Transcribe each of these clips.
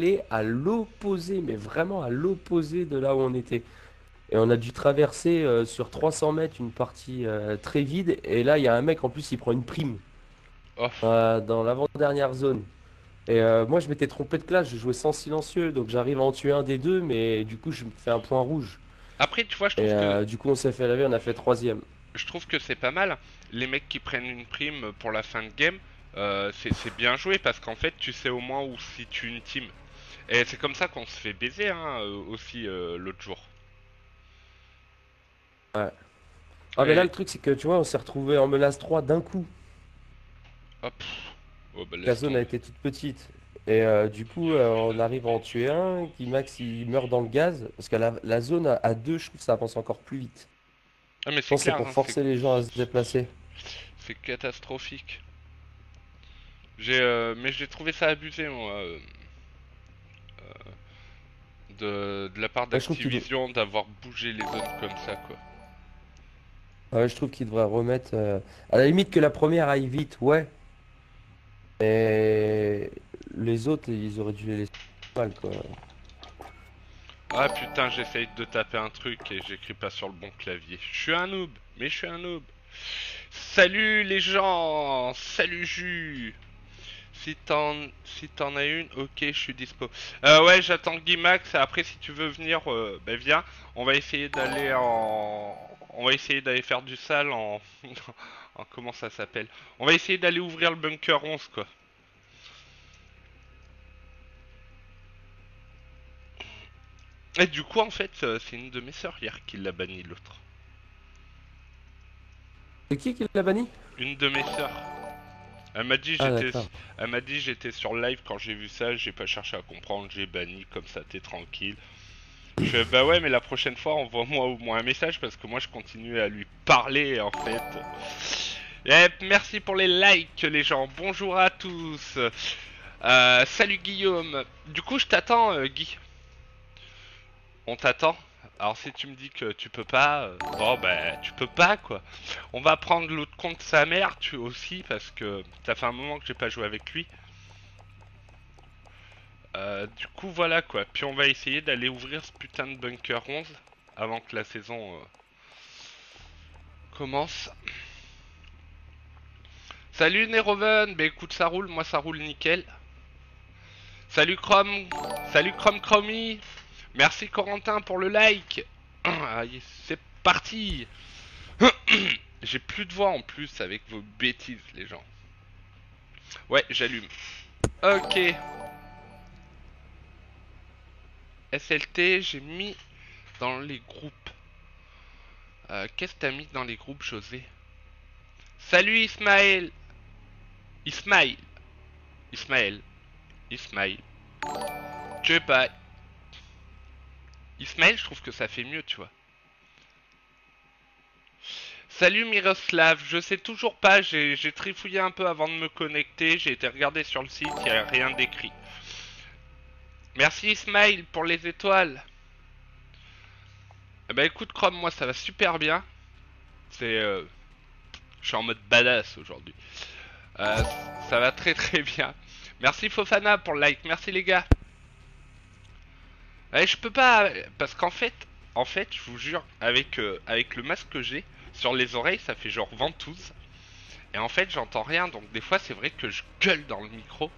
aller à l'opposé, mais vraiment à l'opposé de là où on était. Et on a dû traverser euh, sur 300 mètres une partie euh, très vide. Et là, il y a un mec en plus, il prend une prime Oh. euh, dans l'avant-dernière zone. Et moi, je m'étais trompé de classe, je jouais sans silencieux, donc j'arrive à en tuer un des deux, mais du coup, je me fais un point rouge. Après, tu vois, je trouve Et que du coup, on s'est fait laver, on a fait troisième. je trouve que c'est pas mal. Les mecs qui prennent une prime pour la fin de game, euh, c'est bien joué parce qu'en fait, tu sais au moins où si tu une team. Et c'est comme ça qu'on se fait baiser hein, euh, aussi euh, l'autre jour. Ah, mais là, le truc, c'est que tu vois, on s'est retrouvé en menace 3 d'un coup. Hop. Oh, bah, La zone a été toute petite. Et euh, du coup, euh, on arrive à en tuer un, qui max il meurt dans le gaz. Parce que la, la zone à, à deux, je trouve que ça avance encore plus vite. Ah, mais Je c'est pense pour hein, forcer les gens à se déplacer. c'est catastrophique. J'ai, euh, mais j'ai trouvé ça abusé, moi. De, de la part Ouais, qu'il d'Activision d'avoir bougé les zones comme ça, quoi. Ah Ouais, je trouve qu'ils devraient remettre. euh, À la limite que la première aille vite, ouais. Et les autres, ils auraient dû les laisser mal, quoi. Ah putain, j'essaye de taper un truc et j'écris pas sur le bon clavier. Je suis un noob, mais je suis un noob. Salut les gens, salut Jus. Si t'en si t'en as une, ok, je suis dispo. Euh, ouais, j'attends Guimax. Après, si tu veux venir, euh, ben viens. On va essayer d'aller en, on va essayer d'aller faire du sale en, en comment ça s'appelle? On va essayer d'aller ouvrir le bunker 11 quoi. Et du coup, en fait, euh, c'est une de mes sœurs hier qui l'a banni l'autre. C'est qui qui l'a banni? Une de mes sœurs. Elle m'a dit Ah, j'étais elle m'a dit j'étais sur live quand j'ai vu ça, j'ai pas cherché à comprendre, j'ai banni comme ça t'es tranquille. Je fais bah ouais mais la prochaine fois envoie-moi au moins un message parce que moi je continue à lui parler en fait. Et merci pour les likes les gens. Bonjour à tous. Euh, salut Guillaume. Du coup je t'attends euh, Guy. On t'attend. Alors si tu me dis que tu peux pas, euh, bon bah tu peux pas quoi. On va prendre l'autre compte sa mère tu aussi parce que ça fait un moment que j'ai pas joué avec lui. Euh, du coup voilà quoi. Puis on va essayer d'aller ouvrir ce putain de bunker 11 avant que la saison euh, commence. Salut Neroven, bah écoute ça roule, moi ça roule nickel. Salut Chrome, salut Chrome Chromie. Merci Corentin pour le like. C'est parti. J'ai plus de voix en plus avec vos bêtises les gens. Ouais, j'allume. Ok. SLT, j'ai mis dans les groupes. Euh, Qu'est-ce que t'as mis dans les groupes, José? Salut Ismaël Ismaël Ismaël Ismaël Je pas. Ismaël, je trouve que ça fait mieux, tu vois. Salut Miroslav, je sais toujours pas, j'ai trifouillé un peu avant de me connecter, j'ai été regarder sur le site, il n'y a rien d'écrit. Merci Ismaël pour les étoiles. Eh ben écoute Chrome, moi ça va super bien. C'est... euh, Je suis en mode badass aujourd'hui. Euh, ça va très très bien. Merci Fofana pour le like, merci les gars. Ouais, je peux pas... Parce qu'en fait, en fait, je vous jure, avec, euh, avec le masque que j'ai, sur les oreilles, ça fait genre ventouse. Et en fait, j'entends rien, donc des fois, c'est vrai que je gueule dans le micro.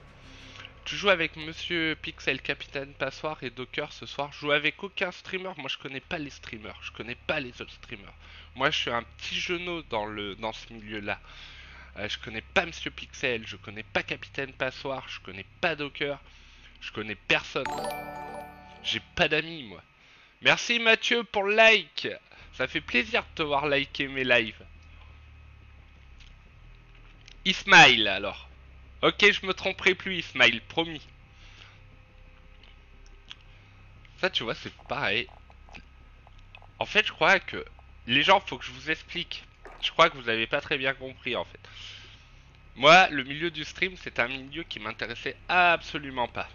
Tu joues avec Monsieur Pixel, Capitaine Passoire et Docker ce soir. Je joue avec aucun streamer. Moi, je connais pas les streamers. Je connais pas les autres streamers. Moi, je suis un petit genou dans le dans ce milieu-là. Euh, je connais pas Monsieur Pixel. Je connais pas Capitaine Passoire. Je connais pas Docker. Je connais personne. J'ai pas d'amis, moi. Merci Mathieu pour le like. Ça fait plaisir de te voir liker mes lives. Ismail alors. Ok, je me tromperai plus, Ismail, promis. Ça, tu vois, c'est pareil. En fait, je crois que les gens, faut que je vous explique. Je crois que vous avez pas très bien compris, en fait. Moi, le milieu du stream, c'est un milieu qui m'intéressait absolument pas.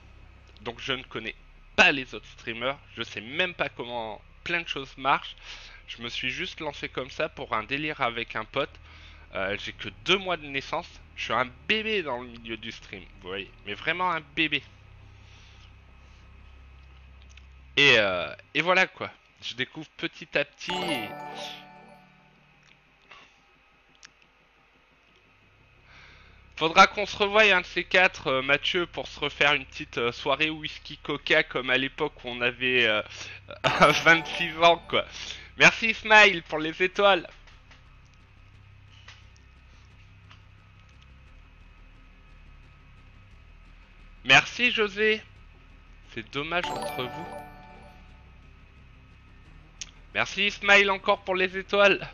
Donc, je ne connais pas les autres streamers. Je sais même pas comment plein de choses marchent. Je me suis juste lancé comme ça pour un délire avec un pote. Euh, j'ai que deux mois de naissance. Je suis un bébé dans le milieu du stream, vous voyez. Mais vraiment un bébé. Et, euh, et voilà quoi. Je découvre petit à petit. Faudra qu'on se revoie un de ces quatre, euh, Mathieu, pour se refaire une petite euh, soirée whisky coca comme à l'époque où on avait euh, 26 ans quoi. Merci Smile pour les étoiles. Merci José. C'est dommage entre vous. Merci Smile encore pour les étoiles.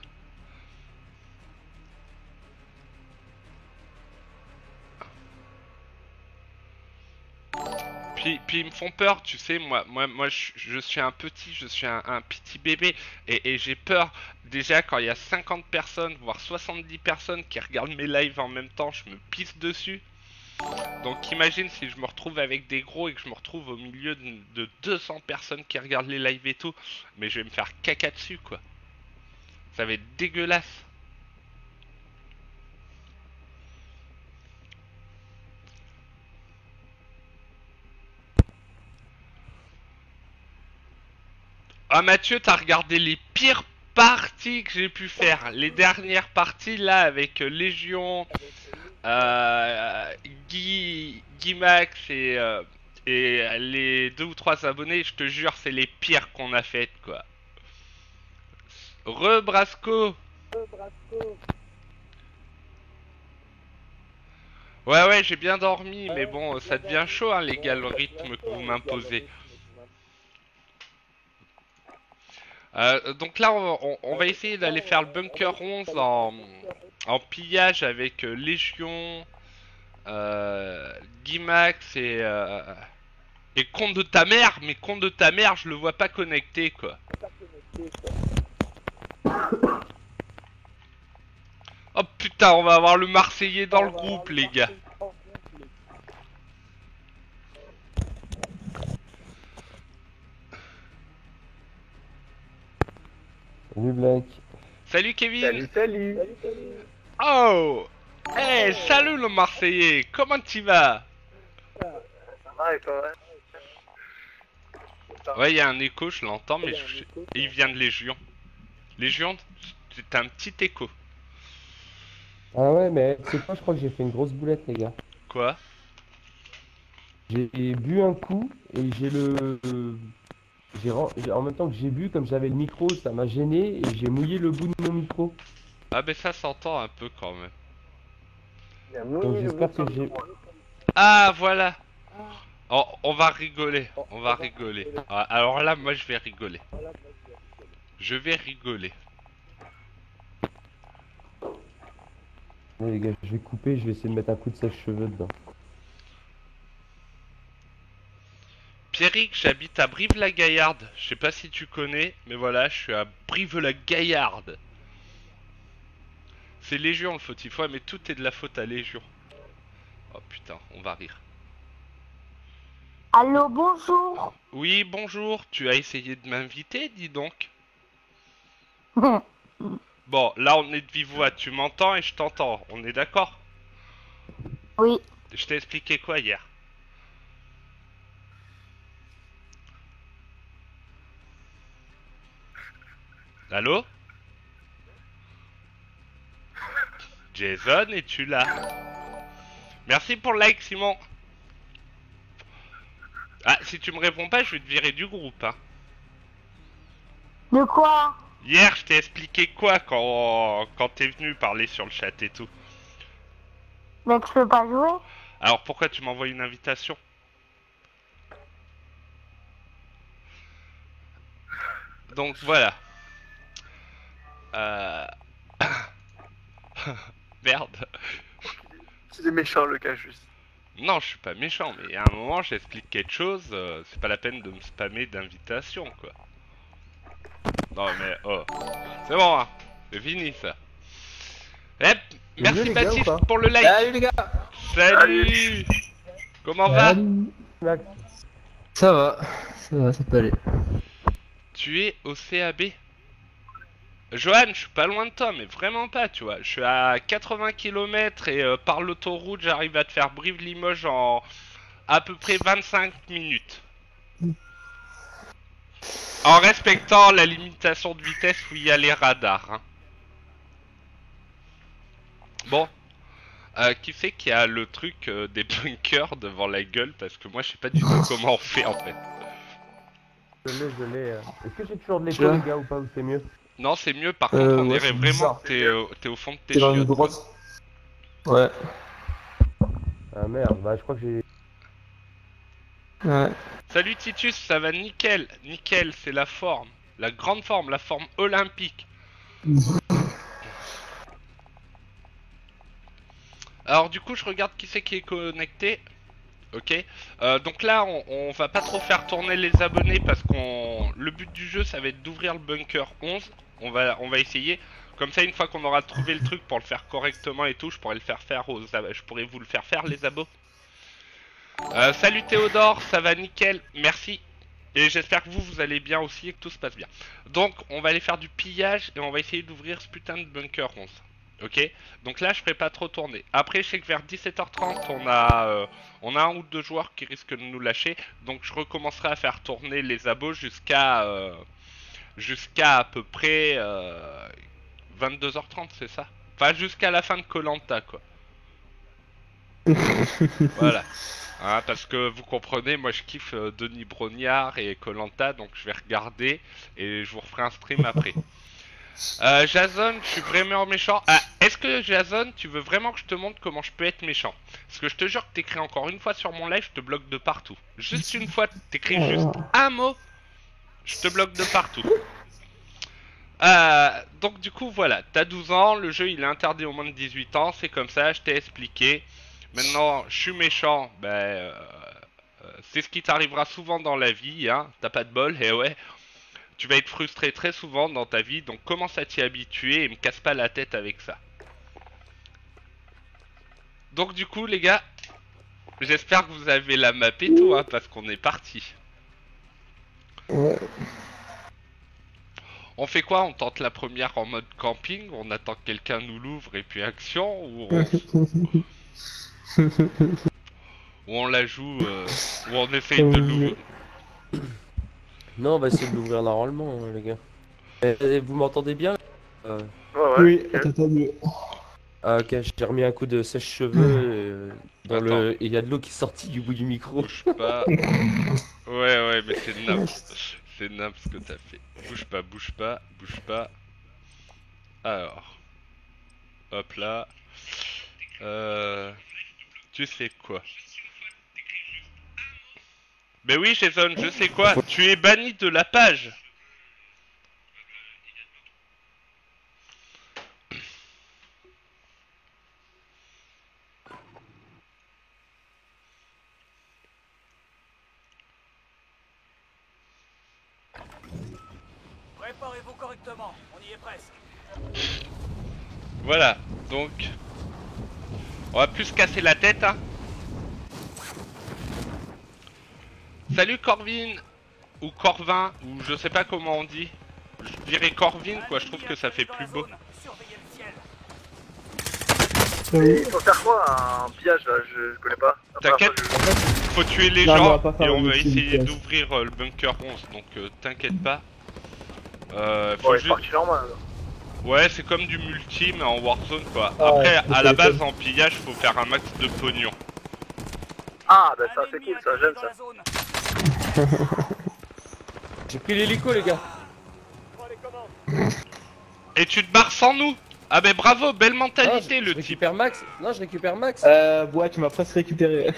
Puis, ils me font peur, tu sais, moi, moi, moi je, suis un petit, je suis un, petit bébé, et, et j'ai peur, déjà quand il y a 50 personnes, voire 70 personnes qui regardent mes lives en même temps, je me pisse dessus. Donc imagine si je me retrouve avec des gros et que je me retrouve au milieu de, de 200 personnes qui regardent les lives et tout, mais je vais me faire caca dessus quoi. Ça va être dégueulasse. Ah Mathieu, t'as regardé les pires parties que j'ai pu faire. Les dernières parties là avec euh, Légion, euh, Guy, Guy Max et, euh, et les deux ou trois abonnés, je te jure, c'est les pires qu'on a faites quoi. Re Brasco. Ouais ouais, j'ai bien dormi, mais bon, ça devient chaud hein, les gars, le rythme que vous m'imposez. Euh, donc là, on, on- on va essayer d'aller faire le bunker 11 en, en pillage avec euh, Légion, euh, Gimax et, euh, et compte de ta mère. Mais compte de ta mère, je le vois pas connecté quoi. Oh putain, on va avoir le Marseillais dans le groupe, les gars. Salut Black. Salut Kevin. Salut, salut. Oh, hey, salut le Marseillais. Comment tu vas? Ça va et toi? Ouais Ouais, il y a un écho, je l'entends, mais je- il vient de Légion. Légion, c'est un petit écho. Ah ouais, mais c'est quoi, je crois que j'ai fait une grosse boulette, les gars. Quoi? J'ai bu un coup et j'ai le. J'ai En même temps que j'ai bu, comme j'avais le micro, ça m'a gêné et j'ai mouillé le bout de mon micro. Ah, mais ça s'entend un peu quand même. Il a Donc mouillé le j'espère bouton que de j'ai. moi. Ah, voilà. Oh, on va rigoler, on va rigoler. Ah, alors là, moi, je vais rigoler. Je vais rigoler. Les gars, je vais couper, je vais essayer de mettre un coup de sèche-cheveux dedans. Pierrick, j'habite à Brive-la-Gaillarde. Je sais pas si tu connais, mais voilà, je suis à Brive-la-Gaillarde. C'est Légion le fautif, ouais, mais tout est de la faute à Légion. Oh putain, on va rire. Allô, bonjour. Oui, bonjour, tu as essayé de m'inviter, dis donc. Bon, là on est de vive voix, tu m'entends et je t'entends, on est d'accord? Oui, Je t'ai expliqué quoi hier? Allô Jason, es-tu là Merci pour le like, Simon. Ah, si tu me réponds pas, je vais te virer du groupe. Hein. de quoi? Hier, je t'ai expliqué quoi quand, quand t'es venu parler sur le chat et tout. Mais que je peux pas jouer? Alors pourquoi tu m'envoies une invitation? Donc voilà. Euh... Merde. C'est méchant le cas juste. Non, je suis pas méchant, mais à un moment j'explique quelque chose, euh, c'est pas la peine de me spammer d'invitations quoi. Non mais oh. C'est bon hein, c'est fini ça. Eh, merci mieux, les gars, Baptiste pour le like. Salut les gars Salut Comment va Ça va, ça va, ça peut aller. Tu es au CAB Johan, je suis pas loin de toi, mais vraiment pas, tu vois. Je suis à 80 km et euh, par l'autoroute, j'arrive à te faire Brive-Limoges en à peu près 25 minutes. en respectant la limitation de vitesse où il y a les radars. hein. Bon. Euh, qui c'est qui a le truc euh, des bunkers devant la gueule Parce que moi je sais pas du tout comment on fait en fait. Je l'ai, je l'ai. Est-ce que j'ai toujours de Je l'écho, les gars, ou pas, ou c'est mieux? Non, c'est mieux par contre, Euh, on ouais, dirait vraiment que t'es euh, t'es au fond de tes T'es dans une chiottes. grotte. Ouais. Ah merde, bah je crois que j'ai. Ouais. Salut Titus, ça va nickel, nickel, c'est la forme, la grande forme, la forme olympique. Alors du coup, je regarde qui c'est qui est connecté. Ok. Euh, donc là, on, on va pas trop faire tourner les abonnés parce qu'on, le but du jeu, ça va être d'ouvrir le bunker 11. On va, essayer. Comme ça, une fois qu'on aura trouvé le truc pour le faire correctement et tout, je pourrais le faire faire aux, je pourrais vous le faire faire les abos. Euh, salut Théodore, ça va nickel, merci. Et j'espère que vous, vous allez bien aussi et que tout se passe bien. Donc, on va aller faire du pillage et on va essayer d'ouvrir ce putain de bunker 11. Ok Donc là, je ferai pas trop tourner. Après, je sais que vers 17h30, on a, euh, on a un ou deux joueurs qui risquent de nous lâcher. Donc, je recommencerai à faire tourner les abos jusqu'à euh, jusqu'à à peu près euh, 22h30, c'est ça? Enfin, jusqu'à la fin de Colanta, quoi. voilà. Hein, parce que vous comprenez, moi je kiffe euh, Denis Brognard et Colanta, donc je vais regarder et je vous referai un stream après. Euh, Jason, je suis vraiment méchant. Ah, est-ce que Jason, tu veux vraiment que je te montre comment je peux être méchant? Parce que je te jure que t'écris encore une fois sur mon live, je te bloque de partout. Juste une fois, t'écris juste un mot, je te bloque de partout. Euh, donc du coup voilà, t'as 12 ans, le jeu il est interdit aux moins de 18 ans, c'est comme ça, je t'ai expliqué. Maintenant, je suis méchant, ben euh, euh, c'est ce qui t'arrivera souvent dans la vie, hein. T'as pas de bol, et ouais. Tu vas être frustré très souvent dans ta vie, donc commence à t'y habituer et me casse pas la tête avec ça. Donc du coup les gars, j'espère que vous avez la map et tout, hein, parce qu'on est parti. Ouais. On fait quoi? On tente la première en mode camping, on attend que quelqu'un nous l'ouvre et puis action, ou on, ou on la joue, euh, ou on essaye de l'ouvrir? Non, on va essayer de l'ouvrir normalement, hein, les gars. Eh, eh, vous m'entendez bien Euh, Ouais, ouais. Oui, attends. Ah ok, j'ai remis un coup de sèche-cheveux euh, dans Attends. le... et Il y a de l'eau qui est sortie du bout du micro. Bouge pas. Ouais, ouais, mais c'est naps. C'est naps ce que t'as fait. Bouge pas, bouge pas, bouge pas. Alors. Hop là. Euh. Tu sais quoi? Mais oui, Jason, je sais quoi. Tu es banni de la page. Préparez-vous correctement, on y est presque. Voilà, donc. On va plus se casser la tête, hein. Salut Corvin Ou Corvin, ou je sais pas comment on dit. Je dirais Corvin, quoi, je trouve que ça fait plus beau. Il faut faire quoi Un pillage là Je, je connais pas. T'inquiète. Faut tuer les Non, mais on gens et on va essayer d'ouvrir euh, le bunker 11, donc euh, t'inquiète pas. Euh, faut est juste-. Ouais, c'est comme du multi mais en Warzone quoi. Ah, Après, ouais, à la base en pillage, faut faire un max de pognon. Ah, bah ça c'est cool, ça j'aime ça. J'ai pris l'hélico, les gars. Et tu te barres sans nous Ah ben bravo, belle mentalité je, le je type. récupère Max. Non, je récupère Max. Euh, ouais, tu m'as presque récupéré.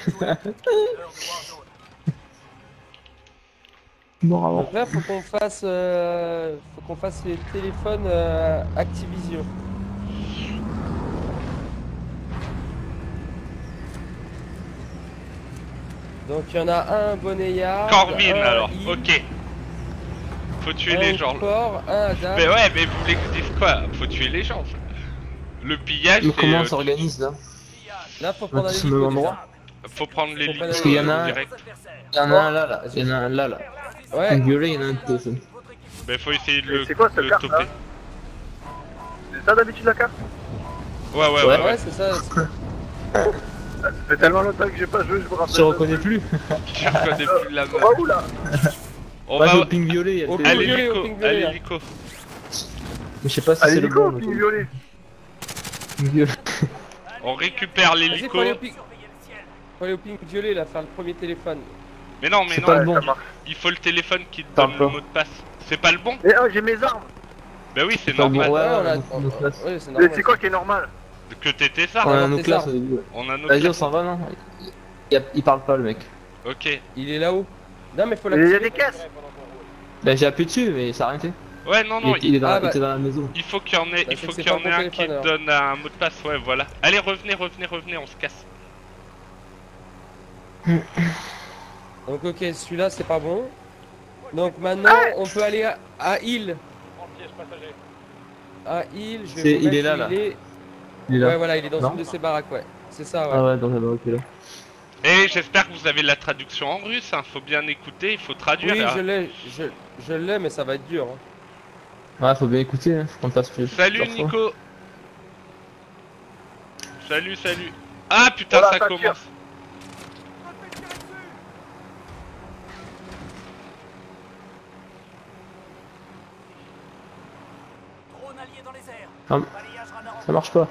Avant. Donc là, faut qu'on fasse, euh, faut qu'on fasse les téléphones euh, Activision. Donc il y en a un Boneyard. Corvin un alors, Yves, ok. Faut tuer un les gens. Port, un. Mais ouais, mais vous voulez que je dise quoi Faut tuer les gens. Le pillage, Mais comment euh, on s'organise là Là, faut prendre au même endroit Faut prendre les Parce qu'il y en a un- direct. Il y en a un là, là. Il y en a un là, là. Ouais. Violet, il y en a un de téléphone. Mais faut essayer de le, c'est quoi cette le carte, toper. là C'est ça d'habitude la carte Ouais, ouais, ouais. Ouais, ouais. c'est ça. Ça fait tellement longtemps que j'ai pas joué, je me rappelle. Tu reconnais plus Je connais plus la On map. va où là On va... au ping violet, il y a le Au ping Allez, violet, au Lico, ping violet, allez, là. Lico. Mais je sais pas si Allez, c'est le Nico, bon. mais- ping violet. Ping violet. On récupère l'hélico. aller au ping. Faut aller au ping violet là, faire le premier téléphone. Mais non, mais non, pas le bon. il faut le téléphone qui te donne le mot de passe. C'est pas le bon Mais oh, j'ai mes armes. Bah oui, c'est normal ouais, on on- on- on- c'est quoi qui est normal que t'étais ça. On a nos classes armes. au début. On a nos Vas-y, on s'en va, non il, parle pas, le mec. Ok. Il est là-haut. Non, mais faut Il y a des caisses. Bah, j'ai appuyé dessus, mais ça a rien fait. Ouais, non, non, Il, il est dans, Ah, la- bah. il était dans la maison. il faut qu'il y en ait, Bah, il faut qu'il y en ait un qui donne un mot de passe. Ouais, voilà. Allez, revenez, revenez, revenez, on se casse. Donc, ok, celui-là, c'est pas bon. Donc, maintenant, on peut aller à, à Hill. Prends le piège passager. À Hill, je vais il est là, là. Il est... Il est là. Ouais, voilà, il est dans Non une de ces baraques, ouais. C'est ça, ouais. Ah ouais, dans la baraque, il est là. Et j'espère que vous avez la traduction en russe. Hein. Faut bien écouter, il faut traduire. oui, je l'ai, je, je l'ai, mais ça va être dur. hein. Ouais, faut bien écouter, hein. faut qu'on passe plus. Salut. Nico. Salut, salut. Ah putain, Voilà, ça commence. Drone allié dans les airs. Ah, Ça marche pas.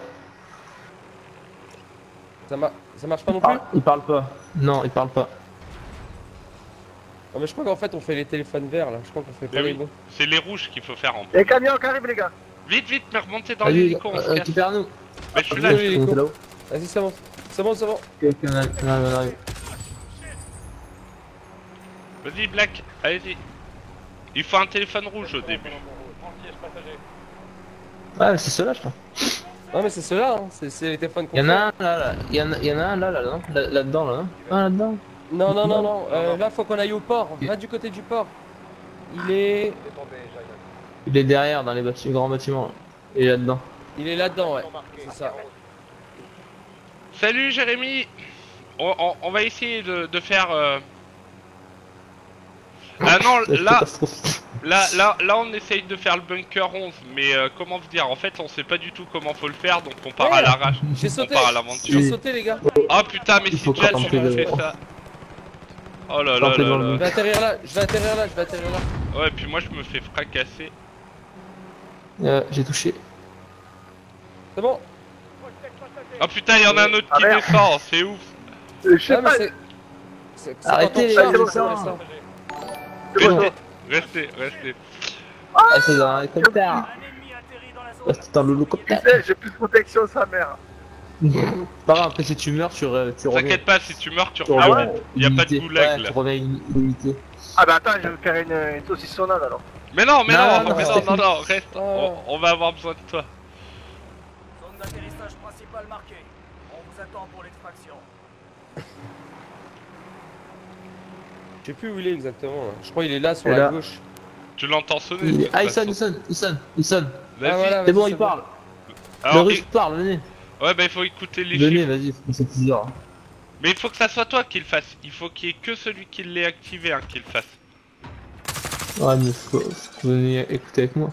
Ça, ma- ça marche pas non Il plus parle, il parle pas. Non, il parle pas. Non, mais je crois qu'en fait, on fait les téléphones verts, là. Je crois qu'on fait pas Eh les oui. bons. C'est les rouges qu'il faut faire en Les camions qui arrivent, les gars. Vite, vite, mais remontez dans l'hélico, on se casse. récupère-nous. Mais je suis Ah, là. Vas-y, c'est bon. C'est bon, c'est bon. Ok, ok, on arrive, on arrive, on arrive. Vas-y, Black, allez-y. Il faut un téléphone rouge au début. Ouais, mais c'est ceux-là, je crois. Non, mais c'est ceux-là, hein. c'est les téléphones qu'on Il y en fait. a un là, là. Il y en a, un là, là, là, là- là-dedans, là. Ah, là-dedans. Non, non, non, non. Euh, non. là, faut qu'on aille au port. Va du côté du port. Il est. Il est derrière, dans les bâti- grands bâtiments. là. Il est là-dedans. Il est là-dedans, ouais. C'est ça. Salut Jérémy on, on- on va essayer de, de faire... euh, Ah non, là. Là, là, là on essaye de faire le bunker 11, mais euh, comment vous dire, en fait on sait pas du tout comment faut le faire, donc on part Ouais. à l'arrache, J'ai on sauté. part à l'aventure. J'ai sauté, les gars. Ah putain, mais Il si déjà tu me fais ça... Oh là là là Je vais atterrir là. Je vais atterrir là. Je vais atterrir là. Ouais, puis moi je me fais fracasser. Euh, J'ai touché. C'est bon. Oh putain, il y en a un autre Ah, qui merde. descend, c'est ouf. Je sais Ah, pas. c'est. c'est- c'est Arrêtez, les gars, Restez, restez, restez. Ah, c'est dans un hélicoptère. Un ennemi atterri dans Ah, Tu l'hélicoptère. sais, j'ai plus de protection, sa mère. Pas grave, après si tu meurs, tu, re- tu reviens. T'inquiète pas, si tu meurs, tu Tu reviens. reviens y a pas de goulag, Ouais, là. Tu reviens. Ah bah attends, je vais me faire une, une saucissonnade alors. Mais non, mais Non, non, non, mais non, non, non, non, reste. Ah. On, on va avoir besoin de toi. Zone d'atterrissage principale marquée. On vous attend pour l'extraction. Je sais plus où il est exactement. Je crois qu'il est là sur la là. gauche. Tu l'entends sonner. Il Ah, il sonne, il sonne, il sonne, il sonne. Ah, voilà, C'est bon, il parle. Le russe il- parle, venez. Ouais, bah il faut écouter les Venez, vas-y, c'est plusieurs. Mais il faut que ça soit toi qui le fasse. Il faut qu'il y ait que celui qui l'ait activé hein, qui le fasse. Ouais, mais faut, faut venir écouter avec moi.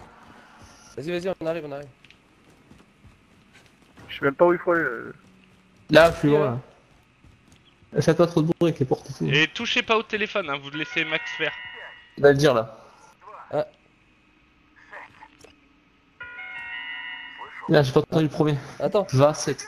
Vas-y, vas-y, on arrive, on arrive. Je sais même pas où il faut aller. euh. Là, plus loin. là. Fais pas trop de bruit avec les portes. Et touchez pas au téléphone, hein, vous laissez Max faire. Il va le dire là. Ah. Là, j'ai pas entendu le premier. Attends. 27.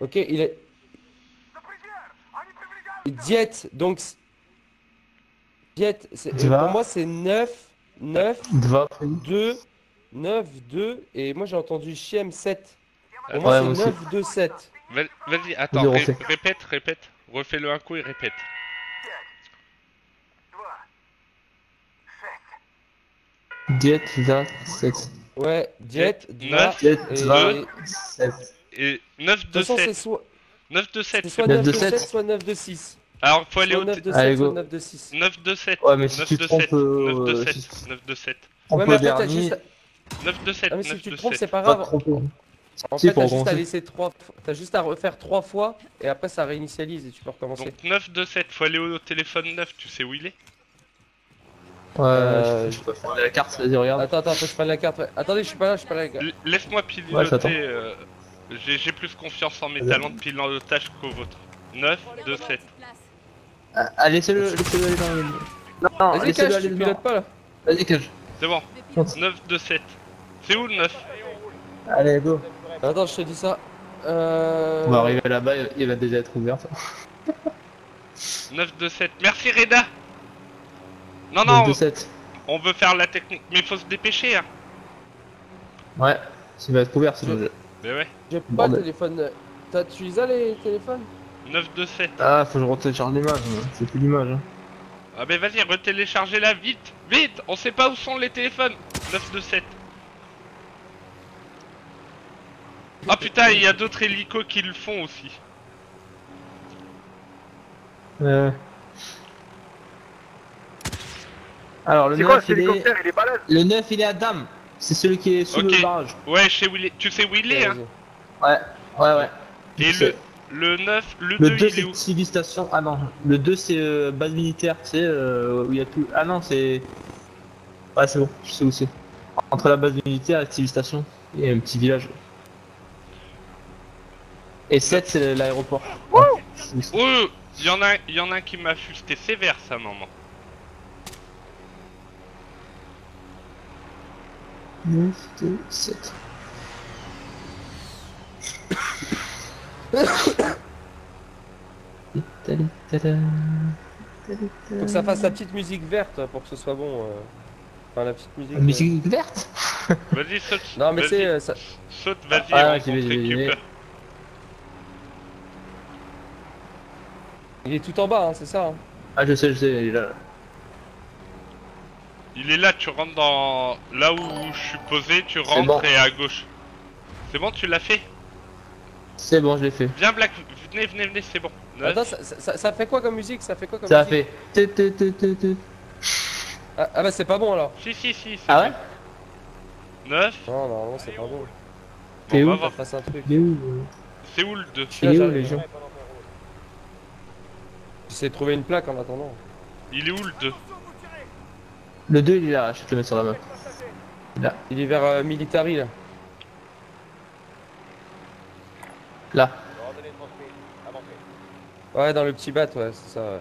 Ok, il est... Diète, donc. Diète, pour moi c'est 9, 9, 2, 9, 2, et moi j'ai entendu Chiem 7. Pour moi ouais, c'est 9, 2, 7. Vas-y, attends, ré répète, répète. Refais-le un coup et répète. Diète, là, 7. Ouais, diète, là, 7. Et 9, 2, 7 soit, 9 de c'est 7. soit 9 9 de de 7, 7. soit 9 de 6. Alors faut aller au 9 de Allez, 7, soit go. 9 de 6. 9 de 7. Ouais, mais si 9 tu trompes, 7. euh, 9 de euh, 7. si- 9 de 7. On Ouais, mais après t'as juste. 9 de 7. Ah, mais si 9 tu de te trompes, 7. c'est pas grave. En fait, t'as juste à laisser trois, f- t'as juste à refaire trois fois et après ça réinitialise et tu peux recommencer. Donc 9 2 7, faut aller au téléphone 9, tu sais où il est? Ouais, Euh, je, je peux prendre la carte, vas-y, regarde. Attends, attends, faut que je prenne la carte. ouais. Attendez, je suis pas là, je suis pas là, les gars. Laisse-moi Ouais, piloter. euh, J'ai plus confiance en mes Vas-y. talents de pilotage qu'au vôtre. 9 2 7. Ah, laissez-le laissez-le aller dans le. Non, Vas-y, laissez-le cache, aller tu pilotes pas là. Vas-y, cache. C'est bon. Fonce. 9 2 7. C'est où le 9 Allez, go. Attends, je te dis ça. Euh... On va arriver là-bas, il va déjà être ouvert. ça. 9 2 7. Merci Reda Non, non, 2 7. on veut faire la technique. Mais il faut se dépêcher, hein. Ouais, il va être ouvert, c'est le Mais ouais. J'ai pas le téléphone. T'as, tu les as les téléphones? 9 2 7. Ah, faut que je retélécharge l'image, c'est plus l'image. Hein. Ah, mais vas-y, retéléchargez-la vite Vite On sait pas où sont les téléphones 9 2 7. Ah putain, il y a d'autres hélicos qui le font aussi. Euh... Alors, le C'est quoi 9, cet il est... hélicoptère? Il est balèze. le 9, il est à Dame. C'est celui qui est sous le barrage. Ouais, je sais où il est. Tu sais où il est, hein Ouais, ouais, ouais. Et le, le 9, le, Le 2, 2, il est où c'est civilisation. Ah non, le 2, c'est euh, base militaire, tu sais, euh, où il y a tout. Ah non, c'est. Ouais, c'est bon, je sais où c'est. Entre la base militaire et la civilisation, il y a un petit village. Et 7, c'est l'aéroport. Ouais. Oh Il y en a, il y en a un qui m'a fusté sévère, ça, maman. 9, 2, 7. Faut que ça fasse la petite musique verte pour que ce soit bon. euh. Enfin, la petite musique. euh. Musique verte Vas-y, saute. Non, mais c'est. euh, ça... Saute, vas-y, Ah, on, ouais. Il est tout en bas, hein, c'est ça. hein. Ah, je sais, je sais, il est là. Il est là, tu rentres dans... Là où je suis posé, tu rentres bon. et à gauche. C'est bon, tu l'as fait C'est bon, je l'ai fait. Viens, Black, venez, venez, venez, c'est bon. Neuf. Attends, ça, ça- ça fait quoi comme musique? Ça fait quoi comme Ça musique? fait. Tu, tu, tu, tu, tu. Ah, ah bah c'est pas bon alors. Si, si, si. c'est Ah ouais? bon. 9. Non, non, non, c'est pas bon. Va où Ça voir. fasse un truc. Il est où? C'est où le 2 Je suis là, Il est où, les gens? J'essaie de trouver une plaque en attendant. Il est où le 2 Le 2, il est là, je vais te le mettre sur la map. Il est vers euh, Military là. Là. Ouais, dans le petit bat, ouais, c'est ça. Ouais.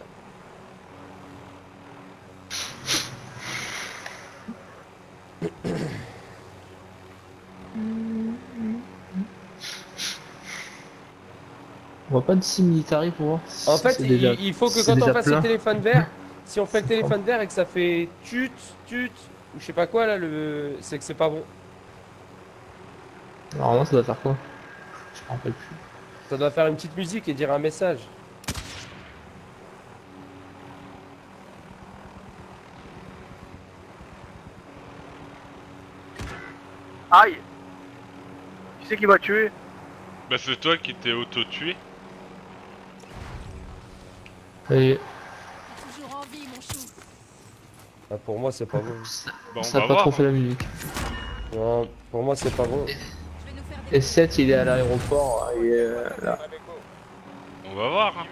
On voit pas de sim military pour voir. En fait, il, déjà- il faut que quand on plein. le téléphone vert, si on fait le téléphone vert et que ça fait tut, tut, ou je sais pas quoi là, le... c'est que c'est pas bon. Normalement, ça doit faire quoi? Je me rappelle plus. Ça doit faire une petite musique et dire un message. Aïe Qui c'est qui m'a tué? Bah, c'est toi qui t'es auto-tué. Toujours en vie, mon chou. Ah, pour moi, c'est pas bon. Bah, on ça a va pas voir. trop fait la musique. Non, pour moi, c'est pas bon. Et 7, il est à l'aéroport, il est euh, là. On va voir. Hein.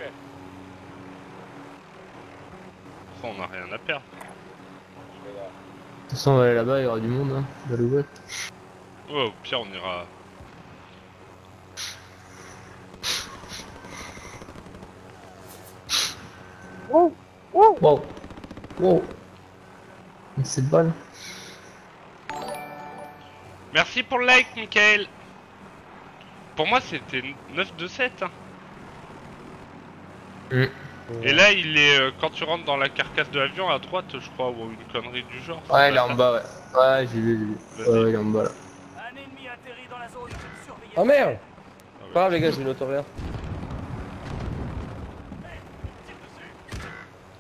Ça, on a rien à perdre. De toute façon, on va aller là-bas, il y aura du monde, hein. Va l'ouvrir. Ouais, au pire, on ira. Wow Wow Wow Wow 7 balles. Merci pour le like, Michael. Pour moi, c'était 9 de 7. Hein. Et là, il est euh, quand tu rentres dans la carcasse de l'avion à droite, je crois, ou une connerie du genre. Ouais, il est C'est en bas, ouais. Ouais, j'ai vu, j'ai vu. Vas-y. Ouais, il est en bas là. Un ennemi atterri dans la zone. Surveillez. Oh merde Ah ouais. Pas grave, les gars, j'ai une auto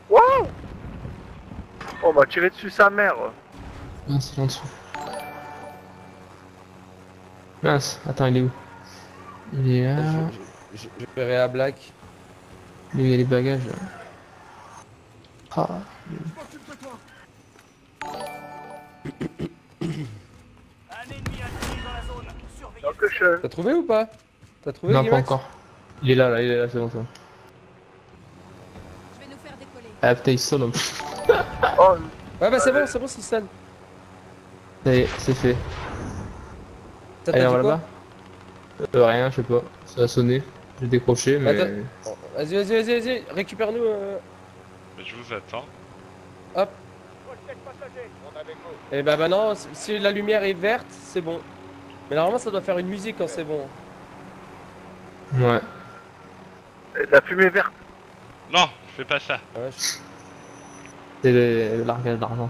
Wow On m'a tiré dessus sa mère Mince, il est en dessous. Mince, attends, il est où? Il est là. Je, je, je verrai à Black. Lui, il y a les bagages là. Ah, Un ennemi atterri dans la zone. Surveillez. Donc je... T'as trouvé ou pas? T'as trouvé Non, pas encore. Il est là, là, il est là, c'est bon, c'est bon. Je vais nous faire décoller. Ah putain, il sonne. Oh, Ouais, bah c'est bon, c'est bon, c'est sonne. Ça y est, c'est fait. T'as Allez, t'as on va dit quoi là-bas euh, Rien, je sais pas. Ça a sonné. J'ai décroché, mais. Attends. Vas-y, vas-y, vas-y, vas-y, récupère-nous. euh. Mais je vous attends. Et bah maintenant, si- si la lumière est verte, c'est bon. Mais normalement, ça doit faire une musique quand c'est bon. Ouais. la fumée verte. Non, fais pas ça. Ouais, je- C'est le, le largage d'argent.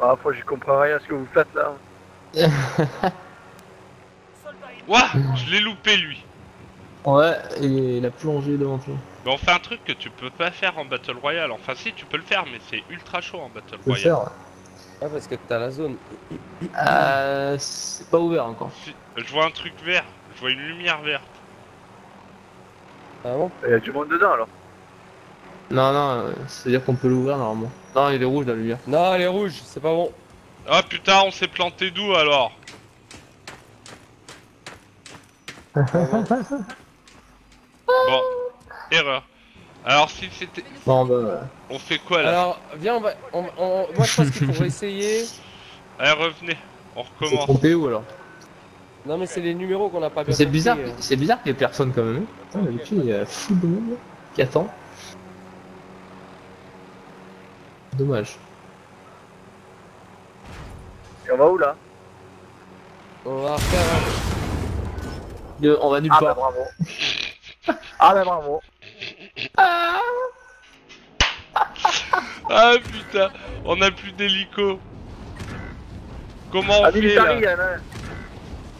Ah, fois, j'y comprends rien à ce que vous faites là. Ouah Je l'ai loupé lui. Ouais, et il a plongé devant toi. Mais on fait un truc que tu peux pas faire en Battle Royale. Enfin si, tu peux le faire, mais c'est ultra chaud en Battle Royale. faire. Ah, parce que t'as la zone. Euh, c'est pas ouvert encore. Je vois un truc vert. Je vois une lumière verte. Ah bon Il y a du monde dedans alors. Non, non, c'est-à-dire qu'on peut l'ouvrir normalement. Non, il est rouge la lumière. Non, elle est rouge, c'est pas bon. Ah putain, on s'est planté d'où alors Bon, erreur. Alors si c'était... Bon, bah. On fait quoi là Alors, viens, on va. on- on- Moi, je pense qu'il faut essayer. Allez, revenez. On recommence. trompé où alors Non, mais c'est les numéros qu'on a pas bien C'est bizarre, euh. c'est bizarre qu'il y ait personne quand même. hein. Putain, d'habitude, il y a fou de monde qui attend. Dommage. Et on va où là? On va refaire Le- on va nulle Ah bah part. bravo. ah bah bravo. Ah putain, on a plus d'hélico. Comment on Ah fait là? Un.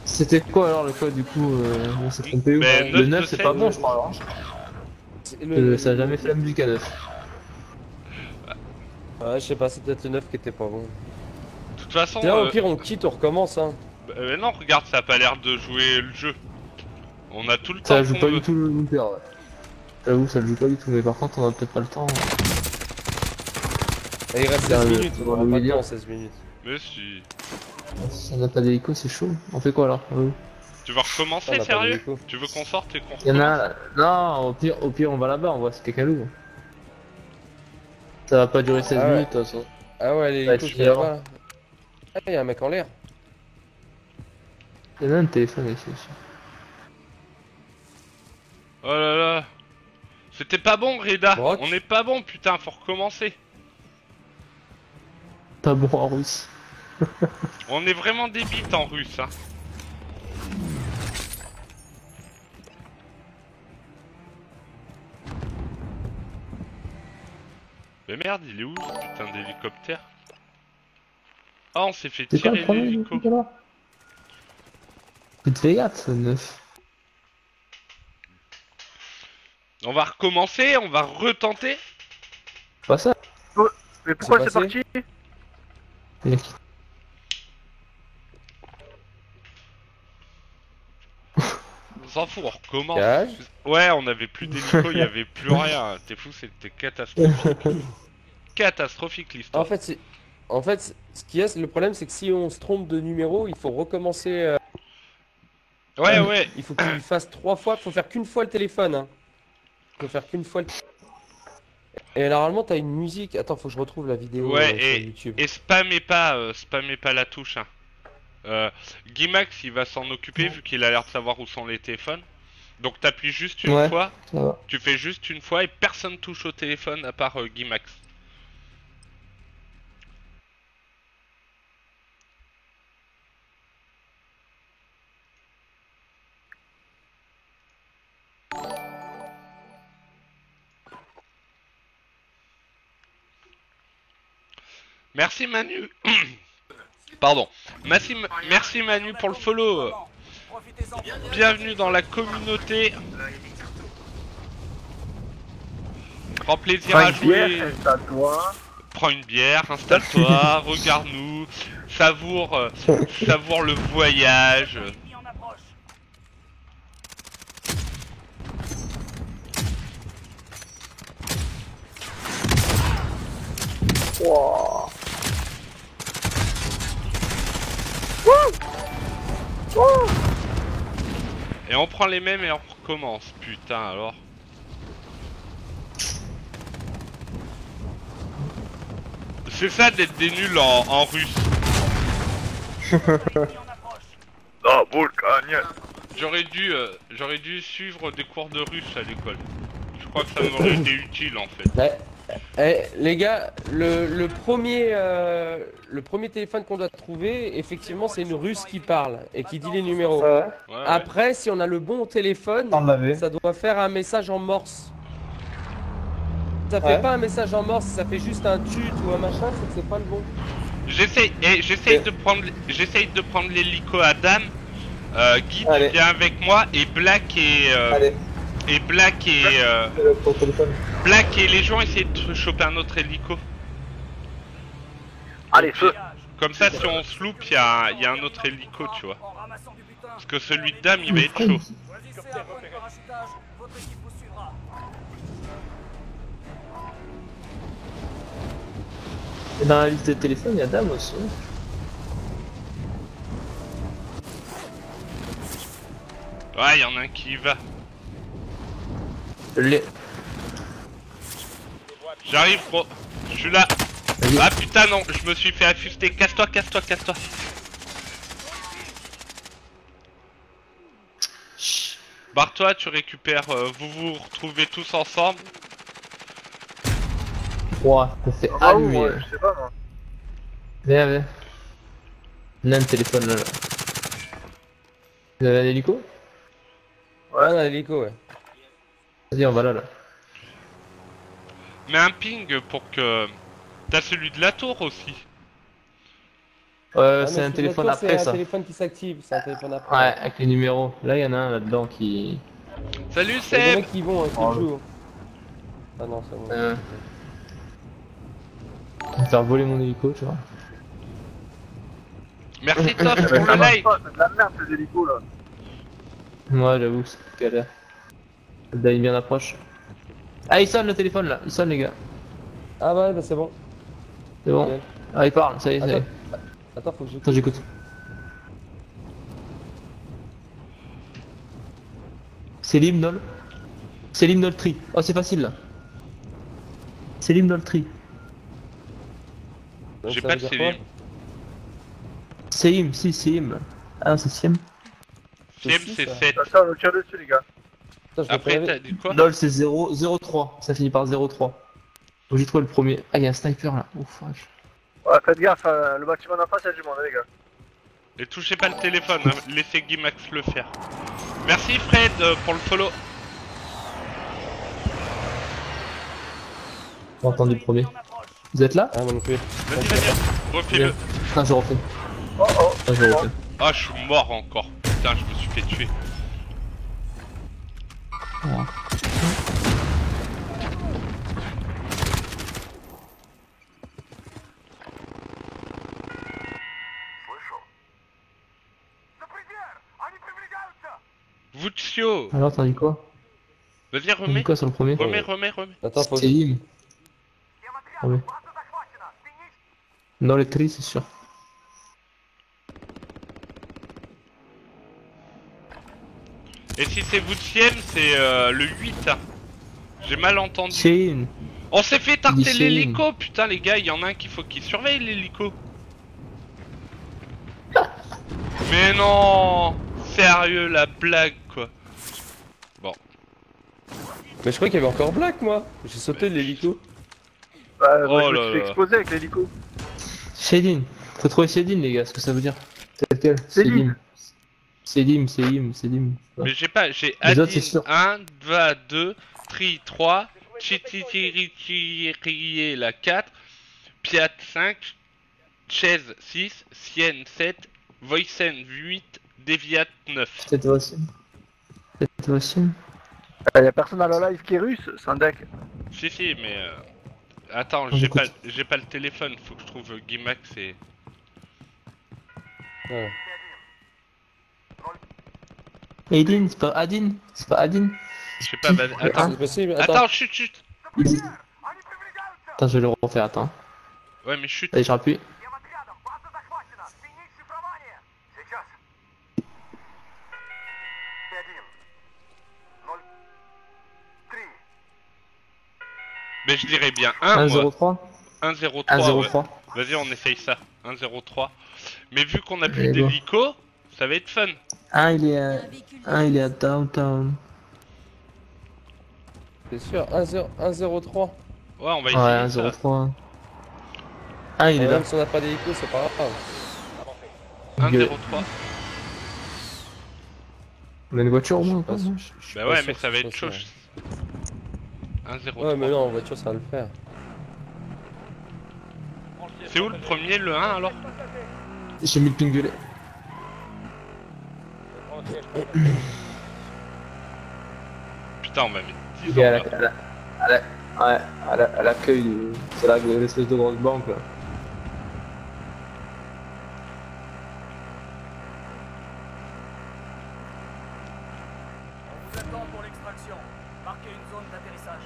C'était quoi alors le code du coup euh, On s'est trompé où Ben, Le 9 9 de c'est pas bon je crois alors. C'est Euh, Ça a jamais fait la musique à 9. Ouais, je sais pas, c'est peut-être le 9 qui était pas bon. De toute façon, Tiens, au euh, pire, on quitte, on recommence, hein. euh, non, regarde, ça a pas l'air de jouer le jeu. On a tout le Ça temps joue qu'on pas veut. du tout le looter ouais. J'avoue ça le joue pas du tout mais par contre on a peut-être pas le temps. Et il reste Dans 16 le- minutes, on le pas de milieu. temps, 16 minutes. Mais si. Si on n'a pas d'hélico c'est chaud. On fait quoi alors Tu vas recommencer, sérieux. Tu veux qu'on sorte et qu'on Il y en recommence a. Non au pire, au pire on va là-bas on voit si quelqu'un l'ouvre. Ça va pas durer 16 Ah ouais. minutes de toute façon. Ah ouais, les Ouais, hélicos, tu je pas. Ah, il y a un mec en l'air. Il y en a un téléphone ici aussi. Oh là là. C'était pas bon, Reda. Brock On est pas bon, putain, faut recommencer. Pas bon en russe. On est vraiment des bites en russe, hein. Mais merde, il est où ce putain d'hélicoptère? Ah, on s'est fait tirer l'hélico. Faites gaffe, ce 9. On va recommencer, on va retenter. Pas ça. Mais pourquoi C'est parti? Il a s'en fout, on recommence. Ouais, on avait plus d'hélico, il y avait plus rien. T'es fou, c'était catastrophique. catastrophique En l'histoire. fait, c'est. En fait, ce qui est, le problème, c'est que si on se trompe de numéro, il faut recommencer. euh, Ouais, ouais. Il faut qu'il fasse trois fois. Faut faire qu'une fois le téléphone. Hein. Faut faire qu'une fois le. Et normalement, t'as une musique. Attends, faut que je retrouve la vidéo Ouais, euh, et- sur YouTube. Et spammez pas, euh, spammez pas la touche. Hein. Euh, Gimax, il va s'en occuper vu qu'il a l'air de savoir où sont les téléphones. Donc t'appuies juste une Ouais. fois, tu fais juste une fois et personne touche au téléphone à part euh. Merci Manu. Pardon. Merci, merci Manu pour le follow. Bienvenue dans la communauté. Prends plaisir à jouer. Prends une bière, installe-toi, regarde-nous, savoure, euh, savoure le voyage. Et on prend les mêmes et on recommence, putain alors. C'est ça d'être des nuls en, russe. J'aurais dû, euh, j'aurais dû suivre des cours de russe à l'école. Je crois que ça m'aurait été utile en fait. Bah, eh, les gars, le, le premier, euh, le premier téléphone qu'on doit trouver, effectivement, c'est une russe qui parle et qui dit les numéros. Ouais, ouais. Après, si on a le bon téléphone, ça doit faire un message en morse. Ça fait Ouais. pas un message en morse, ça fait juste un tut ou un machin, c'est que c'est pas le bon. J'essaye, j'essaye de prendre, j'essaye de prendre l'hélico à. Euh, Guy, viens avec moi et Black et euh, Allez, et Black et euh. Black et les gens essayent de choper un autre hélico. Allez, feu. Comme ça, si on se loupe, il y, a- y a un autre hélico, tu vois. Parce que celui de Dame, il va être chaud. Et dans la liste de téléphone, il y a Dame aussi. Ouais, il y en a un qui y va. Les... J'arrive, gros. Je suis là. Ah putain, non, je me suis fait affuster. Casse-toi, casse-toi, casse-toi. Barre-toi, tu récupères. euh, vous vous retrouvez tous ensemble. 3, ça fait Ah, où, allumer. ouais, je sais pas, moi. Viens, viens. On a un téléphone là. là. Vous avez un hélico? Ouais, on a l'hélico, ouais. Vas-y, on va là là. Mets un ping pour que. T'as celui de la tour aussi. Ouais, Ah, mais c'est un téléphone toi, après C'est ça. un téléphone qui s'active, c'est un téléphone après. Ouais, avec les numéros. Là, il y en a un là-dedans qui. Salut Il y a des Seb mecs qui vont, hein, qui Oh, jouent. Ah non, c'est bon. Euh. On va faire voler mon hélico, tu vois. Merci Toff Mais pour le pas, c'est de la merde, ces hélicos, là. Moi, j'avoue, c'est galère. Le Daï bien approche. Ah, il sonne le téléphone là, il sonne les gars. Ah ouais, bah c'est bon. C'est bon. Ah, il parle, ça y est, ça y est. Attends, attends, faut que Attends, j'écoute. j'écoute. C'est l'hymnol C'est l'hymnol tri. Oh, c'est facile là. C'est l'hymnol tri. J'ai pas de. C'est hymne, si, c'est hymne. Ah, non, c'est Seb six, c'est ça. 7. Attention, on tire dessus, les gars. Putain, je Après t'as dit quoi c'est 0, 03. Ça finit par 03. Donc j'ai trouvé le premier. Ah, il y a un sniper là. Ouf, wesh. Ouais, faites gaffe, euh, le bâtiment d'en face, il y a du monde, hein, les gars. Et touchez pas le téléphone, hein. laissez Guimax le faire. Merci Fred euh, pour le follow. J'ai entendu le premier. Vous êtes là Ah, moi non plus. Vas-y, vas-y, refais-le. Putain, je refais. Oh, oh. Je refais. Ah, je suis mort encore. Putain, je me suis fait tuer. Vuccio Alors, t'as dit quoi Vas-y, T'as dit remets. quoi sur le premier Remets, remets, remets. Attends, faut que C'est hymne. Remets. Non, les tri, c'est sûr. Et si c'est Vuciem, c'est euh, le 8. hein. J'ai mal entendu. C'est. On s'est fait tarter l'hélico, putain les gars, il y en a un qu'il faut qu'il surveille l'hélico. Mais non Sérieux la blague quoi. Mais je crois qu'il y avait encore Black, moi. J'ai sauté de l'hélico. Bah, Oh moi, je là me suis exploser avec l'hélico. Shadin. Faut trouver Shadin, les gars, ce que ça veut dire. C'est lequel Céline. Célim, Célim, Célim. Mais j'ai pas, j'ai Les autres, c'est Adin sûr. 1, 2, 2, Tri 3, Chititirichirié la 4, Piat 5, Chaise 6, Sienne 7, Voicen 8, Deviat 9. C'est toi aussi. C'est toi aussi. Il y a personne à la live qui est russe, c'est un deck. Si si mais euh... attends On j'ai pas pas le téléphone faut que je trouve euh, Gimax et Ouais. Aidin, c'est pas Adin C'est pas Adin Je sais pas, attends. Ah, attends. attends. chut, chut Attends, je vais le refaire, attends. Ouais, mais chute Allez, je rappuie. Mais je dirais bien 1 1-0-3 1-0-3. Vas-y on essaye ça 1-0-3 Mais vu qu'on a plus d'hélico ça va être fun. 1 il est à... Un véhicule 1 il est à downtown. C'est sûr, 1-0 1-0-3. Ouais, on va Ouais, essayer ça. 1-0-3. 1 il est là. Même si on n'a pas d'hélico, c'est pas grave. 1-0-3. On a une voiture au moins Bah ouais, mais ça va être chaud. ça. 1-0-3. Ouais, mais non, en voiture, ça va le faire. C'est où le premier, le 1 alors? J'ai mis le ping violet. Putain, on va mettre 10 Il est à ans la- là. à la- à la- ouais, à la- à l'accueil du... C'est là que l'espèce de grosse banque là. On vous attend pour l'extraction. Marquez une zone d'atterrissage.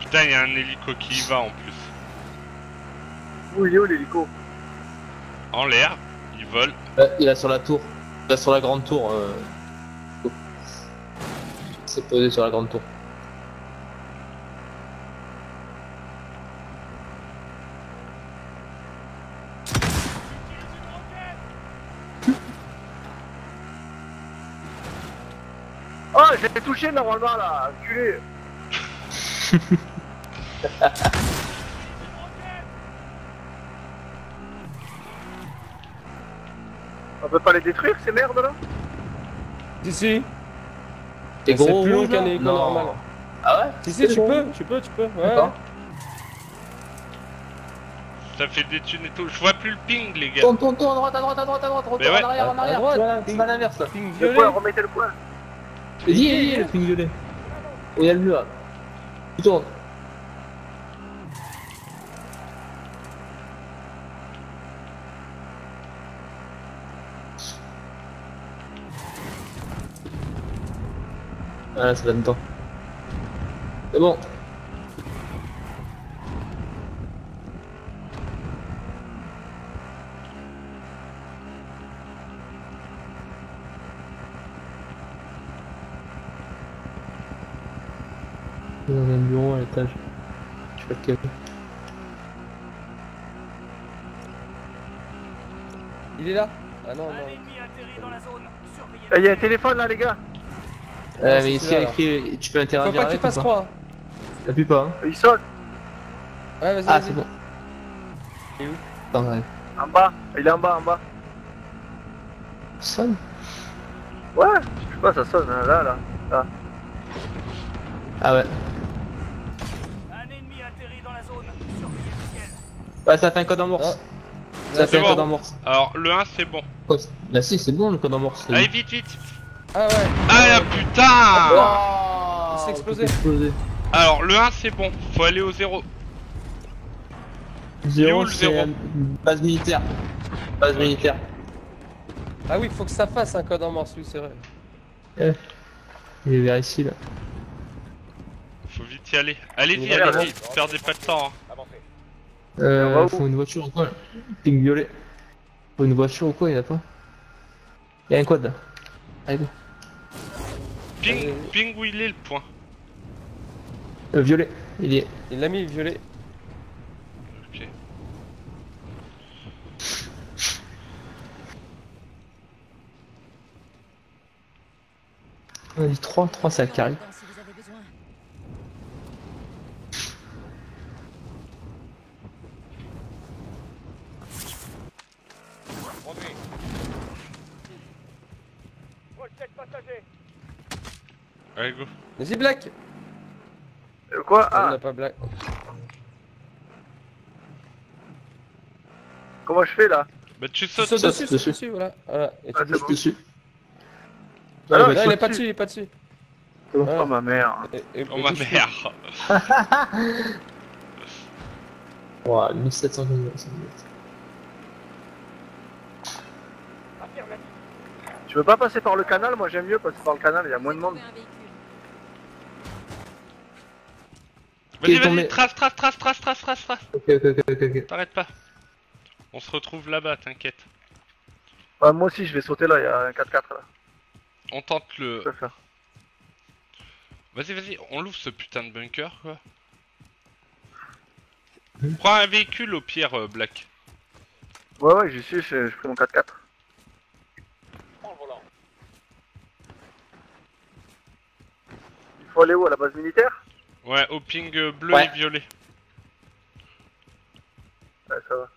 Putain, il y a un hélico qui y va en plus. Où il est où l'hélico En l'air, il vole. Ouais, il est sur la tour. Il est sur la grande tour. Euh... C'est posé sur la grande tour. Oh, j'ai touché normalement là, enculé On peut pas les détruire ces merdes là? Si, si. T'es C'est gros plus long qu'un Non. normal. Ah ouais? Si, si, tu peux, tu peux, tu peux. Ouais. Ça fait des thunes et tout. Je vois plus le ping, les gars. Tourne, tourne, tourne, à droite, à droite, à droite, à droite, retourne ouais. en arrière, en À- à arrière. droite. Tu vas là, tu vas à l'inverse là. Ping Le violet. point, remettez le point y est, le ping violet. Oh, il y a le bleu là. Tu tournes. Voilà, c'est là-dedans. C'est bon. Dans un bureau à l'étage. Je sais pas lequel. Il est là? Ah non, Un non. ennemi atterri dans la zone. Surveillez Eh, Il y a un téléphone là les gars Euh, mais ici il y a écrit tu peux Faut interagir pas que tu avec ou fasses pas 3. T'appuies pas hein Il sonne Ouais, vas-y, Ah c'est bon. Il est où? Attends, ouais. en bas, il est en bas en bas. Sonne? Ouais, je sais pas, ça sonne hein, là là. Ah ouais. Un ennemi atterri dans la zone. Surveillez le ciel. Ouais, ça fait un code en morse. Ah. Ça Là, fait un bon. code en morse. Alors, le 1, c'est bon. Oh, Bah si, c'est bon le code en morse. Allez, vite, vite. Ah ouais. Ah la putain Oh, Il s'est explosé. explosé. Alors, le 1, c'est bon. Faut aller au 0. Il est où, Zéro, le c'est zéro euh, base militaire. Base militaire. Ah oui, faut que ça fasse un code en morse, oui, c'est vrai. Il est vers ici là. Faut vite y aller. Allez-y, allez-y. ouais. Perdez pas de temps. hein. On va Euh, où faut une voiture ou quoi? Ping violet. Faut une voiture ou quoi, il y en a pas? Il y a un quad là. Allez, go. Ping, Allez. ping où il est le point. Euh, violet, il y est. Il l'a mis violet. Ok. On a dit 3, 3 c'est à carré. Allez, go. Vas-y, Black Euh, quoi On Ah, n'a pas Black. comment je fais là Bah, tu Tu sautes. sautes sautes dessus, dessus. dessus, voilà. voilà. Et tu Ah, bouges c'est bon. dessus. Ah non, il est pas dessus. il est pas dessus. Oh Voilà. ma mère Et- et- Oh et ma mère. Ouah, 1700 km. Affirmatif. Tu veux pas passer par le canal Moi j'aime mieux passer par le canal, il y a moins de monde. Vas-y, vas-y, tombé trace, trace, trace, trace, trace, trace, trace. Ok, ok, ok, ok, ok. T'arrêtes pas. On se retrouve là-bas, t'inquiète. Ouais, moi aussi, je vais sauter là, il y a un 4x4 là. On tente le. Vas-y, vas-y, on l'ouvre ce putain de bunker, quoi. Prends un véhicule au pire, euh, Black. Ouais, ouais, j'y suis, j'ai pris mon 4x4. Il faut aller où À la base militaire? Ouais, au ping bleu Ouais. et violet. Ouais, ça va.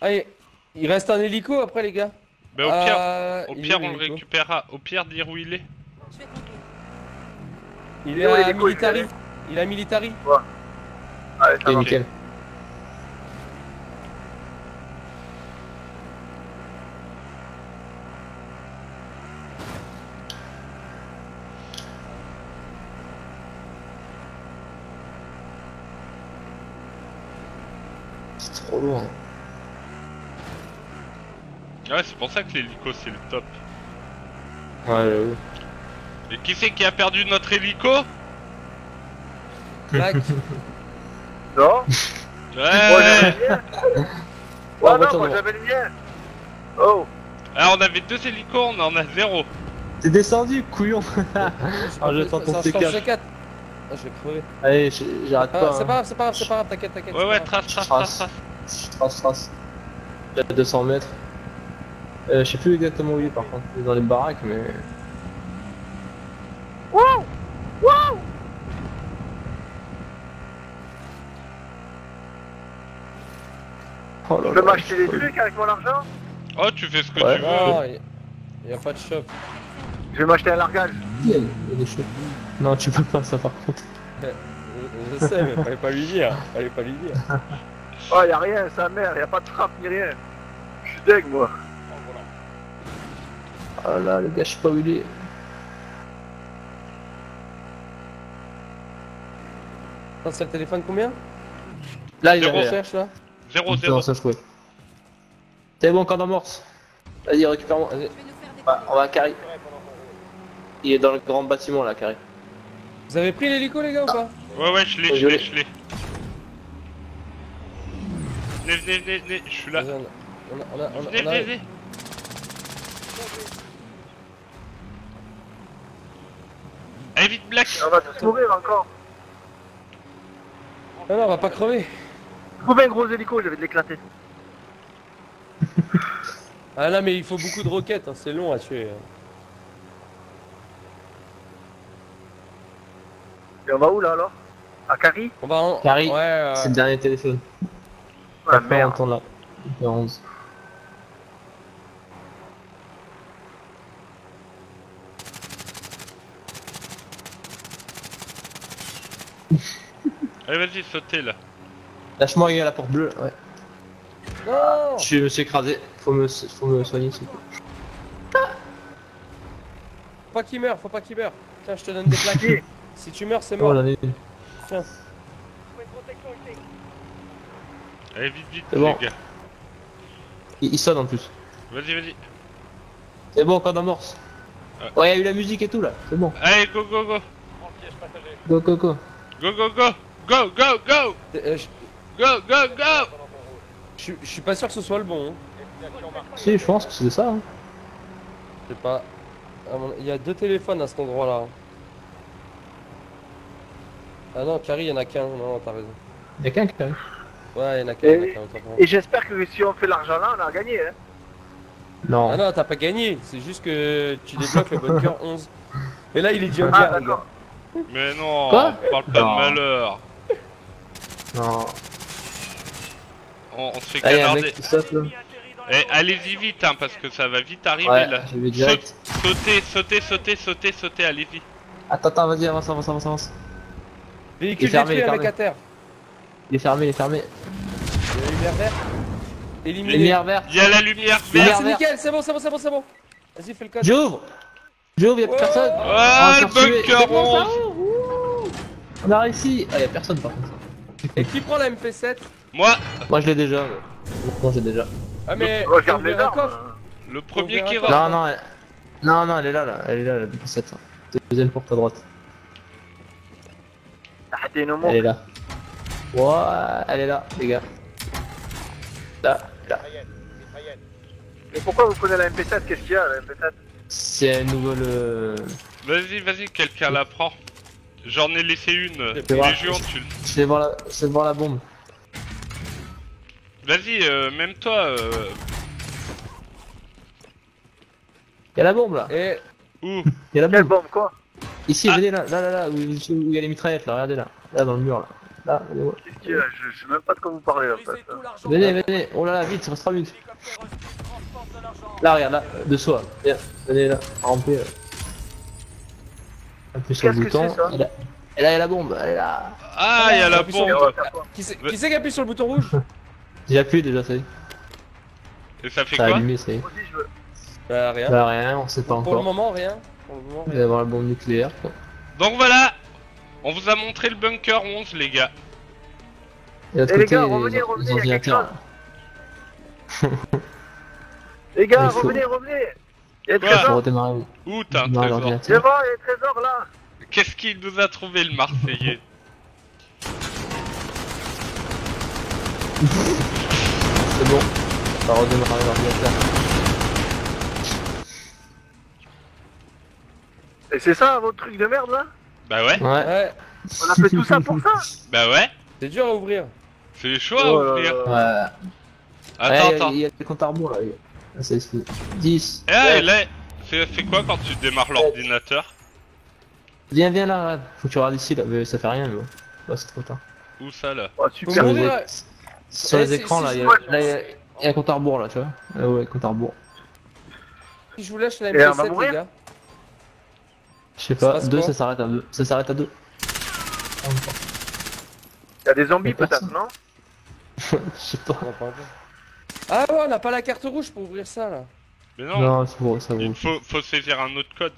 Allez, il reste un hélico après, les gars. Bah, au pire, Euh, au il pire est on le récupérera. Au pire, dire où il est. Il Il est est où, à il Militari. est Il est à Militari. Allez, ça Ok, va. nickel. C'est trop lourd. Ouais, c'est pour ça que l'hélico c'est le top. Ouais, j'avoue. Et qui c'est qui a perdu notre hélico. Non Ouais Ouais, Ouais, non, moi ouais. j'avais le mien Oh Alors on avait deux hélicos, on en a zéro. T'es descendu, couillon Ah, je tente ton C'est un C4. Scorch G4. Ah, je vais crever. Allez, j'ai- j'arrête Ah, pas. c'est hein. pas grave, c'est pas grave, c'est pas grave, t'inquiète, t'inquiète. Ouais, ouais, trace, trace, trace, trace. Trace. J'ai à 200 mètres. Euh, je sais plus exactement où il est par contre. Il est dans les baraques, mais. Oh là Je peux m'acheter des trucs avec mon argent? Oh, tu fais ce que Ouais. tu veux. Il y a pas de shop. Je vais m'acheter un largage. Il y a- y a des. Non, tu peux pas ça par contre. Je, je sais, mais fallait pas lui dire. Fallait pas lui dire. Oh, y'a rien, sa mère, y'a pas de frappe ni rien. Je suis deg moi. Oh là, le gars, je sais pas où il est. Attends, c'est le téléphone combien Là, il Zéro. est On là. cherche là Zéro, Non, zéro. ça je trouvais. C'est bon, camp d'amorce. Vas-y, récupère-moi. Je des On va, Carré. Il est dans le grand bâtiment là, Carré. Vous avez pris l'hélico, les gars, ou pas Ouais, ouais, je l'ai, je Violet. l'ai, je l'ai. Venez, venez, venez, venez, je suis là. Vas-y, on a- on a- on a- on a- Venez, venez, venez. Allez vite, Black On va tous mourir encore. Non, non, on va pas crever. Trouvez un gros hélico, je vais l'éclater. Ah là, mais il faut beaucoup de roquettes, hein, c'est long à tuer. Et on va où là alors? À Carrie? On va en. Carrie, Ouais, euh, C'est le dernier téléphone. Merde. longtemps là. Il fait 11. Allez, vas-y, sautez là. Lâche-moi, il y a la porte bleue. Ouais. Non Je me suis écrasé. Faut me, faut me soigner, s'il vous plaît. Faut pas qu'il meure, faut pas qu'il meure. Tiens, je te donne des plaques. Si tu meurs, c'est Oh, mort. une. Allez, vite, vite, C'est les bon. gars. Il, il sonne en plus. Vas-y, vas-y. C'est bon, camp d'amorce. Ouais. Ouais, il y a eu la musique et tout là. C'est bon. Allez, go, go, go. Go, go, go. Go, go, go. Go, go, go. Euh, je, Go, go, go. je suis- je suis pas sûr que ce soit le bon. Hein. Si, je pense que c'est ça. Hein. Je sais pas. Il y a deux téléphones à cet endroit-là. Ah non, Carrie, il y en a qu'un. Non, t'as raison. Il y a quelqu'un qui arrive. Ouais, il y en a qu'un. il y en a Et, qu'un, j'espère que si on fait l'argent là, on a gagné. Hein. Non. Ah non, t'as pas gagné. C'est juste que tu débloques le bunker 11. Et là, il est Joker. Ah. Mais non, Quoi parle pas Non. de malheur. Non. On, on se fait Ah, canarder. Eh, allez-y vite, hein, parce que ça va vite arriver Ouais, là. vu direct. Saute- Sautez, sautez, sautez, sautez, sautez, allez-y. Attends, attends, vas-y, avance, avance, avance, avance. Véhicule Il est fermé, détruit, il est un mec fermé. à terre. Il est fermé, il est fermé. Il y a la lumière verte. Éliminé. Lumière verte. Il y a la lumière Ah, verte. c'est nickel, c'est bon, c'est bon, c'est bon, c'est bon. Vas-y, fais le code. J'ouvre J'ouvre, y'a plus Ouais. personne Ah, On le bunker C'est bon, ça 11 On a réussi Ah, y'a personne par contre. Et qui prend la MP7 Moi, Moi je l'ai déjà. Moi j'ai déjà. Ah, mais. Moi, je garde ouvrir les armes. hein. le premier qui rentre. Non, non, elle... non, non, elle est là, là. Elle est là, la MP7. Deuxième porte à droite. Arrêtez nos Elle est là. Ouais, elle est là, les gars. Là, là. Mais pourquoi vous prenez la MP7 Qu'est-ce qu'il y a la MP7 C'est un nouvel. euh, Vas-y, vas-y, quelqu'un la prend. J'en ai laissé une. Légion, tu. Vais voir la, bombe. Vas-y, euh, même toi. Euh... Y'a la bombe là. Et Où Y'a la Quelle bombe. bombe quoi Ici, Ah. venez là, là, là, là, où où il y a les mitraillettes là, regardez là. Là, dans le mur là. Là, allez, ouais. Qu'est-ce qu'il y a je, je sais même pas de quoi vous parlez en fait. venez, venez. Oh là là, vite, ça reste 3 minutes. Là, regarde, là, de soi. Viens, venez là, ramper. là. Appuie sur le Qu'est-ce que bouton. c'est, ça Et là, et là, il y a la bombe, elle est là. Ah, il y a la Et on bombe. qui c'est qui, appuie sur le bouton rouge J'ai appuyé déjà, ça y est. Et ça fait Ça a quoi allumé, ça y est. Bah rien. Là, rien, on sait pas Pour le encore. moment rien. Pour le moment, Il va rien. y avoir la bombe nucléaire. quoi. Donc voilà On vous a montré le bunker 11, les gars. Et Eh, les gars, revenez, les revenez, il y a quelque ordinateurs. Les gars, revenez, revenez Il y a le Quoi Faut trésor redémarrer. où t'as un Démarrer trésor l'ordinateur. Devant, il y a le trésor là Qu'est-ce qu'il nous a trouvé, le Marseillais C'est bon. On va redémarrer l'ordinateur. Et c'est ça votre truc de merde là? Bah ouais, Ouais. Ouais, On a fait tout ça pour ça? Bah ouais. c'est dur à ouvrir. C'est chaud à Oh là ouvrir. là. Ouais. Attends, Ouais, attends. Il y a des comptes à rebours là. Ah, c'est 10. Eh, là, c'est c'est quoi quand tu démarres l'ordinateur Viens, viens là. Faut que tu regardes ici là. Mais ça fait rien. Là, c'est trop tard. Où ça, là Oh, super m'ouvrir, les- ouais. Sur les écrans là, il y a, un compte à rebours là, tu vois. Ah ouais, compte à rebours. Si je vous lâche la Et on va MP7 les gars. Je sais pas, passe 2 quoi ça s'arrête à 2. Ça s'arrête à 2. Il y a des zombies peut-être, non Je sais pas. Ah ouais, on n'a pas la carte rouge pour ouvrir ça là. Mais non, Non, c'est bon, ça il faut, faut saisir un autre code.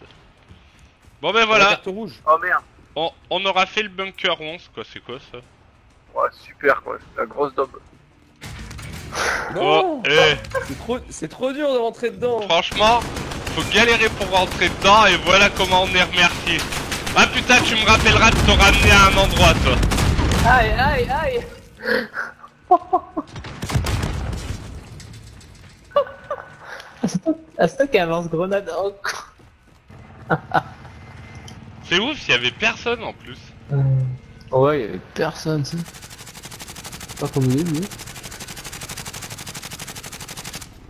Bon ben La voilà, carte rouge. Oh merde on, on aura fait le bunker 11, quoi, c'est quoi ça? Ouais, super quoi, la grosse daube. Non, Oh, eh, c'est trop, c'est trop dur de rentrer dedans. franchement, faut galérer pour rentrer dedans et voilà comment on est remercié. Ah putain, tu me rappelleras de te ramener à un endroit, toi. Aïe, aïe, aïe Ah, c'est toi qui a un lance-grenade encore. C'est ouf, il y avait personne en plus. Ouais, il y avait personne, ça. Pas comme au début.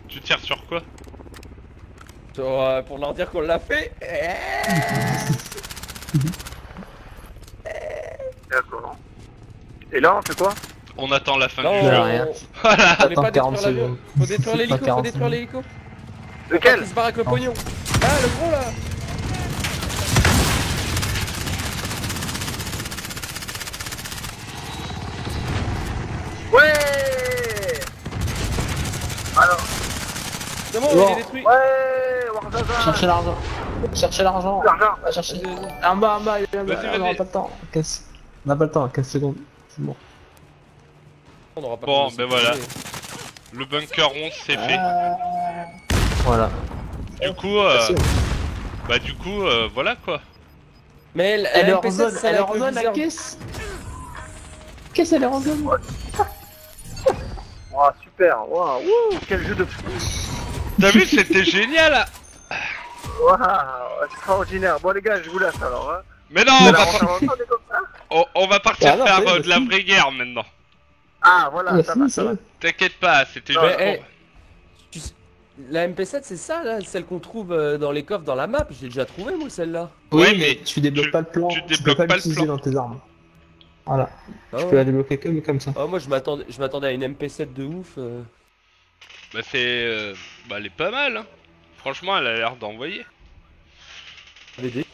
Tu tires sur quoi? Pour, euh, pour leur dire qu'on l'a fait. D'accord. Et là, on fait quoi? On attend la fin Non, du on, jeu. rien. Voilà. on allait pas Attends, 40 détruire l'avion. secondes. Faut détruire Pas l'hélico, faut 40 détruire l'hélico. Lequel Il se barre avec le pognon. Ah, le gros là. Ouais Alors, C'est bon, il est détruit. ouais Warzaza Cherchez l'argent. Cherchez l'argent. L'argent Va chercher. Vas-y, vas-y. En bas, en bas, il est en bas. Vas-y, On n'aura pas le temps. 15... On n'a pas le temps, 15 secondes. C'est bon. On aura pas Bon, ben voilà. Le bunker 11 c'est fait. Voilà. Du coup, euh, bah du coup, euh, voilà quoi. Mais Elle la est en MP7, zone, ça elle est la en zone, la bizarre. caisse. Qu'est-ce qu'elle est en zone Ouah, super Waouh wouh, Quel jeu de fou T'as vu, c'était génial. Waouh Extraordinaire Bon les gars, je vous laisse alors, hein Mais non, on va, on, on partir Ah faire euh, de la c'est- vraie guerre maintenant. Ah, voilà, Ah, ça si, va, ça va. T'inquiète pas, c'était juste La MP7, c'est ça là, celle qu'on trouve euh, dans les coffres dans la map. J'ai déjà trouvé moi celle-là. Oui, mais mais tu débloques tu- pas le plan. tu peux débloques pas pas le l'utiliser plan. dans tes armes. Voilà. Ah Tu ouais. peux la débloquer comme, comme ça. Ah, moi je m'attendais, je m'attendais à une MP7 de ouf. euh. Bah c'est, euh, bah elle est pas mal. Hein. Franchement, elle a l'air d'envoyer. VD.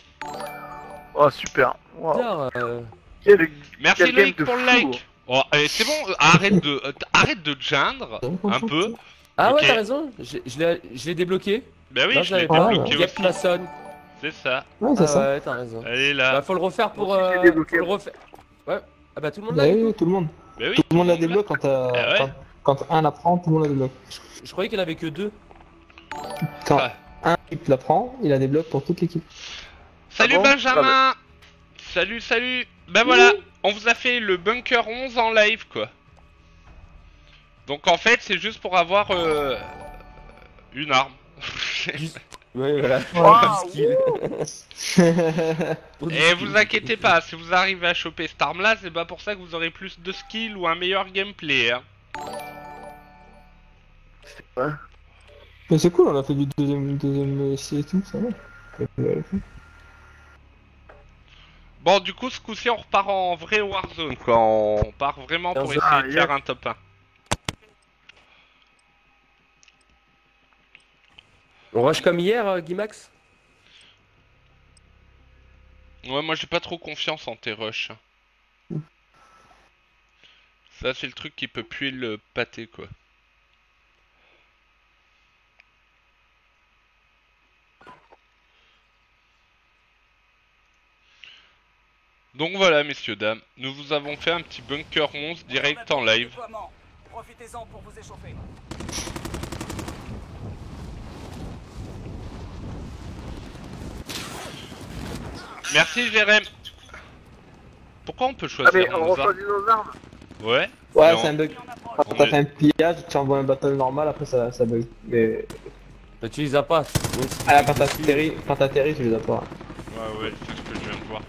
Oh, super Waouh Bizarre, euh. Quel- Merci Quel game Loïc de pour le fou. like. Oh, c'est bon, arrête de, arrête de geindre un peu. Ah ouais, t'as raison. Je, je l'ai, je l'ai débloqué. Bah oui, non, je je l'ai débloqué Yep, aussi. la sonne. C'est ça. Ouais, c'est Ah ça. ouais, t'as raison. Elle est Bah, là. faut le refaire pour. Euh, faut le refaire. Ouais. Ah bah tout le monde Bah l'a. oui, tout le monde. Bah oui. Tout le monde la débloque quand, t'as- Ah ouais. quand, quand un la prend, tout le monde la débloque. Je croyais qu'il avait que deux. Quand Ah. un équipe la prend, il la débloque pour toute l'équipe. Salut Ah bon Benjamin Salut, salut Ben voilà, on vous a fait le Bunker 11 en live, quoi. Donc en fait, c'est juste pour avoir euh, une arme. Juste- Ouais, voilà. Du Et skill. vous inquiétez pas, si vous arrivez à choper cette arme là, c'est pas pour ça que vous aurez plus de skill ou un meilleur gameplay. Hein. Mais c'est cool, on a fait du deuxième, deuxième essai et tout, ça va. Bon, du coup, ce coup-ci, on repart en vrai Warzone, quoi. On part vraiment pour essayer Ah, de yes. faire un top 1. On rush comme hier, euh, Guimax Ouais, moi j'ai pas trop confiance en tes rushs. Ça, c'est le truc qui peut puer le pâté, quoi. Donc voilà, messieurs, dames, nous vous avons fait un petit bunker 11 direct en live. Profitez-en pour vous échauffer. Merci, Jérém. Pourquoi on peut Ah mais choisir on nos armes reçoit nos armes. Ouais. Ouais, c'est un bug. Quand t'as est- fait un pillage, tu envoies un battle normal, après ça, ça bug. Mais Bah, Tu les as pas. Ah, quand t'atterris, quand t'atterris, tu les as pas. Ouais, ouais, c'est ce que je viens de voir.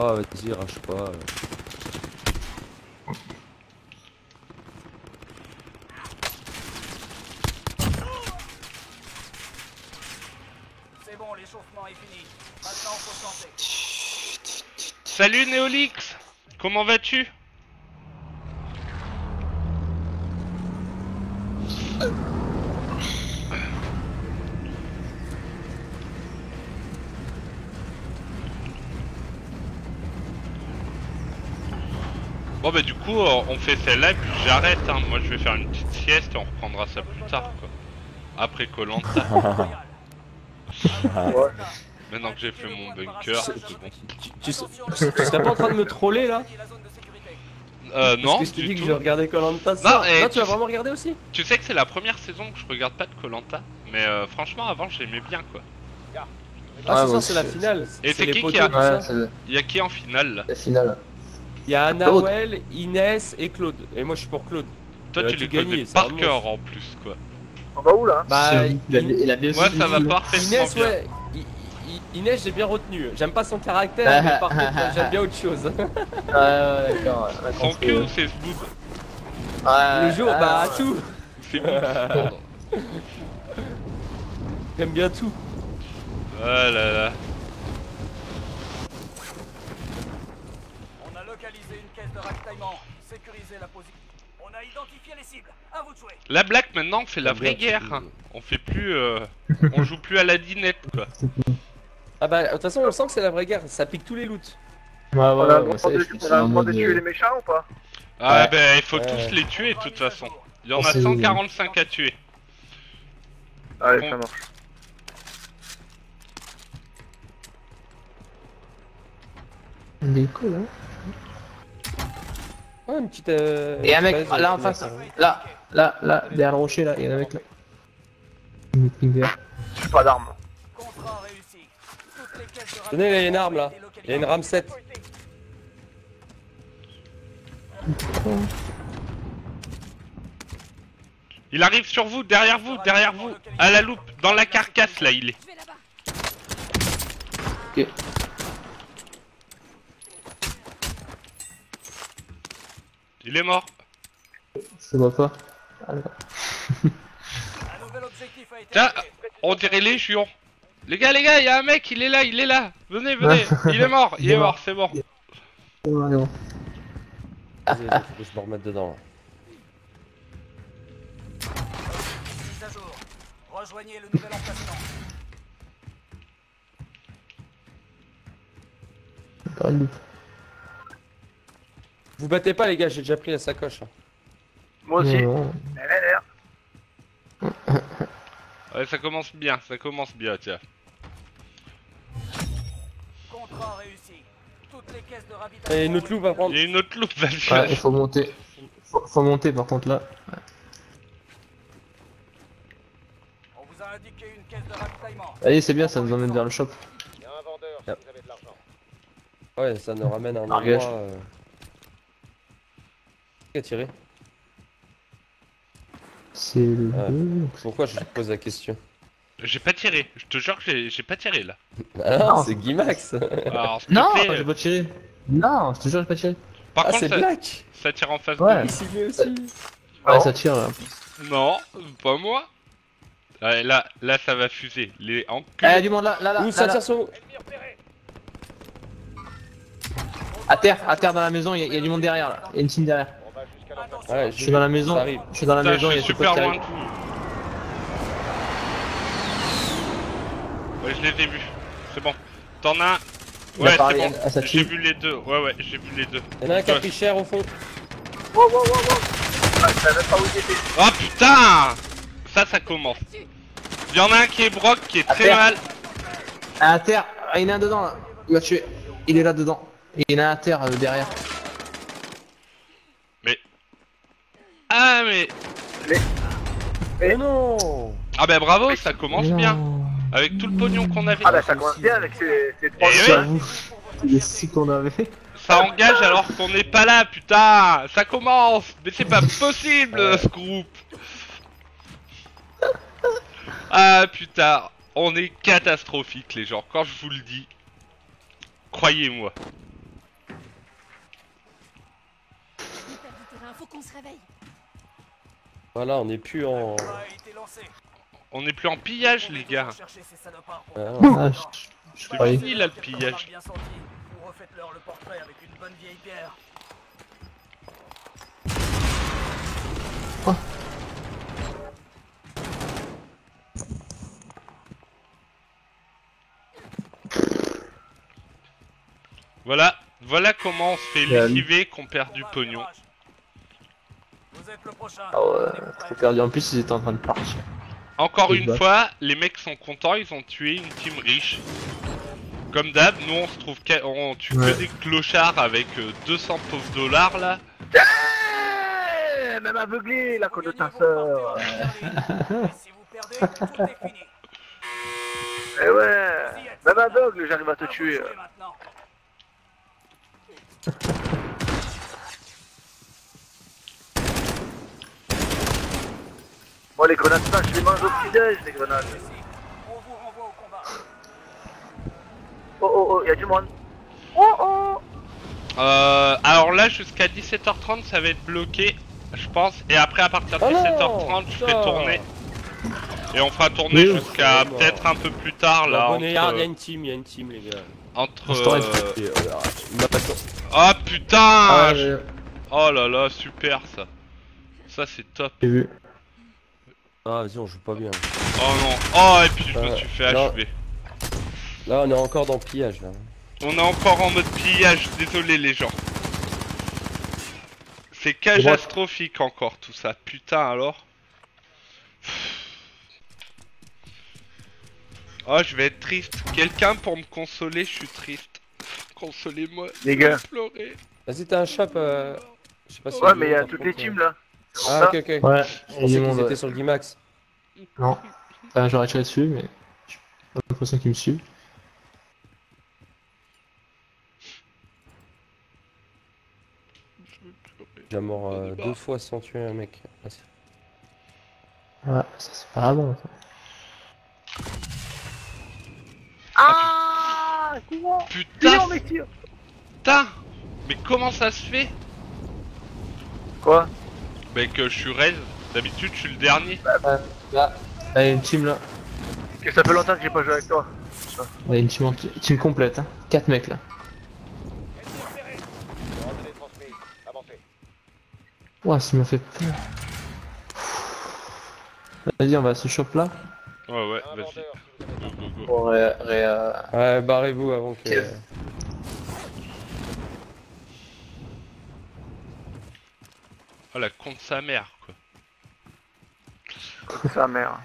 Ah, vas-y, rush pas. C'est bon, l'échauffement est fini. Maintenant, faut se lancer. Salut Néolix Comment vas-tu? Coup on fait celle-là et puis j'arrête hein. Moi je vais faire une petite sieste et on reprendra ça plus tard quoi. Après Colanta. Ouais. Maintenant que j'ai fait mon bunker, c'est bon. Tu, tu, sais- tu serais pas en train de me troller là? Euh non, Parce que je te du dis que je regardais Colanta Non, et Non, tu sais- vraiment regarder aussi? Tu sais que c'est la première saison que je regarde pas de Colanta, mais euh, franchement avant j'aimais bien quoi. Ah, Ah, ce moi soir c'est la finale. Et c'est qui qui a- ça? Ouais, c'est Il y a qui en finale là? La finale. Il y a Inès et Claude. Et moi je suis pour Claude. Toi Euh, tu les connais par cœur en plus quoi. On va où là Bah, il a, il a bien Moi suivi. ça va parfaitement Inès, bien. ouais. Inès, j'ai bien retenu. J'aime pas son caractère, mais par contre, j'aime bien autre chose. Ouais, ouais, d'accord. ouais, Son cul ou Ouais, Le jour, bah ouais. tout. C'est. J'aime bien tout. Ah là là. On a localisé une caisse de ravitaillement. Sécurisez la position. On a identifié les cibles. À vous de jouer. La blague maintenant on fait la vraie guerre. hein. On fait plus. euh, on joue plus à la dinette quoi. Ah bah, de toute façon, on sent que c'est la vraie guerre. Ça pique tous les loots. Ouais, ouais, On a le droit de, tuer euh, les méchants ou pas? Ah Ouais. ben il faut Ouais. tous les tuer de toute façon. Il y en Oh, a c'est- 145 à tuer. Allez, ça marche. Il est cool, hein. Ouais, une petite. euh, Et un mec, là en euh, face, là, là, là, derrière le rocher, là, il y a un mec là. J'ai pas de Tenez, il y a une arme, là. Il y a une rame 7. Il arrive sur vous, derrière vous, derrière vous, à la loupe, dans la carcasse là il est. Ok. Il est mort. Ça va pas. Un nouvel objectif a été Tiens, on dirait Légion. Les gars, les gars, il y a un mec, il est là, il est là. Venez, venez. Il est mort, il est mort, c'est bon. Vas-y, vas-y, faut que je me remette dedans. là. Mise à jour. Rejoignez le nouvel emplacement. Pas de loot. Vous battez pas, les gars, j'ai déjà pris la sacoche. hein. Moi aussi. Non. LLR. Ouais, ça commence bien, ça commence bien, tiens. Contrat réussi. Toutes les caisses de Et ravitaillement. une autre loupe à Il prendre. y a une autre loupe, vas-y. Ouais, il faut monter. Faut, faut monter par contre là. On vous a indiqué une caisse de ravitaillement. Allez, c'est bien, ça nous emmène vers le shop. Il y a un vendeur si Yep. vous avez de l'argent. Ouais, ça nous ramène à un endroit. Euh... Qui a tiré C'est le. Ouais. Pourquoi je te pose la question J'ai pas tiré, je te jure que j'ai pas tiré là. Ah non, Non. c'est Guimax Alors, Non, j'ai pas tiré. Non, je te jure, j'ai pas tiré. par Ah, contre, c'est ça, Black ça tire en face Ouais. S'y met aussi Ouais, ça tire là. de Non, pas moi. Ouais, là, là, ça va fuser. Les Eh, enculés. du monde là, là, là. Où ça tire sur À terre, à terre dans la maison, il y, y a du monde derrière là. Il y a une team derrière. On va jusqu'à l'emplacement. Ouais, Je suis dans la maison. Je suis dans la Putain, maison, je il y a super loin de. Ouais, je les ai vus. C'est bon. T'en as un. Ouais, parlé c'est bon. à sa J'ai vu les deux. Ouais, ouais, j'ai vu les deux. Y'en a un qui a pris cher au fond. Ah, je pas où était. Oh putain Ça, ça commence. Il y en a un qui est broc, qui est très terre. mal. À terre, ah, il y en a un dedans là. Il va tuer. Il est là dedans. Il y en a un à terre euh, derrière. Ah, mais. Mais non Ah, bah bravo, ça commence bien. Avec tout le pognon qu'on avait. Ah bah ça commence bien avec ces, ces trois Eh les six qu'on avait. Ça engage alors qu'on n'est pas là, putain Ça commence Mais c'est pas possible, ce groupe Ah, putain On est catastrophique, les gens. Quand je vous le dis, croyez-moi. Faut qu'on se réveille. Voilà, on est plus en... On n'est plus en pillage, les gars. Ah. Ah, je, fini, là, le pillage. parle bien senti. Ou refaites-leur le portrait avec une bonne vieille pierre. Voilà, voilà comment on se fait lessiver qu'on perd du pognon. Vous êtes le prochain. Ah ouais, trop perdu. En plus, ils étaient en train de partir. Encore une fois, les mecs sont contents, ils ont tué une team riche. Comme d'hab, nous on se trouve qu'à- on tue Ouais. que des clochards avec euh, 200 pauvres dollars là. Eh, Même aveuglé, la finale. Et Si vous perdez, tout est fini. Eh ouais, même aveugle, j'arrive à te de tuer. jouer maintenant. Moi, les grenades, ça, je les mange au petit-déj, les grenades. Ici, on vous renvoie au combat. Oh, oh, oh, y'a du monde. Oh, oh Euh, alors là jusqu'à 17h30 ça va être bloqué, je pense. Et après à partir de Oh non 17h30 je Putain. tourner. Et on fera tourner jusqu'à peut-être un peu plus tard là. Entre, il y a une team, il y a une team, les gars. entre, euh, Oh putain Ah, je- ouais, Oh là là, super ça. Ça c'est top. j'ai vu. Ah, vas-y, on joue pas bien. Oh non. Oh et puis je me Euh, suis fait achever. Là, on est encore dans le pillage, là. On est encore en mode pillage, désolé les gens. C'est catastrophique encore tout ça, putain alors. Oh je vais être triste. Quelqu'un pour me consoler, je suis triste. Consolez-moi. Les gars. Pleurer. Vas-y, t'as un shop, euh... Je sais pas si... Ouais, mais y'a toutes les teams là. Ah, ok, ok. Ouais, Je pensais qu'ils étaient sur le Gimax. Non. Enfin, j'aurais tiré dessus, mais. J'ai l'impression qu'ils me suivent. J'ai mort euh, deux fois sans tuer un mec. Ah, Ouais, ça c'est pas bon. ça. Ah Putain, putain Mais comment ça se fait? Quoi? Bah que je suis raise. D'habitude je suis le dernier. Là, là, il y a une team là. Que ça fait longtemps que j'ai pas joué avec toi. Ouais, il y a une team, team complète. Hein. 4 mecs là. Ouah, ça m'a fait peur. Vas-y, on va à ce shop là. Ouais ouais, vas-y. Go, go, go. Ré, ré- euh, Ouais, barrez-vous avant que... Oh la sa mère quoi. Sa mère.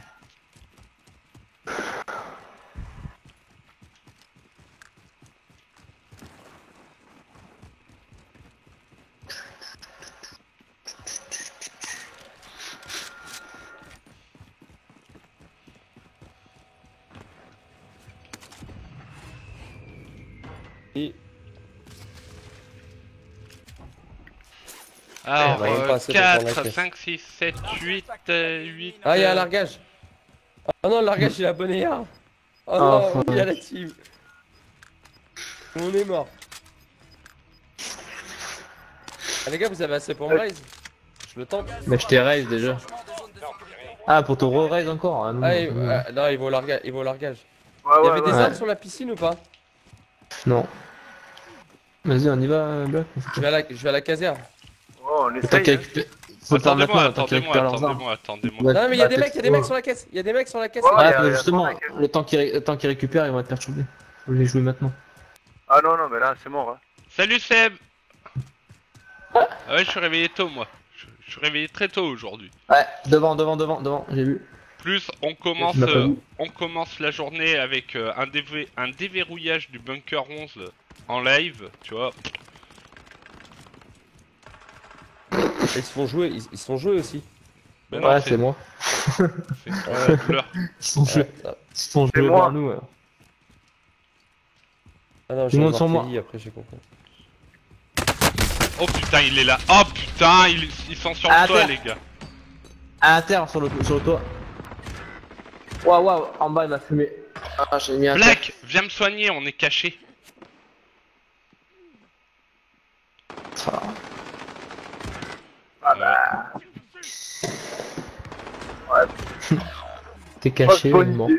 Alors, va même pas euh, assez pour prendre la 4, caisse. 5, 6, 7, 8, euh, 8. Ah, il y a un euh, largage. Ah non, le largage, il a bonnéard. Oh Ah, non, enfin. il y a la team. On est mort. Ah, les gars, vous avez assez pour me raise Je le tente. Mais je t'ai raise déjà. Ah, pour te re-raise encore ah, non, Ah, il, ah, non, il va au largage. Il va au largage. Ouais, Il y ouais, avait des ouais. armes sur la piscine ou pas? Non. Vas-y, on y va, euh, Black. je vais, à la, je vais à la caserne. Oh, on essaye. hein. Faut le faire Attendez-moi, attendez-moi, récupère leurs armes. attendez-moi, attendez-moi. Ouais, Non, mais il y a bah, des mecs, il y a des mecs sur la caisse. Il y a des mecs sur la caisse. Ouais, Ah, bah, justement, le temps qu'ils récupèrent, ils vont être perturbés. Faut les jouer maintenant. Ah non, non, mais là, c'est mort. Hein. Salut Seb Ah ouais, je suis réveillé tôt moi. Je, je suis réveillé très tôt aujourd'hui. Ouais, devant, devant, devant, devant, j'ai vu. Plus on commence, euh, on commence la journée avec euh, un, un déverrouillage du bunker 11 en live, tu vois. Ils se font jouer, ils, ils se font jouer aussi. Mais non, Ouais, c'est moi. Ils sont joués, Ah, ils sont joués par nous. ouais. ah non, j'ai moi. Après j'ai compris. Oh putain, il est là. Oh putain, ils, ils sont sur le toit terre. les gars. À terre sur le, sur le toit. Waouh, waouh, en bas il m'a fumé. Ah, j'ai mis un Black, viens me soigner, on est caché. terre. Ah bah. T'es caché, bonne bon.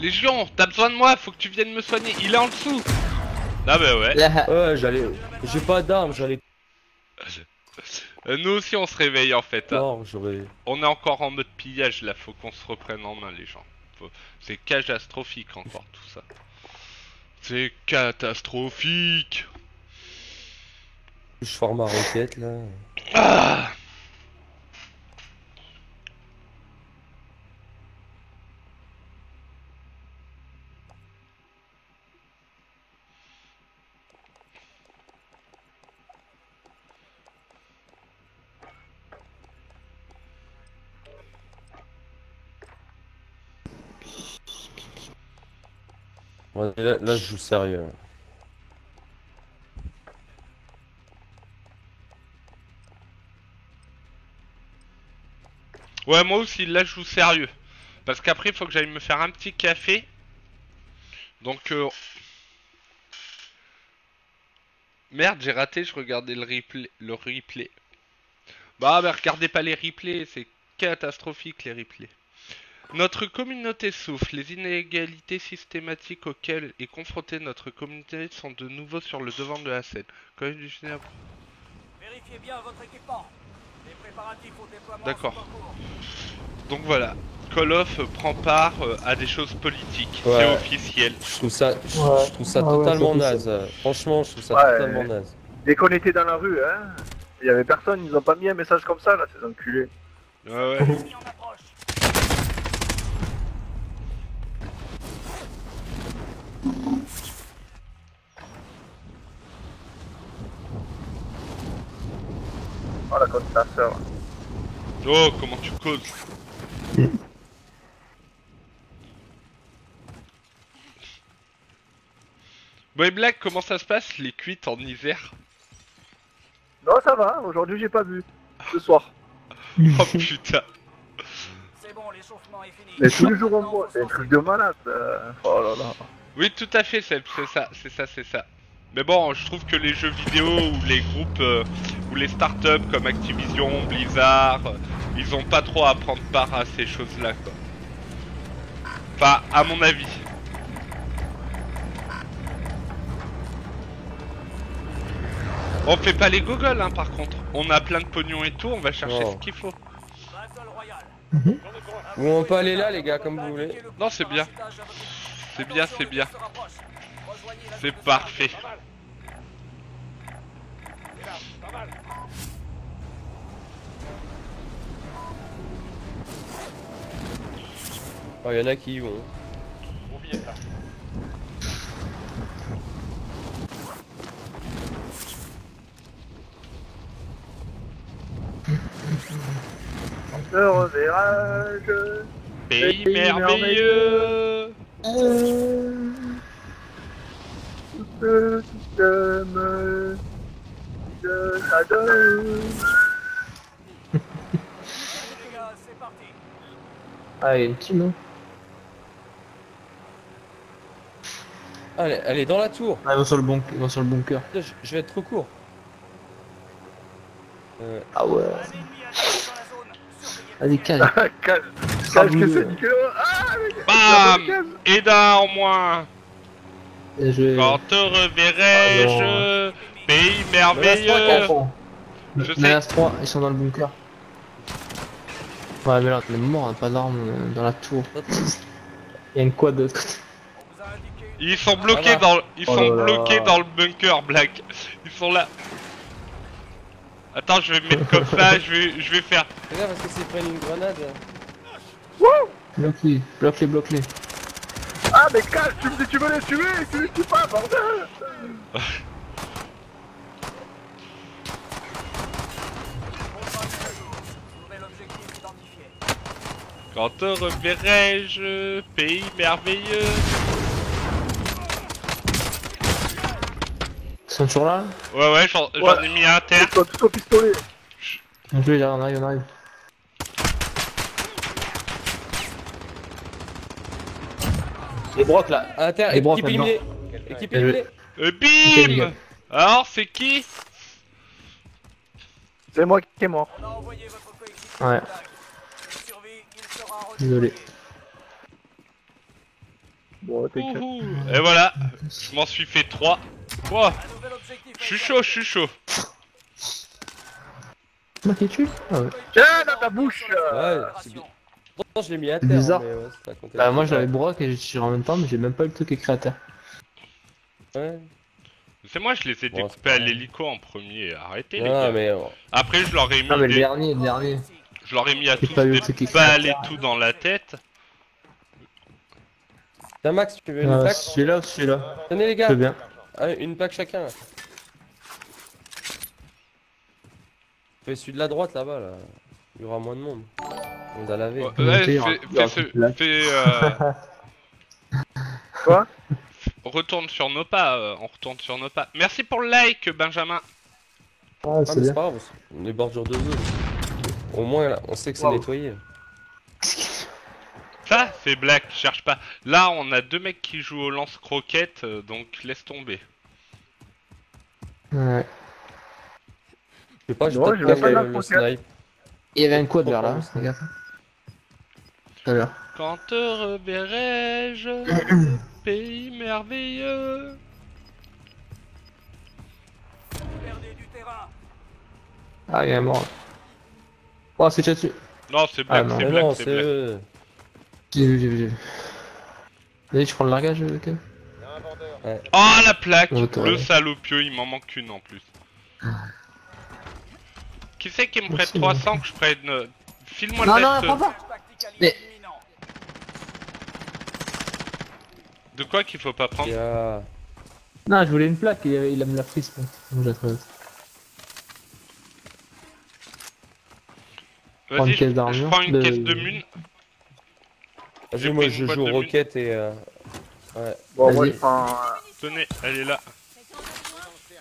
Légion, t'as besoin de moi, faut que tu viennes me soigner. Il est en dessous. Ah bah ouais. Là, Ouais, j'allais. J'ai pas d'armes, j'allais. Euh, nous aussi on se réveille en fait. hein. Non. On est encore en mode pillage là, faut qu'on se reprenne en main les gens. Faut- C'est catastrophique encore tout ça. C'est catastrophique. Je forme ma requête là. Ah là, là, je joue sérieux. Ouais moi aussi là je joue sérieux. Parce qu'après il faut que j'aille me faire un petit café. Donc euh... Merde j'ai raté, je regardais le replay. Le replay. Bah mais regardez pas les replays, c'est catastrophique les replays. Notre communauté souffre. Les inégalités systématiques auxquelles est confrontée notre communauté sont de nouveau sur le devant de la scène. Du général- Vérifiez bien votre équipement. D'accord. Donc voilà, Call of prend part euh, à des choses politiques, Ouais. c'est officiel. Je trouve ça, je, Ouais. je trouve ça ouais, totalement naze. euh, Franchement, je trouve ça Ouais. totalement naze. Dès qu'on était dans la rue, hein, il y avait personne, ils ont pas mis un message comme ça, là, ces enculés. Ouais, ouais. Oh la côte ta sœur. Oh, comment tu causes Boy Black, comment ça se passe les cuites en hiver? Non, ça va, aujourd'hui j'ai pas vu. Ce soir. Oh putain C'est bon, l'échauffement est fini. Mais tous les jours on faut c'est un truc de malade. euh. Oh là là. Oui, tout à fait, Seb, c'est ça, c'est ça, c'est ça. Mais bon, je trouve que les jeux vidéo ou les groupes euh, ou les startups comme Activision, Blizzard, euh, ils ont pas trop à prendre part à ces choses-là, quoi. Enfin, à mon avis. On fait pas les gogoles, hein, par contre. On a plein de pognon et tout, on va chercher Oh. ce qu'il faut. Ou on peut aller là, les gars, comme vous voulez. Non, c'est bien. C'est bien, c'est bien. C'est parfait. Oh, il y en a qui y vont. Le reverrage. Pays Pays merveilleux Tout ce qui t'aime. donne, ça donne. Les gars, c'est parti. Ah, il y a une team, hein. Ah, elle, est- dans la tour. Ah, vont sur le, bon... vont sur le bunker. Je, je vais être trop court. Euh, Ah ouais. Allez, calme. Cache, Ah, cache que c'est Nicolas? Ah, mais Bam d'un en moins je. Quand te reverrai-je? Pays Me reste merveilleux. Je sais. reste 3, ils sont dans le bunker. Ouais, mais là, on est mort, on a pas d'armes euh, dans la tour. Il y a une quad de l'autre côté. Ils sont bloqués dans le... Ils Oh sont là là. bloqués dans le bunker, Black. Ils sont là. Attends, je vais me mettre comme ça, je vais, je vais faire. gaffe parce que s'ils prennent une grenade. Bloque-les, bloque-les, bloque-les. Ah, mais cache, tu me dis tu veux les tuer, tu les tues pas, bordel. Quand te reverrai-je Pays merveilleux? Ils sont toujours là? Ouais, ouais, j'en j'en ai mis un à terre. Toi, tout au pistolet. On joue, là, on arrive, on arrive. Les brocs là À terre, Les équipe maintenant. éliminée. Équipe éliminée. Et Nickel, bim. Alors, c'est qui C'est moi qui est mort. Ouais. Désolé. Bon. Et voilà, je m'en suis fait 3. Wow, je suis chaud, je suis chaud. Tue Ah ouais. Tiens, dans ta bouche. Ouais, Opération. c'est bien. Pourtant, je l'ai mis à C'est terre. bizarre. Mais ouais. Bah moi j'avais broc et j'ai tiré en même temps mais j'ai même pas eu le truc écrit à terre. Ouais. C'est moi, je les ai Bon, découpés à l'hélico en premier. Arrêtez les Non, gars. mais. euh, Après, je leur ai mis, Non mais le des- dernier, le dernier. je leur ai mis à J'ai tous pas eu le des truc écrit. balles et tout dans la tête. Tiens, Max, tu veux une Euh, plaque celui-là ou celui-là Tenez, les Je gars. veux bien. Ah, une plaque chacun. Fais celui de la droite là-bas, là. Il y aura moins de monde. On a lavé. Ouais, ouais, fais, fais place. fais, euh, Quoi? Retourne sur nos pas, euh, on retourne sur nos pas. Merci pour le like, Benjamin. Ah, Ah, c'est c'est bien. pas grave, on est bordure de zone. Au moins, là, on sait que c'est Wow. nettoyé. Ça, c'est black, cherche pas. Là, on a deux mecs qui jouent au lance-croquette, euh, donc laisse tomber. Ouais. Je sais pas, peut-être j'ai pas le, snipe. Il y avait un quad vers là, Pourquoi fais gaffe. Tout à l'heure. Quand te reverrai-je Pays merveilleux Vous perdez du terrain. Ah, il y a un mort. Oh, c'est déjà dessus. Non, c'est Ah, black, non. c'est non, c'est eux. J'ai vu, j'ai vu, j'ai vu. Allez, tu prends le largage, euh, Kev Il y a un vendeur. Oh, la plaque Le salopio, il m'en manque une en plus. Qui c'est qui me prête Merci, 300 que je prenne euh, File-moi le non, prends pas Mais- allié imminent. De quoi qu'il faut pas prendre Il y a- Non, je voulais une plaque, il, il a me l'a prise. bon. Bon, j'ai la trouvé. prends une je, caisse je d'armure, prends une de- caisse de mun. Vas-y, moi je joue roquettes et. euh, Ouais. Bon, moi, je prends. euh, Tenez, elle est là.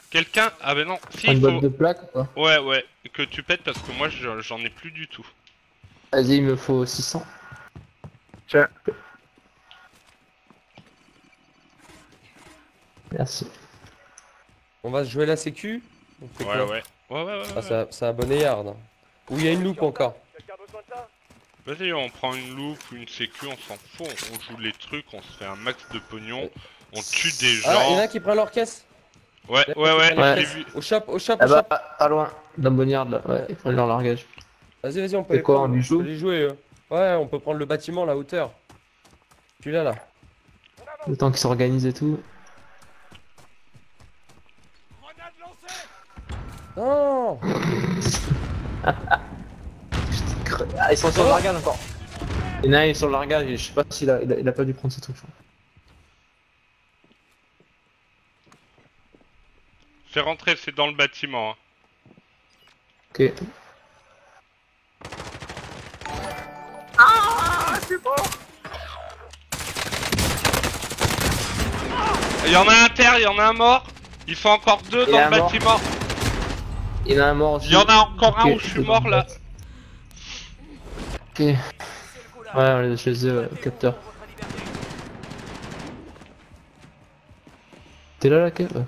Quelqu'un Ah ben non, si Prends une il boîte faut... de plaques ou quoi Ouais, ouais, que tu pètes parce que moi je- j'en ai plus du tout. Vas-y, il me faut 600. Tiens. Merci. On va se jouer la sécu On fait Ouais, quoi ouais. Ouais, ouais, ouais. Ah, ouais. c'est un- c'est un bonnet-yard. hein. Ou il y a une loupe encore. A ça Vas-y, on prend une loupe ou une sécu, on s'en fout, on, joue les trucs, on se fait un max de pognon, on tue des Ah, il y en gens. a un qui prend leur caisse Ouais, ouais, ouais, Ouais. j'ai vu. Au shop, au shop, Ah bah, shop pas loin. Dans Bonniard là, ouais, ils prennent leur largage. Vas-y, vas-y, on peut C'est les quoi, prendre, on y on joue peut les jouer. eux. Ouais, on peut prendre le bâtiment, la hauteur. Celui-là, là. Le temps qu'ils s'organisent et tout. Grenade lancée Non Ah, ils sont sur le largage encore. Il y en a un, il est sur le largage, et je sais pas s'il a, il a, il a pas dû prendre ses trucs. Fais rentrer, c'est dans le bâtiment. hein. Ok. Ah, c'est bon Il y en a un à terre, il y en a un mort. Ils sont encore deux Et dans le mort. Il y en a un mort aussi. Il y en a encore un où je suis mort là. Ok. Ouais, on les a chez eux, euh, capteur. T'es là, là, Kev Ouais.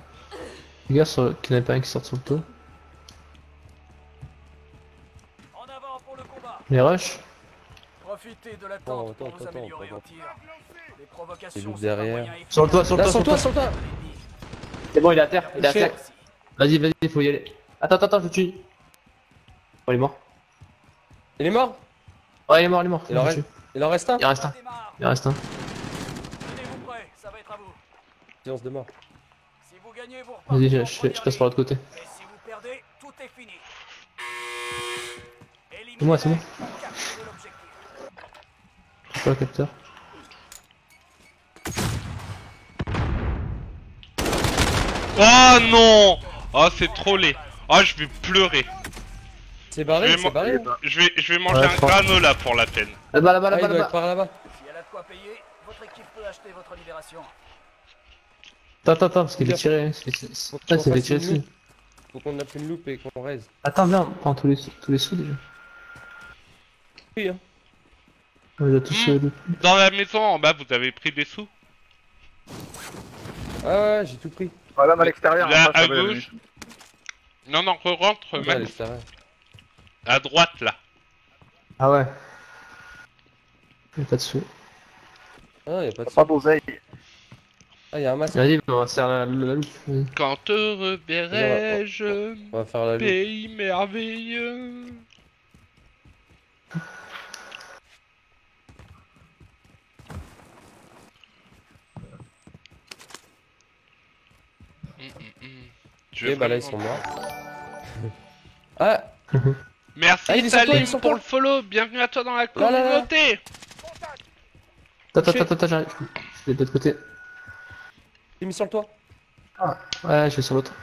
Les gars, sur... qu'il n'y en ait pas un qui sort sur le toit. En avant pour le combat. Les rush Profitez de Attends, l'attente attends, pour vous attends, améliorer attends. au tir. Les provocations derrière. un moyen efficace. Sur le toit, sur le toit, sur sur le sur toit. toi C'est bon, il est à terre, il est à terre. Vas-y, vas-y, faut y aller. Attends, attends, attends, je le tue. Oh, il est mort. Il est mort? Ouais, il est mort, il est mort. Il en reste. Il en reste un? Il en reste un. Démarre. Il en reste un. Tenez-vous prêts, ça va être à vous. Séance de mort. Si vous gagnez, vous Vas-y, je, je- je passe par l'autre côté. ligne. Et si vous perdez, tout est fini. C'est moi, c'est moi. Je pas le capteur. Oh non Oh c'est trop laid. Oh je vais pleurer. C'est Je barré, vais c'est man- barré Je vais, je vais manger Ouais, un je granola pour la peine. Là-bas, là-bas, Ah, il là-bas, doit être là-bas. par là-bas. Si elle a de quoi payer, votre équipe peut acheter votre libération. Attends, attends, attends, parce qu'il est tiré. hein. C'est- c'est- Faut Ah, qu'on c'est une dessus. loupe. Faut qu'on appuie une loupe et qu'on raise. Attends, viens, on prend tous les, tous les sous déjà. Oui, hein. On les a tous euh, le- Dans la maison en bas vous avez pris des sous? Ah ouais, j'ai tout pris. Ah, même à l'extérieur. Là face, à gauche. Non non re-rentre Ouais, même c'est vrai. à droite là. Ah ouais. Y'a pas de sous. Ah, y a pas de Pas d'oseille. Ah, y a un masque. Vas-y, on va faire la, la. Quand te reverrai-je, On va faire la loupe. pays merveilleux. Hum, hum, hum. Et bah là, ils sont morts. ah, Merci Ah, Salim pour le follow, bienvenue à toi dans la communauté Attends, attends, attends, j'arrive. Je vais de l'autre côté. t'es mis sur le toit. Ouais, je vais sur l'autre.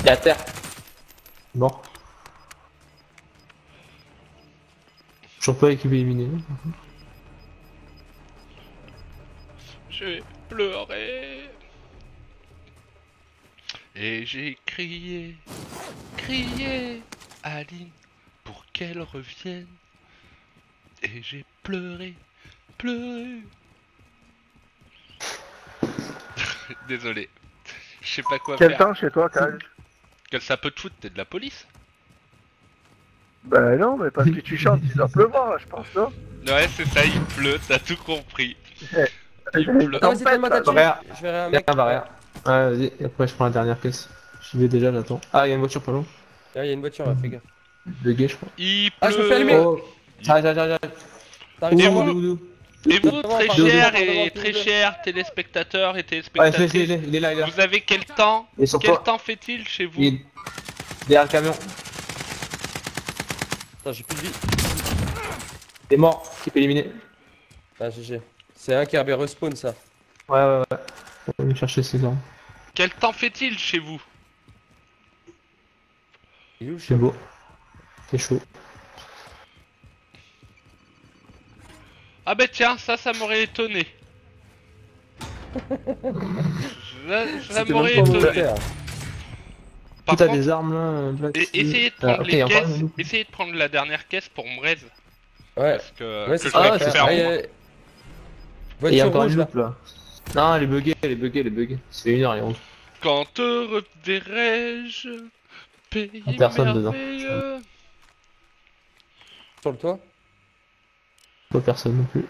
Il est à terre. Bon. Toujours pas équipé éliminé. Je vais pleurer. Et j'ai crié, crié Aline pour qu'elle revienne. Et j'ai pleuré, pleuré. Désolé. Je sais pas quoi Quel faire. temps chez toi, Kyle Que ça peut te foutre, t'es de la police Ben non, mais parce que tu chantes, il doit pleuvoir, je pense, non? Ouais, c'est ça, il pleut, t'as tout compris. Il. Ah, ta thune. Barrière. Je verrai un Y'a mec. un barrière. Ouais, vas-y, et après je prends la dernière caisse. J'y vais déjà, j'attends. Ah, y'a une voiture pas loin. Ah, y a une voiture, là, fais gaffe. Bugué, je crois. Il Ah, je me fais allumer. Oh J'arrive, j'arrive, j'arrive. T'arrives Et vous moi Où, où, où Et vous, très chers et très chers téléspectateurs et Ouais, téléspectatrices, l'ai, il est là, il est là. vous avez quel temps Il Quel toi. temps fait-il chez vous Il derrière le camion. Attends, j'ai plus de vie. Il est mort, équipe éliminée. Ah, GG. C'est un qui avait respawn, ça. Ouais, ouais, ouais. On va chercher ces armes. Quel temps fait-il chez vous? Il est où chien beau. C'est chaud. Ah bah tiens, ça, ça m'aurait étonné. ça ça m'aurait étonné. Par T'as contre, des armes là essayez de Ah, prendre les encore caisses, essayez de prendre la dernière caisse pour me raise. Ouais, Parce que, ouais, que c'est je Ah, c'est ça. Et, Et il y a Voiture encore rouge, une loupe là. Non, elle est buggée, elle est buggée, elle est buggée. Fait une heure, il rentre. Quand te reverrai-je Pays Personne dedans. Sur le toit. Pas personne non plus.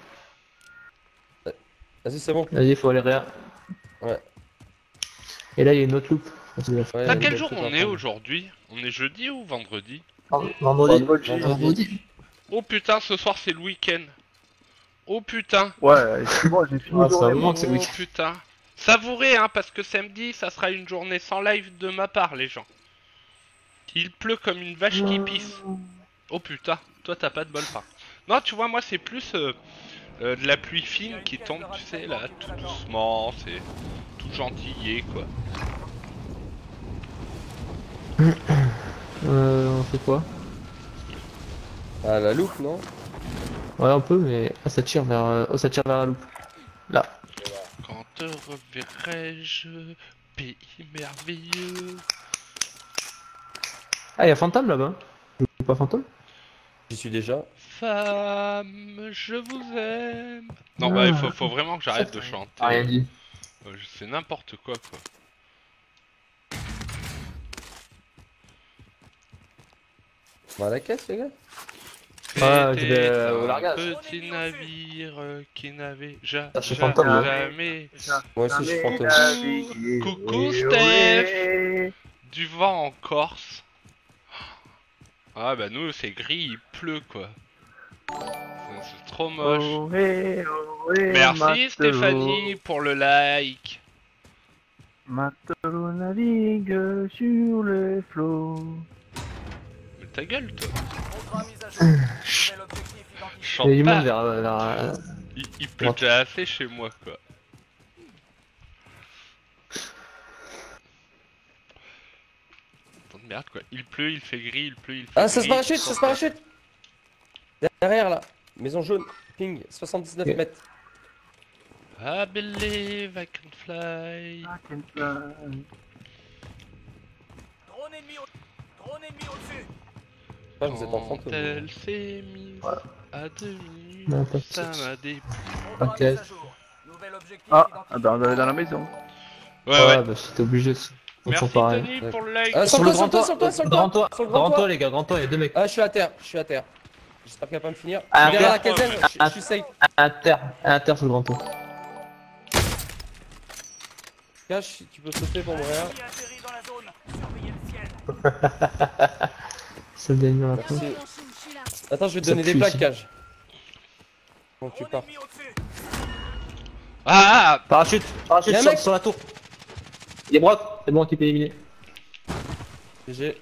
Vas-y, c'est bon. Vas-y, faut aller réa. Ouais. Et là, il y a une autre loupe. Ah, c'est Ouais, y quel jour on est aujourd'hui? On est jeudi ou vendredi? Vendredi. Vendredi. Vendredi. Oh putain, ce soir c'est le week-end. Oh putain. Ouais, excuse-moi, j'ai fini. Ah, ça manque, c'est Oh putain. Savourez, hein, parce que samedi, ça sera une journée sans live de ma part, les gens. Il pleut comme une vache qui pisse. Oh putain, toi t'as pas de bol. Non, tu vois, moi c'est plus euh, euh, de la pluie fine qui tombe, tu sais, là, tout doucement, c'est tout gentillé, quoi. Euh, on fait quoi? Ah, la loupe, non? Ouais, un peu, mais. Ah, ça tire vers. euh, Oh, ça tire vers la loupe. Là. Quand te reverrai-je, pays merveilleux? Ah, y'a Fantôme là-bas. Ou Pas Fantôme J'y suis déjà. Femme, je vous aime. Non, bah, il faut, faut vraiment que j'arrête de chanter. Ah, rien dit. Euh, C'est n'importe quoi, quoi. On va à la caisse, les gars Je C'était euh, un petit navire euh, qui n'avait ja- Ah, ja- jamais Moi aussi, je suis fantôme. Coucou, Steph. du vent en Corse. Ah bah nous c'est gris, il pleut quoi. C'est- trop moche. Merci matelot. Stéphanie pour le like. Matelot navigue sur les flots. Ta gueule toi. Du pas. monde vers. vers... Il, il pleut déjà assez chez moi quoi. Putain de merde quoi. Il pleut, il fait gris, il pleut, il fait Ah, ça se parachute, ça se parachute Derrière, là. Maison jaune. Ping, 79 Ok. mètres. I believe I can fly. Drone ennemi au... Drone ennemi au-dessus. Ah, vous êtes en fantôme. Elle s'est mise à demi, Non, pas de ça soucis. m'a déplu. Ok. Ah, ah ben on est dans la maison. Ouais, ouais. bah c'était obligé. Merci. Tony pour le like. Ah, sur Sur le grand toit, sur le toit, sur le grand toit, toit, sur le grand toit. les gars, grand toit, y'a deux mecs. Ah, je suis à terre, je suis à terre. J'espère qu'elle va pas me finir. Ah, Derrière la je, suis safe. À terre, à terre sur le grand toit. Cache, tu peux sauter pour mourir. Surveillez le ciel. C'est le dernier. Attends, je vais te Ça donner des. Cage. Bon, tu pars. ennemi au-dessus. Ah, Parachute, parachute sur, mec sur la tour. Il est broc, c'est bon, équipe éliminée. GG.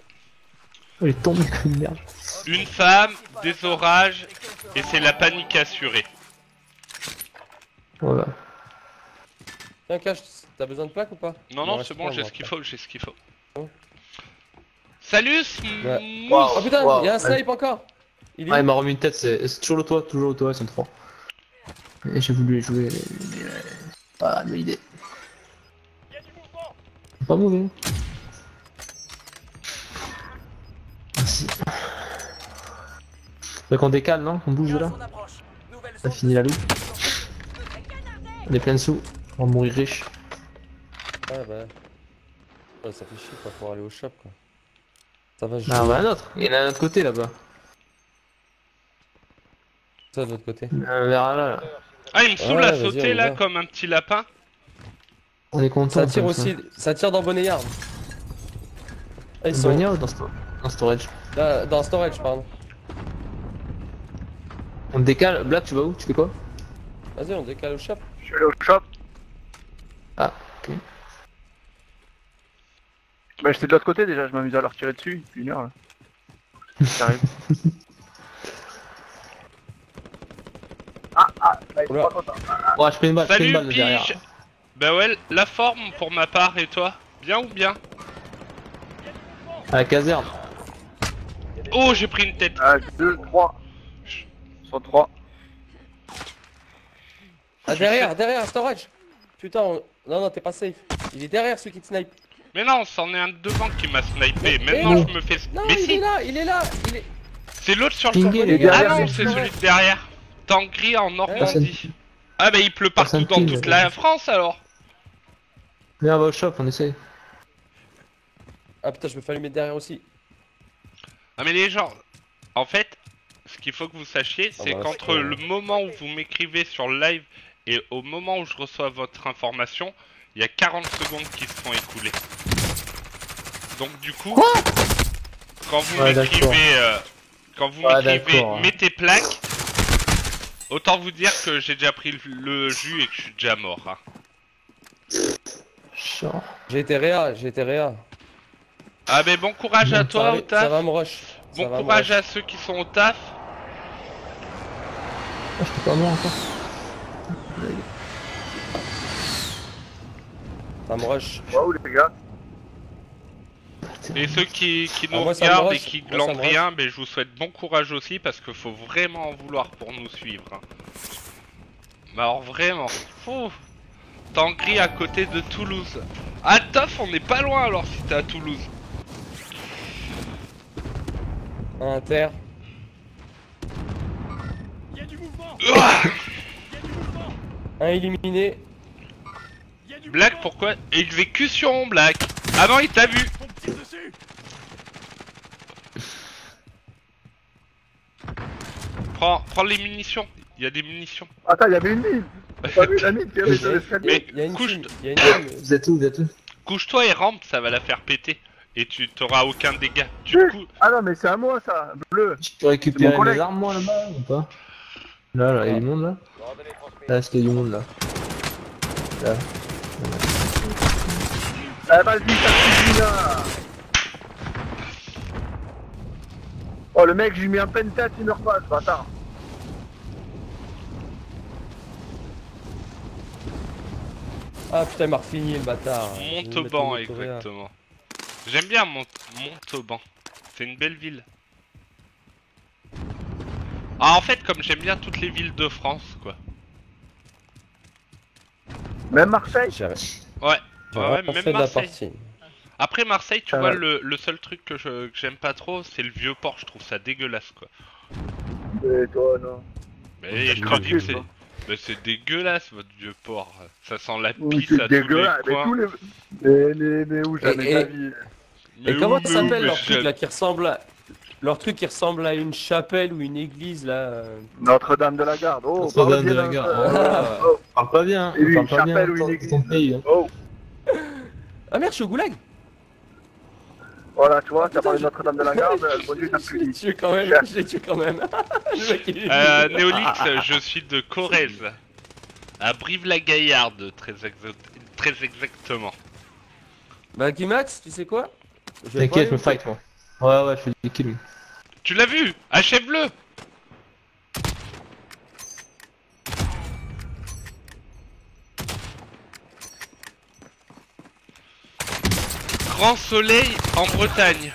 Oh, il est tombé comme une merde. une femme, des orages, et c'est la panique assurée. Voilà. Tiens, Cache, t'as besoin de plaques ou pas? Non, non, c'est bon, j'ai ce qu'il faut, j'ai ce qu'il faut. Salut, Ouais. Oh putain, Wow. il y a un snipe encore Il est Ah, il m'a remis une tête, c'est toujours le toit, toujours le toit, ils sont trois. Et j'ai voulu jouer. mais, Pas de idée. Pas mauvais. Merci. Donc on décale, non? On bouge de là? Ça finit la loupe. On est plein de sous. On va mourir riche. Ouais, bah. Ouais, ça fait chier quoi pour aller au shop quoi. Ça va, je Ah, à un autre. Il y en a un autre côté là-bas. ça de l'autre côté. Un vers là, là. Ah, il me saoule à sauter là comme un petit lapin. On est content. Ça tire aussi, ça tire dans Boneyard. Ah, ils sont ou dans, sto- dans storage? Là, dans storage, pardon. On décale. Black, tu vas où? Tu fais quoi? Vas-y, on décale au shop. Je suis allé au shop. Ah. Bah j'étais de l'autre côté déjà, je m'amuse à leur tirer dessus depuis une heure là. J'arrive. ah ah, là sont Oula. pas contents. Ouais, je fais une balle, je fais une Salut, balle de derrière. Pige Bah ouais, la forme pour ma part et toi? Bien ou bien? À la caserne. Oh, j'ai pris une tête. Ah, 2, 3. Ils sont 3. Ah, derrière, derrière, storage Putain, on- non, non, t'es pas safe. Il est derrière celui qui te snipe. Mais non, c'en est un de devant qui m'a snipé. Mais Maintenant, non. je me fais. Non, Mais il si, est là, il est là il est... c'est l'autre sur le gars. Ah non, c'est celui de derrière. T'es en Normandie. Ah bah il pleut partout dans toute la France alors. Viens, on va au shop, on essaye. Ah putain, je me fais allumer derrière aussi. Ah mais les gens, en fait, ce qu'il faut que vous sachiez, c'est bah, qu'entre le moment où vous m'écrivez sur le live et au moment où je reçois votre information, il y a 40 secondes qui se sont écoulées. Donc du coup, quand vous Ouais, m'écrivez, euh, quand vous Ouais, m'écrivez, mettez plaque, autant vous dire que j'ai déjà pris le, jus et que je suis déjà mort. hein. J'ai été réa, j'ai été réa. Ah mais bon courage à toi au Ça taf. va me rush. Ça Bon courage rush. à ceux qui sont au taf. Ah, je peux pas mort encore. Ça me rush. Waouh les gars. Et ceux qui, qui nous Ah, moi, me regardent et qui glandent rien, ben, je vous souhaite bon courage aussi parce qu'il faut vraiment en vouloir pour nous suivre. hein. Mais alors vraiment, en gris à côté de Toulouse. Ah, Toff, on n'est pas loin alors si t'es à Toulouse. Un inter. Il y a du mouvement Ouah Il y a du mouvement Un éliminé. Il y a du Black, mouvement pourquoi Exécution, Black Ah non, il t'a vu Prends, prends les munitions. Il y a des munitions. Attends, il y avait une mine. Pas vu la mine qui avait sur l'escalier Mais Il y a une couche. Il. Vous êtes où Vous êtes où couche-toi et rampe, ça va la faire péter. Et tu t'auras aucun dégât. Tu Oui. cou- Ah non, mais c'est à moi ça, bleu. Je peux récupérer mon mes armes moi là-bas ou pas Là, là, il y a du monde là. Là, est-ce qu'il y a du monde là Là. Ah vas-y, là. Oh le mec, j'ai mis un pentat, il meurt pas, ce bâtard. Ah putain, il m'a refini le bâtard. Montauban, exactement. J'aime bien Mont Montauban. C'est une belle ville. Ah, en fait, comme j'aime bien toutes les villes de France, quoi. Même Marseille Ouais, ouais, même fait de la Marseille. partie. Après Marseille, tu Ah vois, ouais. le, le seul truc que je- que j'aime pas trop, c'est le vieux port. Je trouve ça dégueulasse, quoi. Et toi, non. Mais je dis que c'est. Mais c'est dégueulasse, votre vieux port. Ça sent la pisse à tous les dégueulasse. Mais coins. tous les. Mais, mais, mais où jamais Et- ta et- vie Mais Et comment mais ça s'appelle mais leur truc là qui ressemble à... Leur truc qui ressemble à une chapelle ou une église là euh, Notre-Dame de la Garde. Oh, Notre-Dame de bien la Garde. Ah. Oh, Parle pas bien, Et lui, parle une pas bien chapelle ou ton- une hein. oh. Ah merde, je suis au goulag. Voilà, tu vois, t'as parlé de Notre-Dame de la Garde, le bon Dieu t'a Je l'ai tué quand même, je l'ai tué quand même. Euh, Néolix, je suis de Corrèze. À Brive-la-Gaillarde, très, exa- très exactement. Bah Guimax, tu sais quoi? Je vais T'inquiète, je me fight moi. Ouais, ouais, je fais des kills. Tu l'as vu? Achève-le Grand soleil en Bretagne.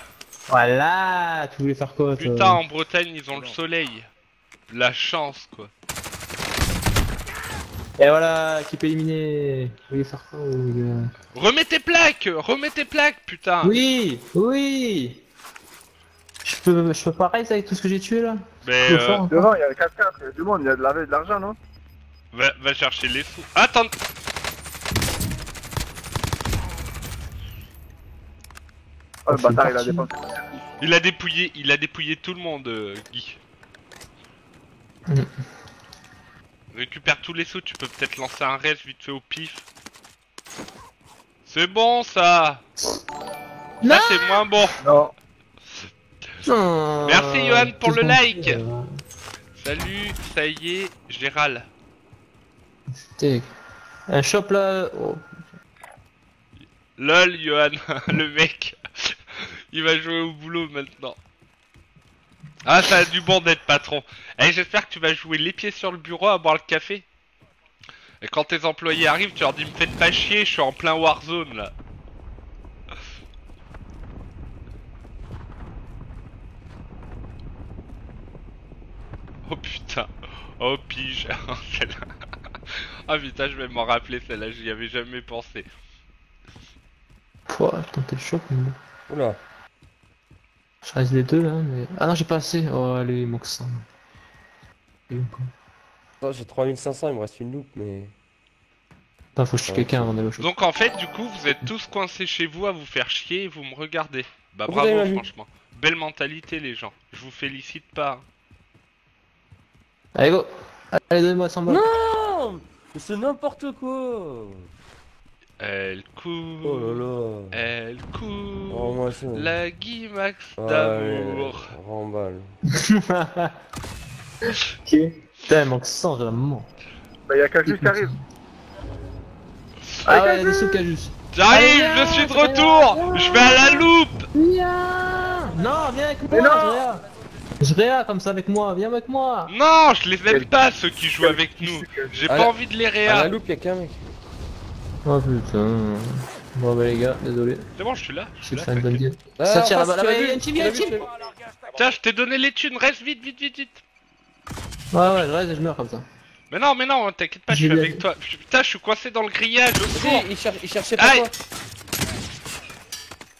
Voilà, tu voulais faire quoi toi Putain, en Bretagne, ils ont le soleil. La chance, quoi. Et voilà, équipe éliminée. Vous voulez faire quoi gars Remets tes plaques Remets tes plaques, putain Oui, oui. Je peux, je peux pas raise avec tout ce que j'ai tué là Mais euh. Devant, il y a le 4 4 il y a du monde, il y a de l'argent, non? Va, va chercher les sous. Attends Oh, le bâtard, il a dépensé. Il a dépouillé, il a dépouillé tout le monde, euh, Guy. Mm. Récupère tous les sous, tu peux peut-être lancer un reste vite fait au pif. C'est bon ça Ça c'est moins bon Non. Merci, Johan, pour le like. là Salut, ça y est, Gérald. Un shop là. Oh. LOL, Johan, le mec. Il va jouer au boulot maintenant. Ah, ça a du bon d'être patron. Eh, j'espère que tu vas jouer les pieds sur le bureau à boire le café. Et quand tes employés arrivent, tu leur dis me faites pas chier, je suis en plein Warzone là. Oh putain. Oh pige. Celle-là. Ah putain, je vais m'en rappeler celle-là, j'y avais jamais pensé. Pouah, putain, t'es bon. Oula. Je reste les deux là, mais. Ah non, j'ai pas assez. Oh, allez, il manque 100. Et donc, quoi. Attends, J'ai 3500, il me reste une loupe mais... Attends, faut que je tue quelqu'un avant d'aller au. Donc en fait, du coup, vous êtes tous coincés chez vous à vous faire chier et vous me regardez. Bah Vous bravo, franchement. Belle mentalité, les gens. Je vous félicite pas. Allez, go Allez, donnez-moi 100 balles. Non Mais c'est n'importe quoi Elle court. Oh là là Elle court. Oh moi. La Guimax Ouais, d'amour. Remballe. ok. Putain, il manque 100, j'ai la maman. Bah, il y a Cactus qui arrive. Ah ouais, il y a des sous qu'il y a juste. J'arrive, je suis de retour. Je vais à la loupe. Viens Non, viens avec moi, Jréa Jréa, comme ça avec moi, viens avec moi Non, je les aime pas ceux qui jouent avec nous. J'ai Ah, pas envie de les À réa. la loupe, y'a qu'un mec. Oh putain. Bon bah les gars, désolé. C'est bon, je suis là. Je suis là, une bonne gueule. Ça tire ah, là-bas, il y a une team, il y a l'as une team. Tiens, je t'ai donné les thunes. Reste vite, vite, vite, vite. Ouais, ouais, je reste et je meurs comme ça. Mais non, mais non, t'inquiète pas, je suis avec toi. Putain, je suis coincé dans le grillage, au secours il, cher- il cherchait pas toi.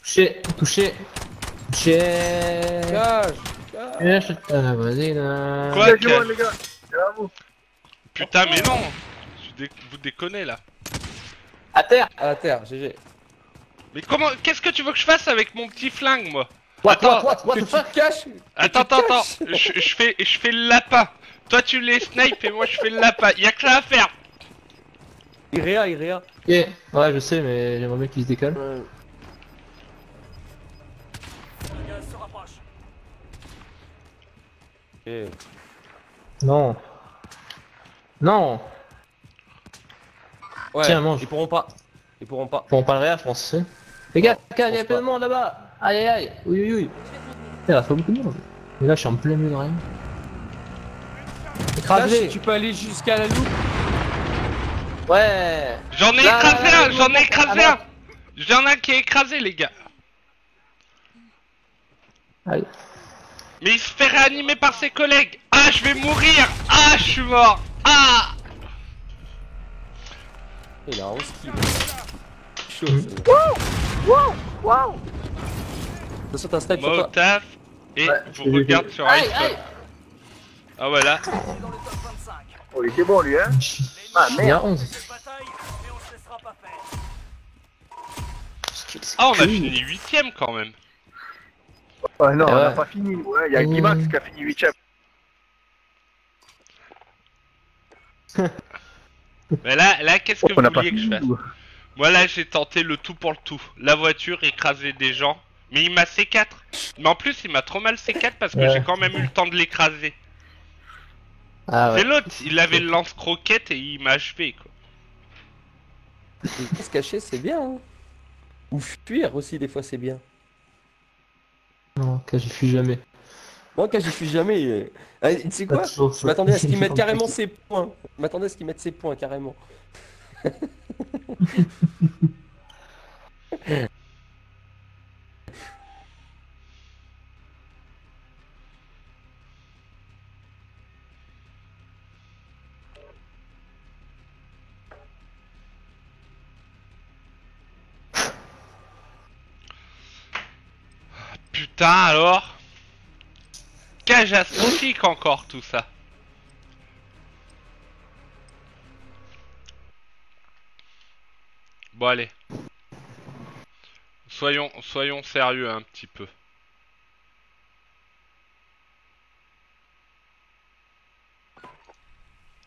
Touché, touché. Touché. Cage, cage. Ah, vas-y, là. Quoi, les gars. Putain, mais non Vous déconnez là. À terre. À la terre, GG. Mais comment Qu'est-ce que tu veux que je fasse avec mon petit flingue, moi What, Attends. what, what, what Que the tu fuck te caches Attends, attends, attends je, je fais, je fais le lapin Toi tu les snipes et moi je fais le lapin Y'a que ça à faire Iréa, Iréa. Ok. Ouais, je sais, mais j'aimerais bien qu'il se décale. Ouais. Non. Non. Ouais, Tiens, mange. Ils pourront pas. Ils pourront pas. Bon, on parlerait, je pense. Les gars, il y a plein de pas. monde là-bas. Aïe aïe aïe. Oui, oui, oui. Il reste pas beaucoup de monde. Mais là, je suis en plein milieu de rien. Écrasé. tu peux aller jusqu'à la loupe. Ouais. J'en ai écrasé un J'en ai écrasé un J'en ai un qui est écrasé les gars Allez. Mais il se fait réanimer par ses collègues Ah je vais mourir Ah je suis mort Ah Il a 11 kills. Chaud. Mm. ça. Wow, wow. De toute façon, t'as un snipe sur toi. taf Et Ouais, vous j'ai vu. regarde sur Aïe, iPhone aïe. Ah On top 25. Oh, il était bon, lui, hein. Ah, Il y a merde. 11. Cette bataille, mais on se laissera pas faire. Ah on a fini huitième quand même Ouais, non, Eh on ouais. pas fini. Ouais, il y a Mmh. Guimax qui a fini 8ème. Mais là, là qu'est-ce que On vous pas vouliez que je fasse. Moi là j'ai tenté le tout pour le tout. La voiture, écraser des gens. Mais il m'a C4. Mais en plus il m'a trop mal C4 parce que Ouais. j'ai quand même eu le temps de l'écraser. Ah C'est ouais. l'autre, il avait le lance-croquette et il m'a achevé quoi. Se cacher, c'est bien. Hein. Ou fuir aussi, des fois, c'est bien. Non, que j'y fuis jamais. Moi, quand j'y suis jamais. euh, ah, tu sais quoi? Je m'attendais à ce qu'ils mettent carrément ses points. Je m'attendais à ce qu'ils mettent ses points carrément. Putain alors? Catastrophique encore tout ça. Bon allez. Soyons, soyons sérieux un petit peu.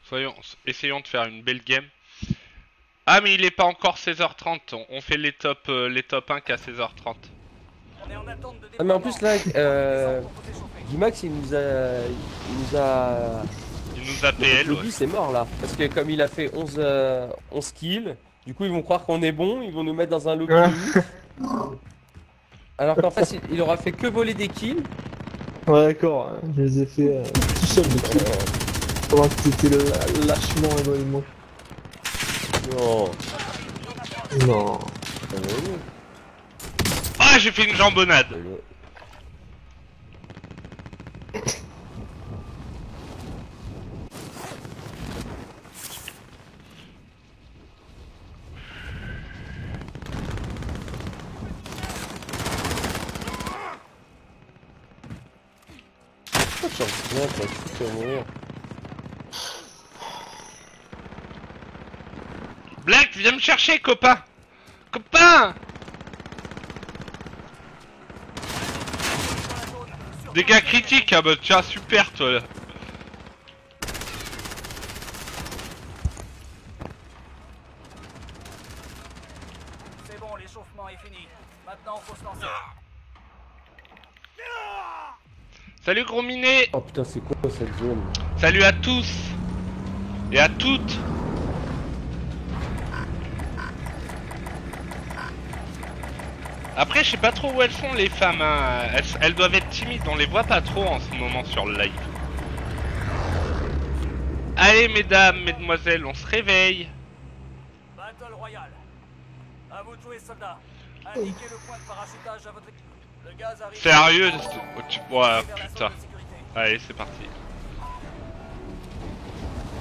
Soyons, essayons de faire une belle game. Ah mais il est pas encore 16h30, on, on fait les top, euh, les top 1 qu'à 16h30. On est en attente de Ah, mais en plus, là, euh. Guimax, il nous a. Il nous a. Il nous a PL, Le ouais. lobby, c'est mort là. Parce que comme il a fait 11, euh, 11 kills, du coup, ils vont croire qu'on est bon, ils vont nous mettre dans un lobby. De. Alors qu'en fait, il- aura fait que voler des kills. Ouais, d'accord. hein, Je les ai fait euh, tout seul. Comment que c'était le lâchement et l'éloignement. Non. Non. Ah j'ai fait une jambonnade Pourquoi tu. Black, viens me chercher, copain Copain Dégâts critiques, ah bah tiens, super toi là. C'est bon, l'échauffement est fini. Maintenant, faut se lancer. Salut gros minet. Oh putain, c'est quoi cette zone? Salut à tous. Et à toutes Après, je sais pas trop où elles sont les femmes, hein. elles, elles doivent être timides, on les voit pas trop en ce moment sur le live. Allez mesdames, mesdemoiselles, on se réveille Battle Royale. À vous de jouer, soldats. Indiquez le point de parachutage à votre équipe. Le gaz arrive. Sérieux oh, tu... Ouais, putain. Allez, c'est parti.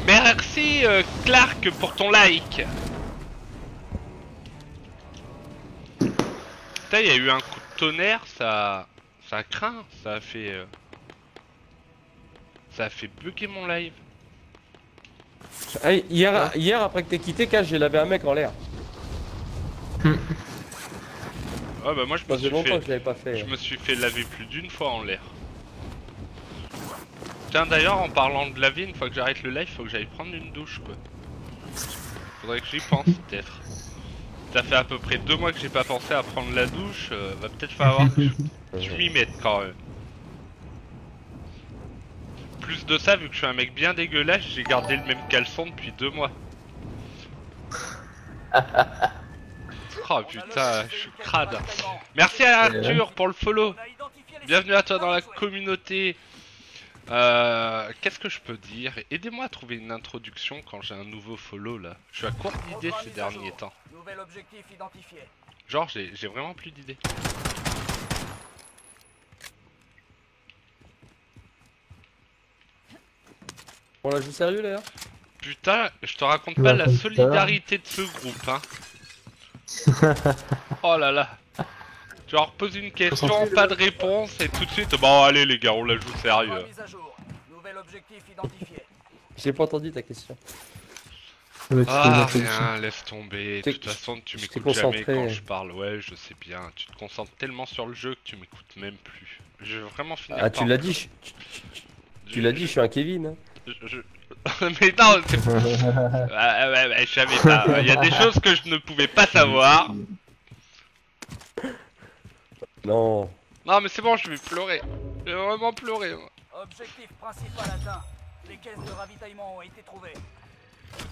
Merci Clark pour ton like. Putain, il y a eu un coup de tonnerre, ça, ça craint, ça a fait, euh, ça a fait bugger mon live. Ah, hier, hier, après que t'aies quitté, Cash, j'ai lavé un mec en l'air. Ah bah moi je me suis longtemps fait, que je l'avais pas fait. je me suis fait laver plus d'une fois en l'air. Tiens d'ailleurs en parlant de laver, une fois que j'arrête le live, faut que j'aille prendre une douche quoi. Faudrait que j'y pense peut-être. Ça fait à peu près deux mois que j'ai pas pensé à prendre la douche, euh, va peut-être falloir que je- je m'y mette quand même. Plus de ça, vu que je suis un mec bien dégueulasse, j'ai gardé le même caleçon depuis deux mois. Oh putain, je suis crade. Merci à Arthur pour le follow. Bienvenue à toi dans la communauté. Euh, Qu'est-ce que je peux dire? Aidez-moi à trouver une introduction quand j'ai un nouveau follow là. Je suis à court d'idées ces derniers temps. Nouvel objectif identifié. Genre, j'ai vraiment plus d'idées. On la joue sérieux d'ailleurs Putain, je te raconte pas la solidarité de ce groupe, hein. oh là là. Genre, pose une question, pas de réponse, et tout de suite, bon allez les gars, on la joue sérieux. J'ai pas entendu ta question. Ah rien, laisse tomber. De toute façon, tu m'écoutes jamais quand je parle. Ouais, je sais bien. Tu te concentres tellement sur le jeu que tu m'écoutes même plus. Je vais vraiment finir Ah, tu l'as dit, je- tu, l'as dit, je suis un Kevin. hein. Je- je- Mais non, c'est... Ah, ouais, ouais, je savais pas. Il y a des choses que je ne pouvais pas savoir. Non. Non, mais c'est bon, je vais pleurer. Je vais vraiment pleurer. moi. Objectif principal atteint. Les caisses de ravitaillement ont été trouvées.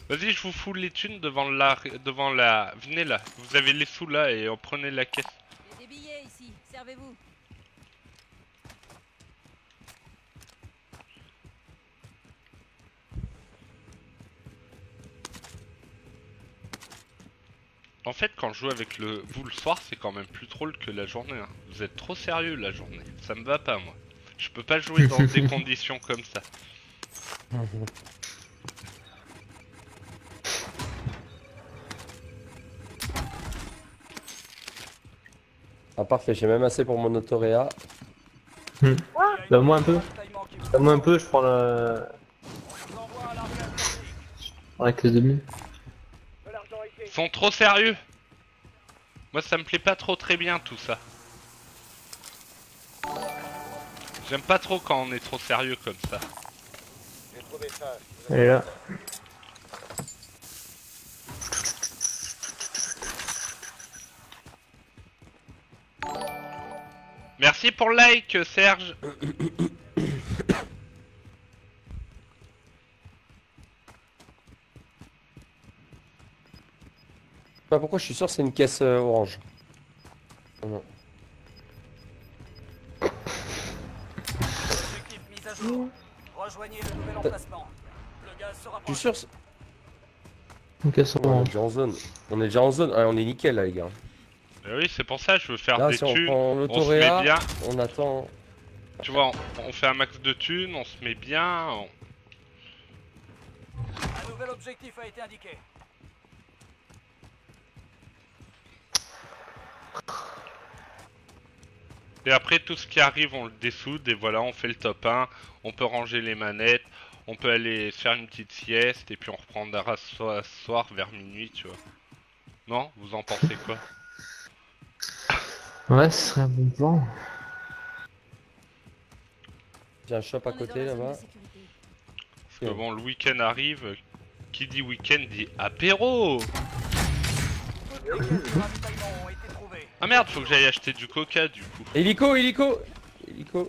Vas-y, je vous fous les thunes devant la... devant la... Venez là. Vous avez les sous là et prenez la caisse. Il y a des billets ici, servez-vous. En fait, quand je joue avec le vous le soir, c'est quand même plus drôle que la journée. hein. Vous êtes trop sérieux la journée. Ça me va pas, moi. Je peux pas jouer dans des conditions comme ça. Ah parfait, j'ai même assez pour mon autoréa. Il y a une Bah, moi, un peu. Donne-moi un peu, je prends la, je prends la caisse de mine. Ils sont trop sérieux. Moi, ça me plaît pas trop très bien tout ça. J'aime pas trop quand on est trop sérieux comme ça. J'ai trouvé ça. Elle est là. Merci pour le like, Serge. pas pourquoi je suis sûr que c'est une caisse euh, orange. Non. Objectif mis à jour. Rejoignez le nouvel emplacement. Le gaz sera Je suis sûr. c'est- Une caisse On est orange. déjà en zone. On est déjà en zone. Ah, on est nickel là les gars. Eh oui, c'est pour ça je veux faire Là des si on thunes. prend On se met l'autoréa, bien. on attend. Tu vois, on, on fait un max de thunes, on se met bien. on- Un nouvel objectif a été indiqué. Et après, tout ce qui arrive, on le dessoude et voilà, on fait le top 1. On peut ranger les manettes, on peut aller se faire une petite sieste et puis on reprendra ce soir, vers minuit, tu vois. Non? Vous en pensez quoi? Ouais, ce serait un bon plan. J'ai un shop à côté là-bas. Parce que bon, le week-end arrive. Qui dit week-end dit apéro Ah merde, faut que j'aille acheter du coca du coup. Hélico, hélico Hélico.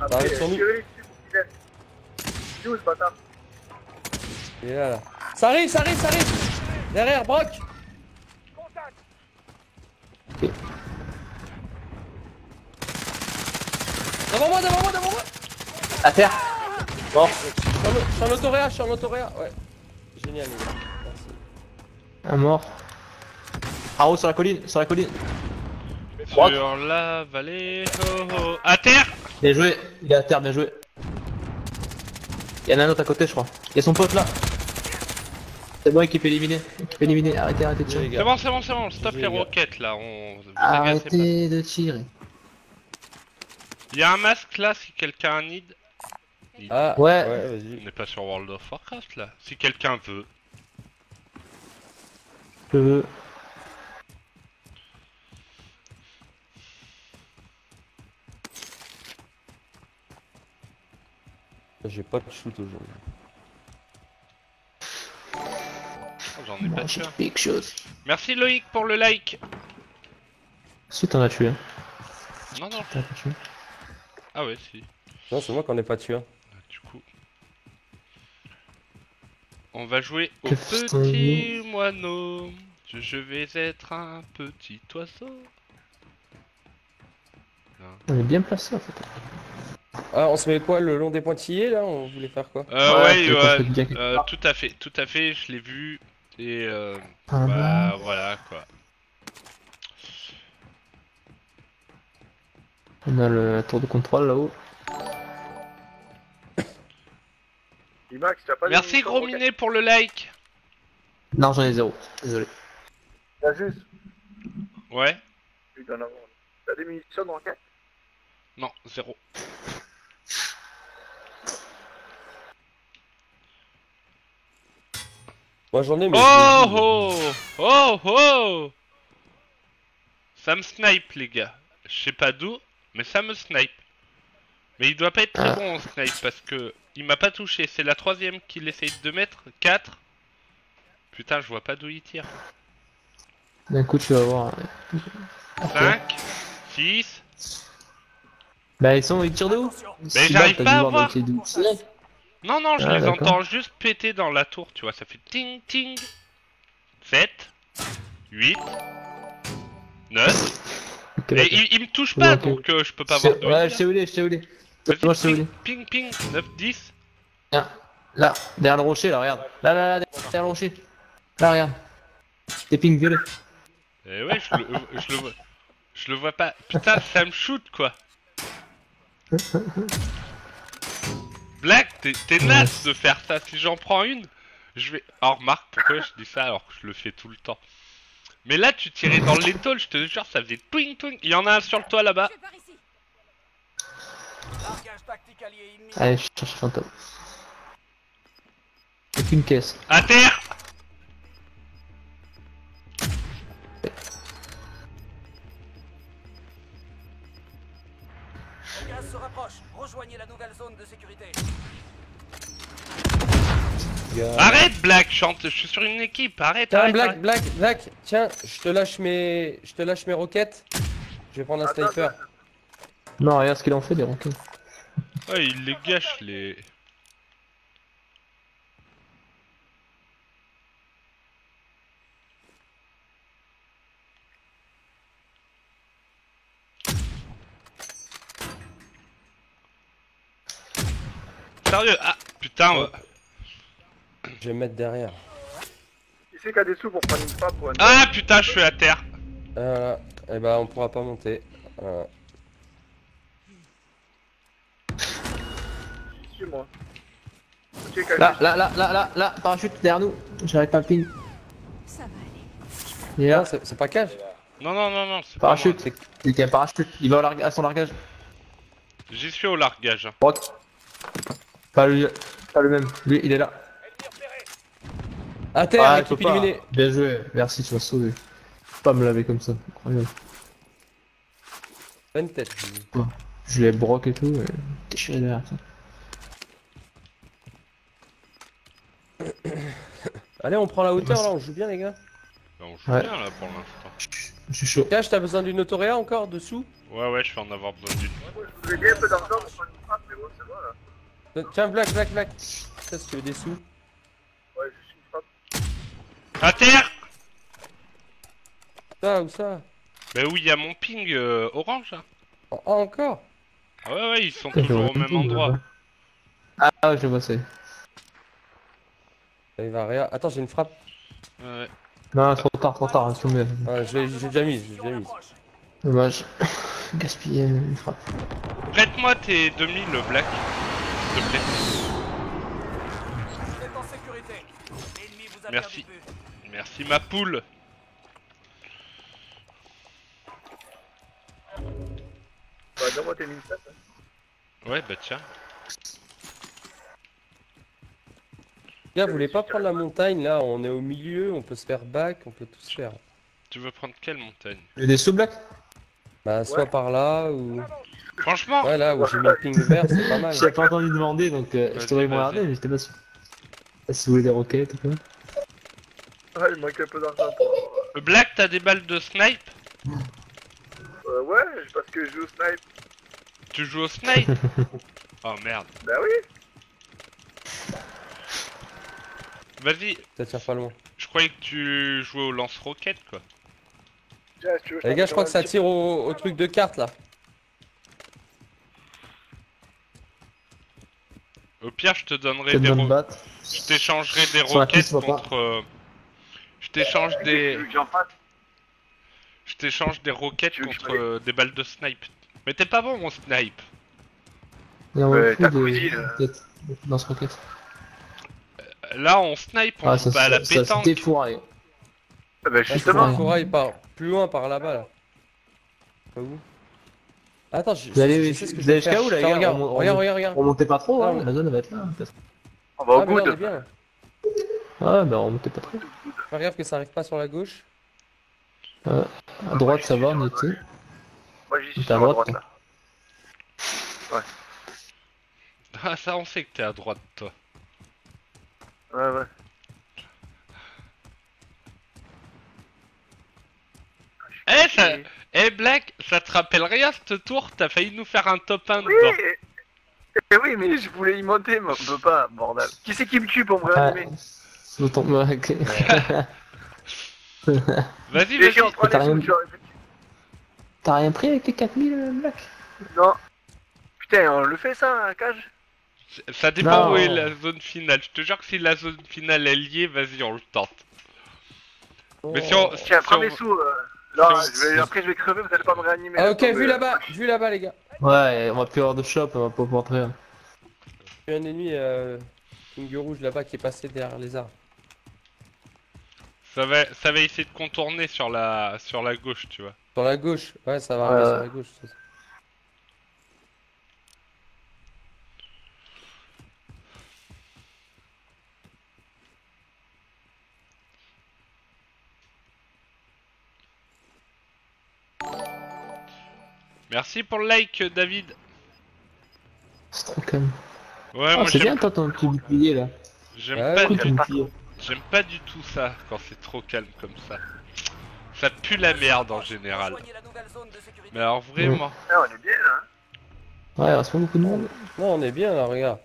Arrive sur nous. filet. Il est où ce bâtard Il est là, là. Ça arrive, ça arrive, ça arrive Derrière, Brock Contact. Devant moi, devant moi, devant moi À terre Bon, Je suis en- je suis en autoréa, je suis en autoréa, ouais. Génial les gars. Un mort. En haut sur la colline, sur la colline. Droite. Sur la vallée, oh oh. À terre Bien joué, il est à terre, bien joué. Il y en a un autre à côté, je crois. Il y a son pote là. C'est bon, équipe éliminée. Équipe éliminée, arrêtez, arrêtez de Les tirer. gars. C'est bon, c'est bon, c'est bon, stop les roquettes là, on... Arrêtez de tirer. Il y a un masque là si quelqu'un a un need. Ah, Ouais. ouais, vas-y. On n'est pas sur World of Warcraft là. Si quelqu'un veut. Je veux. J'ai pas de shoot aujourd'hui. Oh, J'en ai pas un. quelque chose. Merci Loïc pour le like. Si t'en as tué. hein. Non, non. T'en as pas tué. Ah ouais, si. Non, c'est moi qu'on n'est pas tué. hein. Ah, Du coup. On va jouer au petit moineau. Je, je vais être un petit oiseau. On est bien placé en fait. Ah, on se met quoi le long des pointillés là On voulait faire quoi? Euh, ouais, euh, tout à fait, tout à fait, je l'ai vu. Et euh, Ah, bah voilà quoi. On a le tour de contrôle là-haut. Pas Merci gros minet pour le like. Non, j'en ai zéro. Désolé. T'as juste. Ouais, avoir. T'as des munitions de roquettes non, zéro. Moi j'en ai, mais. Oh oh Oh oh Ça me snipe les gars. Je sais pas d'où, mais ça me snipe. Mais il doit pas être très Ah. bon en snipe parce que il m'a pas touché. C'est la troisième qu'il essaye de mettre. 4. Putain, je vois pas d'où il tire. D'un coup, tu vas voir. 5, 6. Bah, ils sont, ils tirent de où. Mais j'arrive pas à voir. Non, non, je Ah, les entends juste péter dans la tour, tu vois. Ça fait ting ting. 7, 8, 9. Ok, Et d'accord. il, il me touche pas donc euh, je peux pas voir Ouais, je sais où il est, je sais où il est. Vas-y, ping, ping, ping, 9, 10. Tiens, là, derrière le rocher, là, regarde. Là, là, là, derrière le rocher. Là, regarde. Des ping violets. Eh ouais, je le, je le vois. Je le vois pas. Putain, ça me shoot quoi. Black, t'es t'es naze de faire ça. Si j'en prends une, je vais. Alors, remarque, pourquoi je dis ça alors que je le fais tout le temps. Mais là, tu tirais dans l'étole, je te jure, ça faisait twing twing. Il y en a un sur le toit là-bas. Allez, je cherche fantôme. Y'a qu'une caisse. À terre Le gaz se rapproche. Rejoignez la nouvelle zone de sécurité. Gars. Arrête, Black, chante. Je suis sur une équipe. Arrête, Tiens, arrête. Black, arrête. Black, Black, tiens, je te lâche mes. Je te lâche mes roquettes. Je vais prendre un Attends, sniper. Non, regarde ce qu'il en fait, des roquettes. Ouais, il les gâche les. Sérieux Ah putain ouais. Je vais me mettre derrière. Qui c'est qui a des sous pour prendre une frappe ou un. Ah putain je suis à terre Voilà. Et bah, on pourra pas monter. Voilà. A Là, là, là, là, là, là, parachute derrière nous. J'arrête pas le ping. Ça va aller. Il est là. C'est pas cage Non non non non c'est Parachute. C'est- Il était un parachute. Il va au à son largage. moi. J'y suis au largage. Pas lui. Pas le même. Lui, il est là. À terre, Ah, il équipe éliminée. Bien joué. Merci, tu m'as sauvé. Faut Pas me laver comme ça. Incroyable. Bonne tête. Je les broque et tout. Et... Déchiré derrière ça. Allez, on prend la hauteur là, on joue bien les gars. Bah, on joue Ouais. bien là pour l'instant. Je suis chaud. Cache, t'as besoin d'une autoréa encore dessous Ouais ouais je vais en avoir besoin d'une. Moi, je voulais bien un peu d'argent pour prendre une frappe, mais bon, c'est bon là. Tiens, Black, Black, Black. Ça, si tu veux des sous. Ouais, juste une frappe. À terre Ça, où ça Bah oui il y a mon ping euh, orange là. Ah, encore Ah ouais ouais ils sont toujours au même endroit. Ah, ouais, je vois, c'est. Il va rien. Attends, j'ai une frappe. Ouais, ouais. Non, trop tard, trop tard. hein, tu me- Ah, je l'ai j'ai déjà mis, j'ai déjà mis. Dommage. Gaspiller une frappe. Prête-moi tes 2000 black, s'il te plaît. Vous êtes en sécurité. L'ennemi vous a Merci. Merci ma poule. Bah, donne-moi tes 1007. hein. Ouais, bah tiens. Gars, vous voulez pas prendre la montagne là On est au milieu, on peut se faire back, on peut tout se faire. Tu veux prendre quelle montagne? Il y a des sous black Bah, soit par là ou. Franchement, Ouais, là où j'ai mis le ping vert, c'est pas mal. J'avais pas entendu demander donc euh, je t'aurais regarder mais j'étais pas sûr. Ah, si vous voulez des roquettes ou quoi? Ouais, il manque un peu d'argent pour. le black, t'as des balles de snipe? Euh, ouais, parce que je joue au snipe. Tu joues au snipe? Oh merde. Bah oui. Vas-y, Ça tire pas loin. je croyais que tu jouais au lance-roquette quoi. Si veux, Les gars, je crois que ça tire. au, au truc de carte là. Au pire, je te donnerai des ro-. Je t'échangerai des roquettes on contre. euh, Je t'échange Tu des. Je t'échange des roquettes contre euh, des balles de snipe. Mais t'es pas bon mon snipe. Il y a un Ouais, coup ta de Là on snipe, on Ah, joue ça, pas à la ça, ça se pétanque. défouraille. Ah, Bah Ah, justement. le corail par plus loin par là-bas là. Pas où Attends, je, Vous allez- je sais ce que vous je vais allez jusqu'à faire. où, là, regarde, On- on- regarde, regarde, regarde. Remontez pas trop, Ah, hein, ouais. la zone elle va être là. peut-être. On va au Ah, on good. bien. là. Ouais, bah remontez pas trop. Fais gaffe que ça arrive pas sur la gauche. À droite ça va, on était. Moi j'y suis à droite, là. Ah ça on sait que t'es à droite toi. Ouais, ouais. Eh ça... Eh Black, ça te rappelle rien ce tour? T'as failli nous faire un top 1 Oui dedans. et oui, mais je voulais y monter, mais on peut pas, bordel. Qui c'est qui me tue pour me réanimer? Ouais. C'est moi. ok. Vas-y, vas-y. T'as rien rien pris avec les 4000 euh, Black? Non. Putain, on le fait ça, un cage? Ça dépend Non. où est la zone finale. Je te jure que si la zone finale est liée, vas-y on le tente. Mais si on... Tiens, si prends on- mes sous. Euh... Là, si on- je vais- après je vais crever, vous allez pas me réanimer. Ah ok, vu euh, là-bas, vu là-bas les gars. Ouais, on va plus avoir de shop, on va pas pouvoir rentrer. Il y a un ennemi euh, King rouge là-bas qui est passé derrière les arbres. Ça va, ça va essayer de contourner sur la, sur la gauche, tu vois. Sur la gauche, ouais, ça va arriver Ouais. sur la gauche. ça. Merci pour le like, David. C'est trop calme. Ouais, Ah, moi c'est bien toi ton petit bouclier là. j'aime Ouais, pas, du- pas du tout ça quand c'est trop calme comme ça. Ça pue la merde en général. Mais alors vraiment. Ah, on est bien là. hein. Ouais, il reste pas beaucoup de monde. Non, on est bien là, regarde.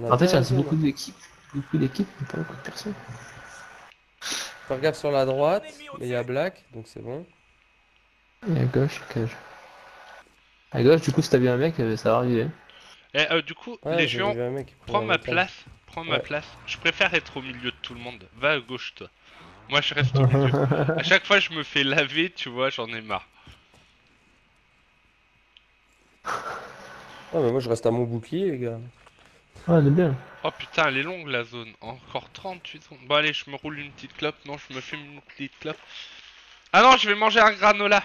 En fait, il reste beaucoup d'équipes. Beaucoup d'équipes, mais pas beaucoup de personnes. Gaffe sur la droite, mais il y a Black, donc c'est bon. Et à gauche, cage. À gauche, du coup, si t'as vu un mec, euh, ça va arriver. Eh, euh, du coup, Ouais, Légion, prends ma place. Prends ma place. Je préfère être au milieu de tout le monde. Va à gauche, toi. Moi, je reste au milieu. à chaque fois, je me fais laver, tu vois, j'en ai marre. Ah, mais moi je reste à mon bouclier, les gars. Ouais, on est bien. Oh putain, elle est longue la zone. Encore 38 secondes. Bon, allez, je me roule une petite clope. Non, je me fume une petite clope. Ah non, je vais manger un granola.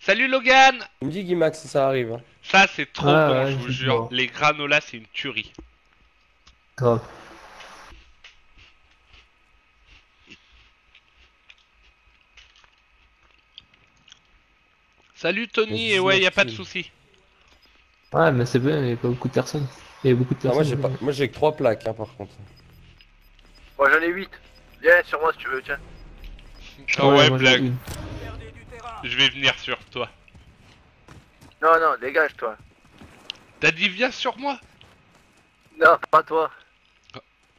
Salut Logan Il me dit Guimax si ça arrive. hein. Ça, c'est trop Ah bon, ouais, je vous jure. Les granolas, c'est une tuerie. Grave. Salut Tony, et ouais, y a pas de souci. Ouais, mais c'est bien, il y a pas beaucoup de personnes. Il y a beaucoup de Ah, moi j'ai personnes. pas, moi j'ai que trois plaques hein, par contre. Moi j'en ai 8. Viens sur moi si tu veux, tiens. Ah ouais, blague. une. Perdez du terrain. Je vais venir sur toi. Non, non, dégage toi. T'as dit viens sur moi Non, pas toi.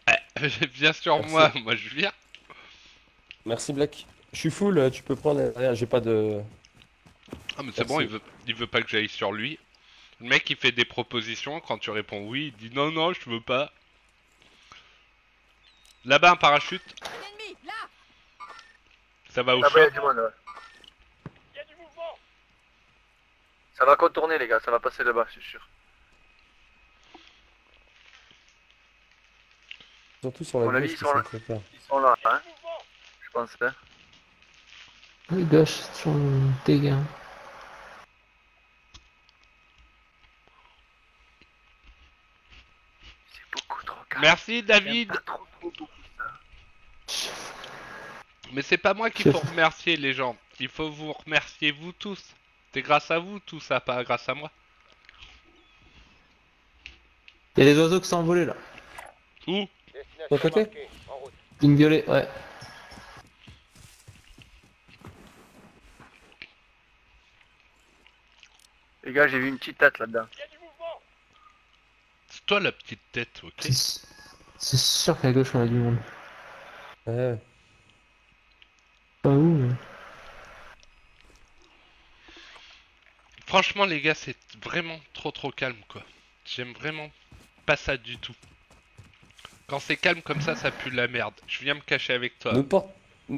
Eh, Viens sur Merci. moi, moi je viens. Merci Black. Je suis full, euh, tu peux prendre. Rien, j'ai pas de. Ah mais c'est bon, il veut, il veut pas que j'aille sur lui. Le mec il fait des propositions, quand tu réponds oui, il dit non non je veux pas. Là-bas un parachute, ça va au Ah bah y'a shop. du monde là. Il y a du mouvement Ça va contourner les gars, ça va passer là-bas, c'est sûr. Surtout sur la avis, gauche, ils sont me là. Ils sont là, hein Je pense, hein. Oui, gauche, c'est toujours un dégât. C'est beaucoup trop calme. Merci David. Trop, trop. Mais c'est pas moi qu'il Chef. faut remercier les gens. Il faut vous remercier vous tous. C'est grâce à vous tout ça, pas grâce à moi. Il y a des oiseaux qui sont envolés là. Où? Ton côté? Marquée. En route. Ligne violet, ouais. Les gars, j'ai vu une petite tête là-dedans. C'est toi la petite tête, ok C'est c'est sûr qu'à gauche on a du monde. Ouais. Pas où mais... Franchement les gars, c'est vraiment trop trop calme quoi. J'aime vraiment pas ça du tout. Quand c'est calme comme ça, ça pue la merde. Je viens me cacher avec toi. Porte.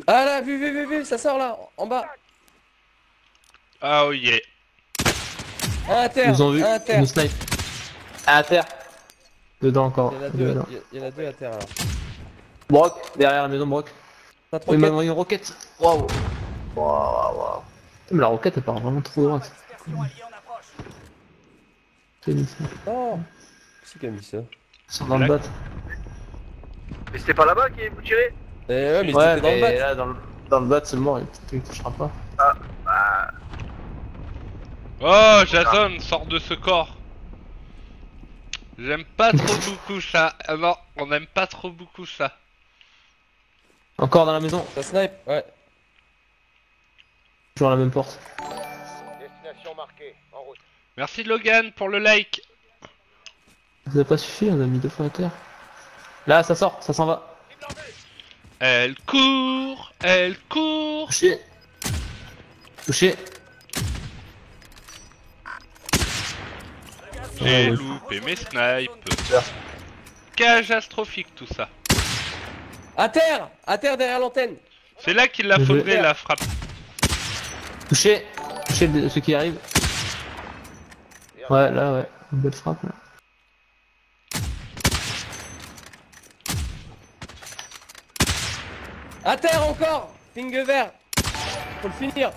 Ah là, vu, vu, vu, vu, ça sort là, en bas. Ah oh yeah. Un à terre, Ils nous ont vu, un à ils terre. nous snipe. À terre. Dedans encore. Il y en a Dedans. deux, il y en a deux à terre là. Brock, derrière la maison Brock. Il m'a de envoyé une roquette. Waouh. Waouh, waouh. Mais la roquette elle part vraiment trop droite. En approche. Mis ça. Oh Qui qui a mis ça Ils sont dans le bot. Mais c'était pas là-bas qui vous tirez Eh ouais, mais Ouais, c'était dans le là dans le, dans le bot mort, il il touchera pas. Oh Jason, sors de ce corps. J'aime pas trop beaucoup ça. Ah non, on aime pas trop beaucoup ça. Encore dans la maison, Ça snipe, ouais. toujours à la même porte. Destination marquée. En route. Merci Logan pour le like. Ça n'a pas suffi, on a mis deux fois à terre. Là, ça sort, ça s'en va. Elle court, elle court. Touché. Touché. J'ai Ouais. loupé mes snipes. Catastrophique tout ça. À terre À terre derrière l'antenne C'est là qu'il la faudrait la frappe. Touché. Touché le- ceux qui arrivent. Ouais, là, ouais. Une belle frappe, là. À terre encore Finger vert Faut le finir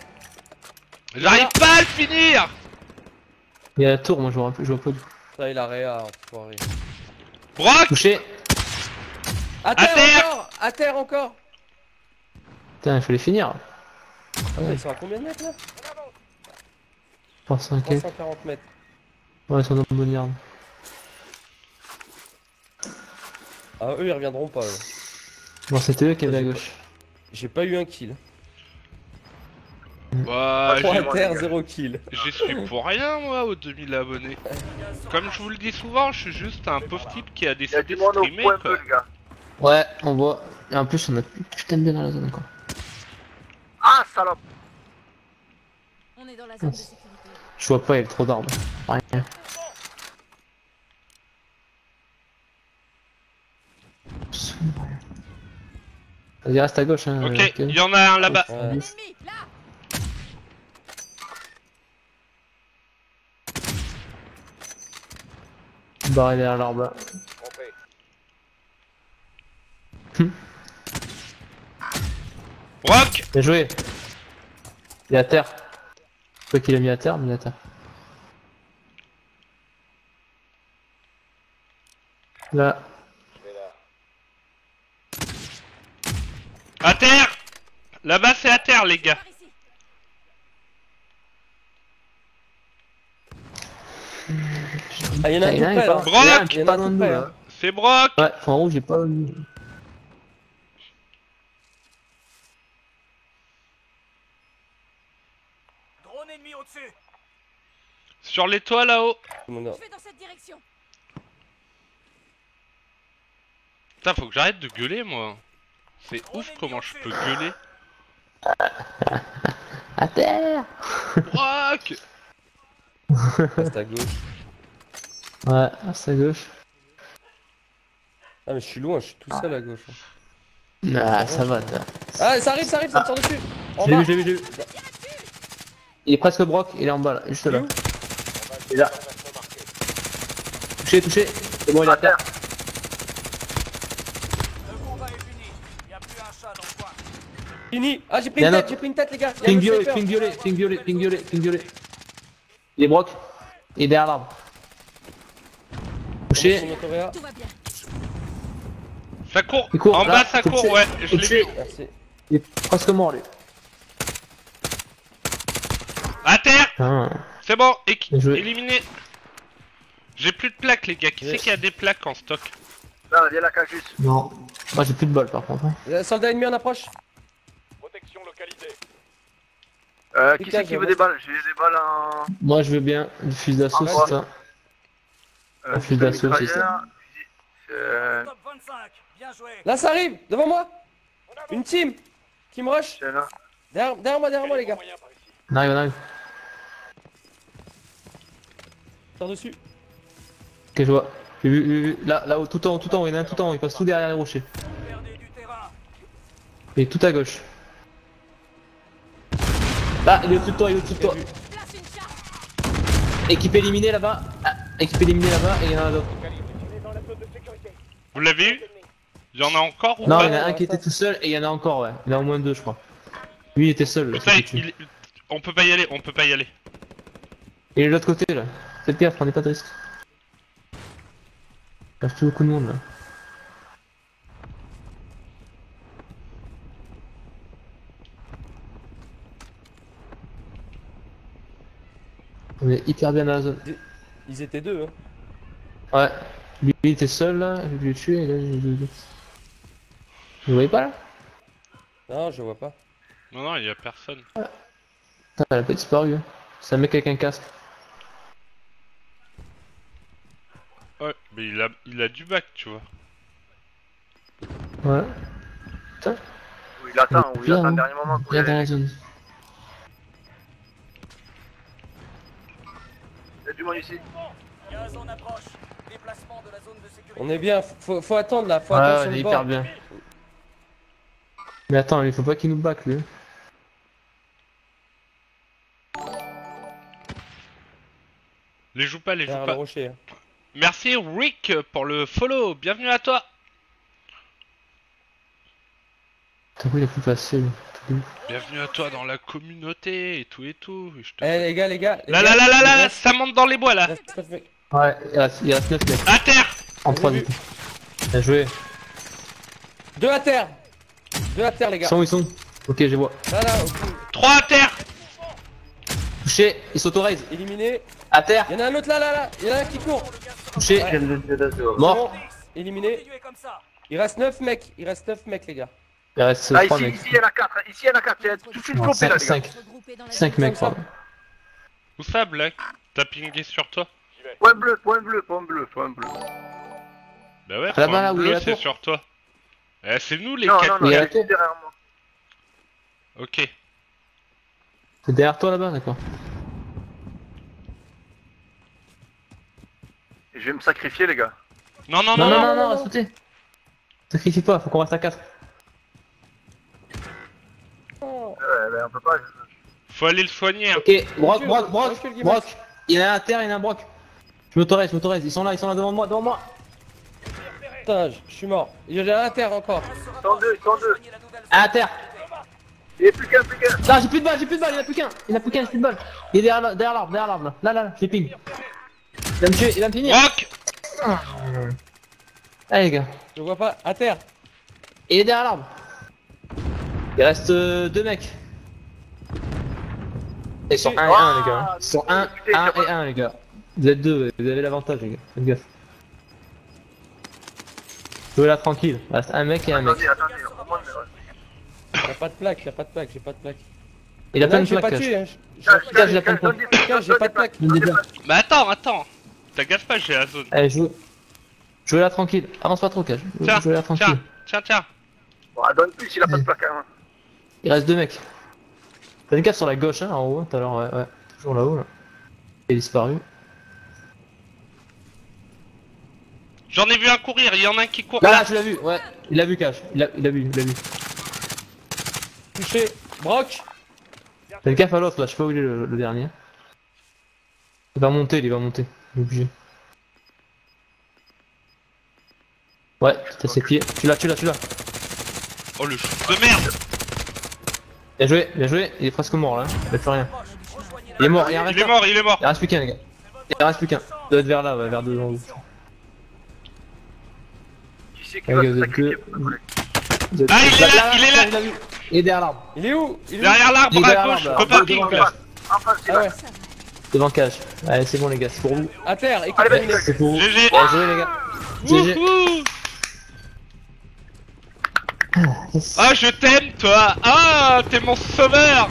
J'arrive pas à le finir Il y a la tour, moi, je vois, je vois pas du tout. Ça il a réa, enfoiré. Brock Touché. À terre, terre encore À terre encore Putain, il fallait finir. Ah ouais, Ils sont à combien de mètres là? 300 ok. 340 mètres. Ouais, ils sont dans le bon yard. Ah eux ils reviendront pas. Bon, c'était eux qui avaient à gauche. J'ai pas eu un kill. Bah, 3 j'ai- à terre, 0 kill. J'y suis pour rien moi aux 2000 abonnés. Comme je vous le dis souvent, je suis juste un pauvre type qui a décidé de streamer quoi. les gars. Ouais, on voit. Et en plus, on a putain de bien dans la zone encore. Ah, salope On est dans la zone de sécurité. Je vois pas, il y a trop d'arbres. Rien. Vas-y, reste à gauche, hein. Ok, il y en a un là-bas. Là Barré derrière l'arbre là. Brock Bien joué. Il est à terre. Pas qu'il a mis à terre, est terre. Là. À terre Là-bas c'est à terre les gars. Ah y'en a un en a un qui dos, hein. là. C'est Brock Ouais, en rouge, j'ai pas Sur les toits là-haut. Je vais dans cette direction. Putain, faut que j'arrête de gueuler moi. C'est ouf comment je peux gueuler. À terre Reste à gauche. Ouais, reste à gauche. Ah mais je suis loin, je suis tout seul à gauche. hein. Ah, ça va. Ah ça arrive, ça arrive, ça me sort dessus bas vu, je l'ai vu, je l'ai vu. Il est presque broc, il est en bas là, juste là. Il est là. Touché, touché. C'est bon, il est à terre. Le combat est fini. Y a plus un chat dans le coin. Fini Ah, j'ai pris une tête, j'ai pris une tête, les gars. Ping le violet, ping violet, ping violet, ping violet, ping violet. Il est broc. Il est derrière l'arbre. Touché. notre réa. Tout va bien. Ça court. En là, bas, ça court, ouais. Je l'ai vu. Merci. Il est presque mort, lui. À terre. Ah. C'est bon. joué. Éliminé. J'ai plus de plaques, les gars. Qui c'est qui a des plaques en stock Là, viens là, Cajus. Non. Moi, j'ai plus de bol, par contre. hein. Euh, Soldat ennemi en approche. Protection localisée. Euh, qui c'est qui veut des balles? J'ai des balles en. Moi, je veux bien du fusil d'assaut, Ah, c'est ça. Euh, Un fusil d'assaut, c'est fusil- Euh. Top 25. Bien joué. Là, ça arrive, devant moi. Une team qui me rush. c'est. Derrière, derrière moi, derrière moi, les gars. On arrive, on arrive. Tire dessus. Ok, je vois. J'ai vu, vu, vu. Là, là, tout en haut, tout en haut. Il y en a un tout en haut. Il passe tout derrière les rochers. Il est tout à gauche. Là, il est au-dessus de toi, il est au-dessus de toi. Équipe éliminée là-bas. Ah, équipe éliminée là-bas et il y en a de sécurité. Vous l'avez eu? Il y en a encore ou Non, pas? il y en a un qui était tout seul et il y en a encore, ouais. Il y en a au moins deux, je crois. Lui, il était seul. Là, Putain, il- on peut pas y aller, on peut pas y aller. Il est de l'autre côté là. Faites gaffe, prenez pas de risque. Il plus beaucoup de monde là. On est hyper bien dans la zone. Ils étaient deux, hein. Ouais. Lui il était seul là, je l'ai tué et là j'ai deux. Vous le voyez pas là? Non, je vois pas. Non, non, il y a personne. Putain, elle a pas disparu. hein. C'est un mec avec un casque. Ouais, mais il a, il a du bac, tu vois. Ouais. Où il attend, où il hein. le dernier moment Bien dans aller. la zone. Il y a du monde ici. Gaz en approche. Déplacement de la zone de sécurité. On est bien, faut, faut attendre là, faut Ouais, attendre ouais, sur il est le hyper bord. bien. Mais attends, il faut pas qu'il nous back lui. Les joue pas, les joue Derrière le pas. rocher. Merci Rick pour le follow. Bienvenue à toi. Lui Truc de ouf. Bienvenue à toi dans la communauté et tout et tout. Eh les gars, les gars. les Là, gars, là, là, là, là, ça monte dans les bois là. Ouais, il reste, il reste 9 mecs. À terre. En J'ai 3 vu. du coup. Bien joué. Deux à terre. Deux à terre, les Ils gars. sont où ils sont Ok, je vois. Là, là, au bout. 3 à terre. Touché, ils s'autorisent. Éliminé. À terre, Il y en a un autre là, là, là. Il y en a un qui court. Touché. Ouais. Mort. Éliminé. Continuez comme ça. Il reste 9 mecs. Il reste 9 mecs, les gars. Il reste Là, 3 ici, mecs. ici, il y en a 4. Ici, il y en a 4. Il y a toute une Non, copée là, 5, les gars. 5. Regroupés dans la 5 zone. mecs, pardon. Où ça, Black T'as pingé sur toi Point bleu, point bleu, point bleu, point bleu. Bah ouais, point là bleu, c'est sur toi. Eh, c'est nous les Non, non, 4 non, la tour. derrière moi. Ok. C'est derrière toi là-bas, d'accord. Et Je vais me sacrifier, les gars. Non, non, Non, non, non, non. non, sauter. Sacrifie pas, faut qu'on reste à 4. Oh. Ouais, ben, on peut pas. Faut aller le soigner. hein. Ok, Brock, Dieu, Brock, Brock, recule, Guimax. Brock. Il y en a un à terre, il y en a un Brock. Je m'autorise, je m'autorise. Ils sont là, ils sont là devant moi, devant moi. Putain, je suis mort. Il y en a un à terre encore. Ils sont deux, ils sont deux. Soignez la nouvelle Un à terre. Il n'y a plus qu'un, plus qu'un. Non, j'ai plus de balles, j'ai plus de balles, il y en a plus qu'un. Il y en a plus qu'un, j'ai plus de balles. Il est derrière, la- derrière l'arbre, derrière l'arbre là. Là, là, là, je les ping. Il va me tuer, il va me finir. Rock Allez les gars. Je vois pas. À terre. Il est derrière l'arbre. Il reste euh, deux mecs. Ils sont 1 et 1 les gars. Ils sont 1, 1 et 1 les gars. Vous êtes deux, vous avez l'avantage les gars. Faites gaffe. Jouez là tranquille. Il reste un mec et un mec. Attendez, attendez. Y'a pas de plaque, y'a pas de plaque, j'ai pas de plaque. Il a Non, plein de plaques. hein. je- Cache, Cache, cache, j'ai pas cache, de plaques, Cache, j'ai pas de plaques, plaques. Mais attends, attends. T'agaces pas, j'ai la zone. Allez, joue. Jouez là tranquille. Avance pas trop, Cash. Tiens, Jouez là tiens, tranquille. tiens, tiens. Bon, ah, donne plus, il a pas de plaque. Hein. Il reste deux mecs. T'as une cave sur la gauche, hein, en haut, tout à l'heure, ouais, ouais. Toujours là-haut, là. Il est disparu. J'en ai vu un courir, il y en a un qui court. Là, Là, tu l'as vu, ouais. Il a vu, Cash. Il a, il a vu, il a vu. Touché. Brock. Fais gaffe à l'autre, là, je sais pas où il est le, le dernier. Il va monter, il va monter. Il est obligé. Ouais, t'as ses pieds. Tu l'as, tu l'as, tu l'as. Oh le shoot de merde Bien joué, bien joué. Il est presque mort là. Il a plus rien. Il est mort, il en reste Il est un. mort, il est mort Il en reste plus qu'un, les gars. Il reste plus qu'un. Il doit être vers là, ouais, vers devant vous. Qui c'est qui va se deux. Ah, il est là, il est là. Il est derrière l'arbre. Il est où Il est où Derrière l'arbre à gauche, au là. Ah ouais. Devant cage. Allez, c'est bon, les gars, c'est pour vous. À terre, C'est pour vous. GG Bien joué, les gars. GG. Wouhou Ah je t'aime toi Ah t'es mon sauveur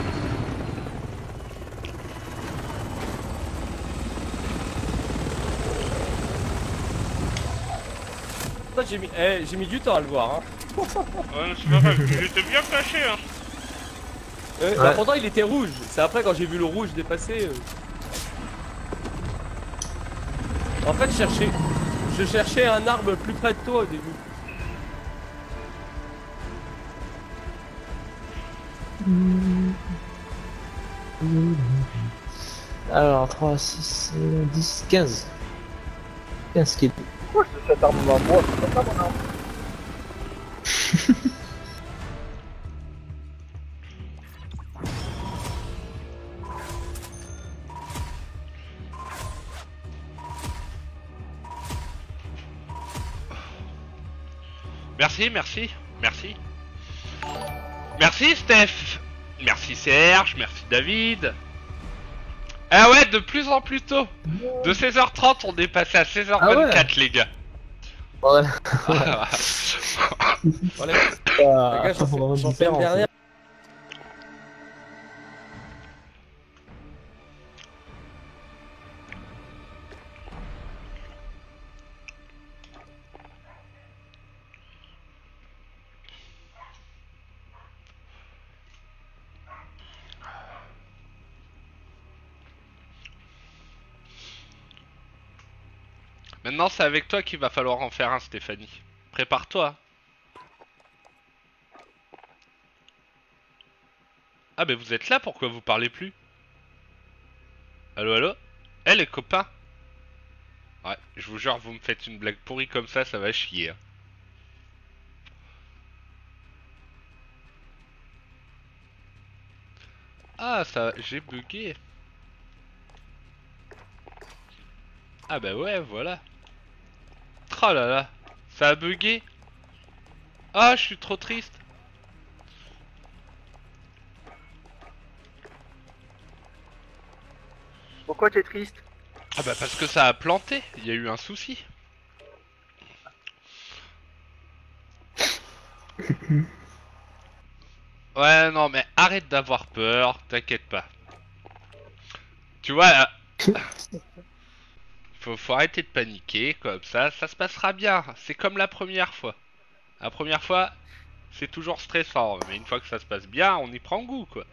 j'ai mis, eh, j'ai mis du temps à le voir. Hein. Ouais c'est pas grave, j'étais bien caché hein Euh, Ouais. bah, pourtant il était rouge. C'est après quand j'ai vu le rouge dépasser. euh. En fait, je cherchais, je cherchais un arbre plus près de toi au début. Alors, 3, 6, 10, 15. 15 kills. Merci, merci, merci. Merci Steph. Merci Serge, merci David Ah ouais, de plus en plus tôt De 16h30, on est passé à 16h24 Ah ouais. les gars Voilà. Voilà. Les gars, j'en fais- vraiment j'en fais une différent, dernière. Maintenant, c'est avec toi qu'il va falloir en faire un, Stéphanie. Prépare-toi. Ah, mais vous êtes là, pourquoi vous parlez plus? Allo, allo Eh, les copains Ouais, je vous jure, vous me faites une blague pourrie comme ça, ça va chier. hein. Ah, ça, j'ai bugué. Ah bah ouais, voilà. Oh là là, ça a bugué. Ah, je suis trop triste. Pourquoi t'es triste? Ah bah parce que ça a planté, il y a eu un souci. Ouais, non mais arrête d'avoir peur, t'inquiète pas. Tu vois, là, faut, arrêter de paniquer comme ça, ça se passera bien. C'est comme la première fois. La première fois, c'est toujours stressant, mais une fois que ça se passe bien, on y prend goût quoi.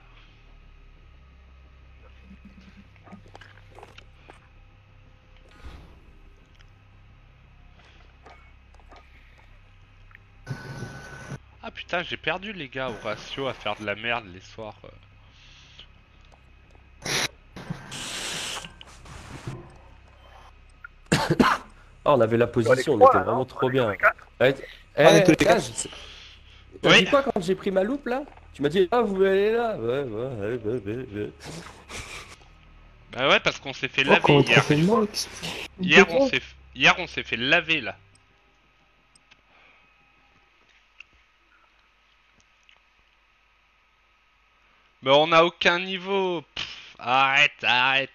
Ah putain, j'ai perdu les gars au ratio à faire de la merde les soirs. Ah, on avait la position, on trois, était vraiment non trop On bien. T'as Oui. dit quoi quand j'ai pris ma loupe là? Tu m'as dit ah vous voulez aller là? Ouais ouais ouais ouais. Bah ouais, parce qu'on s'est fait laver hier. fait Hier on s'est hier on s'est fait laver là. Mais on a aucun niveau. Pff, arrête, arrête.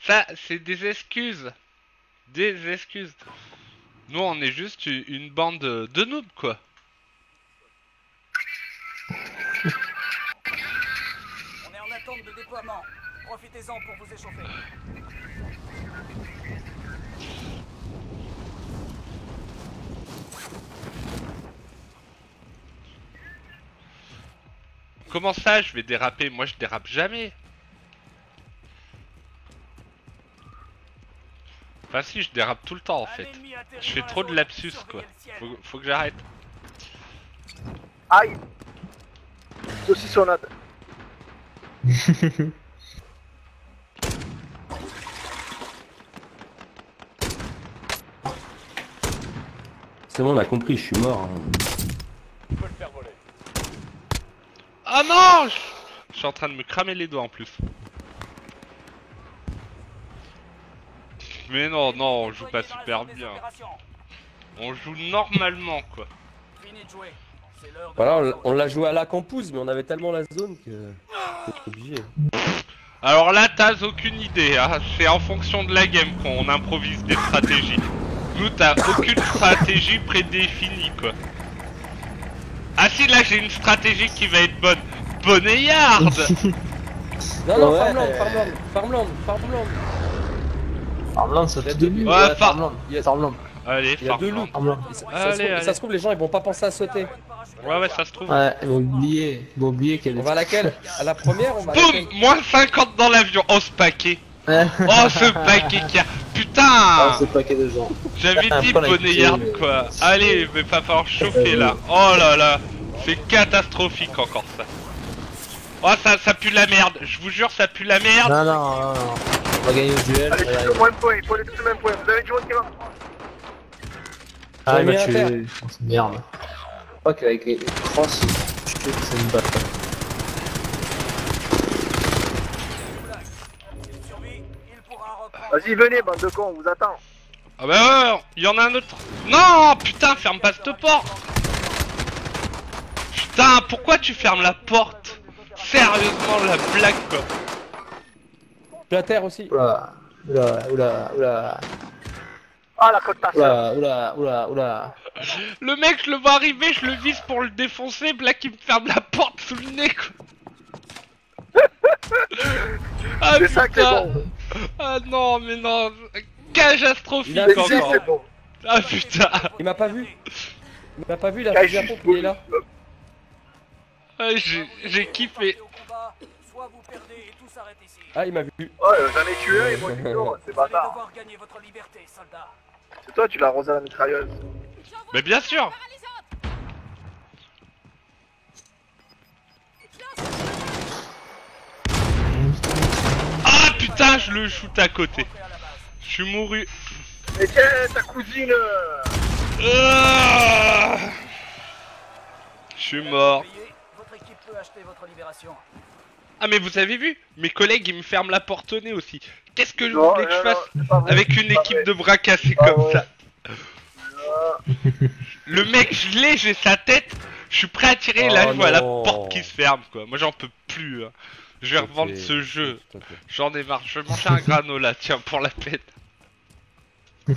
Ça, c'est des excuses. Des excuses. Nous, on est juste une bande de de noobs, quoi. On est en attente de déploiement. Profitez-en pour vous échauffer. Comment ça, je vais déraper? Moi, je dérape jamais. Bah si, je dérape tout le temps en fait. Je fais trop de lapsus quoi. Faut, que j'arrête. Aïe Saucissonnade C'est bon, on a compris, je suis mort. Hein. Ah non je suis en train de me cramer les doigts en plus. Mais non, non, on joue pas super bien. On joue normalement quoi. Voilà, on l'a- joué à la campus, mais on avait tellement la zone que. C'est obligé. Alors là, t'as aucune idée, hein. c'est en fonction de la game qu'on improvise des stratégies. Nous, t'as aucune stratégie prédéfinie, quoi. Ah si, là, j'ai une stratégie qui va être bonne. Boneyard Non, non, Ouais. Farmland, Farmland, Farmland, Farmland. Farmland, ça fait deux. Ouais, Ouais, Far- Farmland. Y a-. Allez, Il y a deux loups. Ça, ça Allez, se trouve, allez. ça se trouve, les gens ils vont pas penser à sauter. Ouais, ouais, ça se trouve. Ouais, ils vont oublier. Ils vont oublier qu'elle On est. va à laquelle À la première on va Boum Moins 50 dans l'avion. Oh, ce paquet. Oh, ce paquet qui a... Ah, Putain c'est paquet de gens. J'avais dit idée, quoi. Allez, mais pas falloir chauffer, là. Oh là là C'est catastrophique, encore, ça. Oh, ça, ça pue la merde. Je vous jure, ça pue la merde. Non, non, non, non. On va gagner au duel. Allez, tous le même point, il faut aller tous le même point. Vous avez du monde qui va Ah, il m'a tué. Merde. Je crois qu'avec les crosses, je sais que c'est une balle. Vas-y, venez, bande de cons, on vous attend. Ah bah ouais, ouais, il y en a un autre. Non, putain, ferme pas cette porte. Putain, pourquoi tu fermes la porte? Sérieusement, la blague, quoi. À terre aussi. Oula, oula, oula, oula, Ah, la côte passe. oula, oula, oula, oula. Le mec, je le vois arriver, je le vise pour le défoncer, Black il me ferme la porte sous le nez, quoi. ah C'est ça qui est putain bon. Ah non, mais non Catastrophique Il encore bon. Ah putain Il m'a pas vu. Il m'a pas vu, la pompe, il est là. Ah, J'ai kiffé Au combat, soit vous perdez Ah, il m'a vu. Ouais, j'en ai tué un, ils m'ont dit non, c'est bâtard. C'est toi, tu l'as arrosé à la mitrailleuse. Mais bien sûr Ah putain, je le shoot à côté Je suis mouru Mais tiens, ta cousine euh, Ah Je suis mort Payez, votre équipe peut acheter votre libération. Ah mais vous avez vu Mes collègues ils me ferment la porte au nez aussi Qu'est-ce que vous Non, voulez que je fasse non, Avec une équipe vrai. de bras cassés Ah comme ouais. ça Le mec je l'ai, j'ai sa tête Je suis prêt à tirer, là Oh je vois la porte qui se ferme quoi Moi j'en peux plus hein. Je vais revendre ce jeu. J'en ai marre, je vais manger un granola, tiens, pour la peine.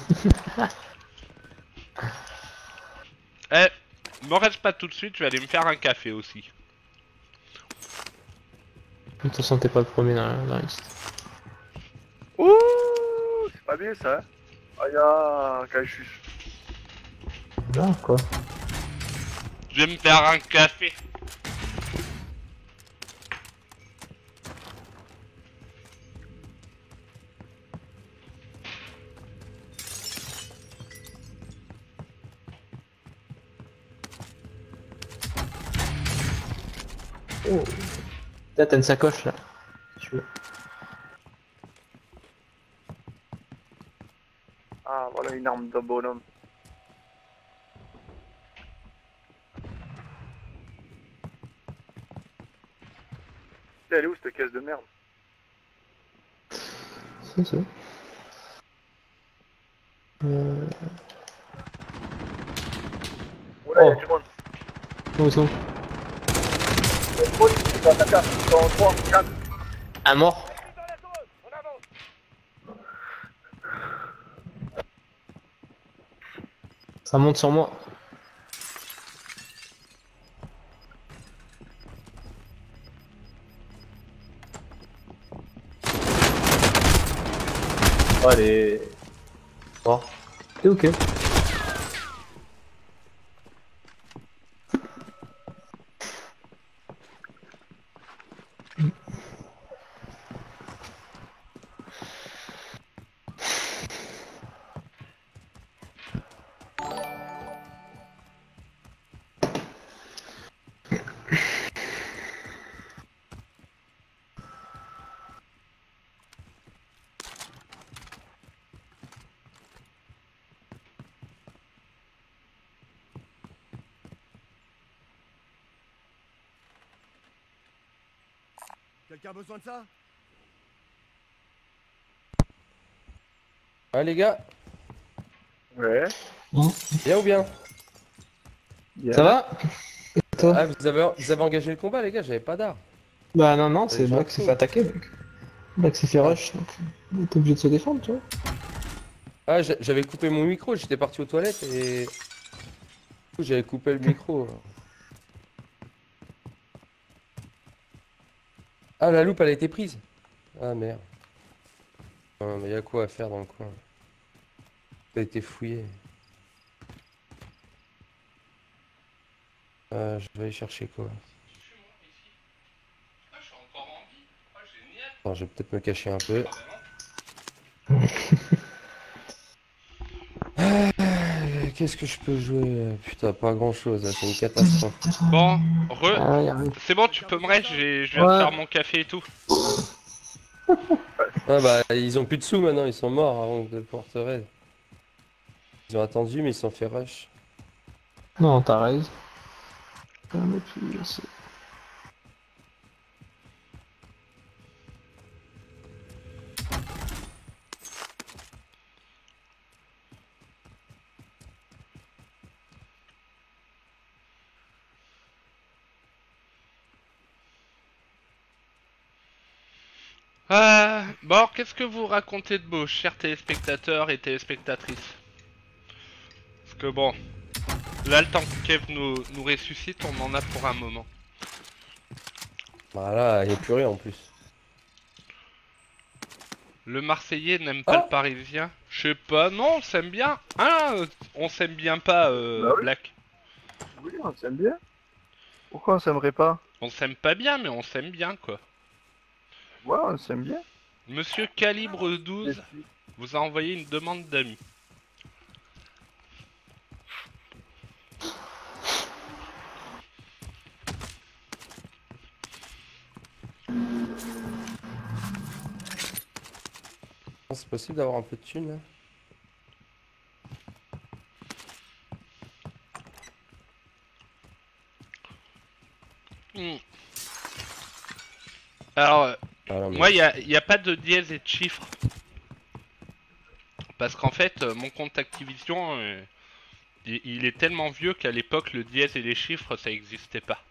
eh, me reste pas tout de suite, je vais aller me faire un café aussi. De toute façon, t'es pas le premier dans la, liste. Ouh, c'est pas bien ça. hein. Ah, ya, Cachuche. Non, quoi. Je vais me faire un café. Là, t'as une sacoche là. Si tu veux. Ah, voilà une arme de bonhomme. Elle est où cette caisse de merde? Si, si. Euh... Oh là, il y a Oh. du monde. Où ils sont Un mort. Ça monte sur moi. Allez. Bon. C'est ok. A besoin de ça Ah les gars, Ouais. bien ou bien? Ça va? Toi? Ah vous avez, vous avez engagé le combat les gars, j'avais pas d'art. Bah non, non, c'est Black qui s'est fait attaquer. Donc. Black s'est fait rush, donc était obligé de se défendre, tu vois. Ah j'a- j'avais coupé mon micro, j'étais parti aux toilettes et... Du coup, J'avais coupé le micro. Ah la loupe elle a été prise. Ah merde. Ah, mais y a quoi à faire dans le coin? Ça a été fouillé. Euh, je vais aller chercher quoi? Ah. Ah, je vais peut-être me cacher un peu. Ah, Qu'est-ce que je peux jouer Putain, pas grand chose, c'est une catastrophe. Bon, re. Ah. C'est bon, tu peux me rester, j'ai- je viens Ouais. de faire mon café et tout. Ah bah, ils ont plus de sous maintenant, ils sont morts avant de le porte raid. Ils ont attendu, mais ils sont fait rush. Non, t'as raison. Ah, mais Ah, bon, qu'est-ce que vous racontez de beau, chers téléspectateurs et téléspectatrices Parce que bon, là, le temps que Kev nous, nous ressuscite, on en a pour un moment. Voilà, il n'y a plus rien en plus. Le Marseillais n'aime pas Ah. le Parisien Je sais pas, non, on s'aime bien. Ah, on s'aime bien pas, euh, Bah oui. Black. Oui, on s'aime bien. Pourquoi on s'aimerait pas? On s'aime pas bien, mais on s'aime bien, quoi. Ouais, on s'aime bien. Monsieur Calibre 12 vous a envoyé une demande d'amis. C'est possible d'avoir un peu de thunes là Hmm. Alors, euh, mais- moi, il n'y a, pas de dièse et de chiffres. Parce qu'en fait, euh, mon compte Activision, euh, il, il est tellement vieux qu'à l'époque, le dièse et les chiffres, ça existait pas.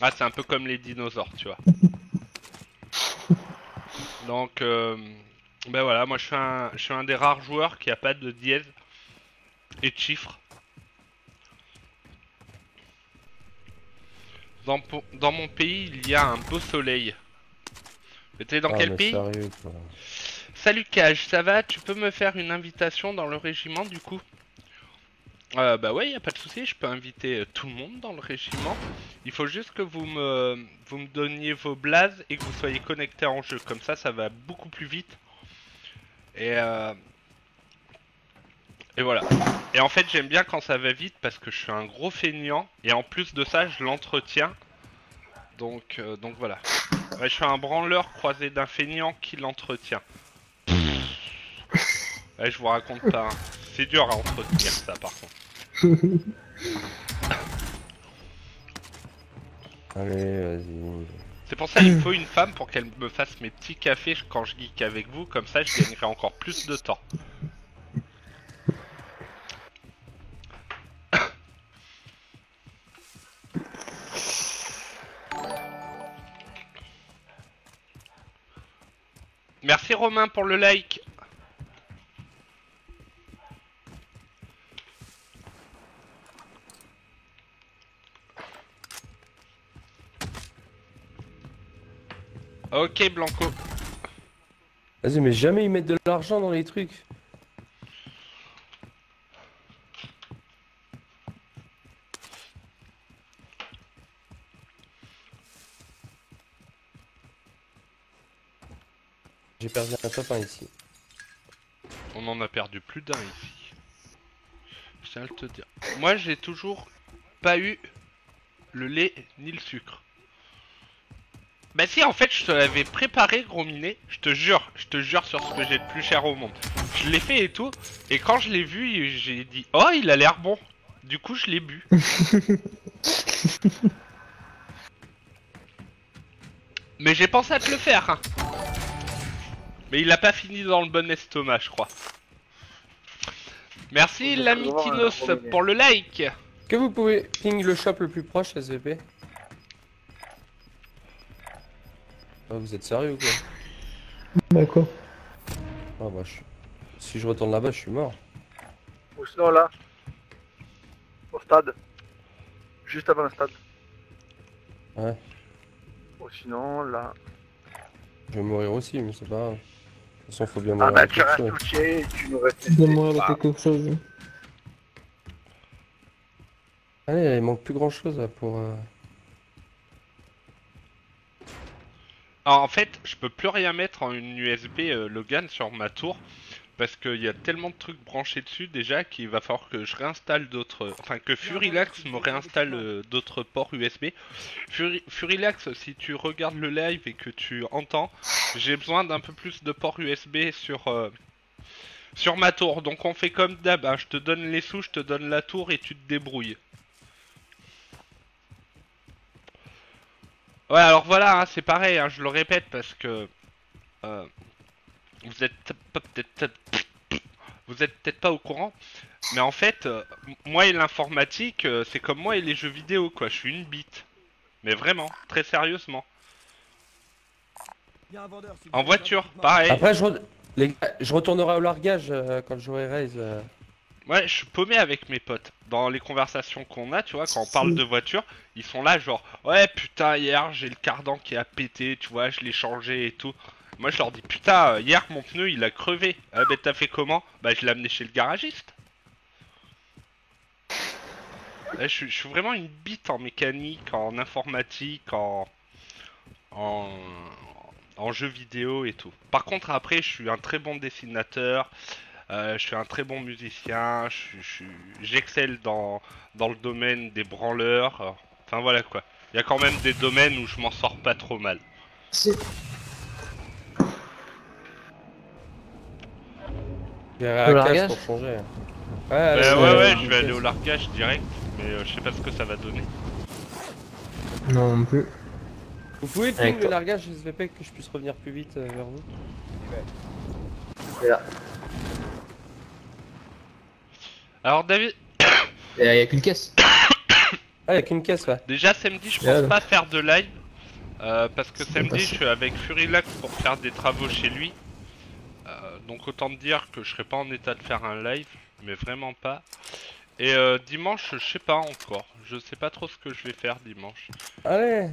Ah, c'est un peu comme les dinosaures, tu vois. Donc, euh, ben voilà, moi je suis, un, je suis un des rares joueurs qui a pas de dièse et de chiffres. Dans, dans mon pays, il y a un beau soleil. Mais t'es dans Ah, quel pays sérieux. Salut Cage, ça va? Tu peux me faire une invitation dans le régiment du coup? Euh, Bah ouais, y a pas de souci, je peux inviter euh, tout le monde dans le régiment. Il faut juste que vous me, vous me donniez vos blazes et que vous soyez connectés en jeu. Comme ça, ça va beaucoup plus vite. Et euh... Et voilà. Et en fait, j'aime bien quand ça va vite parce que je suis un gros feignant. Et en plus de ça, je l'entretiens. Donc, euh, donc voilà. Ouais, je suis un branleur croisé d'un feignant qui l'entretient. Ouais, je vous raconte pas. hein. C'est dur à entretenir ça par contre. Allez, vas-y. C'est pour ça qu'il me faut une femme pour qu'elle me fasse mes petits cafés quand je geek avec vous. Comme ça, je gagnerai encore plus de temps. Merci Romain pour le like. Ok Blanco. Vas-y, mais jamais ils mettent de l'argent dans les trucs. Perdu un top 1 ici. On en a perdu plus d'un ici. Je tiens à le te dire. Moi, j'ai toujours pas eu le lait ni le sucre. Bah si, en fait, je te l'avais préparé, gros minet. Je te jure, je te jure sur ce que j'ai de plus cher au monde. Je l'ai fait et tout. Et quand je l'ai vu, j'ai dit, oh, il a l'air bon. Du coup, je l'ai bu. Mais j'ai pensé à te le faire. hein. Mais il a pas fini dans le bon estomac, je crois. Merci l'ami Tinos pour le like. Que vous pouvez ping le shop le plus proche, SVP Ah, Vous êtes sérieux ou quoi Bah quoi Ah bah je... Si je retourne là-bas, je suis mort. Ou sinon là. Au stade. Juste avant le stade. Ouais. Ou sinon là. Je vais mourir aussi, mais c'est pas grave. De toute façon, faut bien Ah mourir. bah tu restes touché tu nous restes. Ah. avec quelque chose. Allez, il manque plus grand chose là pour. euh, Alors, en fait, je peux plus rien mettre en une USB euh, Logan sur ma tour. Parce qu'il y a tellement de trucs branchés dessus déjà qu'il va falloir que je réinstalle d'autres. Enfin, que Furilax me réinstalle euh, d'autres ports USB. Furi- Furilax, si tu regardes le live et que tu entends, j'ai besoin d'un peu plus de ports USB sur. euh, sur ma tour, donc on fait comme d'hab, hein. je te donne les sous, je te donne la tour et tu te débrouilles. Ouais, alors voilà, hein, c'est pareil, hein, je le répète parce que euh, vous êtes pas- peut-être vous êtes peut-être pas au courant, mais en fait, euh, moi et l'informatique, euh, c'est comme moi et les jeux vidéo, quoi. Je suis une bite, mais vraiment, très sérieusement. En voiture, pareil. Après, je, re- les gars, je retournerai au largage euh, quand j'aurai raise. euh. Ouais, je suis paumé avec mes potes. Dans les conversations qu'on a, tu vois, quand on parle de voiture, ils sont là genre Ouais putain hier j'ai le cardan qui a pété, tu vois, je l'ai changé et tout. Moi je leur dis putain euh, hier mon pneu il a crevé. Ah bah t'as fait comment? Bah je l'ai amené chez le garagiste. Je, suis- vraiment une bite en mécanique, en informatique, en... en en jeux vidéo et tout. Par contre après je suis un très bon dessinateur, euh, je suis un très bon musicien, je suis- je j'excelle dans, dans le domaine des branleurs. Enfin voilà quoi. Il y a quand même des domaines où je m'en sors pas trop mal. J'irai à Au la case largage pour changer. Ouais, allez, ouais ouais, je vais aller au largage direct, mais euh, je sais pas ce que ça va donner. Non, non plus. Vous pouvez ping le largage SVP que je puisse revenir plus vite euh, vers vous Alors David, Il y a qu'une caisse. Ah, y'a qu'une caisse là. déjà samedi je pense pas faire de live. euh, parce que samedi je suis avec Furilax pour faire des travaux chez lui. Donc autant te dire que je serai pas en état de faire un live, mais vraiment pas. Et euh, dimanche, je sais pas encore. Je sais pas trop ce que je vais faire dimanche. Allez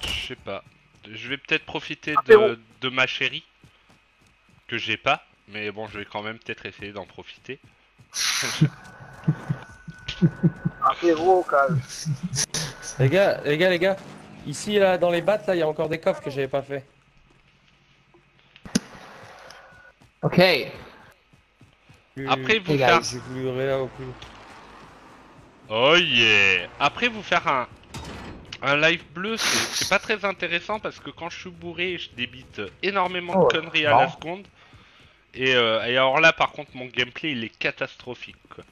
Je sais pas. Je vais peut-être profiter de, de ma chérie. Que j'ai pas. Mais bon, je vais quand même peut-être essayer d'en profiter. Apéro, calme. Les gars, les gars, les gars. Ici, là, dans les battes, là, il y a encore des coffres que j'avais pas fait. Ok. Après, vous Hey, faire... Oh yeah Après, vous faire un... Un live bleu, c'est pas très intéressant parce que quand je suis bourré, je débite énormément Oh, de conneries à la seconde. Et, euh, et alors là, par contre, mon gameplay, il est catastrophique. Quoi.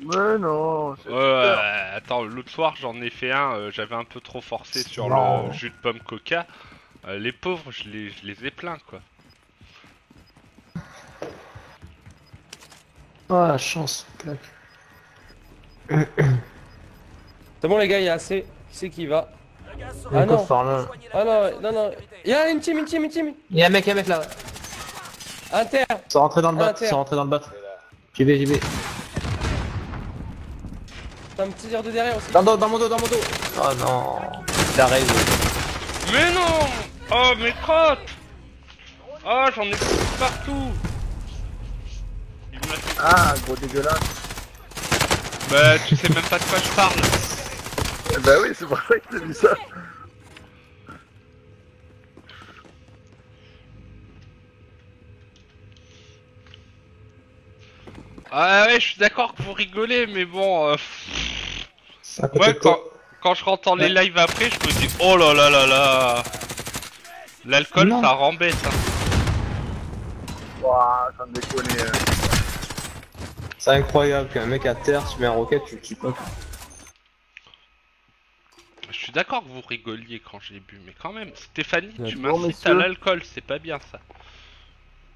Mais non, ouais, attends, l'autre soir j'en ai fait un, euh, j'avais un peu trop forcé sur Non. le jus de pomme coca. Euh, les pauvres, je les, je les ai plaints quoi. Ah, la chance. claque. C'est bon, les gars, il y a assez. Qui c'est qui y va Le gaz Il y a Ah un non. coffre par là. Rejoignez la Ah non, non, non. Il y a une team, une team, une team Il y a un mec, il y a un mec là. Inter Ils sont rentrés dans le ils sont rentrés dans le bat. J'y vais, j'y vais. T'as un petit tir de derrière aussi. Dans, dans, dans mon dos, dans mon dos. Oh non. La raise. Mais non Oh mes crottes Oh j'en ai partout Fait- Ah, gros dégueulasse. Bah tu sais même pas de quoi je parle. Eh Bah oui, c'est pour ça que t'ai dit ça. Ah ouais je suis d'accord que vous rigolez mais bon... Euh... Ouais quand, quand je rentre les lives après je me dis oh là là là là L'alcool ça rend bête hein. Ouah, sans déconner. euh. C'est incroyable qu'un mec à terre, tu mets un roquette, tu le tues pas. Je suis d'accord que vous rigoliez quand j'ai bu, mais quand même, Stéphanie, tu Bon, m'incites à l'alcool, c'est pas bien ça.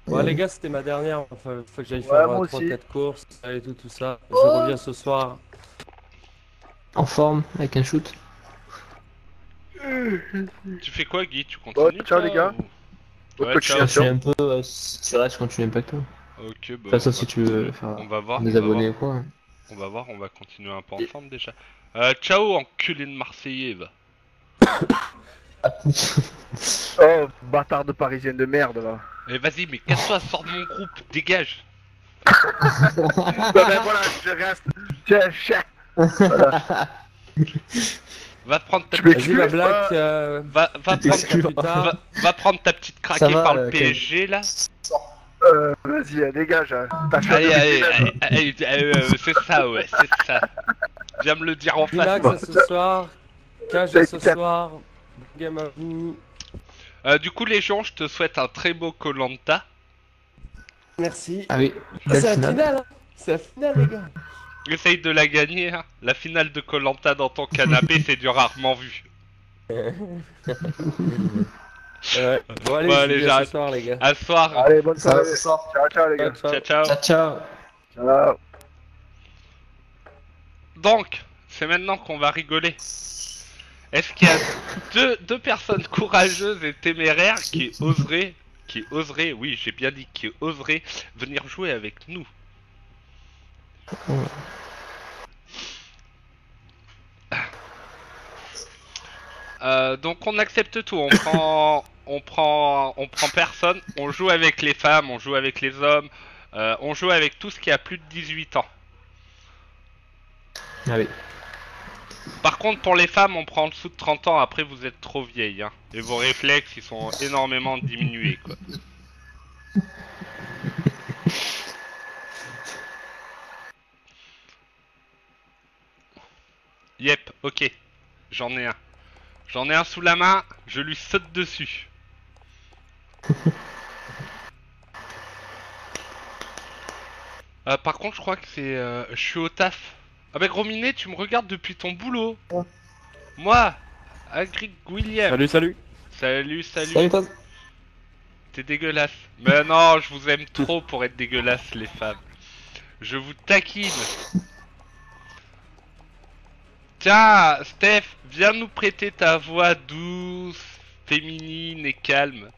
Ouais, les gars, c'était ma dernière. Enfin, faut que j'aille Ouais, faire moi 3-4 aussi. courses et tout, tout ça. Je reviens ce soir. En forme, avec un shoot. Tu fais quoi, Guy? Tu continues ciao, toi, les gars. ou- Ouais, ciao. Je suis un peu. euh, si tu restes, continue Impact. hein. Ok, bah, Enfin, on si va tu veux On va voir. des on va abonnés voir. ou quoi. On va voir, on va continuer un peu ensemble déjà. Euh, ciao, enculé de Marseillais, va. Oh, bâtard de parisienne de merde là. Eh, vas-y, mais casse-toi, sors de mon groupe, dégage. bah, ben voilà, je reste. Tiens, chien. Va prendre ta petite... Blague. euh, euh, Va, va, prendre... va, va prendre ta petite craquée Ça va, par le euh, PSG là. Euh, vas-y, euh, dégage. hein. T'as fait Allez, un allez, demi-finale. allez, allez, euh, c'est ça, ouais, c'est ça. Viens me le dire en face. Relax ce soir. Cage à ce soir. Game à vous. Euh, du coup, les gens, je te souhaite un très beau Colanta. Merci. Ah oui, Ah, c'est la finale. finale. hein. C'est la finale, les gars. Essaye de la gagner. hein. La finale de Colanta dans ton canapé, c'est du rarement vu. Ouais. Bon, allez, Bon, allez, j'arrête. ce soir, les gars. À ce soir. Allez, bonne soirée. ce soir. Ciao, ciao les gars. Ciao, ciao. Ciao, ciao. Ciao, ciao. Ciao. Donc, c'est maintenant qu'on va rigoler. Est-ce qu'il y a deux, deux personnes courageuses et téméraires qui oseraient, qui oseraient, oui, j'ai bien dit, qui oseraient venir jouer avec nous? Euh, donc on accepte tout, on prend, on prend, on prend personne, on joue avec les femmes, on joue avec les hommes, euh, on joue avec tout ce qui a plus de 18 ans. Ah oui. Par contre, pour les femmes, on prend en dessous de 30 ans, après vous êtes trop vieilles, hein. Et vos réflexes, ils sont énormément diminués, quoi. Yep, ok. J'en ai un. J'en ai un sous la main, je lui saute dessus. Euh, par contre, je crois que c'est... euh, je suis au taf. Ah bah gros minet, tu me regardes depuis ton boulot. Moi, Agric William. Salut, salut. Salut, salut. Salut, toi. T'es dégueulasse. Mais non, je vous aime trop pour être dégueulasse, les femmes. Je vous taquine. Tiens, Steph, viens nous prêter ta voix douce, féminine et calme.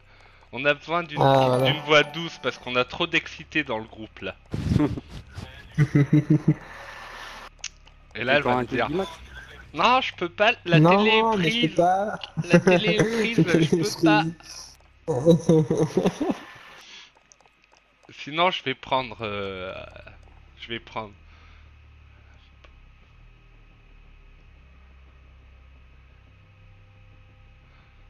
On a besoin d'une Ah, voilà. voix douce parce qu'on a trop d'excité dans le groupe là. et là, elle va me dire Non, je peux pas, la non, télé est mais je prise. peux pas. La télé est prise, je peux pas. Sinon, je vais prendre. euh, Je vais prendre.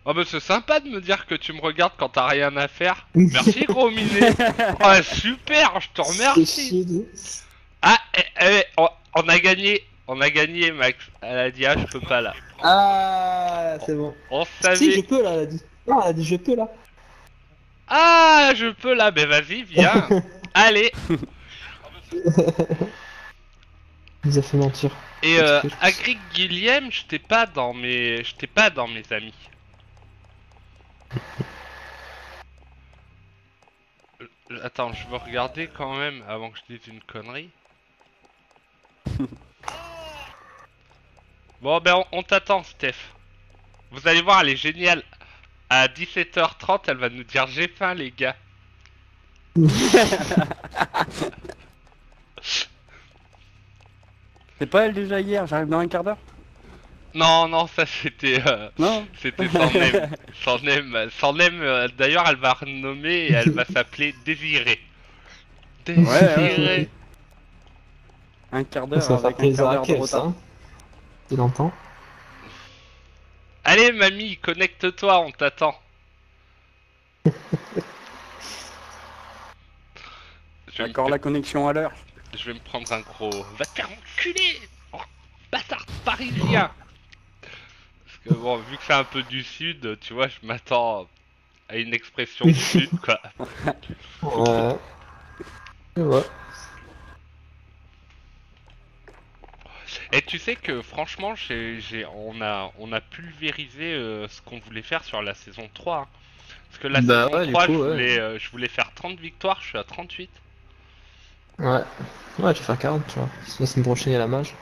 Oh bah c'est sympa de me dire que tu me regardes quand t'as rien à faire. Merci gros minet. Oh super, je te remercie. Ah, eh, eh, on, on a gagné, on a gagné Max. Elle a dit ah je peux pas là. Ah, c'est bon. On Si, savait. je peux là, elle a dit. Non, elle a dit je peux là. Ah je peux là, mais vas-y viens. Allez. Il nous a fait mentir. Et euh, Agric Guillem, j'étais pas dans mes, j'étais pas dans mes amis. Euh, Attends, je veux regarder quand même avant que je dise une connerie. bon ben on, on t'attend Steph. Vous allez voir, elle est géniale. À 17h30, elle va nous dire j'ai faim les gars. C'est pas elle déjà hier, j'arrive dans un quart d'heure? Non non ça c'était euh, Non C'était son aime. Son aime, son aime, euh, d'ailleurs, elle va renommer et elle va s'appeler Désirée. Désirée. ouais, ouais. Un quart d'heure Ça va faire avec un plaisir quart à hein. Il entend. Allez, mamie, connecte-toi, on t'attend. Je vais, me, Encore la connexion à l'heure. je vais me prendre un gros. Va te faire enculer oh, Bâtard parisien que bon, vu que c'est un peu du sud, tu vois, je m'attends à une expression du sud, quoi. Ouais. Et ouais. Et tu sais que franchement, j'ai, j'ai, on, a, on a pulvérisé euh, ce qu'on voulait faire sur la saison 3. hein. Parce que la Bah saison ouais, du 3, coup, je, ouais. voulais, euh, je voulais faire 30 victoires, je suis à 38. Ouais. Ouais, tu vas faire 40, tu vois. La semaine prochaine, il y a la mage.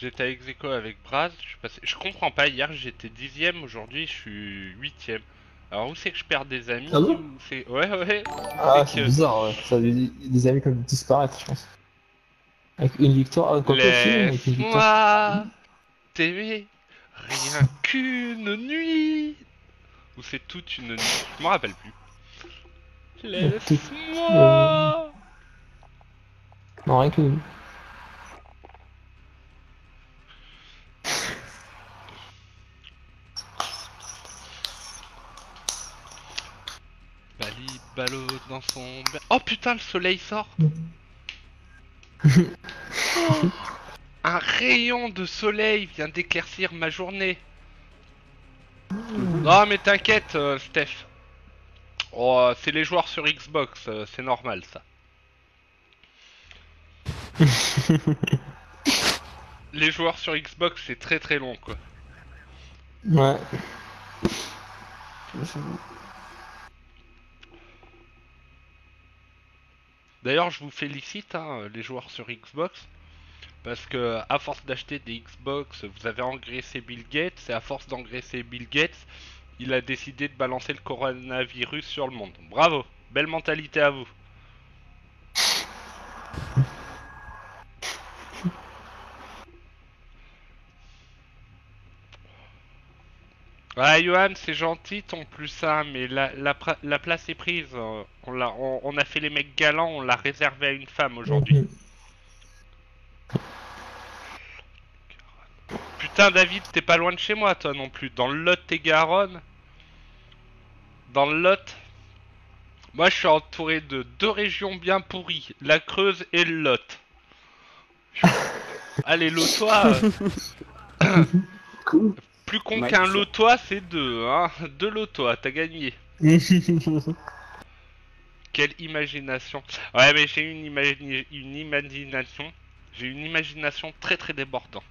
J'étais à Execo avec Braz, je, suis passé... je comprends pas, hier j'étais dixième, aujourd'hui je suis huitième. Alors où c'est que je perds des amis Ah bon ou c'est... Ouais ouais, Ah, C'est que- bizarre, ouais. Ça a des, des amis comme disparaître, je pense. Avec une victoire, euh, quoi avec une victoire. Rien qu'une nuit. Ou c'est toute une nuit, je m'en rappelle plus. Laisse-moi Non, rien que. Bali dans son... ber- Oh putain, le soleil sort Oh, Un rayon de soleil vient d'éclaircir ma journée. Non mais t'inquiète, euh, Steph. Oh, c'est les joueurs sur Xbox, euh, c'est normal ça. les joueurs sur Xbox, c'est très très long quoi. Ouais. D'ailleurs, je vous félicite, hein, les joueurs sur Xbox, parce que à force d'acheter des Xbox, vous avez engraissé Bill Gates, et à force d'engraisser Bill Gates, il a décidé de balancer le coronavirus sur le monde. Bravo, belle mentalité à vous. Ouais, Johan, c'est gentil ton plus un, mais la, la, place est prise. euh, On, l'a- on, on a fait les mecs galants, on l'a réservé à une femme aujourd'hui. Putain, David, t'es pas loin de chez moi, toi non plus. Dans le Lot et Garonne. Dans le Lot. Moi, je suis entouré de deux régions bien pourries la Creuse et le Lot. Allez, lotois. euh, Cool. Plus con qu'un lotois, c'est deux, hein. Deux lotois, t'as gagné. Quelle imagination. Ouais, mais j'ai une, imagination. J'ai une imagination très très débordante.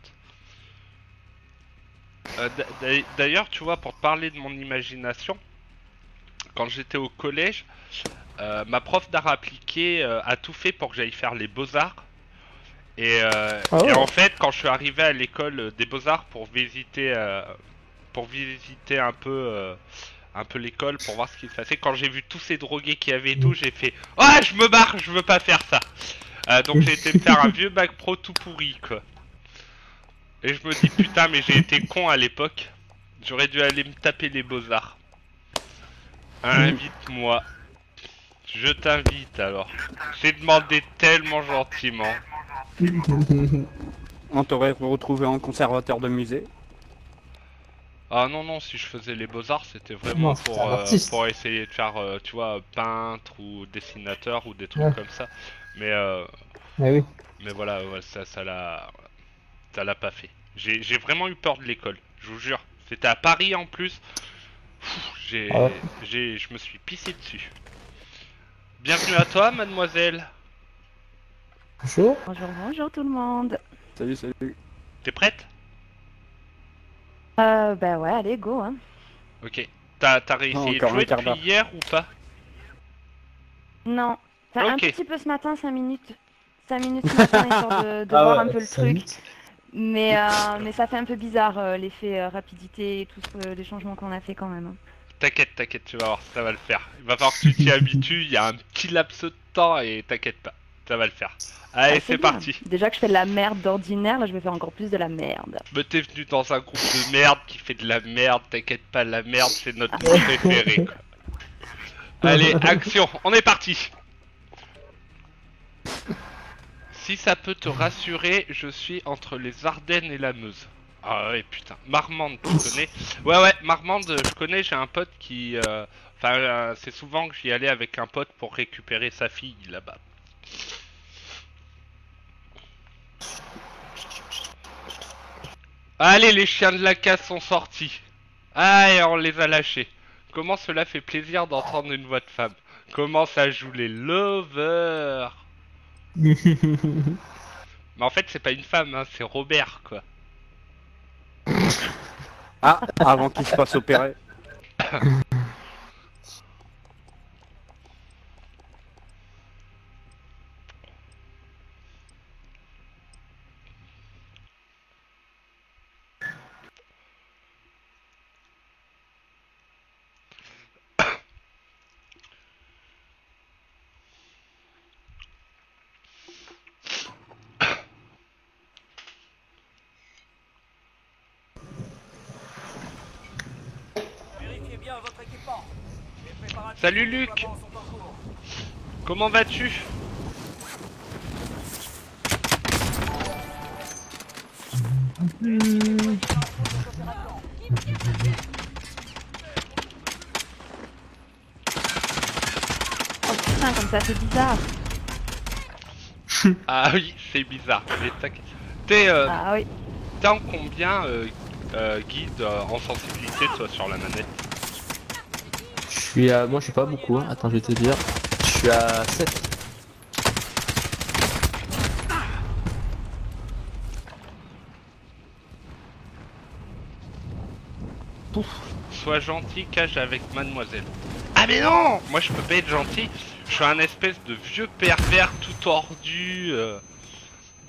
Euh, d'a- d'a- D'ailleurs, tu vois, pour te parler de mon imagination, quand j'étais au collège, euh, ma prof d'art appliqué euh, a tout fait pour que j'aille faire les beaux-arts. Et, euh, Ah et en fait, quand je suis arrivé à l'école des beaux-arts pour visiter, euh, pour visiter un peu, euh, un peu l'école, pour voir ce qui se passait, quand j'ai vu tous ces drogués qu'il y avait et tout, j'ai fait « Ah, je me barre, je veux pas faire ça Euh, Donc j'ai été me faire un vieux bac pro tout pourri, quoi. Et je me dis « Putain, mais j'ai été con à l'époque. J'aurais dû aller me taper les beaux-arts. Invite-moi. Je t'invite alors. J'ai demandé tellement gentiment. On t'aurait retrouvé en conservateur de musée. Ah non, non, si je faisais les beaux-arts, c'était vraiment Non, pour, euh, pour essayer de faire, euh, tu vois, peintre ou dessinateur ou des trucs Ouais. comme ça. Mais, euh, oui. mais voilà, ouais, ça ça l'a ça l'a pas fait. J'ai j'ai vraiment eu peur de l'école, je vous jure. C'était à Paris en plus. J'ai, Ah ouais. j'ai, je me suis pissé dessus. Bienvenue à toi, mademoiselle. Bonjour. Bonjour, bonjour tout le monde. Salut, salut. T'es prête? Euh, bah ouais, allez, go, hein. Ok. T'as, t'as réussi un jouer depuis hier ou pas? Non, enfin, un petit peu ce matin, 5 minutes. 5 minutes ce matin, histoire de, de Ah voir ouais, un peu le truc. Mais, euh, mais ça fait un peu bizarre, euh, l'effet euh, rapidité et tous euh, les changements qu'on a fait quand même. hein. T'inquiète, t'inquiète, tu vas voir, ça va le faire. Il va falloir que tu t'y habitues, il y a un petit laps de temps et t'inquiète pas, ça va le faire. Allez, Ah, c'est parti. Déjà que je fais de la merde d'ordinaire, là je vais faire encore plus de la merde. Mais t'es venu dans un groupe de merde qui fait de la merde, t'inquiète pas, la merde c'est notre groupe préféré. quoi. Allez, action, on est parti. Si ça peut te rassurer, je suis entre les Ardennes et la Meuse. Ah ouais, putain. Marmande, tu connais Ouais, ouais, Marmande, je connais, j'ai un pote qui... euh, Enfin, euh, c'est souvent que j'y allais avec un pote pour récupérer sa fille là-bas. Allez, les chiens de la casse sont sortis. Ah, et on les a lâchés. Comment cela fait plaisir d'entendre une voix de femme? Comment ça joue les lovers? Mais en fait, c'est pas une femme, hein, c'est Robert, quoi. Ah, avant qu'il se fasse opérer. Salut, Luc. Comment vas-tu? Oh putain, comme ça c'est bizarre. Ah oui, c'est bizarre. T'es euh, Ah oui. en combien, euh, euh, guide euh, en sensibilité, toi, sur la manette? Suis à. Moi je suis pas beaucoup, hein. attends je vais te dire. Je suis à 7. Sois gentil, cage avec mademoiselle. Ah mais non Moi je peux pas être gentil. Je suis un espèce de vieux pervers tout tordu, euh,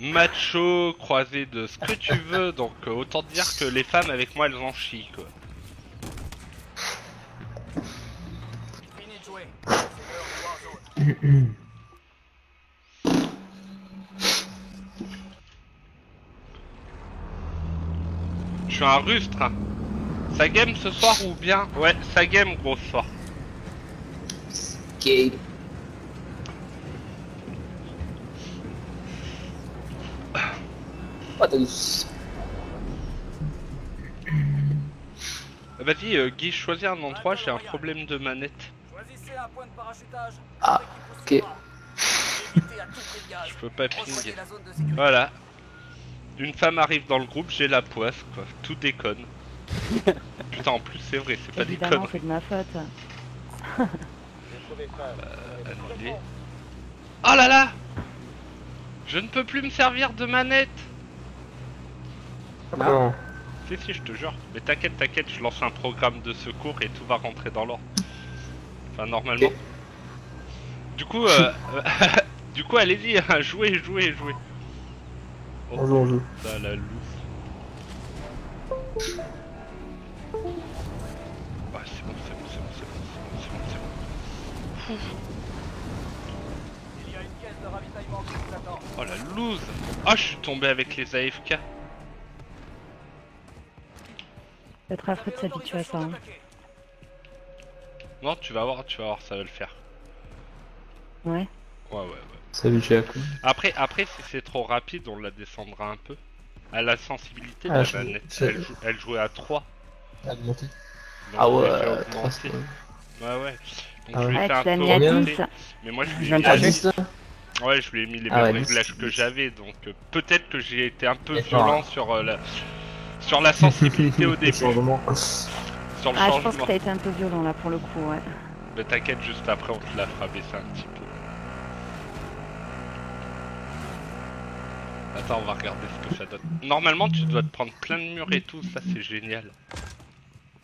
macho, croisé de ce que tu veux. Donc euh, autant dire que les femmes avec moi elles en chient quoi. Je suis un rustre. hein. Ça game ce soir ou bien? Ouais, ça game gros ce soir. Ok. Oh. Vas-y euh, Guy, choisis un endroit, j'ai un problème de manette. Ah, ok. Je peux pas pinguer. Voilà. Une femme arrive dans le groupe, j'ai la poisse quoi. Tout déconne. Putain en plus c'est vrai, c'est pas des conneries. c'est de ma faute. Annulé. Oh là là Je ne peux plus me servir de manette Non. Si si je te jure. Mais t'inquiète, t'inquiète, je lance un programme de secours et tout va rentrer dans l'ordre. Enfin normalement. Ok. Du coup, euh, du coup allez-y, hein, jouez, jouez, jouez. Oh, On joue, on joue. ça, la loose. Ah c'est bon, c'est bon, c'est bon, c'est bon, c'est bon, c'est bon, c'est bon. Il y a une caisse de ravitaillement qui vous attend. Oh la loose Ah je suis tombé avec les AFK. Ça va être affreux de s'habituer à ça. hein. Non tu vas voir, tu vas voir, ça va le faire. Ouais. Ouais ouais ouais. Salut Jack. Après, après si c'est trop rapide, on la descendra un peu. À la sensibilité Ah, la manette, elle, jou- elle jouait à 3. Augmenté. Donc Ah je l'ai ouais, euh, augmenter. trois, c'est- Ouais ouais. Donc Ah je lui ai Ouais, fait un tu l'as peu mis à augmenter. 10. Mais moi je lui ai mis de à chercher. 10. Ouais, je lui ai mis les Ah mêmes ouais, réglages que j'avais, donc euh, peut-être que j'ai été un peu Et violent sur euh, la sur la sensibilité au début. Sur le Ah, je pense que t'as été un peu violent là pour le coup, ouais. Mais t'inquiète, juste après on te la fera baisser un petit peu. Attends, on va regarder ce que ça donne. Normalement, tu dois te prendre plein de murs et tout, ça c'est génial.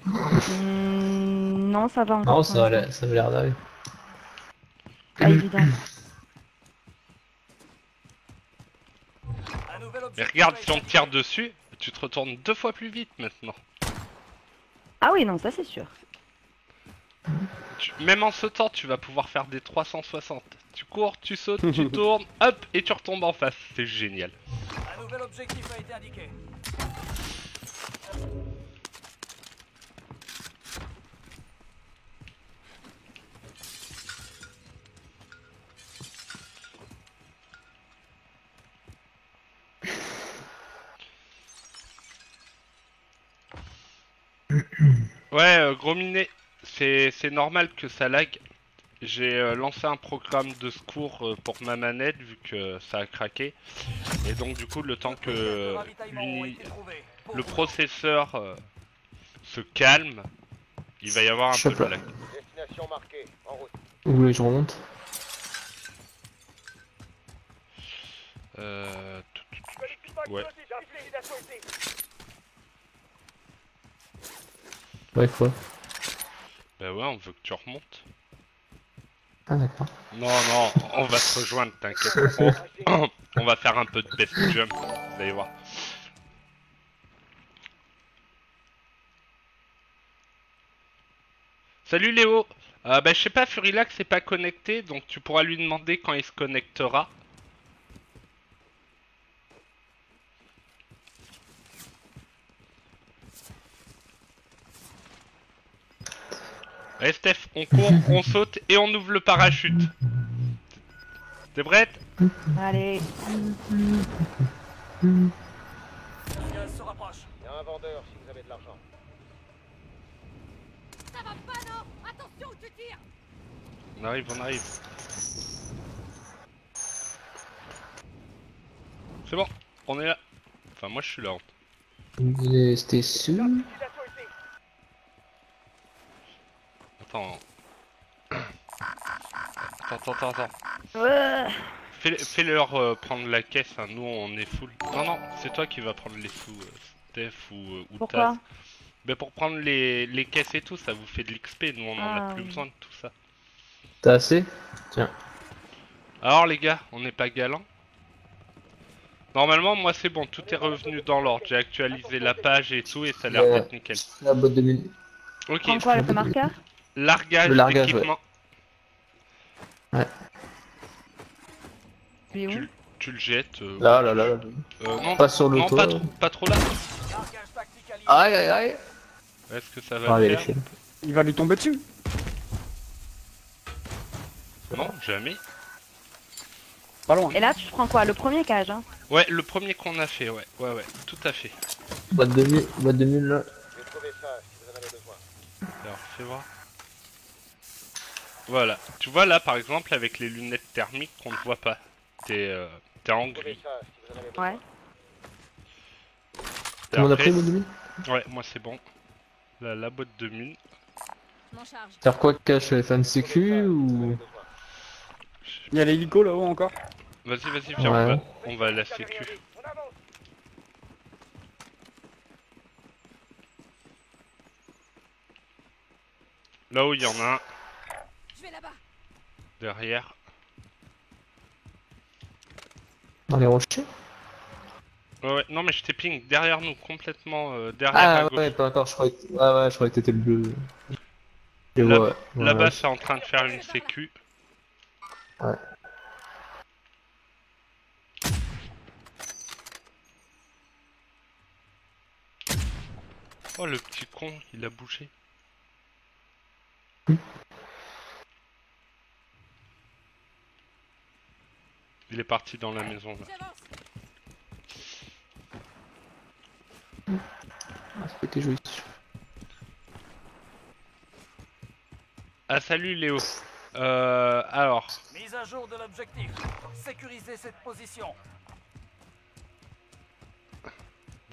Hmm, non, ça va encore. Non, ça a l'instant. l'air ça a l'air d'aller. Pas évident. Un nouvel Mais regarde, si on tire dessus, tu te retournes deux fois plus vite maintenant. Ah oui, non, ça c'est sûr. Tu- Même en sautant, tu vas pouvoir faire des 360. Tu cours, tu sautes, tu tournes, hop, et tu retombes en face. C'est génial. Un nouvel objectif a été indiqué. Ouais, euh, gros minet, c'est c'est normal que ça lag. J'ai euh, lancé un programme de secours euh, pour ma manette vu que ça a craqué. Et donc du coup, le temps que euh, le processeur euh, se calme, il va y avoir un peu de lag. Que je remonte? Euh... tout, tout, tout. L'équipement Ouais. Ouais, quoi Bah ouais, on veut que tu remontes. Ah, d'accord. Non, non, on va se rejoindre, t'inquiète. On, on va faire un peu de best jump, vous allez voir. Salut Léo euh, Bah je sais pas, Furilax c'est pas connecté, donc tu pourras lui demander quand il se connectera. Allez Steph, on court, on saute et on ouvre le parachute. T'es prête? Allez. Se rapproche. Il y a un vendeur si vous avez de l'argent. Ça va pas, non Attention où tu tires On arrive, on arrive. C'est bon, on est là. Enfin, moi je suis là. Vous êtes sûr Liquidation ici. Attends. Attends, attends, attends. Ouais. Fais- Fais-leur euh, prendre la caisse, hein. nous on est full. Non, non, c'est toi qui vas prendre les sous, euh, Steph ou, euh, ou Pourquoi Taz. Mais pour prendre les, les caisses et tout, ça vous fait de l'XP, nous on en a Ah, plus oui. besoin de tout ça. T'as assez? Alors les gars, on n'est pas galant Normalement, moi c'est bon, tout est revenu dans l'ordre. J'ai actualisé la page et tout et ça a l'air d'être nickel. La boîte de mine. Ok, Prends quoi, le marqueur largage, Le largage, où Tu, tu le jettes. euh, Là, là, là. là. euh, non, Pas sur non l'auto. pas, là. trop, pas trop là. Aïe, aïe, aïe. Est-ce que ça va Ah, le faire. Il va lui tomber dessus. Non, jamais. Pas loin. Et là, tu prends quoi? Le premier cage, hein? Ouais, le premier qu'on a fait, ouais, ouais, ouais, tout à fait. Boîte de mine, boîte de mine là. J'ai trouvé ça si vous en avez besoin. Alors, fais voir. Voilà, tu vois là par exemple avec les lunettes thermiques qu'on ne voit pas. T'es euh, t'es en gris. Ouais. Monde a pris de mine Ouais, moi c'est bon. La, la boîte de mine. Faire quoi cache les fans avez ou. Il y a l'hélico là-haut encore. Vas-y, vas-y, viens, on, va, on va à la sécu. Cavalerie, On avance. Là où il y en a un, Là-bas. derrière. Dans les rochers Ouais, ouais, non mais je t'ai ping derrière nous, complètement euh, derrière Ah à gauche. ouais, pas d'accord, je croyais que... Ah ouais, je croyais que t'étais le bleu. Ouais. Ouais, Là-bas ouais. c'est en train de faire une sécu. Ouais. Oh le petit con, il a bougé. Il est parti dans la maison là. Ah, c'était joli. Ah salut Léo. Euh, alors, Mise à jour de l'objectif. Sécuriser cette position.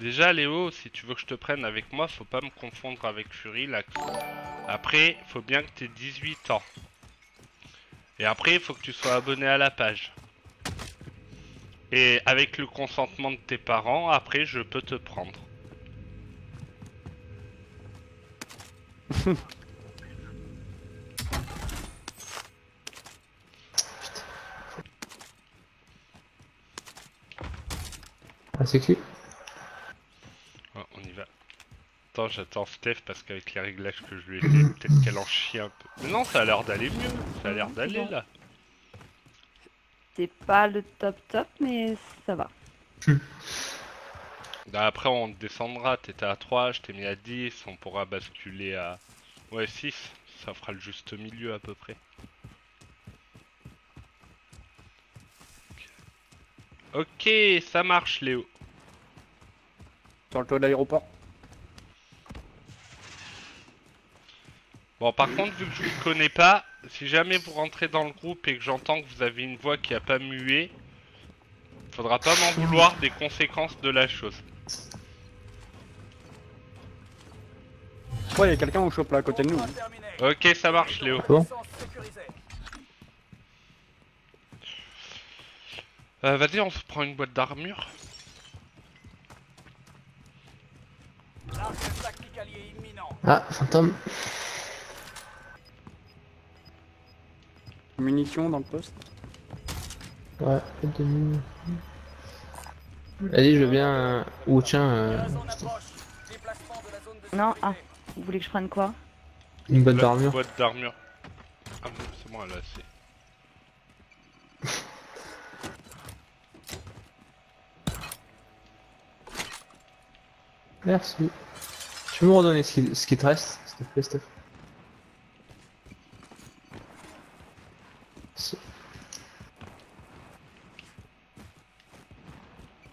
déjà Léo, si tu veux que je te prenne avec moi, faut pas me confondre avec Fury là. Après, faut bien que tu aies 18 ans. Et après, il faut que tu sois abonné à la page. Et avec le consentement de tes parents, après, je peux te prendre. Ah, sécu Ouais, on y va. Attends, j'attends Steph parce qu'avec les réglages que je lui ai fait, peut-être qu'elle en chie un peu. Mais non, ça a l'air d'aller mieux. Ça a l'air d'aller là. C'est pas le top top, mais ça va. Bah, après, on descendra. T'étais à 3, je t'ai mis à 10. On pourra basculer à. Ouais, 6. Ça fera le juste milieu à peu près. Ok, ça marche, Léo. Sur le toit de l'aéroport. Bon, par contre, vu que je vous connais pas, si jamais vous rentrez dans le groupe et que j'entends que vous avez une voix qui a pas mué, faudra pas m'en vouloir des conséquences de la chose. Ouais, y'a quelqu'un au shop là à côté de nous. Ok, ça marche, Léo. Bon. Euh, Vas-y, on se prend une boîte d'armure. Ah, fantôme. Munitions dans le poste. Ouais, de nous. Vas-y, je veux bien. euh, Ou tiens, euh, Gaz en approche. Déplacement de la zone de Non, ah. Vous voulez que je prenne quoi? une boîte d'armure. Boîte d'armure. Ah bon, c'est bon, elle a assez. Merci. Tu peux me redonner ce qui, ce qui te reste, s'il te plaît, Steph?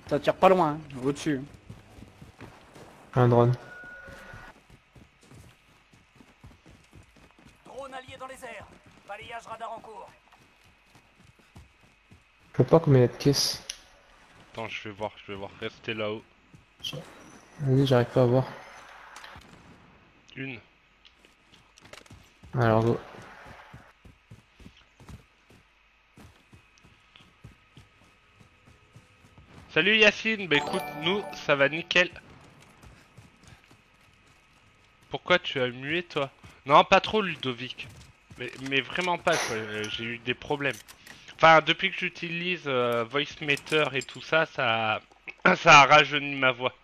Ça tire pas loin, hein, au-dessus. Un drone. Drone allié dans les airs. Balayage radar en cours. Je vois pas combien il y a de caisses. Attends, je vais voir, je vais voir. Restez là-haut. Vas-y, j'arrive pas à voir. Une. Alors, go. Salut Yacine, bah écoute, nous, ça va nickel. Pourquoi tu as mué toi? Non, pas trop Ludovic. Mais, mais vraiment pas quoi, euh, j'ai eu des problèmes. Enfin, depuis que j'utilise euh, VoiceMeter et tout ça, ça, a- rajeuni ma voix.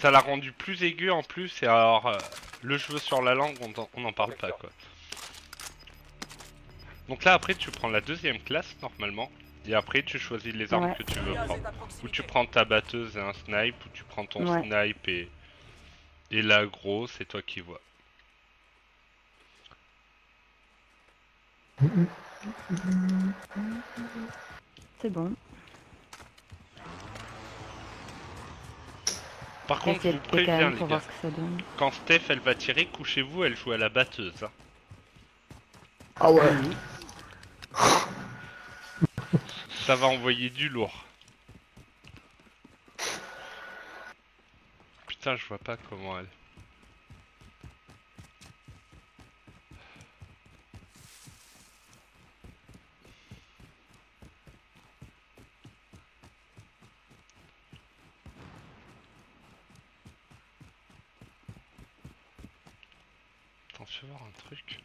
Ça l'a rendu plus aigu en plus, et alors, euh, le cheveu sur la langue, on on n'en parle pas quoi. Donc là, après, tu prends la deuxième classe normalement. Et après, tu choisis les armes Ouais. que tu veux prendre. Ou tu prends ta batteuse et un snipe, ou tu prends ton Ouais. snipe et, et l'agro, c'est toi qui vois. C'est bon. Par contre, je vous préviens les gars, voir ce que ça donne. quand Steph elle va tirer, couchez-vous, elle joue à la batteuse. hein. Ah ouais Ça va envoyer du lourd. Putain, je vois pas comment elle... Attends, je vais voir un truc.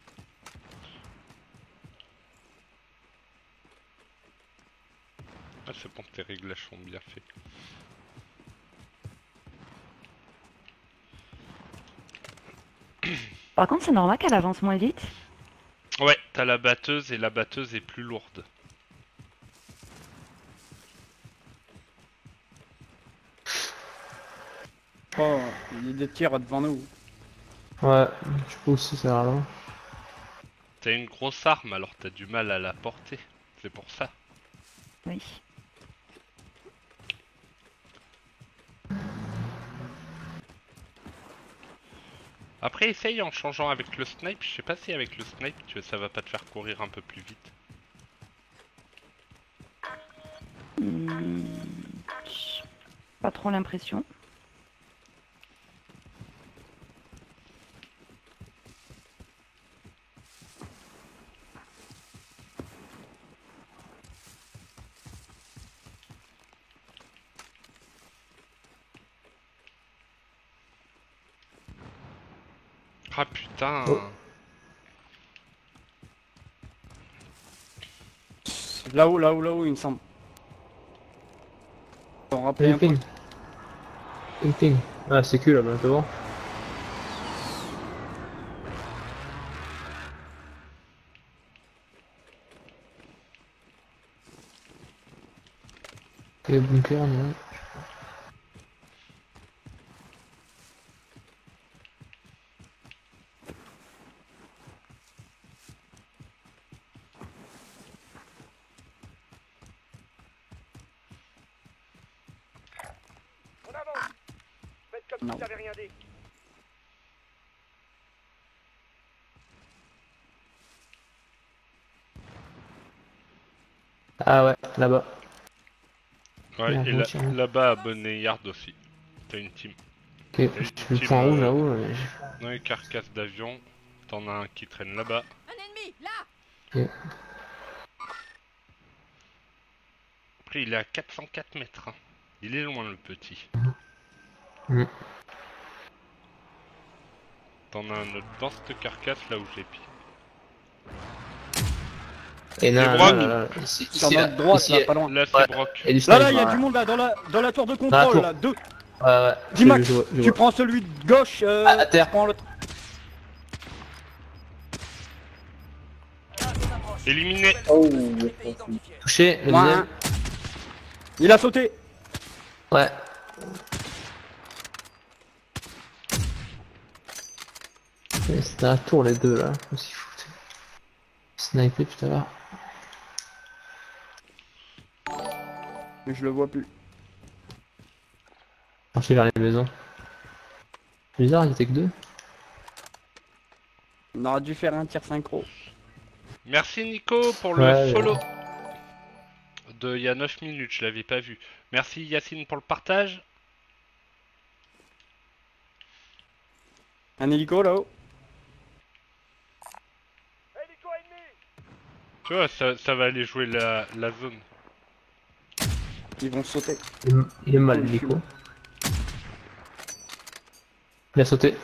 Ah, c'est bon, tes réglages sont bien faits. Par contre, c'est normal qu'elle avance moins vite. Ouais, t'as la batteuse et la batteuse est plus lourde. Oh, il y a des tirs devant nous. Ouais, je peux aussi faire là. T'as une grosse arme, alors t'as du mal à la porter. C'est pour ça. Oui. Après, essaye en changeant avec le snipe. Je sais pas si avec le snipe, tu ça va pas te faire courir un peu plus vite. Hmm, Pas trop l'impression. Ah putain Oh. Là-haut, là-haut, là-haut, il me semble. On rappelle un ping. Ping ping. Ah, c'est cool là-bas, devant. Et bunker, non On avance Faites comme Non. si t'avais rien dit. Ah ouais, là-bas. À Bonnet Yard aussi. T'as une team. Ok, je suis le point rouge là-haut. mais- Dans les carcasses d'avion, t'en as un qui traîne là-bas. Un ennemi, là. Après, il est à 404 mètres. hein. Il est loin, le petit. Mm. T'en as un autre dans cette carcasse là où j'ai pis. Et là, Brock. là, là, ici, Sur ici, là, notre droite, ici, là, pas loin. Là, c'est Ouais. Brock. Là, là, il y a du monde là, dans la, dans la tour de la contrôle, là. Deux. Ouais, ouais. je Tu vois. prends celui de gauche, euh, À- à terre. tu prends l'autre. Éliminé. Identifiée. Touché, le deuxième. Il a sauté. Ouais. Ouais, C'était un tour les deux là, on s'y foutait. Sniper tout à l'heure. Mais je le vois plus. Marcher vers les maisons. Bizarre, il était que deux. On aurait dû faire un tir synchro. Merci Nico pour le Ouais, follow. De il y a 9 minutes, je l'avais pas vu. Merci Yacine pour le partage. Un hélico là-haut. Hélico ennemi Tu vois, ça, ça va aller jouer la, la zone. Ils vont sauter. Il est- Il est mal, l'hélico. Il a sauté.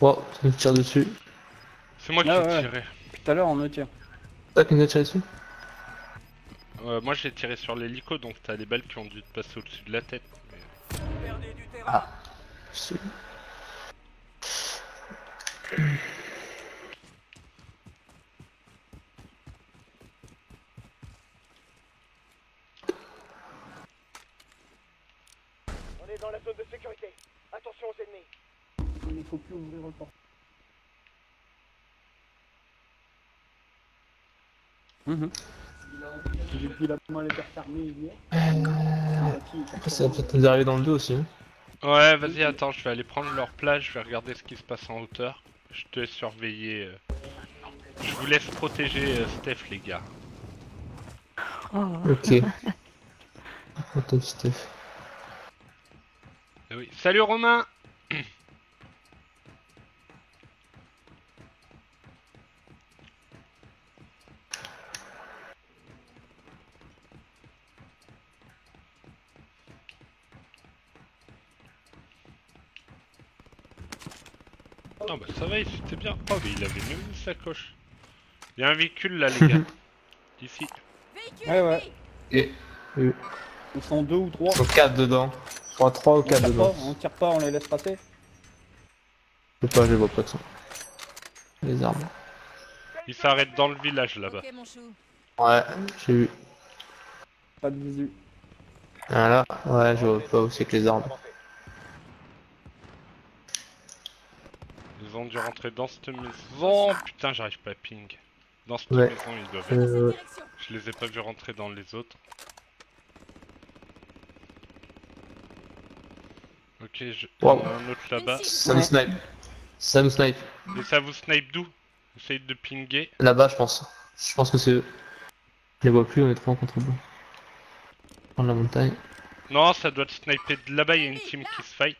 Wow, ça nous tire dessus. C'est moi qui Ah ai ouais. tiré. Tout à l'heure, on me tire. Ça qui nous a tiré dessus Euh, moi j'ai tiré sur l'hélico, donc t'as les balles qui ont dû te passer au-dessus de la tête. Mais- Vous perdez du terrain. Ah. On est dans la zone de sécurité. Attention aux ennemis. Il ne faut plus ouvrir le port. Mhm. Depuis la main était fermée hier. Après, ça va peut-être nous arriver dans le dos aussi. Hein. Ouais, vas-y, attends, je vais aller prendre leur place, je vais regarder ce qui se passe en hauteur. Je te laisse surveiller. euh. Je vous laisse protéger euh, Steph, les gars. Oh. Ok. Top Steph. Eh oui. Salut Romain bah ça va, il c'était bien. Oh mais il avait même une sacoche. Il y a un véhicule là les gars. Ici. Véhicule Ouais, ouais. Et Ils sont deux ou trois. ils sont 4 dedans. Crois 3 ou On 4 tire dedans. pas, on tire pas, on les laisse passer. Je sais pas, je les vois pas de son. Les armes. Il s'arrête dans le village là-bas. Ouais, j'ai vu. Pas de visu. Ah là, ouais, je vois pas où c'est que les armes. Ont dû rentrer dans cette maison. Putain, j'arrive pas à ping. Dans cette Ouais. maison, ils doivent être. Euh. Je les ai pas vus rentrer dans les autres. Ok, je... Wow. il y en a un autre là-bas. ça nous snipe. Ça nous snipe. Et ça vous snipe d'où? Essayez de pinguer. Là-bas, je pense. Je pense que c'est eux. Je les vois plus, on est trop en contre-bleu. Prendre la montagne. Non, ça doit te sniper de là-bas, il y a une team qui se fight.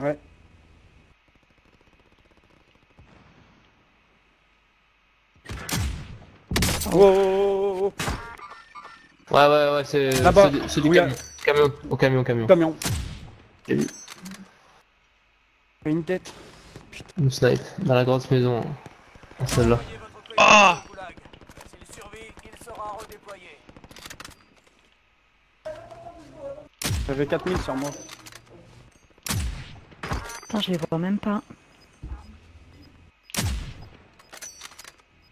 Ouais. Oh, oh, oh, oh, Ouais, ouais, ouais, c'est Là-bas. c'est du- c'est du Oui, camion. Camion, au camion, oh. camion. Camion. J'ai vu. Une tête. Il nous snipe dans la grosse maison. Ah, Celle-là. Ah au goulag. S'il survit, il sera redéployé. J'avais 4000 sur moi. Putain, je les vois même pas.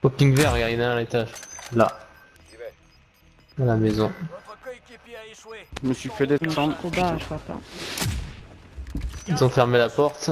Au ping vert, regarde, il y en a un à l'étage. Là. Dans la maison. Votre coéquipier a échoué. Je me suis fait descendre. trop bas, je vois pas. Ils ont fermé la porte.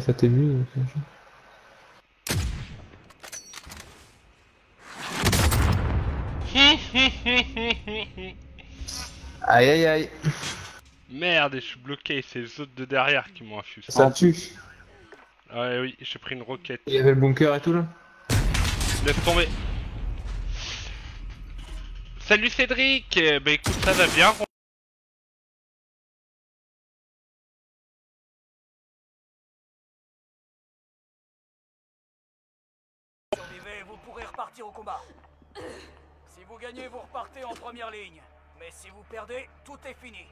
Fais à tes nuits. Aïe aïe aïe. Merde, et je suis bloqué, c'est les autres de derrière qui m'ont infusé. Ça tue. Ouais, oui, j'ai pris une roquette. Il y avait le bunker et tout là Laisse tomber. Salut Cédric Bah écoute, ça va bien. Au combat. Si vous gagnez, vous repartez en première ligne. Mais si vous perdez, tout est fini.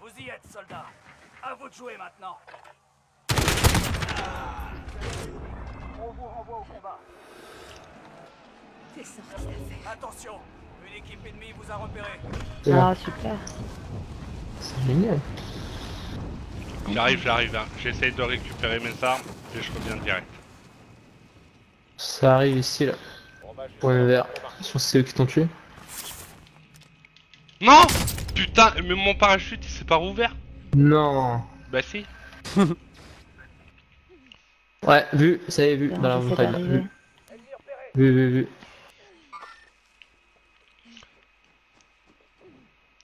Vous y êtes, soldats. À vous de jouer maintenant. On vous renvoie au combat. T'es sorti d'affaire. Attention, une équipe ennemie vous a repéré. Ah, super. C'est génial. J'arrive, j'arrive. Hein. J'essaye de récupérer mes armes et je reviens direct. Ça arrive ici là. Point vert. Je pense que c'est eux qui t'ont tué. Non Putain, mais mon parachute il s'est pas rouvert Non. Bah si. Ouais, vu, ça y est, vu, dans la montagne. Vu, vu, vu, vu.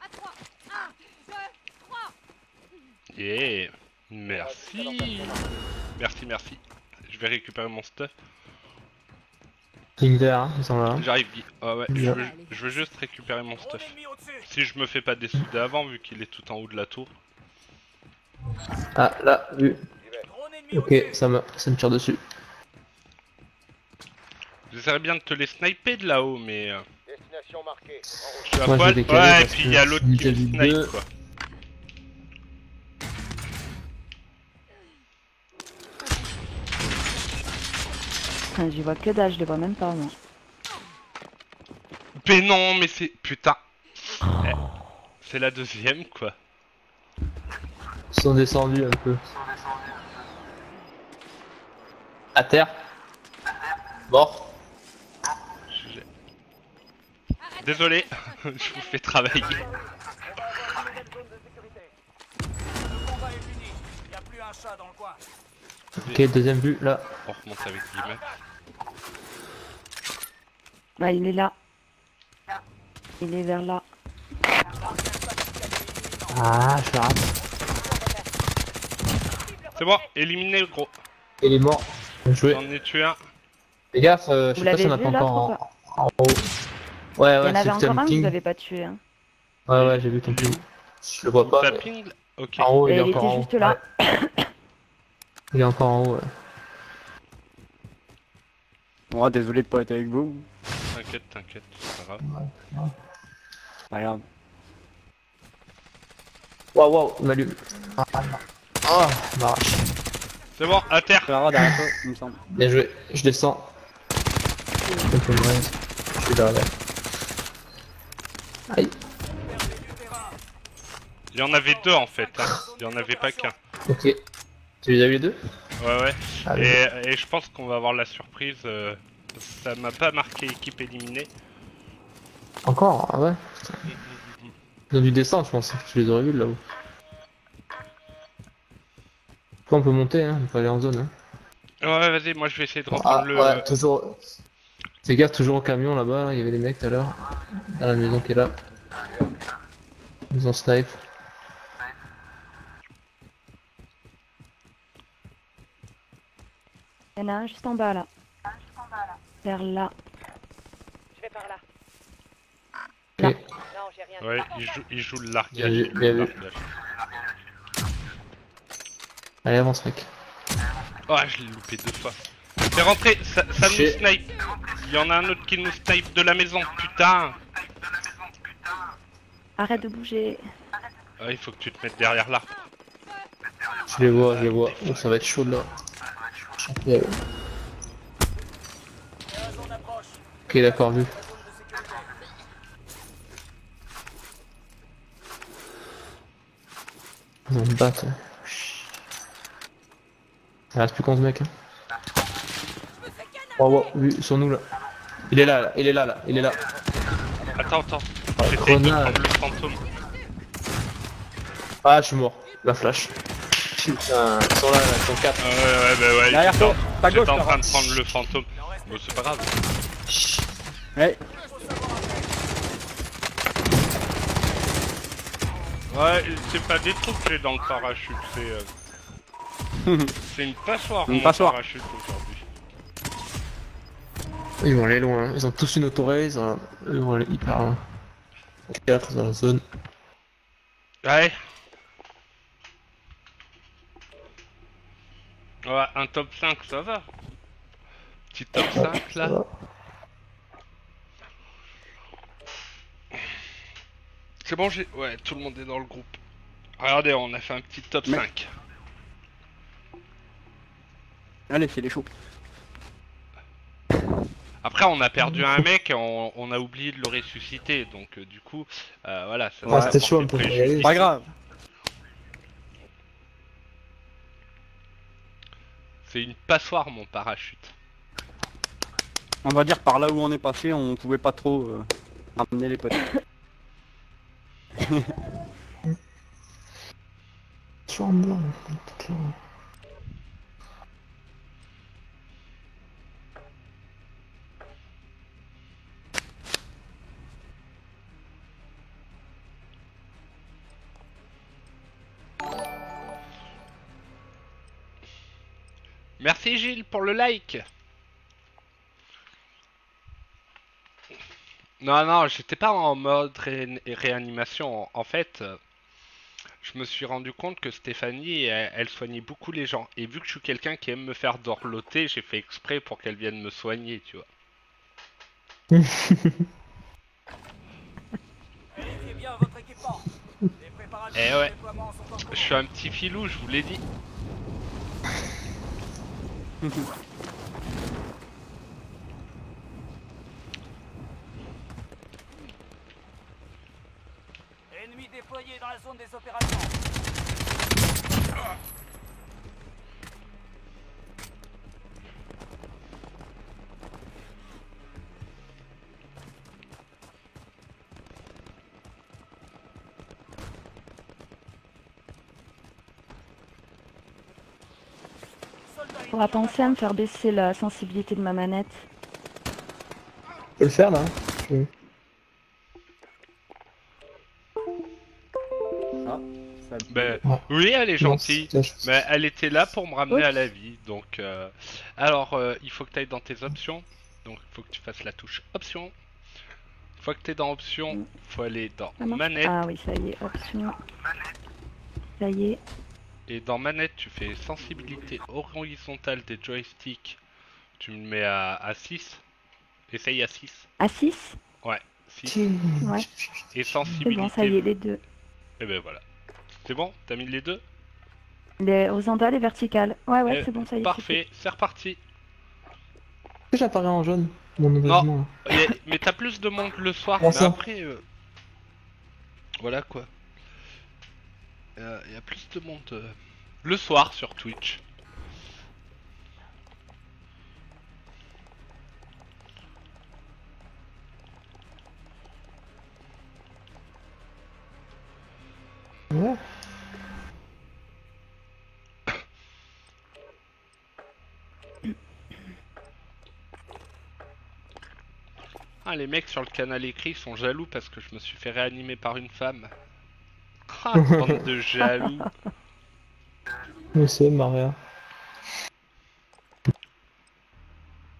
À 3. 1, 2, 3. Yeah Merci Merci, merci. Je vais récupérer mon stuff. Hein, ils sont là. J'arrive, Guy. Ah ouais, je Bien. veux, je veux juste récupérer mon stuff. Si je me fais pas dessouder avant, vu qu'il est tout en haut de la tour. Ah, là, vu. Ok, ça me, ça me tire dessus. J'essaierais bien de te les sniper de là-haut, mais euh, Destination marquée. Je suis à poil. Ouais, et puis il y a l'autre qui me snipe, quoi. Putain, J'y vois que dalle, je les vois même pas, moi. Mais non, mais c'est... Putain Eh, C'est la deuxième, quoi. Ils sont descendus un peu. À terre. Mort. Désolé, je vous fais travailler. Il n'y a plus un chat dans le coin. Ok, deuxième vue, là. On remonte avec Guillemets. Ouais, il est là. Il est vers là. Ah, je rate. C'est bon, éliminé, gros. Il est mort. Bien joué. J'en ai tué un. Fais gaffe, euh, je sais pas si on l'avez a pas vu, là, encore en, en haut. Ouais, ouais, c'est encore un que vous avez pas tué. Hein. Ouais, ouais, j'ai vu ton ping. Je le vois pas. mais Tapping Ok. En haut, il est il encore en haut. juste là. Ouais. Il est encore en haut, ouais. Oh, désolé de pas être avec vous. T'inquiète, t'inquiète, c'est pas grave. Pas grave. Waouh, waouh, il m'allume. Ah, oh, il m'arrache. C'est bon, à terre Clara derrière toi, il me semble. Bien joué, je descends. Je suis derrière. Aïe. Il y en avait deux en fait, hein. il y en avait pas qu'un. Ok. Tu les as eu les deux Ouais, ouais. Ah, Et, et je pense qu'on va avoir la surprise. euh, ça m'a pas marqué équipe éliminée. Encore Ah ouais Ils ont dû descendre, je pense. Tu les aurais vus là-haut. Toi, on peut monter, hein. On peut aller en zone, hein. Ouais, vas-y, moi je vais essayer de reprendre Ah, le. ouais, toujours. Fais gaffe, toujours au camion là-bas. Il y avait des mecs tout à l'heure. Dans la maison qui est là. Ils ont snipe. Il y en a un juste en bas là. Vers là. Je vais par là. Non, j'ai rien. Ouais, il joue, il joue le largage. Il joue le. Allez, avance, mec. Oh, je l'ai loupé deux fois. C'est rentré, ça, ça nous snipe. Il y en a un autre qui nous snipe de la maison, putain. Arrête de bouger. Ah, il faut que tu te mettes derrière l'arbre. Je les vois, je les vois. Oh, ça va être chaud là. Ok, Ok, d'accord, vu. Ils vont me battre. Il reste plus 11 mecs. Hein. Oh, wow, vu, sur nous là. Il est là, là, il est là, là, il est là. Attends, attends. De prendre le fantôme. Ah, je suis mort. La flash. Putain, ils sont là, là, ils sont 4. Ouais, ouais, bah ouais. Derrière j'étais toi, en- ta J'étais gauche, en là. train de prendre le fantôme. Bon, c'est pas grave. Ouais. Ouais, c'est pas des trucs que j'ai dans le parachute, c'est. euh, c'est une passoire, Une passoire. parachute aujourd'hui. Ils vont aller loin, hein. ils ont tous une autorée, ils, ont... ils vont aller hyper loin. 4 dans la zone. Ouais. Ouais, un top 5, ça va. Petit top 5 là. C'est bon, j'ai. Ouais, tout le monde est dans le groupe. Regardez, on a fait un petit top Mais- 5. Allez, c'est les choux. Après, on a perdu un mec et on, on a oublié de le ressusciter, donc euh, du coup, euh, voilà. Ça Ouais, c'était chaud aller. Pas grave. C'est une passoire, mon parachute. On va dire par là où on est passé, on pouvait pas trop euh, ramener les potes. Sur là. Merci Gilles pour le like. Non, non, j'étais pas en mode ré- réanimation. En fait, euh, je me suis rendu compte que Stéphanie, elle, elle soignait beaucoup les gens. Et vu que je suis quelqu'un qui aime me faire dorloter, j'ai fait exprès pour qu'elle vienne me soigner, tu vois. Vérifiez bien votre équipement. Les préparatifs Eh ouais. Je suis un petit filou, je vous l'ai dit. Ennemis déployés dans la zone des opérations. Faudra penser à me faire baisser la sensibilité de ma manette. Je peux le faire là hein. Je- Ah, ça... Ben, Ouais. oui, elle est gentille. Mais elle était là pour me ramener Oups. à la vie, donc... euh, Alors, euh, il faut que tu ailles dans tes options. Donc, il faut que tu fasses la touche option. Une fois que tu es dans option, faut aller dans manette. Ah oui, ça y est, option. Ça y est. Et dans manette, tu fais sensibilité horizontale des joysticks. Tu me mets à, à 6. Essaye à 6. À 6 Ouais, 6. Tiens. Ouais. Et C'est bon, ça y sensibilité. est, les deux. Et ben voilà. C'est bon? T'as mis les deux? Les horizontales et verticales. Ouais, ouais, Eh, c'est bon, ça y est. Parfait, c'est reparti. J'apparais en jaune Mon. Et- mais t'as plus de monde le soir, mais ça après... euh, Voilà quoi. Il y, a plus de monde euh, le soir sur Twitch. Ah, les mecs sur le canal écrit sont jaloux parce que je me suis fait réanimer par une femme. Ah, bande de jaloux. Je sais, Maria.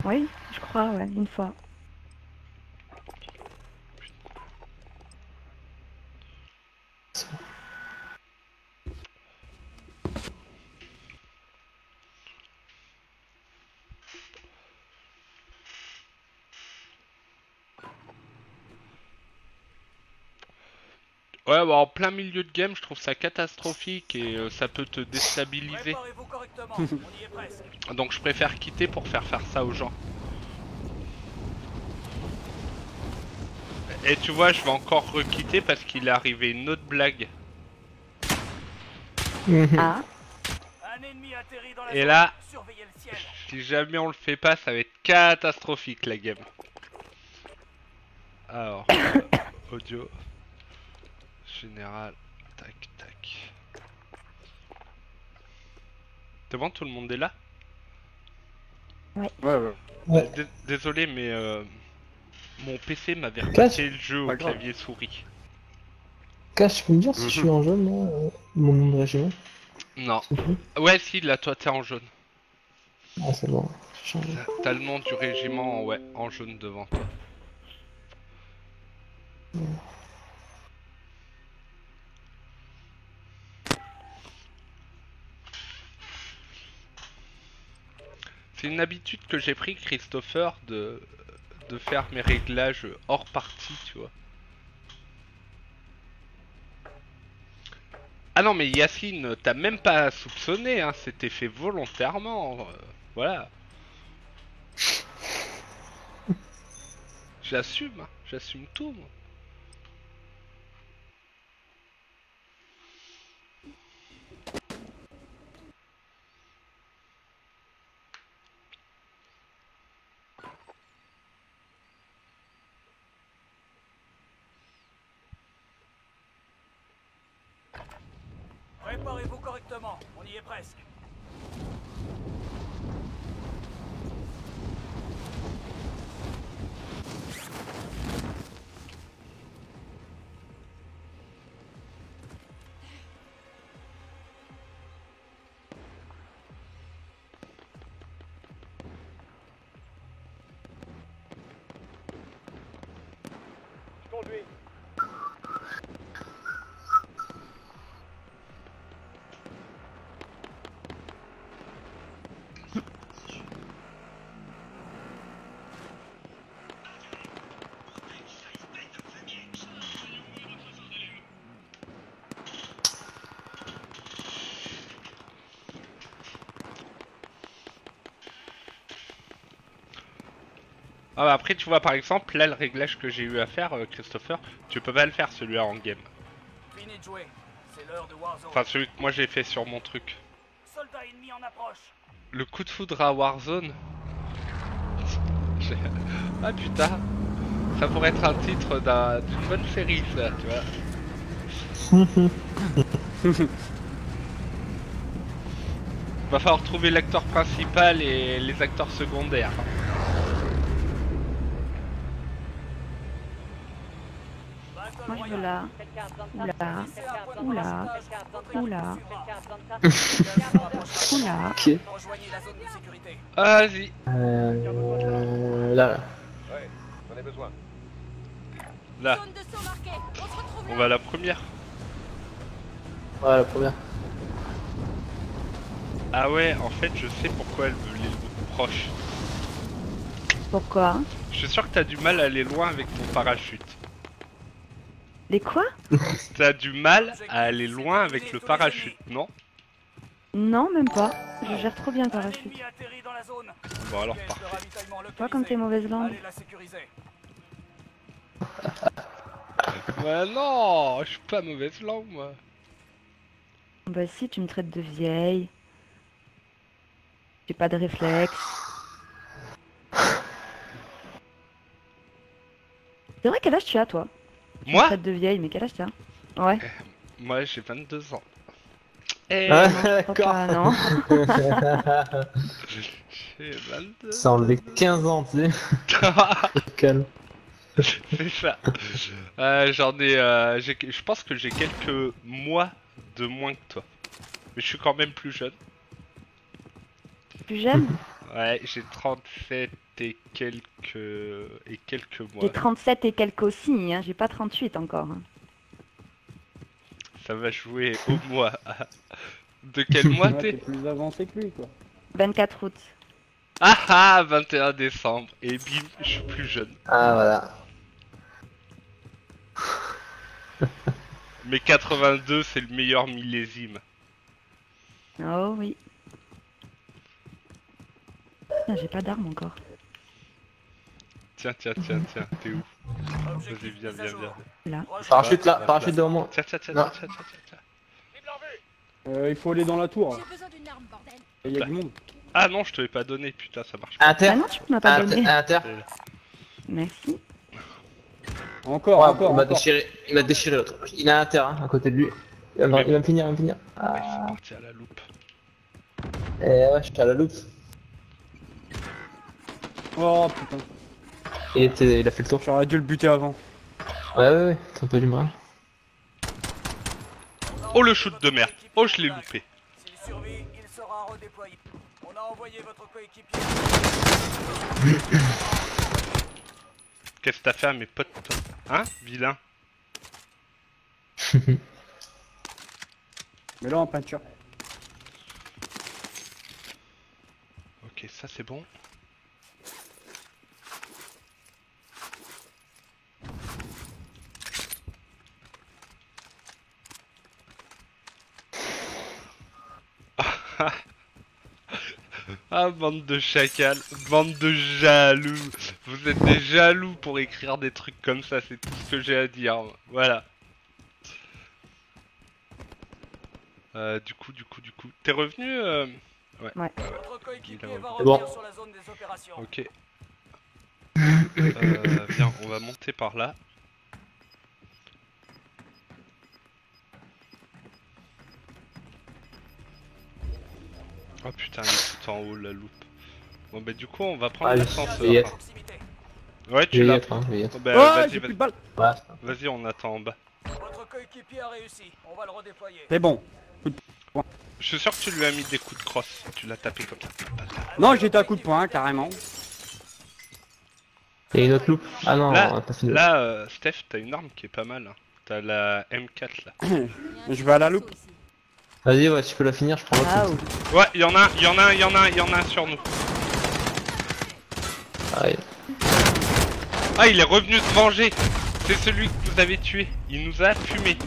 Oui, je crois, ouais, une fois. Ouais, bah en plein milieu de game, je trouve ça catastrophique et euh, ça peut te déstabiliser. Donc je préfère quitter pour faire faire ça aux gens. Et tu vois, je vais encore requitter parce qu'il est arrivé une autre blague. Ah, dans la Et là-. Si jamais on le fait pas, ça va être catastrophique la game. Alors, euh, audio. Général. Tac, tac. C'est bon, tout le monde est là? Ouais, ouais. Ouais. Dé- Désolé, mais euh, mon PC m'avait Casse. repassé le jeu au clavier souris. Cash, tu peux me dire si je suis en jaune, moi, euh, mon nom de régiment? Non. Ouais, si, là, toi, t'es en jaune. Ah, c'est bon. T'as le nom du régiment, ouais, en jaune devant toi. C'est une habitude que j'ai pris, Christopher, de, de faire mes réglages hors partie, tu vois. Ah non, mais Yacine, t'as même pas soupçonné, hein, c'était fait volontairement. euh, voilà. J'assume, hein, j'assume tout. moi. Ah bah après tu vois par exemple là le réglage que j'ai eu à faire euh, Christopher, tu peux pas le faire celui-là en game. Fini de jouer. C'est l'heure de Warzone. Enfin celui que moi j'ai fait sur mon truc. Soldat ennemi en approche. Le coup de foudre à Warzone. Ah putain, ça pourrait être un titre d'un- d'une bonne série ça, tu vois. Va falloir trouver l'acteur principal et les acteurs secondaires. Moi je veux là. Oula. Oula. Oula. Oula. Ok. Vas-y, Euh, là, là. Ouais, j'en ai besoin. là, Zone de saut marquée. On va à la première. Ouais, la première. Ah ouais, en fait je sais pourquoi elle veut les proches. Pourquoi? Je suis sûr que t'as du mal à aller loin avec ton parachute. Les quoi T'as du mal à aller loin avec le parachute, non Non, même pas. Je gère trop bien le parachute. Bon alors parfait. Pas comme tes localisé. mauvaises langues. Allez la sécuriser. Ouais non, je suis pas mauvaise langue moi. Bah si, tu me traites de vieille. J'ai pas de réflexe. C'est vrai, quel âge tu as, toi Moi de vieille, mais quel âge tu as Ouais. Moi j'ai 22 ans. Eh, Ah, d'accord. non. j'ai 22 Ça enlevé 15 ans, tu sais. Calme. C'est ça. Euh, J'en ai, euh, je pense que j'ai quelques mois de moins que toi. Mais je suis quand même plus jeune. Plus jeune? Ouais, j'ai 37 et quelques et quelques mois. J'ai 37 et quelques aussi, hein. j'ai pas 38 encore. hein. Ça va jouer au mois. De quel mois Ouais, t'es t'es plus avancé que lui, quoi. 24 août. Ah ah 21 décembre. Et bim, je suis plus jeune. Ah, voilà. Mais 82, c'est le meilleur millésime. Oh oui. J'ai pas d'arme encore. Tiens, tiens, tiens, tiens, t'es où Vas-y, viens, viens, viens. Là. Parachute là, parachute devant moi. Tiens, tiens, tiens, tiens, tiens, tiens, tiens. Euh, il faut aller dans la tour. J'ai besoin d'une arme, bordel. Il y a du monde. Ah non, je te l'ai pas donné, putain, ça marche pas. À terre. Ah non, tu m'as pas À donné. terre. Merci. Encore, Ouais, encore, il m'a déchiré, il m'a déchiré l'autre. Il a un terre hein, à côté de lui. Il va, me- il va me finir, il va me finir. Ouais, je suis Ah, parti à la loupe. Eh ouais, j'étais à la loupe. Oh putain, Il, était... il a fait le tour. j'aurais dû le buter avant. Ouais, ouais, ouais, t'as un peu du mal. Oh le shoot de merde. Oh je l'ai loupé. S'il survit, il sera redéployé. On a envoyé votre coéquipier. Qu'est-ce que t'as fait à mes potes Hein Vilain Mais là en peinture. Ok ça c'est bon. Ah bande de chacals, bande de jaloux. Vous êtes des jaloux pour écrire des trucs comme ça, c'est tout ce que j'ai à dire. Voilà. Euh, du coup, du coup, du coup, t'es revenu euh... Ouais. Ouais. Va bon. revenir sur la zone des opérations. Ok. Euh, viens, on va monter par là. Oh putain, elle est tout en haut la loupe. Bon bah du coup on va prendre Ah, l'ascenseur. Ouais tu l'as. hein. Oh, bah, oh, vas-y, j'ai vas-y. plus de balles. Ouais, Vas-y, on attend en bas. Votre coéquipier a réussi. On va le redéployer. C'est bon. Je suis sûr que tu lui as mis des coups de crosse. Tu l'as tapé comme ça. Non, j'étais à coup de poing, carrément. il a une autre loupe. Ah non, Là- fini. Là, euh, Steph, t'as une arme qui est pas mal. hein. T'as la M4 là. Je vais à la loupe. Vas-y, ouais, tu peux la finir, je prends l'autre. Ah, oui. Ouais, y en a un, y en a un, y en a un, y en a un sur nous. Ah, ouais. Ah, il est revenu se venger. C'est celui que vous avez tué. Il nous a fumé.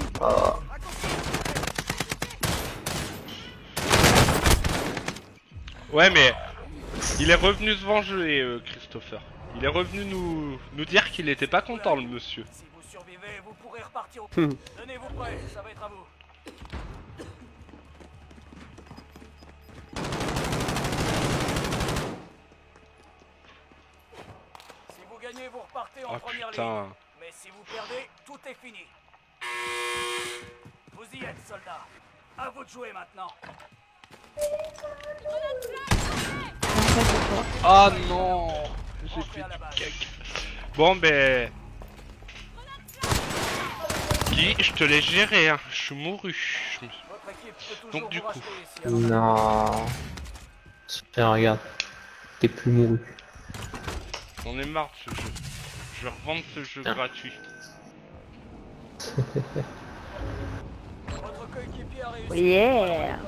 Ouais, mais il est revenu se venger, euh, Christopher. Il est revenu nous, nous dire qu'il était pas content, le monsieur. Si vous survivez, vous pourrez repartir au... Hmm. Tenez-vous prêts, ça va être à vous. Gagnez, vous repartez en Oh première ligne. putain. Mais si vous perdez, tout est fini. Vous y êtes, soldats. À vous de jouer maintenant. Ah non J'ai fait du cac. Bon, ben... Guy, je te l'ai géré, hein. Je suis mouru. Donc, du coup. Non. Super, regarde. T'es plus mouru. J'en ai marre de ce jeu. Je vais revendre ce jeu Ah. gratuit. Votre coéquipier a réussi. Yeah.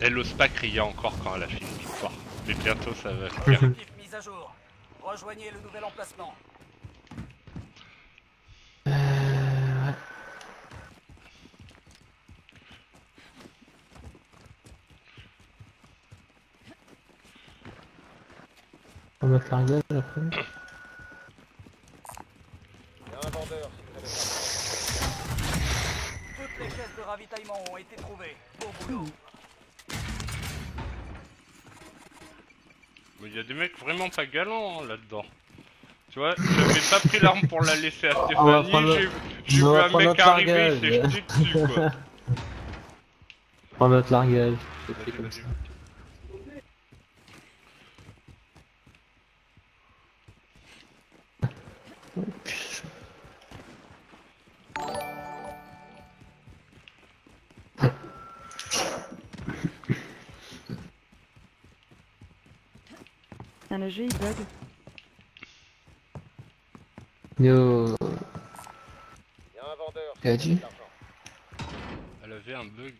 Elle ose pas crier encore quand elle a fini l'histoire. Mais bientôt ça va mise à jour. Rejoignez le nouvel emplacement. On va faire gueule après. Il y a un vendeur Toutes les caisses de ravitaillement ont été trouvées. Beau boulot. Mais il y a des mecs vraiment pas galants hein, là-dedans. Tu vois, j'avais pas pris l'arme pour la laisser à Stéphanie, prendre- j'ai vu un prendre mec arriver, largage. il s'est jeté dessus quoi. Prends notre largage. C'est Vas-y, fait comme vas-y. ça. Putain, le jeu il bug. Yo, Il y a un vendeur dit. Elle avait un bug.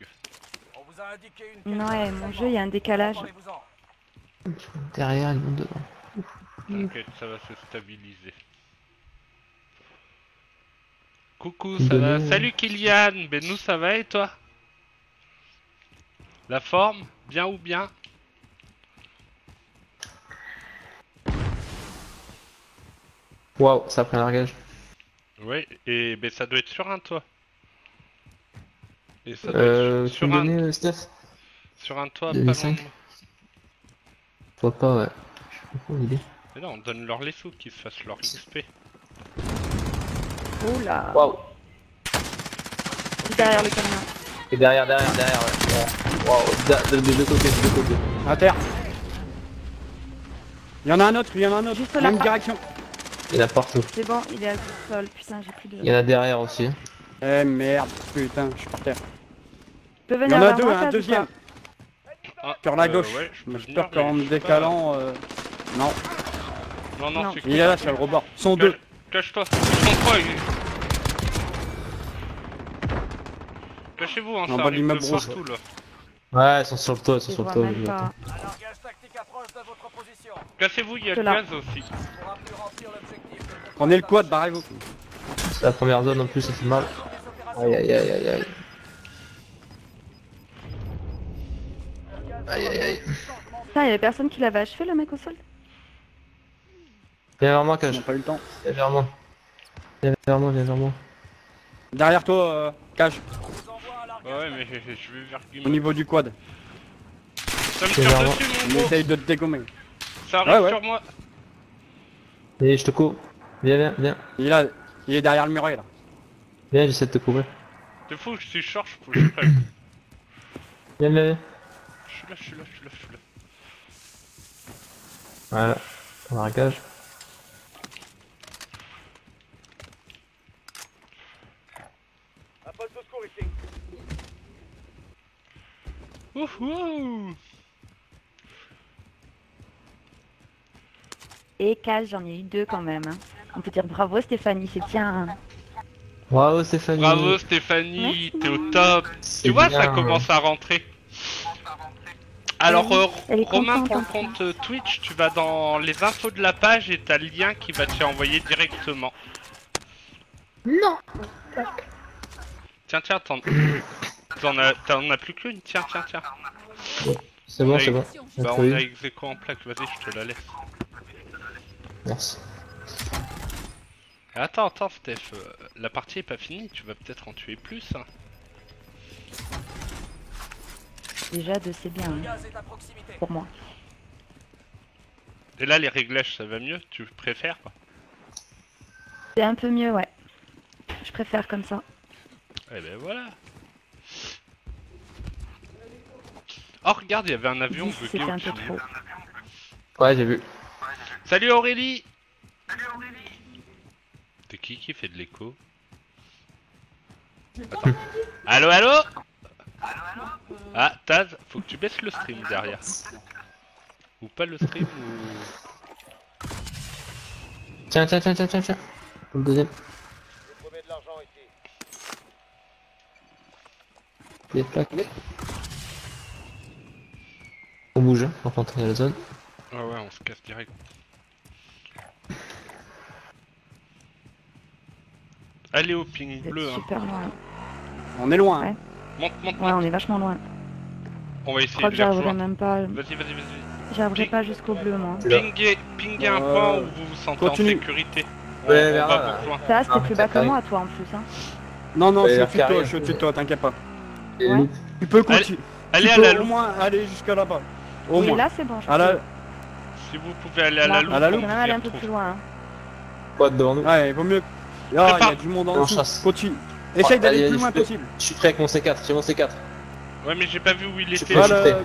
On vous a indiqué une Ouais, mon jeu il y a un décalage. Derrière, il monte devant. T'inquiète, ça va se stabiliser. Coucou, ça va Salut Kylian Ben nous ça va et toi? La forme Bien ou bien? Waouh, ça pris un largage. Ouais, et ben ça doit être sur un toit. Et ça doit Euh, être tu sur, un, donner, euh, Steph? Sur un toit pas 2005. loin. Je vois pas, ouais. Je sais pas. Mais non, donne-leur les sous, qu'ils se fassent leur XP. Oula. Waouh. Derrière le camion. Et derrière, derrière, derrière, ouais. Wow, da- de- deux côtés, des deux côtés. À terre. Il y en a un autre, il y en a un autre. Juste là. Même direction. Il y en a partout. C'est bon, il est à le sol. Putain, j'ai plus de. Il y en a derrière aussi. Eh merde, putain, je suis par terre. Il y en a deux, un deuxième. Ah, Sur la euh, gauche. ouais, je peux J'ai venir, peur qu'en me décalant. euh, Non, Non, non, Non. il est là sur le rebord. Ils sont deux. Cache-toi. Ils sont trois. Cachez-vous, hein, En ça bas de arrive de l'immeuble rouge. partout là. Ouais, ils sont sur le toit, ils sont sur le toit. Cassez-vous, il y a le gaz aussi. Prenez le quad, barrez-vous. C'est la première zone en plus, ça fait mal. Aïe aïe aïe aïe aïe. Aïe aïe aïe. Putain, il y avait personne qui l'avait achevé, le mec au sol Viens vers moi, Cage. n'ont pas eu le temps. Viens vers moi. Viens vers moi, viens vers moi. Derrière toi, euh, Cage, Ouais, mais je vais vers au niveau du quad. Ça me tire dessus, mon Il gros. essaye de te dégommer. Ça arrive Ouais, ouais. sur moi. Et je te cours. Viens, viens, viens. Il est là, il est derrière le muret là. Viens, j'essaie de te couvrir. C'est fou, je suis short, je peux je prête. Viens, viens, viens. Je suis là, je suis là, je suis là, je suis là. Voilà. Marquage. Un poste de secours ici. Ouf, ouh. Et Cage, j'en ai eu deux quand même. hein. On peut dire bravo Stéphanie, c'est bien. hein. Bravo Stéphanie. Bravo Stéphanie, t'es au top. Tu vois, bien, ça ouais. commence à rentrer. Alors, euh, Elle est Romain, contente, pour le hein. compte euh, Twitch, tu vas dans les infos de la page et t'as le lien qui va te envoyer directement. Non Tiens, tiens, t'en t'en as, t'en as plus qu'une Tiens, tiens, tiens. C'est bon, c'est bon. Bah, on a ex aequo en plaque, vas-y, je te la laisse. Merci. Attends, attends, Steph, euh, la partie est pas finie, tu vas peut-être en tuer plus. Hein. Déjà deux, c'est bien hein, pour moi. Et là, les réglages, ça va mieux? Tu préfères C'est un peu mieux, ouais. Je préfère comme ça. Eh ben voilà. Oh, regarde, il y avait un avion bugué C'était un au-dessus peu de trop. nous. Ouais, j'ai vu. Salut Aurélie C'est qui qui fait de l'écho. Allô, allô Ah, Taz, faut que tu baisses le stream derrière. Ou pas le stream ou... Tiens, tiens, tiens, tiens, tiens, tiens. Le deuxième. De l'argent ici. Des plaques. On bouge, hein, on dans la zone. Ah ouais, on se casse direct. Allez au ping bleu, hein. super loin. On est loin. Ouais. hein. Monte, monte, Ouais, on est vachement loin. On va Je essayer de les rejoindre. même pas. Vas-y, vas-y, vas-y. J'arriverai pas jusqu'au bleu, moi. Pingez, pingez un Euh, point où vous vous sentez continue. en sécurité. Ouais, on vers va là, vous rejoindre. Ça, c'était Ah, plus bas que moi, toi, en plus. Hein. Non, non, je suis la au-dessus de toi, je suis au-dessus de toi, t'inquiète pas. Ouais. Tu peux Allez, continuer. Allez tu à peux la au loupe. moins aller jusqu'à là-bas. Au Oui, moins. là, c'est bon. Je À la... Si vous pouvez aller à la loupe, à la loupe, aller un peu plus loin. Quoi devant nous Ouais, il vaut mieux. Ah, il y a du monde en dessous. chasse. Continue. Essaye Oh, d'aller le plus loin possible. Je suis prêt avec mon C4, j'ai mon C4. Ouais, mais j'ai pas vu où il était. fais- Voilà, je suis prêt.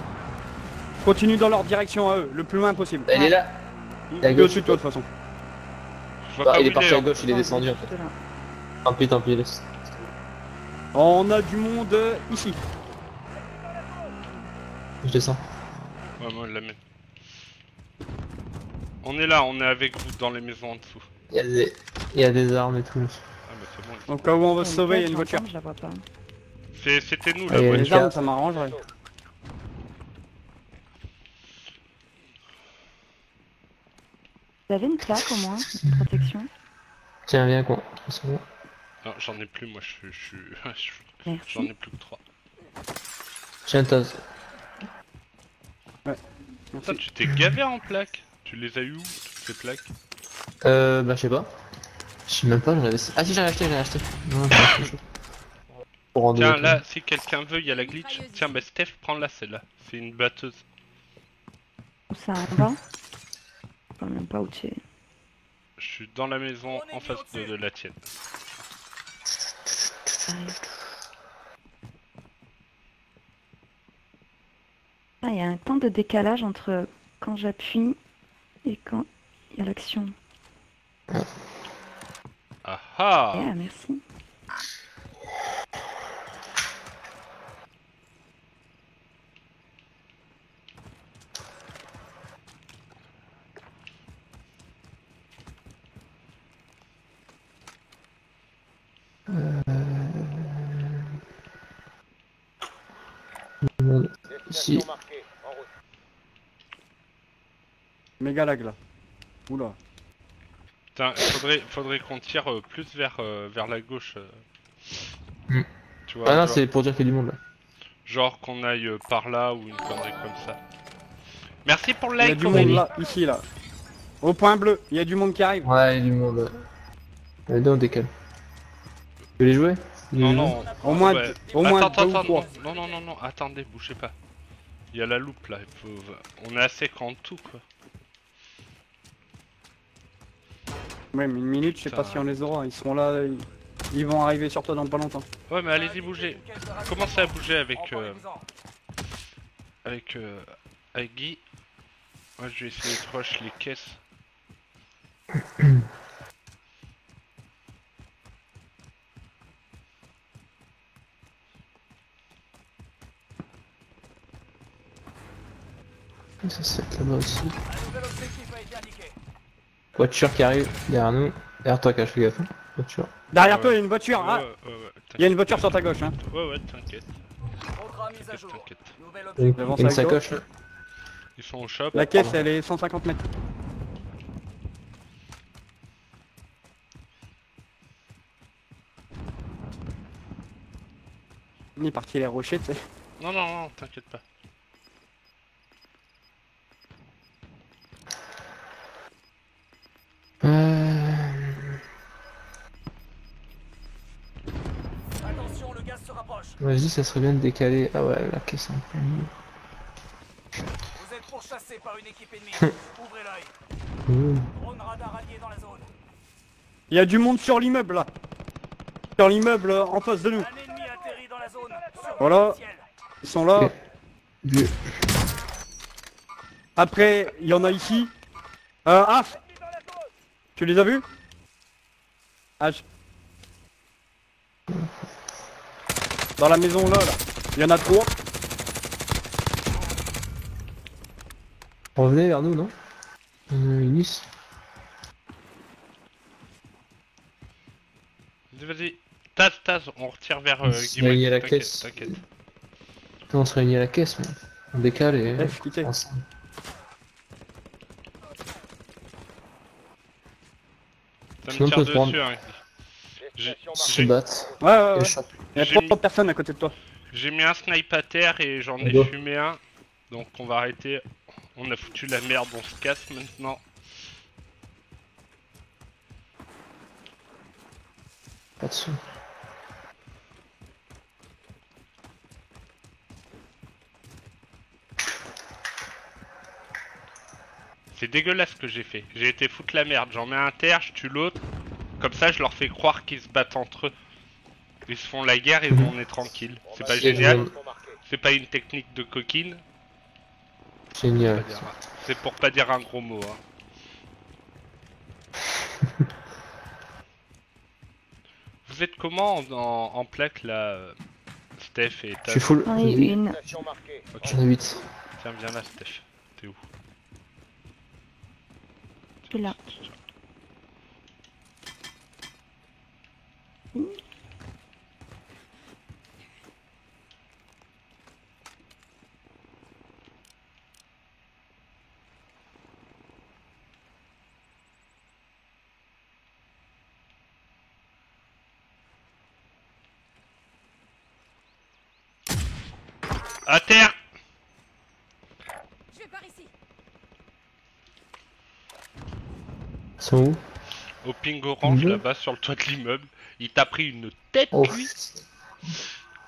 Continue dans leur direction à eux, le plus loin possible. Elle est là Il est au-dessus de toi de toute façon. Bah, Il est parti à gauche, il est descendu en fait. Tant pis, tant pis, laisse. On a du monde euh, ici. Je descends. Ouais, moi, la mienne. On est là, on est avec vous dans les maisons en dessous. Il y a des, il y a des armes et tout. Ah, bah c'est bon. Donc, au cas où on va se sauver, il y a caisse, une voiture. Je la vois pas. C'est- C'était nous, la Allez, voiture. Les armes, ça m'arrangerait. Vous avez une plaque au moins Une protection Tiens, viens, quoi. C'est bon. Non, j'en ai plus, moi, je je suis... Merci. J'en ai plus que 3. Tiens, Taz. Putain, tu t'es gavé en plaques Tu les as eu où, toutes ces plaques Euh, bah, je sais pas. Je sais même pas, j'en avais. Ah, si, j'en ai acheté, j'en ai acheté. Non, j'en ai acheté. Pour Tiens, là, si quelqu'un veut, il y a la glitch. Tiens, bah Steph, prends-la, celle-là. C'est une batteuse. Où ça en bas Je sais même pas où tu es. Je suis dans la maison en face de, de la tienne. J'arrive. Ah, il y a un temps de décalage entre quand j'appuie et quand il y a l'action. Ah ah Yeah, merci. Ici. Destination marquée. En route. Méga lag là. Oula. Putain, faudrait, faudrait qu'on tire euh, plus vers, euh, vers la gauche. euh. Hmm. Tu vois, Ah non, genre, c'est pour dire qu'il y a du monde là. genre qu'on aille euh, par là ou une connerie comme ça. Merci pour le Il y a like, du monde Aurélie. là, ici là. Au point bleu, il y a du monde qui arrive. Ouais, il y a du monde. ouais. Allez, on décale. Tu veux les jouer? Non, non. Au moins, ouais. au moins attends, deux ou attends, trois. non, non, non, non, attendez, bougez pas. Il y a la loupe là, il faut... on est à sec en tout quoi. Ouais, mais une minute, je sais pas si on les aura. Ils seront là, ils, ils vont arriver sur toi dans pas longtemps. Ouais, mais allez-y, bougez. Commencez à bouger avec, euh, avec, euh, avec Guy. Moi, je vais essayer de rush les caisses. Ça c'est là-bas aussi. Un nouvel objectif a été indiqué. Voiture qui arrive derrière nous. Derrière toi, cache, fais gaffe. Voiture. Derrière toi, il y a une voiture. Ouais, Ah, ouais, ouais, il y a une voiture sur ta gauche. Hein. Ouais, ouais, t'inquiète. Une sa sacoche là. Ils sont au shop. La caisse, elle est 150 mètres. On est parti les rochers, tu sais. Non, non, non, t'inquiète pas. Attention, le gaz se rapproche. Vas-y, ça serait bien de décaler. Ah ouais, la caisse en plein milieu. Vous êtes pourchassé par une équipe ennemie. Ouvrez l'œil. Ouh. Drone radar allié dans la zone. Il y a du monde sur l'immeuble là. Sur l'immeuble euh, en face de nous. Un ennemi atterri dans la zone. Voilà. Ils sont là. Après, il y en a ici. Euh, Af Tu les as vus Ah, je- Dans la maison là, là. Il y en a trois. Revenez vers nous, non euh, Unis. Vas-y, Vas-y. Taz, Taz, on retire vers euh, On se réunit à la T'inquiète, caisse. T'inquiète. On se réunit à la caisse, mais on décale et. Ça Sinon, me prendre. hein. Se j'ai- battent. Ouais, ouais, ouais. Il y a trois mis- personnes à côté de toi. J'ai mis un snipe à terre et j'en ai fumé un. Donc on va arrêter. On a foutu la merde, on se casse maintenant. Pas de C'est dégueulasse ce que j'ai fait. J'ai été foutre la merde. J'en mets un terre, je tue l'autre. Comme ça, je leur fais croire qu'ils se battent entre eux. Ils se font la guerre et on est tranquille. C'est pas génial. C'est pas une technique de coquine. Génial. C'est pour pas dire un gros mot. Hein. Vous êtes comment en, en- en plaque là, euh, Steph et Je Taz suis full. J'en ai 8. Tiens, viens là, Steph. T'es où? Je suis là. À terre Je vais par ici. Ils sont où Au ping orange Mhm. là-bas sur le toit de l'immeuble. Il t'a pris une tête, Oh, lui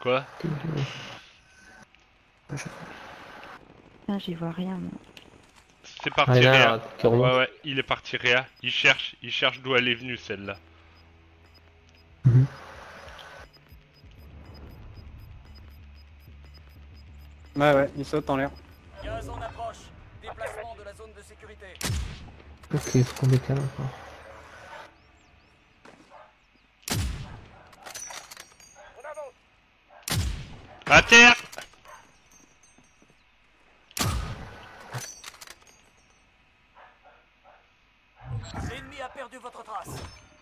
Quoi Ah, j'y vois rien. moi. C'est Ah, parti il y en a Réa. Ouais, ouais, il est parti Réa. Il cherche, il cherche d'où elle est venue celle-là. Ouais, ouais, ils sautent en l'air. de sécurité. Ok, faut qu'on décale encore. À terre L'ennemi a perdu votre trace.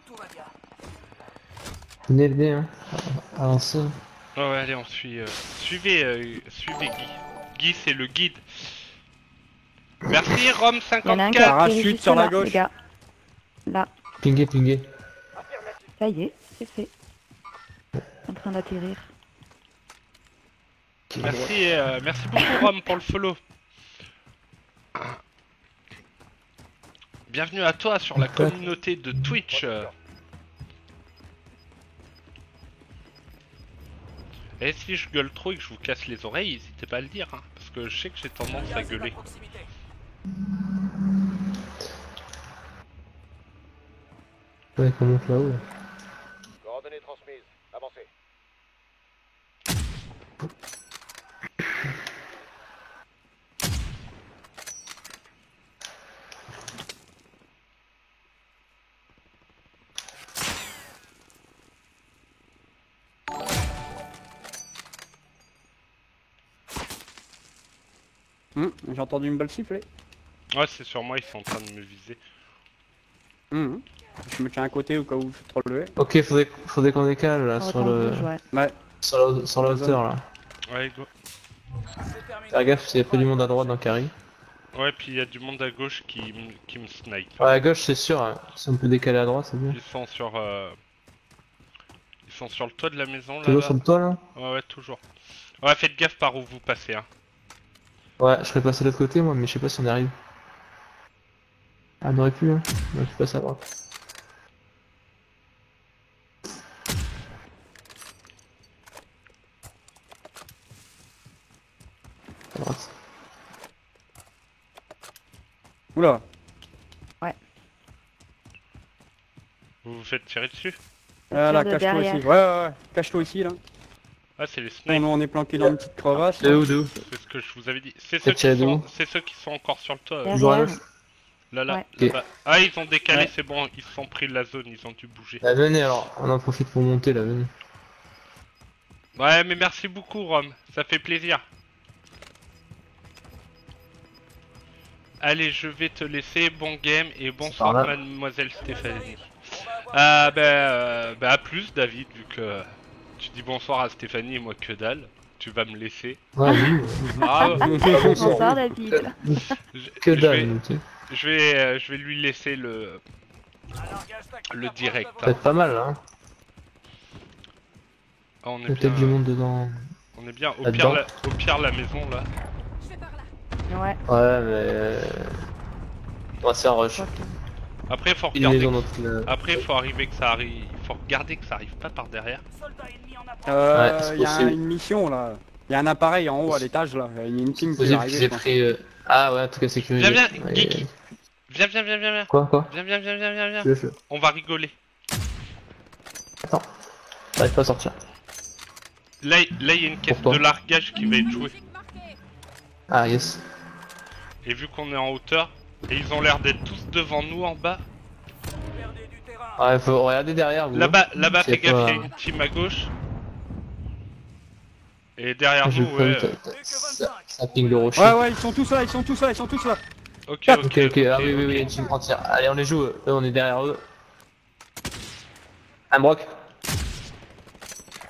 Tout va bien. Venez l'aider, hein. Avancez. Ouais, ouais, allez, on suit. euh, Suivez, euh, suivez Guy. Guy, c'est le guide. Merci, Rome Il y en a un qui a 54. Parachute sur la là, gauche. Là, Pinguez, pinguez. ça y est, c'est fait. En train d'atterrir. Merci, euh, merci beaucoup, Rome, pour le follow. Bienvenue à toi sur la communauté de Twitch. Et si je gueule trop et que je vous casse les oreilles, n'hésitez pas à le dire, hein, parce que je sais que j'ai tendance à gueuler. Ouais, qu'on monte là-haut. là. Coordonnées transmises. Avancez. Hum, J'ai entendu une balle siffler. Ouais, c'est sur moi, ils sont en train de me viser. Hum. Je me tiens à côté au cas où je suis trop levé. Ok, faudrait, faudrait qu'on décale là On sur le, ouais. Ouais. sur la, sur la hauteur là. Ouais, go. Faire gaffe, s'il y a pas du monde à droite dans Carry. Ouais, puis il y a du monde à gauche qui, qui me snipe. Ouais, à gauche, c'est sûr. hein. Si on peut décaler à droite, c'est bien. Ils sont sur. euh, Ils sont sur le toit de la maison là. Toujours là. sur le toit là Ouais, ouais, toujours. Ouais, faites gaffe par où vous passez, hein. Ouais, je serais passé de l'autre côté moi, mais je sais pas si on y arrive. Ah, on aurait pu, hein. On aurait pu passer à droite. À droite. Oula. Vous vous faites tirer dessus? Ah, là, cache-toi ici. Ouais, ouais, ouais. Cache-toi ici, là. Ah, c'est les snipes, on est planqué dans une petite crevasse. De où, de où c'est ce que je vous avais dit. C'est ceux, qui sont... ceux qui sont encore sur le toit. euh, Derrière. Là, là, Ouais. Ah, ils ont décalé, Ouais. c'est bon, ils se sont pris la zone, ils ont dû bouger. Venez alors, on en profite pour monter là, venez. Ouais, mais merci beaucoup, Rome, ça fait plaisir. Allez, je vais te laisser, bon game et bonsoir, mademoiselle Stéphanie. Ah, bah, euh, bah, à plus, David, vu que tu dis bonsoir à Stéphanie et moi que dalle. Tu vas me laisser. Ouais, oui, Ah, Bonsoir David. je, que dalle, je vais, euh, je vais lui laisser le, Un le direct. Ça va être pas mal là, hein. Ah, on est peut-être du euh, monde dedans. on est bien. Au pire, la, au pire, la maison là. Ouais. Ouais, mais. euh, On va se faire rush. Après, faut regarder. toute la- Après, faut arriver que ça arrive. Faut regarder que ça arrive pas par derrière. Euh, Ouais, c'est il y a une mission, là. Il y a un appareil en haut à l'étage, là. Il y a une team qui est arrivée. pris. euh, Ah ouais, en tout cas, sécurisé. Viens, viens, Ouais, Geeky. Viens, viens, viens, viens, viens. Quoi, quoi Viens, viens, viens, viens, viens, viens. On va rigoler. J'arrive pas à sortir. Là, il- là, il y a une caisse Pourquoi de largage qui va être jouée. Ah, yes. Et vu qu'on est en hauteur, et ils ont l'air d'être tous devant nous en bas. Ouais, faut regarder derrière vous. Là-bas, là-bas, C'est fais gaffe, il y a une team à gauche. Et derrière Je nous, vais ouais. euh, Ça, ça ping le rocher. Ouais, ouais, ils sont tous là, ils sont tous là, ils sont tous là. Ok, ok, Ok, ok, ah oui, oui, oui, ok. une team entière. Allez, on les joue. Eux, on est derrière eux. Un broc.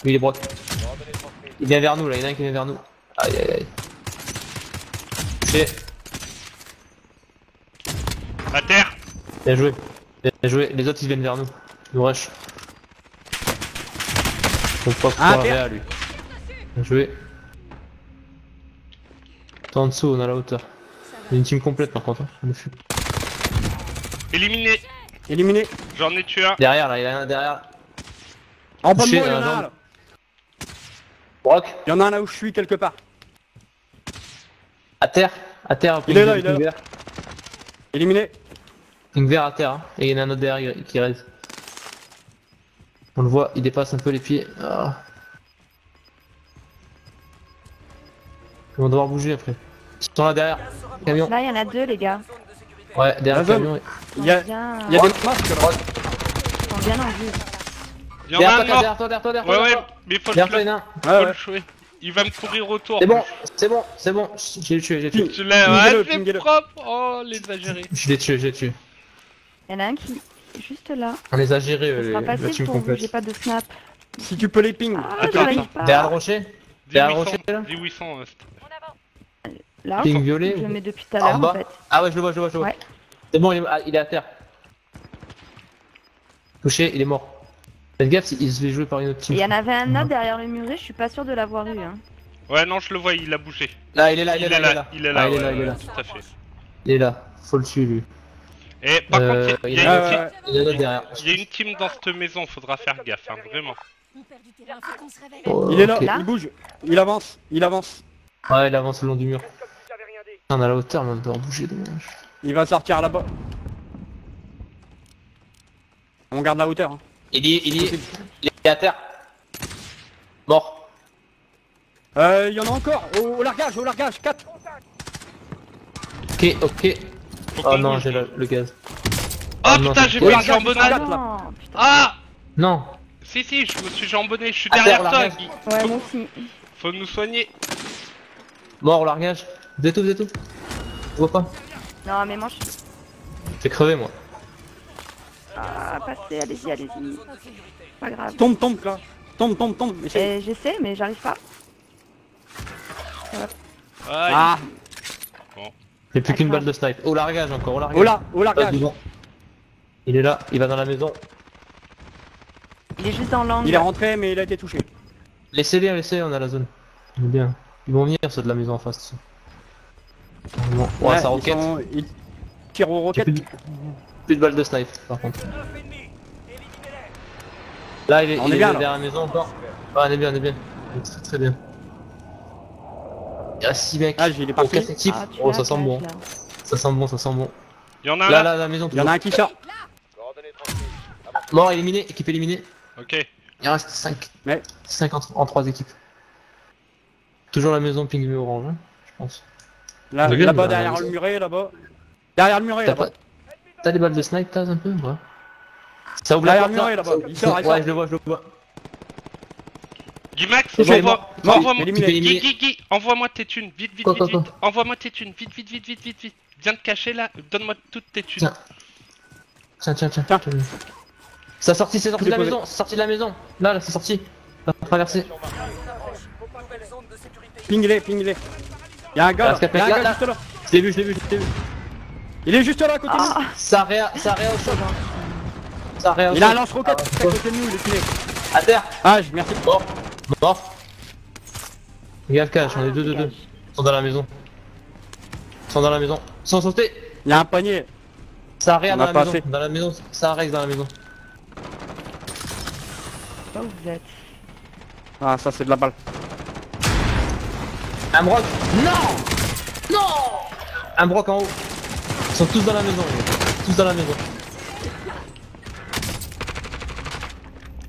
Oui, il est broc. Il vient vers nous là, il y en a un qui vient vers nous. Aïe aïe aïe. Touché. À terre Bien joué. Bien joué. Les autres ils viennent vers nous. Nous rush. Donc pas Ah, pouvoir terre. à lui. Bien joué. Toi en dessous, on a la hauteur. Il y a une team complète par contre. hein. On. Éliminé Éliminé. J'en ai tué un Derrière là, il y en a un derrière. En bas de moi, il y en la a un là. Broc. Il y en a un là où je suis quelque part. À terre. À terre. Il est là, il est là. Éliminé. Ping vert à terre. hein. Et il y en a un autre derrière qui- qui reste. On le voit, il dépasse un peu les pieds. Ah. Ils vont devoir bouger après. Ils sont là derrière. Là, il y en a deux, les gars. Ouais, derrière le camion. Il y a, il y a des masques. Ils sont bien en vue. Il y en a un. Derrière toi, derrière toi, derrière toi. Ouais, ouais, mais faut le tuer. Il va me courir autour. C'est bon, c'est bon, c'est bon. J'ai tué, j'ai tué. Tu l'as, ouais, c'est propre. Oh. Je l'ai tué, j'ai tué. Il y en a un qui juste là. On les a gérés, euh, les... team complète. J'ai pas de snap. Si tu peux les ping. Ah, derrière le rocher Derrière le rocher là Là, Ping violet je le mets depuis tout à l'heure en fait. Ah ouais, je le vois, je le vois, je le vois. Ouais. C'est bon, il est, ah, il est à terre. Touché, il est mort. Faites gaffe, il se fait jouer par une autre team. il y en avait un autre derrière le muret, je suis pas sûr de l'avoir eu. Hein. Ouais, non, je le vois, il a bougé. Là, il est là, il est là, il est là. Il est là, Ah, il est ouais, là, il est là. Tout à fait. Il est là. Faut le tuer, lui. Et par Euh, contre, il y il a- une team- il y a une team dans cette maison, faudra faire gaffe, hein, vraiment. Oh, Il est là, ok. Là il bouge. Il avance, il avance. Ouais, il avance le long du mur. Comme si j'avais rien dit. On a la hauteur, mais on doit en bouger, dommage. Il va sortir là-bas. On garde la hauteur. hein. Il est, il est, il est à terre. Mort. Euh, il y en a encore. Au, au largage, au largage. 4. Ok, ok. Oh non, j'ai le, le gaz. Oh non, putain, j'ai Oh, une jambonnade. Là. Non, putain. Ah Non. Si, si, je me suis jambonné, je suis À derrière terre, toi, Guy. Ouais, Faut, moi aussi. faut nous soigner. Mort au largage. Vous êtes où, vous êtes où? Je vois pas. Non, mais moi je suis. J'ai crevé, moi. Ah, passez, allez-y, allez-y. Pas grave. Tombe, tombe là. Tombe, tombe, tombe. Et J'essaie, mais j'arrive pas. Ah, Ah, J'ai plus qu'une balle de snipe. Au largage encore, au largage. la, au Passe largage. Il est là, il va dans la maison. Il est juste dans l'angle. Il est rentré, mais il a été touché. Laissez-les, laissez-les, on a la zone. Bien. Ils vont venir ceux de la maison en face. Ouais, ça ils roquette. sont- Il tire aux roquettes. plus de... plus de balles de snipe par contre. Neuf ennemis. Éliminez-les. Là, il est, On il est est bien, la maison encore. Ouais, on est bien, on est bien. On est très très bien. Il y a 6 mecs. Ah, il est parti. 4 équipes. Ah, oh, ça sent bon. là. Ça sent bon, ça sent bon. il y en a un Là, là. là, la maison. Il y en a un qui sort. Mort, éliminé, équipe éliminée. Ok. Il reste 5. Ouais. 5 en, en 3 équipes. Toujours la maison ping orange, hein, je pense. Là, là-bas, là, derrière le muret, là-bas. Derrière le muret, T'as là-bas. pas... T'as des balles de snipe, t'as un peu Ouais. Ça ouvre Derrière le muret, là. là-bas. Il sort, il Ouais, je le vois, je le vois. Guimax, envoie, envoie-moi. Mort, éliminé. éliminé. Guy, Guy, Guy, envoie-moi tes thunes, vite, vite, vite, vite. Envoie-moi tes thunes, vite, vite, vite, vite, vite, vite. Viens te cacher là, donne-moi toutes tes thunes. Tiens. Tiens, tiens, tiens. Ça sorti, c'est sorti de la maison, c'est sorti de la maison. Là, là, c'est sorti. Traversé. Ping-les, ping-les. Il y a un gars là. c'est Il y a un gars juste là. Je l'ai vu, je l'ai vu, je l'ai vu. Il est juste là à côté de nous. Ah, Ça réa, ça réa au choc. Hein. Ça réa au Il a un lance-roquette Ah, à côté de nous, il est filé. À terre. Ah, je- merci. Mort. Mort. Regarde, cache, on est deux, deux, deux. Ils sont dans la maison. Ils sont dans la maison. Ils sont sautés. Il y a un panier. Ça réa dans a la pas maison. Dans la maison. Ça reste dans la maison. je sais pas où vous êtes. Ah, ça, c'est de la balle. Un broc. Non. Non. Un broc en haut. Ils sont tous dans la maison. les gars. Tous dans la maison.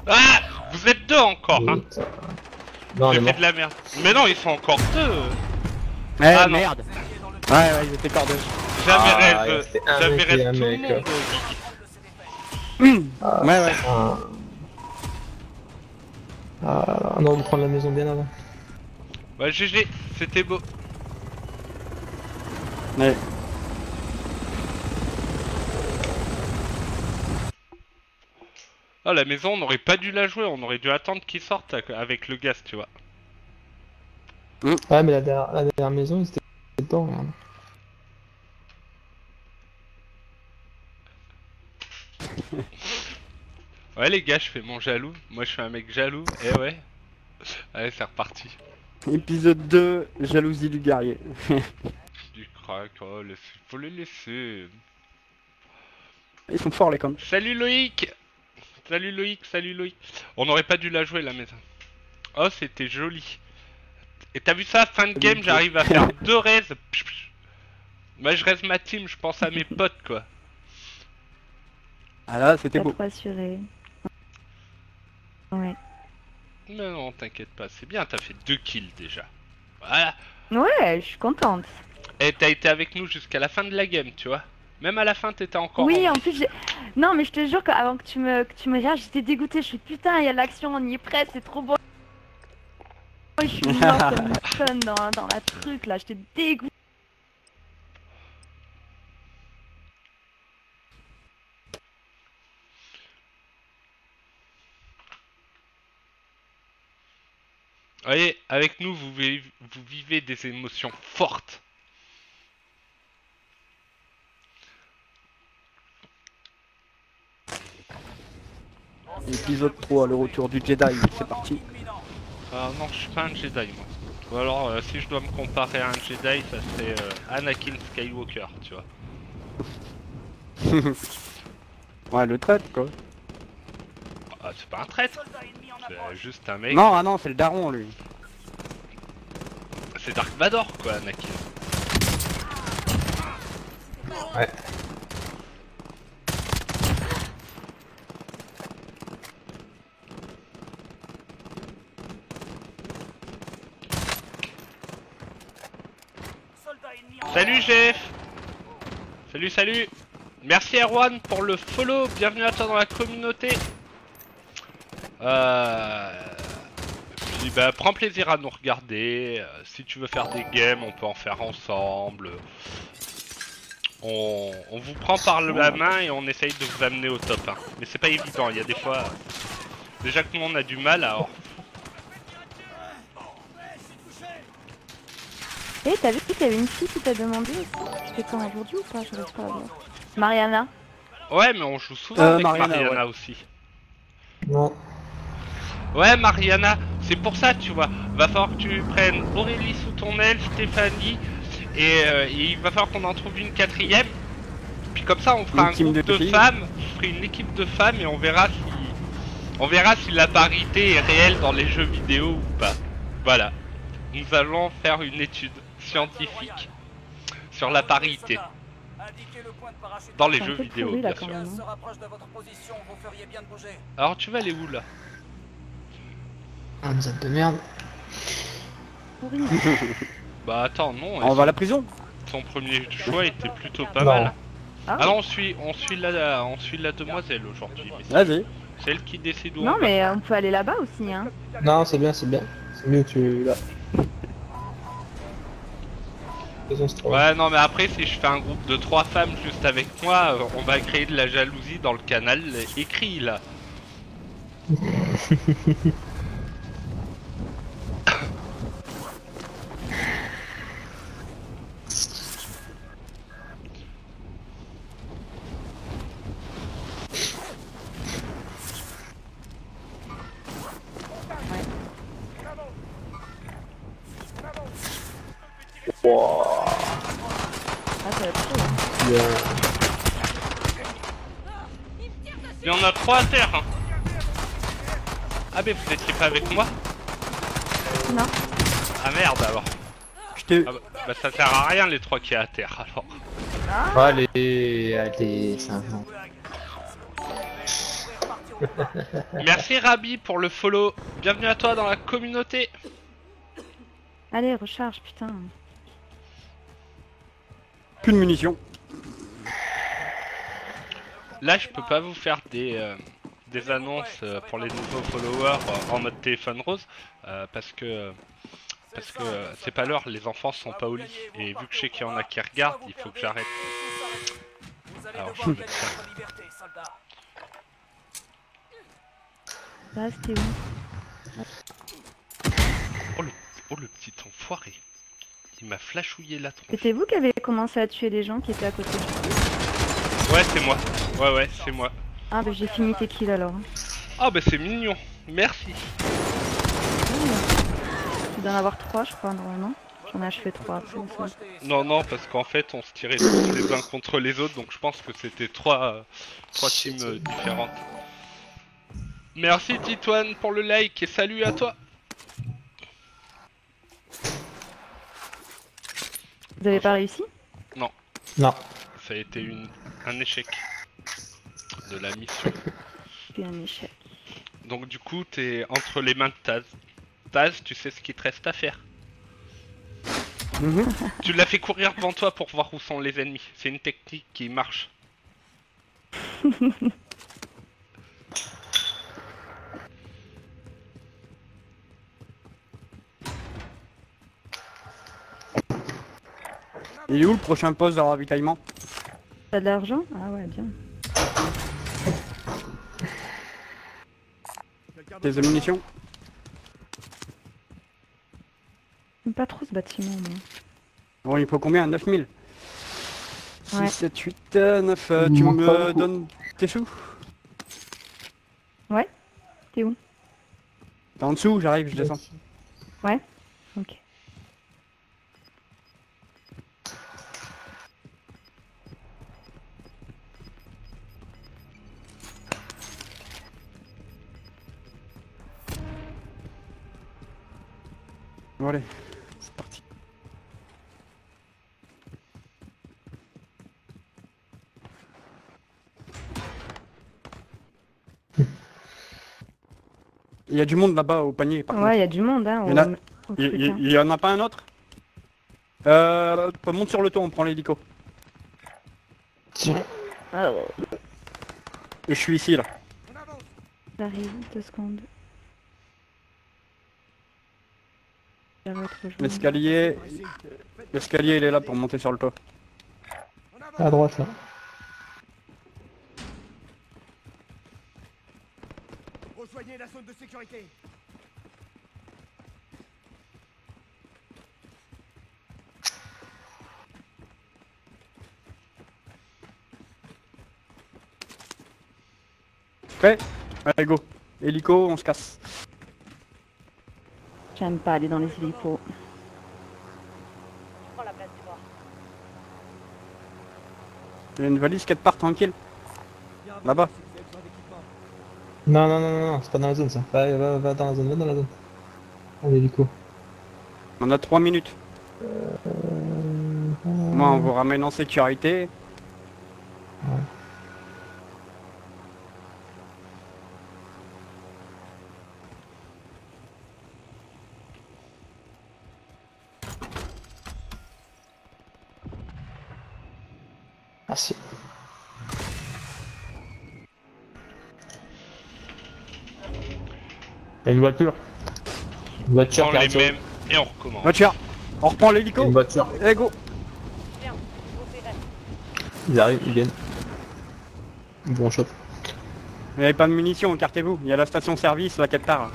Ah Vous êtes deux encore, hein. Non, fait de la merde. Mais non, ils sont encore deux. Eh, Ah, non. merde. Ouais, ouais, ils étaient cordés. J'avais Ah, rêve. et rêve un tout le. Ouais, ouais. Ah. Ah là là, on prendre la maison bien avant. Ouais, GG, c'était beau. Ouais. Oh, la maison, on n'aurait pas dû la jouer, on aurait dû attendre qu'ils sortent avec le gaz, tu vois. Ouais, mais la dernière, la dernière maison, ils étaient dedans. regarde. Ouais, les gars, je fais mon jaloux. Moi, je suis un mec jaloux. Et ouais. Allez, c'est reparti. Épisode 2, jalousie du guerrier. Du crack, oh, laisse- faut les laisser. Ils sont forts, les cons. Salut Loïc Salut Loïc, salut Loïc. On n'aurait pas dû la jouer la maison. Oh, c'était joli. Et t'as vu ça, fin de game, j'arrive à faire deux psh. Moi, je reste ma team, je pense à mes potes, quoi. Ah là, c'était Pas beau. trop assuré. Ouais. Mais non, t'inquiète pas, c'est bien, t'as fait deux kills déjà. Voilà. Ouais, je suis contente. Et t'as été avec nous jusqu'à la fin de la game, tu vois. Même à la fin, t'étais encore. Oui, en- en plus, j'ai... Non, mais je te jure qu'avant que tu me, que tu me regardes, j'étais dégoûtée. Je suis putain, il y a l'action, on y est prêt, c'est trop beau. Je suis morte comme une conne dans, dans la truc là, j'étais dégoûtée. Voyez, avec nous, vous vivez, vous vivez des émotions fortes. Épisode 3, le retour du Jedi, c'est parti. Ah non, je suis pas un Jedi, moi. Ou alors, euh, si je dois me comparer à un Jedi, ça serait euh, Anakin Skywalker, tu vois. Ouais, le traite quoi. Ah, c'est pas un traître, c'est juste un mec. Non, ah non, c'est le daron lui. C'est Dark Vador, quoi, Anakin. Ouais. Salut Jeff Salut, salut Merci Erwan pour le follow, bienvenue à toi dans la communauté. Euh... Puis bah prends plaisir à nous regarder, Euh, si tu veux faire des games on peut en faire ensemble. On, on vous prend par la main et on essaye de vous amener au top. hein. Mais c'est pas évident, il y a des fois... Déjà que nous on a du mal alors... Eh, t'as vu qu'il y avait une fille qui t'a demandé C'était quand aujourd'hui ou pas? Je reste pas voir. Mariana. Ouais mais on joue souvent Euh, avec Mariana, Mariana, ouais. aussi. Non. Ouais, Mariana, c'est pour ça, tu vois. Va falloir que tu prennes Aurélie sous ton aile, Stéphanie, et, euh, et il va falloir qu'on en trouve une quatrième. Puis comme ça, on fera Une un groupe de femmes. Je ferai une équipe de femmes et on verra si, on verra si la parité est réelle dans les jeux vidéo ou pas. Voilà. Nous allons faire une étude scientifique sur la parité dans les jeux vidéo, bien sûr. hein. Alors, tu vas aller où là? Un Ah, de merde. Pourri. Bah attends, non. On va à la prison Son premier choix était plutôt pas Non. mal. Ah. Ah non, on suit, on suit la, on suit la demoiselle aujourd'hui. mais c'est- Vas-y. C'est elle qui décide où Non, on va. mais on peut aller là-bas aussi, hein. Non, c'est bien, c'est bien. C'est mieux que tu là. Faisons ce travail. Ouais, non, mais après, si je fais un groupe de trois femmes juste avec moi, euh, on va créer de la jalousie dans le canal écrit là. Ah, ça va être chaud. Puis, Il y en a trois à terre. hein. Ah, mais vous étiez pas avec moi Non. Ah merde alors. Je. Ah, bah, bah, ça sert à rien les trois qui est à terre alors. Les. Allez, c'est un genre. Merci Rabi pour le follow. Bienvenue à toi dans la communauté. Allez, recharge, putain. Plus de munitions. Là, je peux pas vous faire des, euh, des annonces euh, pour les nouveaux followers euh, en mode téléphone rose euh, parce que parce que c'est pas l'heure, les enfants sont pas au lit et vu que je sais qu'il y en a qui regardent, il faut que j'arrête. Alors, je vais c'était où? Oh le, oh le petit enfoiré, il m'a flashouillé la tronche. C'était vous qui avez commencé à tuer les gens qui étaient à côté du coup Ouais, c'est moi. Ouais, ouais, c'est moi. Ah, bah j'ai fini tes kills alors. Ah bah c'est mignon. Merci. Tu dois en avoir 3, je crois, normalement. J'en ai achevé 3 après. ça. Non, non, parce qu'en fait, on se tirait les uns contre les autres, donc je pense que c'était trois, euh, trois teams euh, différentes. Merci Titoine pour le like et salut à toi. Vous avez pas réussi? Non, Non. ça a été une, un échec de la mission. C'est un échec. Donc du coup, t'es entre les mains de Taz. Taz, tu sais ce qu'il te reste à faire. Mhm. Tu l'as fait courir devant toi pour voir où sont les ennemis. C'est une technique qui marche. Il est où le prochain poste de ravitaillement T'as de l'argent? Ah ouais, bien. Tes munitions J'aime pas trop ce bâtiment, moi. Bon, il faut combien? 9000 Ouais. 6, 7, 8, 9, euh, Il tu me donnes tes sous? T'es où? T'es en dessous, j'arrive, je descends. Ok. Bon allez, c'est parti. Il y a du monde là-bas au panier. Par Ouais, il y a du monde, hein. Il y en a- au- au contre. Il, truc, il- hein. il y en a pas un autre? Euh, monte sur le toit, on prend l'hélico. Ah, Et je suis ici là. J'arrive, deux secondes. Ça va être rejoint. L'escalier, l'escalier il est là pour monter sur le toit. À droite là. Rejoignez la zone de sécurité. Prêt? Allez go. Hélico, on se casse. J'aime pas aller dans les hélicos. Prends la place du bord. Il y a une valise qui part tranquille. Là-bas. Non, non, non, non, non, c'est pas dans la zone ça. Va, va, va dans la zone, va dans la zone. Allez, du coup. On a 3 minutes. Moi, on vous ramène en sécurité. Merci. Y a une voiture. Une voiture Prends qui les mêmes et on recommence. Voiture. On reprend l'hélico. Une voiture. Allez go. Ils arrivent, ils viennent. Bon shot. Vous n'avez pas de munitions, écartez-vous. Il y a la station service, la Qatar.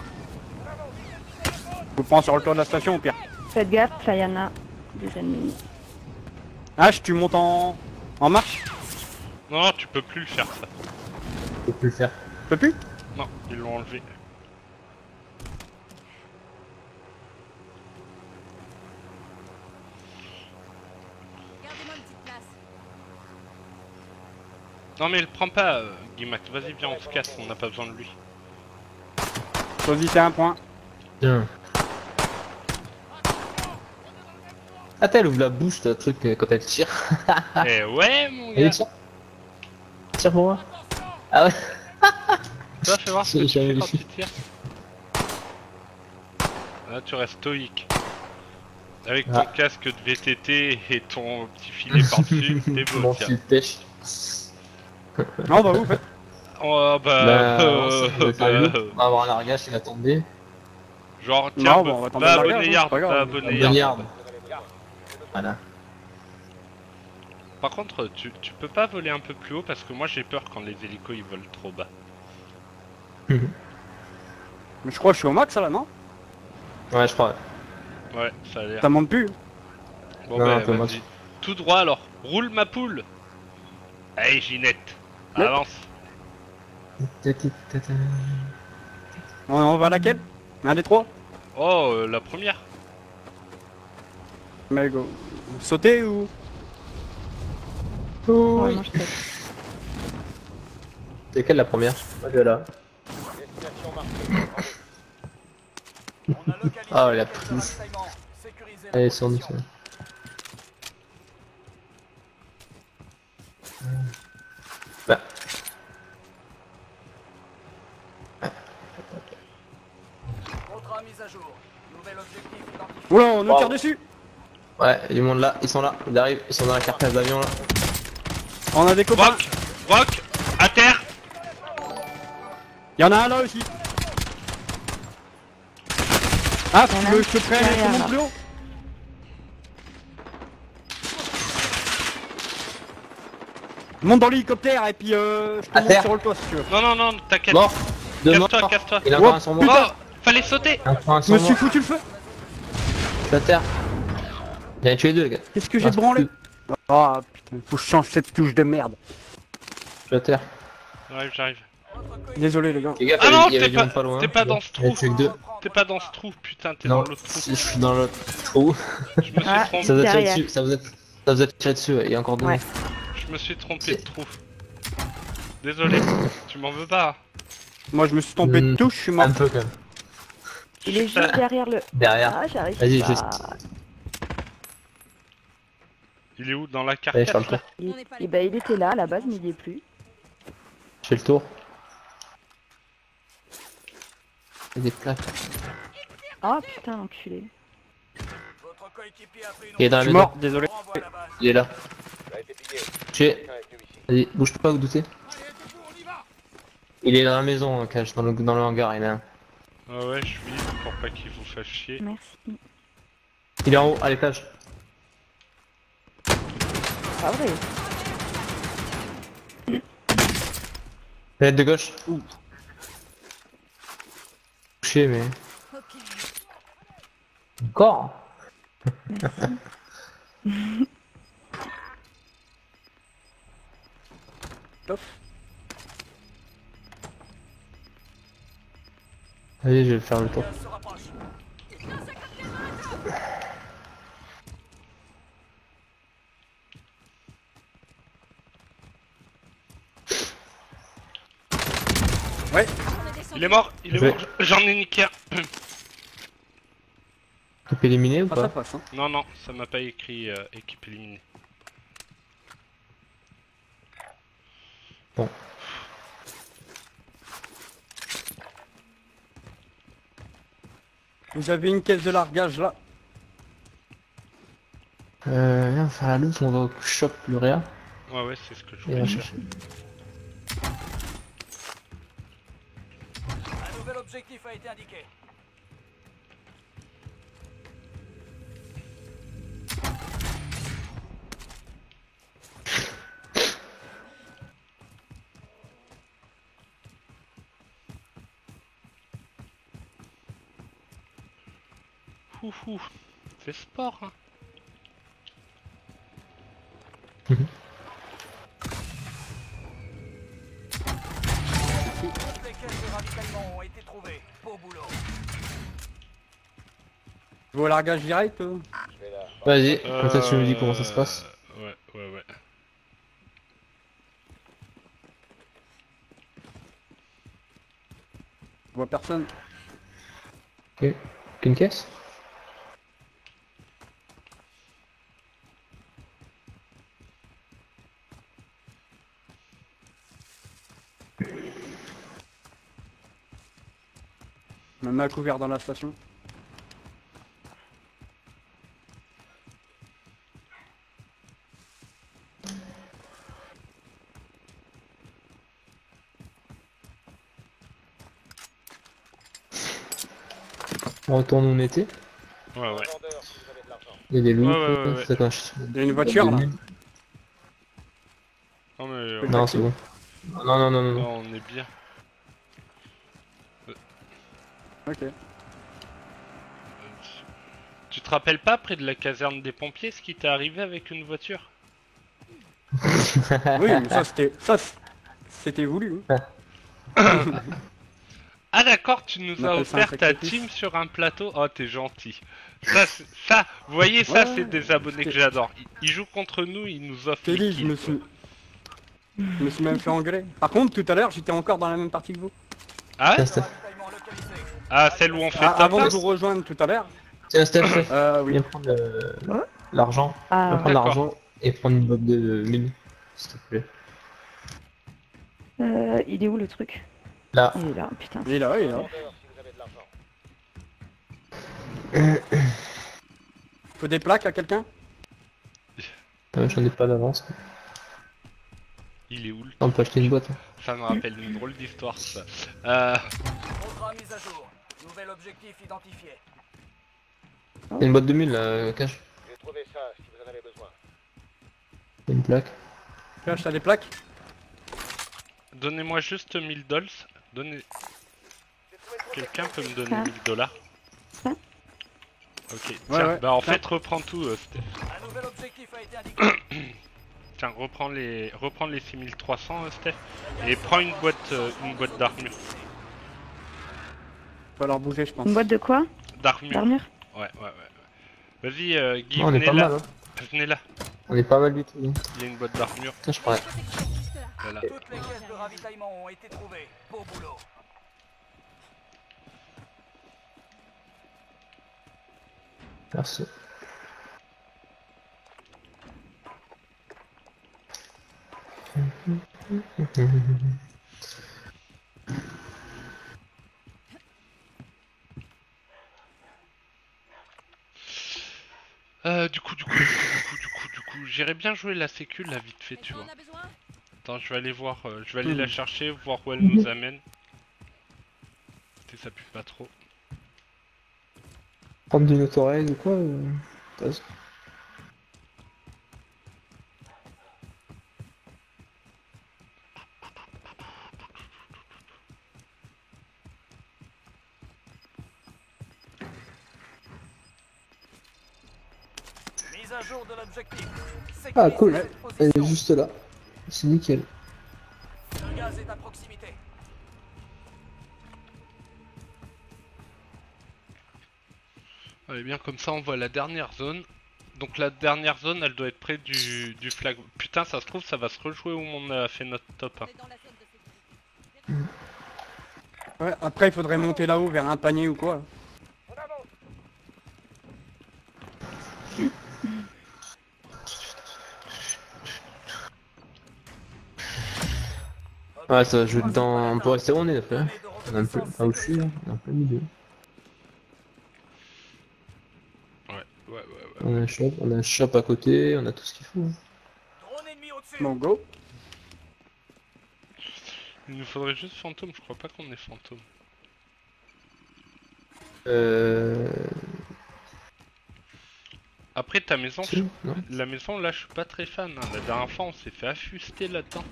Je vous prends sur le toit de la station au pire. Faites gaffe, là y en a des ennemis. H, tu montes en, en marche? Non, tu peux plus le faire ça. Je peux plus le faire. Tu peux plus? Non, ils l'ont enlevé. Gardez-moi une petite place. Non mais il prend pas, euh, Guimac. Vas-y, viens, on se casse, on n'a pas besoin de lui. Choisissez un point. Tiens. Ah, elle ouvre la bouche, le truc, euh, quand elle tire. Eh ouais, mon Allez, gars. tire. Tire pour moi. Ah ouais. Toi, fais voir ce que tu fais quand tu tires. Là, tu restes stoïque. Avec ton Ah. casque de VTT et ton petit filet par-dessus, t'es beau, Mon tiens. fil pêche. Non, bah vous faites. Oh bah... Bah, euh, on bah, va avoir un largage qui va tomber. Genre, tiens, Non, bah, bah, on va tomber Yard, pas abonner Un Yard. yard. Voilà. Par contre, tu, tu peux pas voler un peu plus haut parce que moi j'ai peur quand les hélicos ils volent trop bas. Mais je crois que je suis au max là, non? Ouais, je crois. Ouais, ça a l'air. Ça monte plus. Bon Non, bah. Tout droit alors. Roule ma poule. Allez Ginette. Yep. Avance. On, on va à laquelle? Un des trois? Oh, euh, la première. Mais go. Sauter ou? Je saute. C'est quelle la première? Moi je vais là. On a localisé Ah, la la prise. est sur nous. position. Bah. Contrat mis à jour. Nouvel objectif identifié. Oula, on nous tire dessus Ouais, il y a du monde là, ils sont là, ils arrivent, ils sont dans la carcasse d'avion là. On a des copains. Rock Rock À terre Il y en a un là aussi. Ah, tu veux que je te prenne derrière, tout là. mon plus haut Monte dans l'hélicoptère et puis euh, je te À monte terre. sur le toit si tu veux. Non, non, non, t'inquiète. Mort Casse-toi, casse-toi. Il a encore Oh, un sur moi. Oh Fallait sauter un Je me suis foutu le feu. Je suis à terre. Il a tué deux, les gars. Qu'est-ce que j'ai Ah, branlé Ah putain, faut que je change cette touche de merde. Je suis à terre. J'arrive, j'arrive. Désolé les gars. Les gars, Ah non, t'es pas, pas loin. t'es pas dans ce trou. T'es pas dans ce trou, putain, t'es dans l'autre trou. si, je suis dans l'autre trou. Je me suis Ah, trompé. Ça vous a tiré dessus, ça vous a, ça vous a tiré dessus, il y a encore deux. Ouais. Je me suis trompé de trou. Désolé, tu m'en veux pas. Moi je me suis tombé de Hmm, touche, je suis mort. Un peu quand même. Il est juste derrière le. Derrière. Ah, j'arrive Vas-y, pas. fais- Il est où Dans la Allez, je fais le carcasse tour. là Il... eh ben, il était là à la base, mais il y est plus. Je fais le tour. Il y a des plaques. Ah putain, l'enculé. Votre coéquipier a pris une Il est dans la mort, désolé. Il est là. Tué. Vas-y, bouge pas ou douter. Il est dans la maison, hein, Cash, dans le, dans le hangar, il est là. Ah ouais, je suis pour pas qu'il vous fasse chier. Merci. Il est en haut, à l'étage. Pas vrai. Fenêtre de gauche. Touché, mais. Encore Hop. Allez, je vais faire le tour. Rapproche. Il est mort, il est Ouais. mort, j'en ai niqué un. Équipe éliminé ou ça pas passe hein. Non, non, ça m'a pas écrit euh, équipe éliminée. Vous avez une caisse de largage là. Euh, viens, on va faire la loupe, on va au shop Luria. Ouais, ouais, c'est ce que je voulais. Un nouvel objectif a été indiqué. Ouh. C'est sport, hein. Toutes les caisses de ravitaillement ont été trouvées. Beau boulot. Je vais au largage direct. euh. Je vais là. Vas-y, comme ça tu me dis comment ça se passe. Euh, Ouais, ouais, ouais. Je vois personne. Ok. Qu'une caisse? Je me mets à couvert dans la station. On retourne où on était. Ouais, ouais. Vendeur, si vous avez de l'argent. Il y a des loups. Ouais, Il y a une voiture là. Non, mais euh, Non, c'est bon. Non, non, non, non, non. non, on est bien. Ok. Tu te rappelles pas près de la caserne des pompiers ce qui t'est arrivé avec une voiture Oui, mais ça c'était. Ça c'était voulu. hein. Ah d'accord, tu nous On as offert ta team sur un plateau. Oh, t'es gentil. Ça, c'est- ça, vous voyez, ça, Ouais, c'est des abonnés que j'adore. Ils, ils jouent contre nous, ils nous offrent. Dit, je kills, me suis. Je me suis même fait engueuler. Par contre, tout à l'heure, j'étais encore dans la même partie que vous. Ah ouais Ah, celle où on fait Ah, avant de vous rejoindre tout à l'heure. Tiens, Steph, Euh, oui. viens prendre le- l'argent. Ah, Viens prendre D'accord. l'argent et prendre une boîte de mine. S'il te plaît. euh, il est où le truc? Là. Il est là, putain. Il est là, il est là. L'argent. faut des plaques à quelqu'un? Euh, J'en ai pas d'avance. Il est où le On peut acheter une boîte. hein. Ça me rappelle une drôle d'histoire ça. Euh, Programme mise à jour. Nouvel objectif identifié. Il y a une boîte de mille là, euh, cash. J'ai trouvé ça si vous en avez besoin. Il y a une plaque. Tu as des plaques? Donnez-moi juste 1000 dollars. Donnez... Quelqu'un peut me donner Ah. 1000 dollars? Ok, Ouais, tiens, ouais. bah en Tiens. fait reprends tout euh, Steph. Un nouvel objectif a été indiqué. Tiens, reprends les, reprends les 6300 euh, Steph. Et prends une boîte, euh, une boîte d'armure. Faut leur bouger, je pense. Une boîte de quoi D'armure. D'armure Ouais, ouais, ouais. Vas-y, euh, Guy, on est pas là. mal. Hein. Venez là. On est pas mal du tout. hein. Il y a une boîte d'armure. Tiens, je prends. Voilà. Toutes les caisses de ravitaillement ont été trouvées. Beau boulot. Merci. Euh, du coup, du coup, du coup, du coup, du coup, du coup, j'irais bien jouer la sécu là vite fait, tu vois. Attends, je vais aller voir, euh, je vais aller la chercher, voir où elle nous amène. Si ça pue pas trop. Prendre du notorize ou quoi euh, vas-y. Mise à jour de l'objectif. Ah cool, elle est juste là. C'est nickel. Le gaz est à proximité. Allez bien, comme ça on voit la dernière zone. Donc la dernière zone, elle doit être près du, du flag. Putain, ça se trouve, ça va se rejouer où on a fait notre top. hein. Ouais, après, il faudrait monter là-haut vers un panier ou quoi. Ouais, ça va jouer dedans. On peut rester où on est après. hein. On est un peu. Ah, où je suis là On est un peu milieu. Ouais, ouais, ouais, ouais. On a un shop, on a un shop à côté, on a tout ce qu'il faut. hein. Drone ennemi au-dessus. Bon, go. Il nous faudrait juste fantôme, je crois pas qu'on est fantôme. Euh. Après ta maison, non la maison là je suis pas très fan. hein. La dernière fois on s'est fait affuster là-dedans.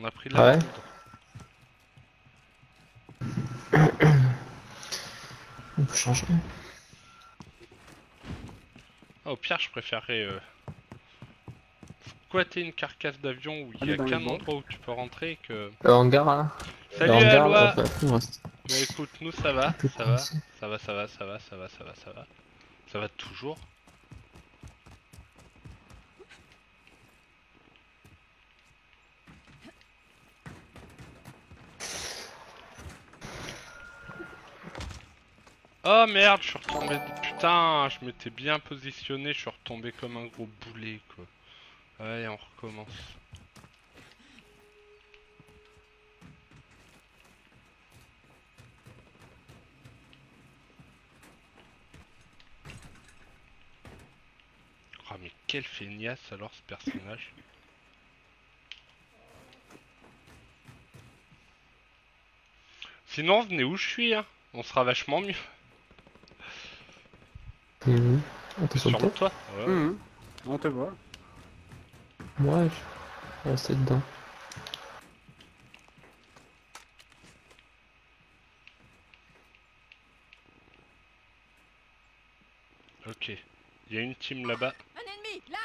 On a pris Ah la ouais. On peut changer. Ah, au pire je préférerais euh, squatter une carcasse d'avion où il y Aller a qu'un endroit où tu peux rentrer que... Le hangar là Salut reste. Bah écoute, nous ça va, ça va, ça va, ça va, ça va, ça va, ça va, ça va. Ça va toujours. Oh merde, je suis retombé. Putain, je m'étais bien positionné, je suis retombé comme un gros boulet quoi. Ouais, on recommence. Oh mais quel feignasse alors ce personnage. Sinon venez où je suis hein. On sera vachement mieux. On peut sur le Sur le toit toit. Ouais. Mhm. On te voit. Ouais, je vais rester dedans. Ok. Il y a une team là-bas. Un ennemi, là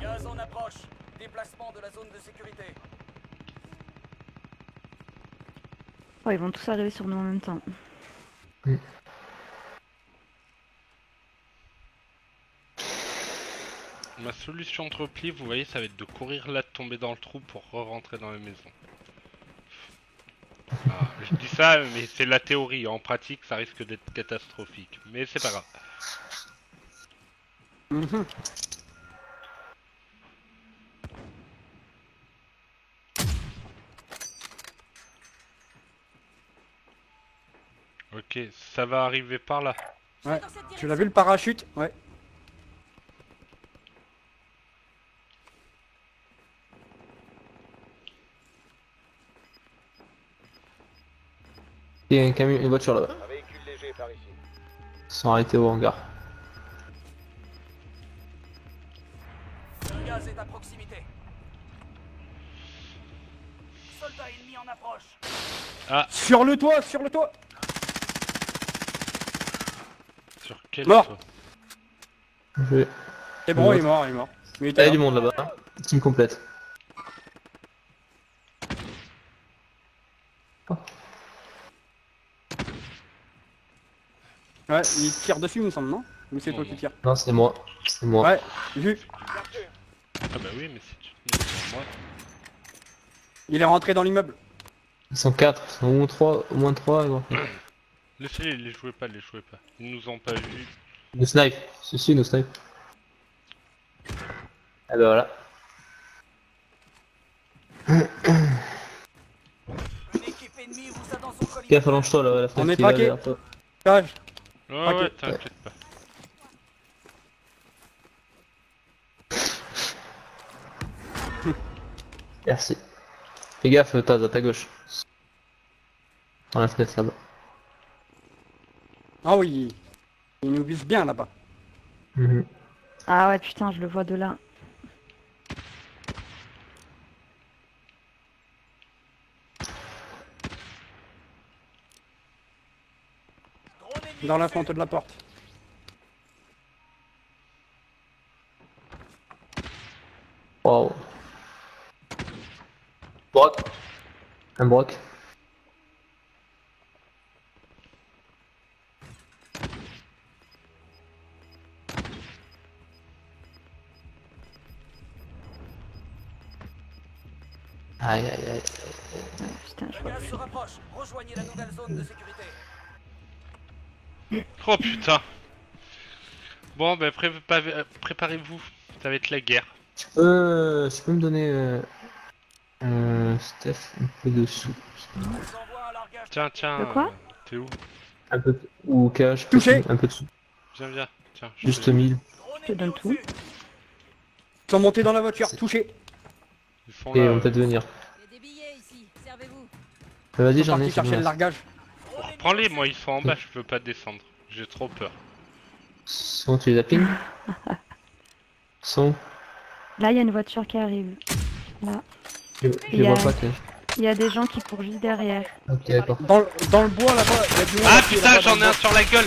Gaz en approche. Déplacement de la zone de sécurité. Ils vont tous arriver sur nous en même temps. Ma solution de repli, vous voyez, ça va être de courir là, de tomber dans le trou pour re-rentrer dans la maison. Ah, je dis ça, mais c'est la théorie. En pratique, ça risque d'être catastrophique. Mais c'est pas grave. Mhm. Ça va arriver par là. Ouais. Tu l'as vu le parachute? Ouais. Il y a un camion, une voiture là-bas. Un véhicule léger par ici. Ils sont arrêtés au hangar. Le gaz est à proximité. Soldat ennemi en approche. Sur le toit, sur le toit Sur quel Mort. toit Je vais- C'est bon, il est mort, il est mort. Il était y a là. du monde là-bas. hein. Team complète. Ouais, il tire dessus, il me semble, non Ou c'est toi qui tires Non, c'est moi. C'est moi. Ouais, vu. Ah bah oui, mais si tu te moi. Il est rentré dans l'immeuble. Ils sont 4, ils sont au moins 3, au moins 3. Laissez-les, les jouez pas, les jouez pas. Ils nous ont pas vus. Nous snipe. Si, si, nous snipe. Ah bah voilà. Une équipe ennemie vous a dans son collier. Gaffe, allonge-toi là, la On est toi. Cage. Ouais, ouais, t'inquiète pas. Merci. Fais gaffe, Taz, à ta gauche. Dans la fenêtre là-bas. Ah oui. Il nous vise bien là-bas. Mhm. Ah ouais, putain, je le vois de là. Dans la fente de la porte. Wow. Brock. Un broc. Aïe aïe aïe. Putain, je Le vois gaz plus. se rapproche. Rejoignez la nouvelle zone de sécurité. Oh putain Bon, bah prépa- euh, préparez-vous, ça va être la guerre. Euh, tu peux me donner euh, euh, Steph un peu de sous. Je. Tiens, tiens. De quoi T'es où Un peu de- ou cash. Touché. Un peu de sous. Viens, viens. Tiens, je Juste te- 1000. Drone te donne tout. sont montés dans la voiture, touché. Ils Et là. on euh, peut venir. Vas-y, Ils sont j'en ai. chercher le largage. Prends-les, moi ils sont en bas, je veux pas descendre. J'ai trop peur. Son, tu les as ping Son, Là, il y a une voiture qui arrive. Là. je, je Il y les a- vois pas. Il y a des gens qui courent juste derrière. Ok, d'accord. Dans, le- dans le bois là-bas, il y a du monde Ah putain, j'en ai un sur la gueule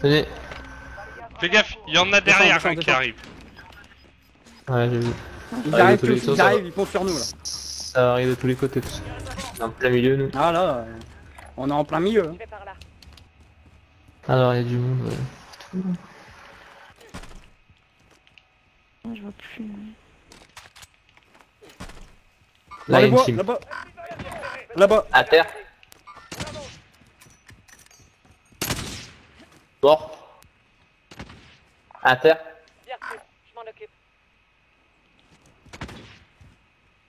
Tenez. Fais gaffe, il y en a derrière descends, un qui arrive. Ouais, j'ai vu. Ils Ah, arrivent tous tous, côtés, ils arrivent, ils foncent sur nous là. Ça arrive de tous les côtés. tous. En plein milieu, nous. Ah là, on est en plein milieu. hein. Alors, il y a du monde. ouais. Je vois plus. Là, il y a les une bois, team. là-bas. Là-bas. À terre. Mort. À terre. Bien je m'en occupe.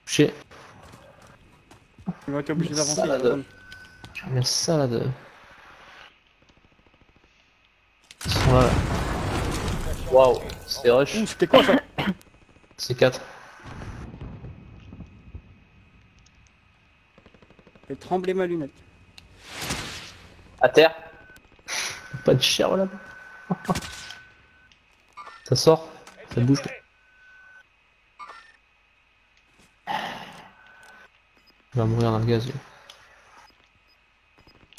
Touché. Ils vont être obligés d'avancer. J'aime salade. Ils sont là. Waouh, c'est rush. C'était quoi ça C'est 4. J'ai tremblé ma lunette. À terre. Pas de chair là. Ça sort. Ça bouge. Il va mourir dans le gaz. lui.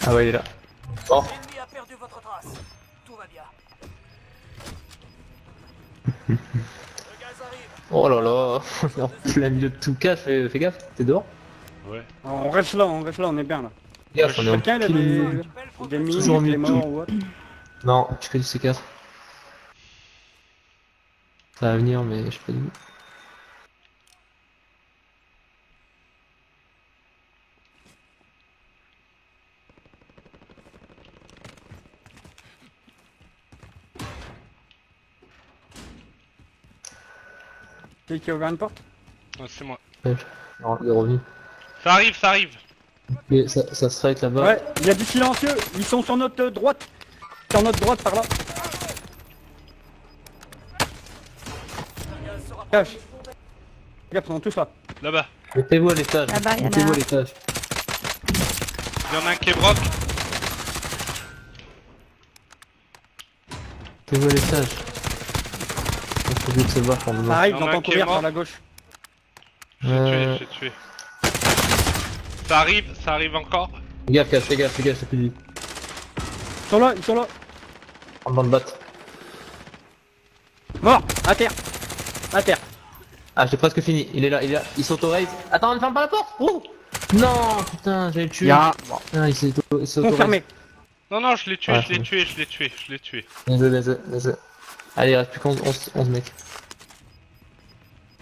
Ah ouais, il est là. Bon. L'ennemi a perdu votre trace. Tout va bien. Le gaz arrive. Oh là là. On est en plein milieu de tout cas. Fais, fais gaffe. T'es dehors Ouais. On reste là, on reste là, on est bien là. Fais gaffe, on est en Quelqu'un il a des, mines, Toujours des mieux. morts ou autre Non, tu fais du C4. Ça va venir, mais je sais pas d'où. Qui qui a ouvert une porte Ah, c'est moi. Non, il est revenu. Ça arrive, ça arrive. Mais ça, ça se là-bas. Ouais, il y a du silencieux, ils sont sur notre droite. Sur notre droite par là. Cache. Regarde, ils sont tous là. Là-bas. Mettez-vous à l'étage. Là-bas, il y en a Mettez-vous un. à l'étage. Il y en a un qui est broc. Mettez-vous à l'étage. Il faut vite se voir pour le arrive, Il y en a j'entends un qui est courir mort. par la gauche. Je l'ai Euh, tué, je l'ai tué. Ça arrive, ça arrive encore. Fais gaffe, Cash, fais gaffe, fais gaffe, c'est plus vite. Ils sont là, ils sont là. On va le battre. Mort, à terre. À terre. Ah, j'ai presque fini. Il est là, il est là. Il s'auto-raise. Attends, ne ferme pas la porte. Oh non, putain, j'allais le tuer. Il y a un Putain, il s'est auto- il s'est auto-raise. confirmé. Non, non, je l'ai tué, Ouais, je l'ai c'est tué, je l'ai tué, je l'ai tué. Désolé, désolé, désolé. Allez, il reste plus qu'onze 11, 11 mecs.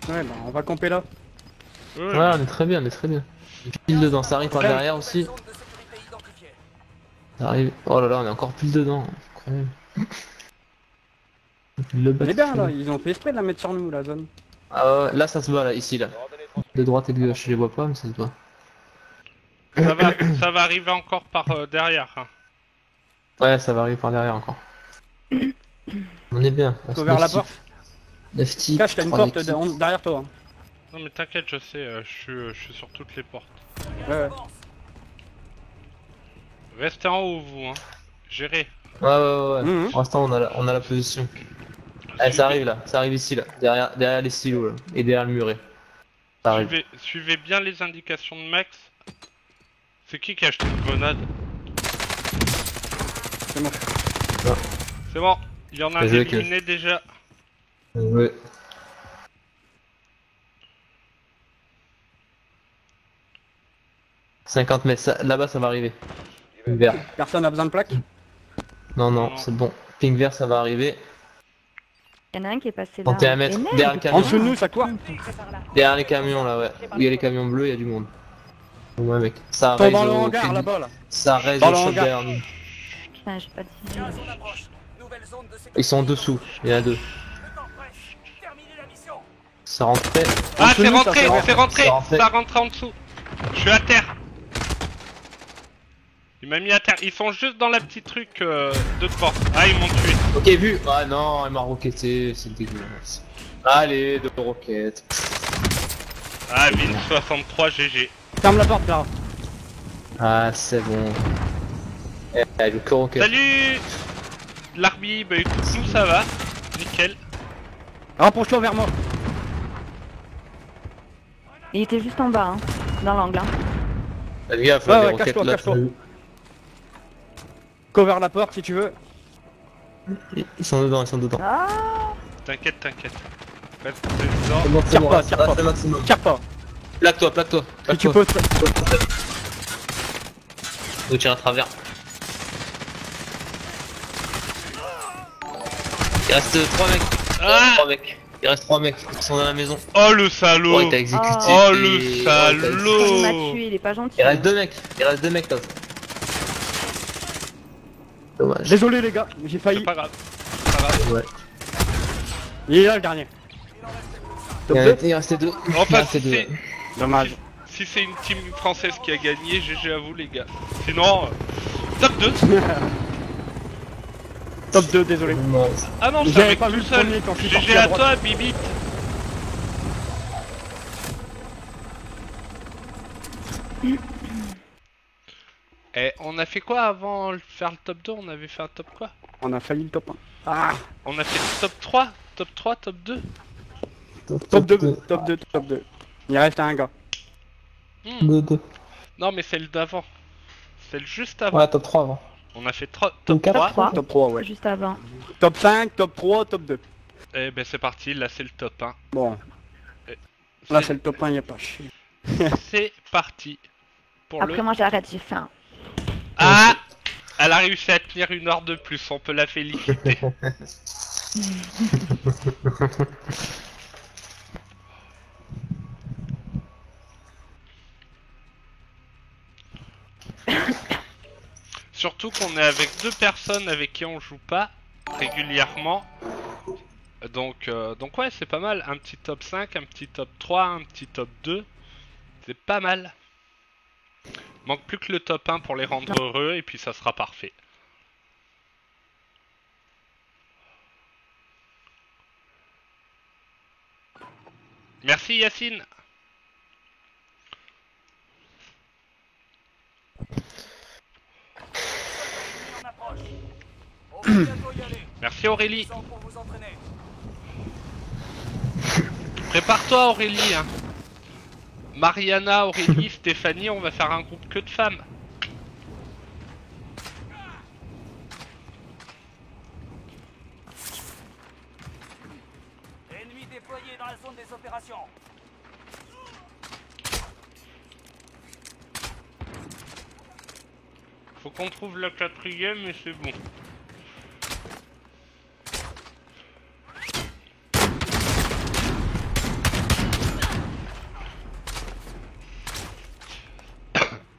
Ouais, bah on va camper là. Ouais, Ouais, on est très bien, on est très bien. Pile dedans, ça arrive par Ouais. derrière aussi. Zone de sécurité identifiée. Ça arrive. Oh là là, on est encore pile dedans. Incroyable. Le On bat- est bien là, ils ont fait exprès de la mettre sur nous la zone. Ah ouais, là ça se voit là, ici là. De droite et de gauche, je les vois pas, mais ça se voit. Ça va, ça va arriver encore par euh, derrière. hein. Ouais, ça va arriver par derrière encore. Est bien. On Faut se vers la porte. types. Neuf types, Cache, t'as une porte derrière toi. hein. Non mais t'inquiète, je sais, euh, je suis, euh, je suis sur toutes les portes. Ouais. Restez en haut vous, hein. Gérez. Ouais, ouais, ouais. ouais. Mhm. Pour l'instant, on, a la- on a la position. Allez, ça arrive là, ça arrive ici là, derrière, derrière les silos là, et derrière le muret. Ça arrive. Suivez, suivez bien les indications de Max. C'est qui qui a acheté une grenade? C'est bon. C'est bon, il y en a un éliminé déjà. Ouais. « 50 mètres, là-bas ça va arriver. Ping vert. Personne a besoin de plaque? Non, non, Non. c'est bon. Ping vert, ça va arriver. Il y en a un qui est passé là. 31 mètres, derrière le En camion. dessous de nous, ça court. Derrière les camions là, ouais. Où il y a les camions bleus, il y a du monde. Ouais, mec. Ça raise dans le hangar là-bas là. Ça Dans au le shop derrière nous. Putain, j'ai pas de. Ils sont en dessous, il y en a deux. Ça rentrait. Ah c'est rentré, fait c'est rentré, C'est rentré. ça rentre en dessous. Je suis à terre. Il m'a mis à terre, ils sont juste dans la petite truc euh, de devant. Ah ils m'ont tué. Ok, vu. Ah non, il m'a roquetté, c'est dégueulasse. Allez, deux roquettes. Ah Vin 63 GG. Ferme la porte là. Ah, c'est bon. Eh, le. Salut L'arbitre, bah écoute nous ça va. Nickel. Rapproche-toi vers moi. Il était juste en bas, hein, dans l'angle. hein. Faites gaffe, Ouais, cache-toi, cache-toi. Cover la porte si tu veux. Ils sont dedans, ils sont dedans. Ah T'inquiète, t'inquiète. Bon, Tire bon, pas, tire pas. Tire pas. Plaque-toi, plaque-toi. Si tu peux. Faut tirer à travers. Reste 3 mecs. Il reste Ah 3 mecs. Il reste 3 mecs. Ils sont dans la maison. Oh le salaud Oh, il t'a exécuté. Oh, Et- le il t'a salaud. Il m'a tué, il est pas gentil. Il reste 2 mecs. Il reste 2 mecs, Toz. Dommage. Désolé les gars, j'ai C'est failli. pas grave. C'est pas grave. Ouais. Il est là le dernier. Il, en deux. il restait 2. Il Enfin, restait si 2. c'est Dommage. si c'est une team française qui a gagné, GG à vous les gars. Sinon, euh, top 2 Top 2, désolé. Ah non, je J'avais savais pas vu le seul. premier quand je suis sorti GG à à toi, Bibi. Eh, on a fait quoi avant de faire le top 2 On avait fait un top quoi? On a failli le top 1. Ah On a fait le top 3 Top 3, top 2 Top 2, top 2, top 2. Il reste un gars. Hmm. 2, 2. Non, mais c'est le d'avant. C'est le juste avant. Ouais, top 3 avant. On a fait Donc, top 3. quatre. Trois. Top 3, ouais. Juste avant. Top 5, top 3, top 2. Eh ben c'est parti, là c'est le top 1. Bon, là c'est le top 1, y'a pas chier. C'est parti. Pour Après, le... moi, j'arrête, j'ai faim. Ah Elle a réussi à tenir une heure de plus, on peut la féliciter. Surtout qu'on est avec deux personnes avec qui on joue pas régulièrement. Donc, euh, donc ouais, c'est pas mal. Un petit top 5, un petit top 3, un petit top 2. C'est pas mal. Manque plus que le top 1 pour les rendre heureux et puis ça sera parfait. Merci Yacine. On approche. On va bientôt y aller. Merci Aurélie. Prépare-toi Aurélie. hein. Mariana, Aurélie, Stéphanie, on va faire un groupe que de femmes. Ennemis déployés dans la zone des opérations. Faut qu'on trouve le quatrième et c'est bon.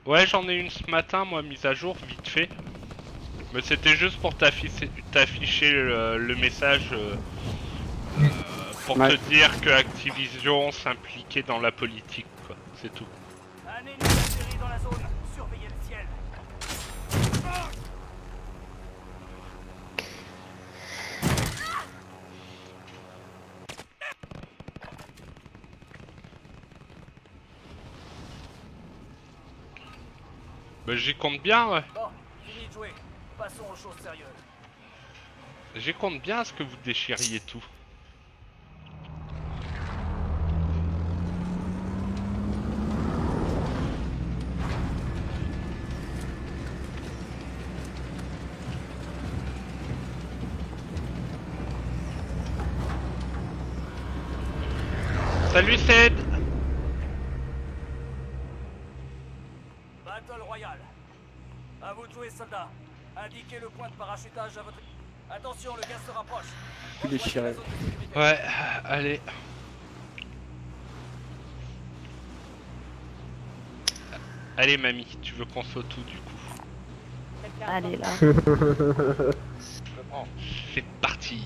Ouais, j'en ai une ce matin, moi, mise à jour, vite fait. Mais c'était juste pour t'afficher t'afficher le, le message euh, euh, pour Ouais. te dire que Activision s'impliquait dans la politique, quoi. C'est tout. Un ennemi atterri dans la zone. Surveillez le ciel. Bah, j'y compte bien, ouais. Bon, fini de jouer. Passons aux choses sérieuses. J'y compte bien à ce que vous déchiriez tout. Salut Ced Battle Royale. À vous de jouer, soldats. Indiquez le point de parachutage à votre... Attention, le gaz se rapproche. Tout déchiré. Ouais, allez. Allez mamie, tu veux qu'on saute tout du coup Allez là. C'est parti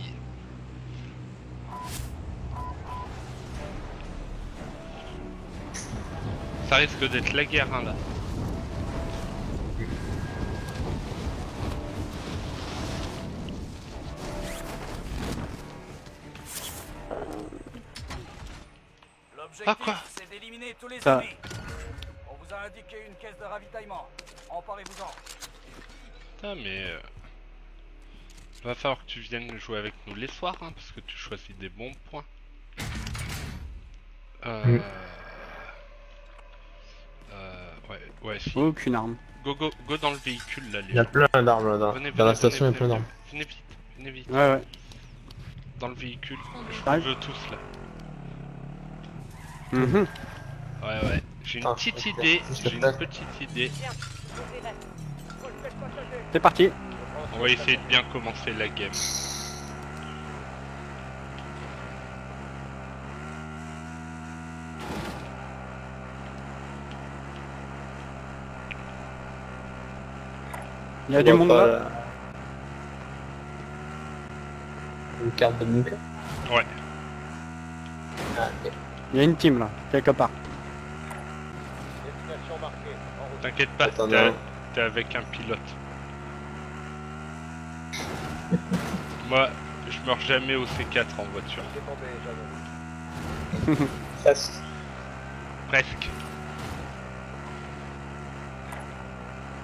Ça risque d'être la guerre hein, là. Ah, quoi c'est d'éliminer tous les Ça. ennemis. On vous a indiqué une caisse de ravitaillement. Emparez-vous-en. Putain mais... euh, Va falloir que tu viennes jouer avec nous les soirs hein, parce que tu choisis des bons points. Euh... Mm. euh, Ouais, ouais, si. Aucune arme. Go, go, go dans le véhicule là les Il y a gens. plein d'armes là. Dans, Venez, dans venez, la station, il y a venez, plein venez, d'armes. Venez vite, venez vite. Ouais, ouais. Dans le véhicule. Je veux tous là. Mhm. Ouais, ouais. J'ai une petite idée. J'ai une petite idée. C'est parti. On va essayer de bien commencer la game. Il y a du monde là. Une carte de bunker Ouais. Ah, ok. Il y a une team là, quelque part. Destination marquée. En route. T'inquiète pas, t'es avec un pilote. Moi, je meurs jamais au C4 en voiture. Presque. Presque.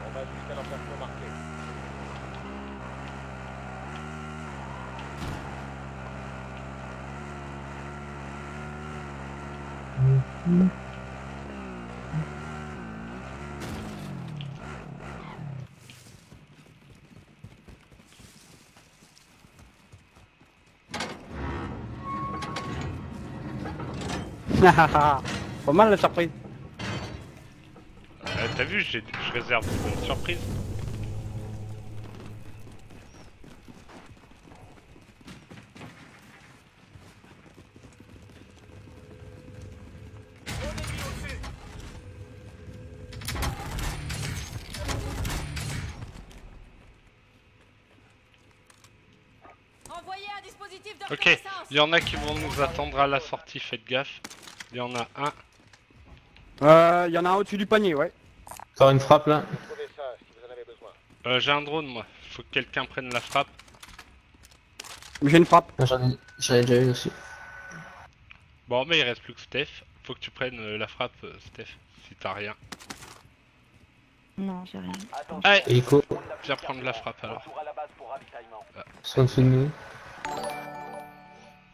On va jusqu'à l'emplacement marqué. Pas mal la surprise. Euh, T'as vu, je réserve de bonnes Ok, il y en a qui vont nous attendre à la sortie, faites gaffe. Il y en a un. Euh, y en a un au-dessus du panier, ouais. Encore une frappe là. Euh, J'ai un drone moi, faut que quelqu'un prenne la frappe. J'ai une frappe. Ah, J'en ai, déjà une aussi. Bon, mais il reste plus que Steph. Faut que tu prennes euh, la frappe, euh, Steph, si t'as rien. Non, j'ai rien. Allez, Hélico, viens prendre la frappe alors. Retour à la base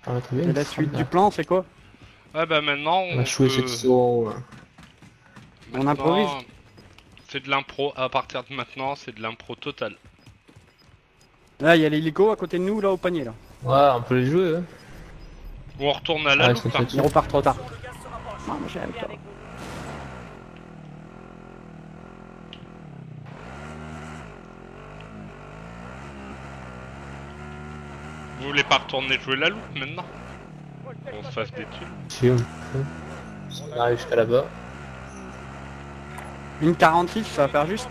Ah, Et la suite du plan, c'est quoi? Ouais, bah maintenant On on a peut- là. On improvise. C'est de l'impro, à partir de maintenant, c'est de l'impro total. Là, il y a l'hélico à côté de nous, là, au panier, là. Ouais, on peut les jouer, hein. Ou on retourne à la Ah, ils loupe. sont hein. repart trop tard. Non, mais j'avais pas. Vous voulez pas retourner jouer la loupe maintenant On se fasse des thunes. Si, on peut. On arrive jusqu'à là-bas. Une 46, ça va faire juste.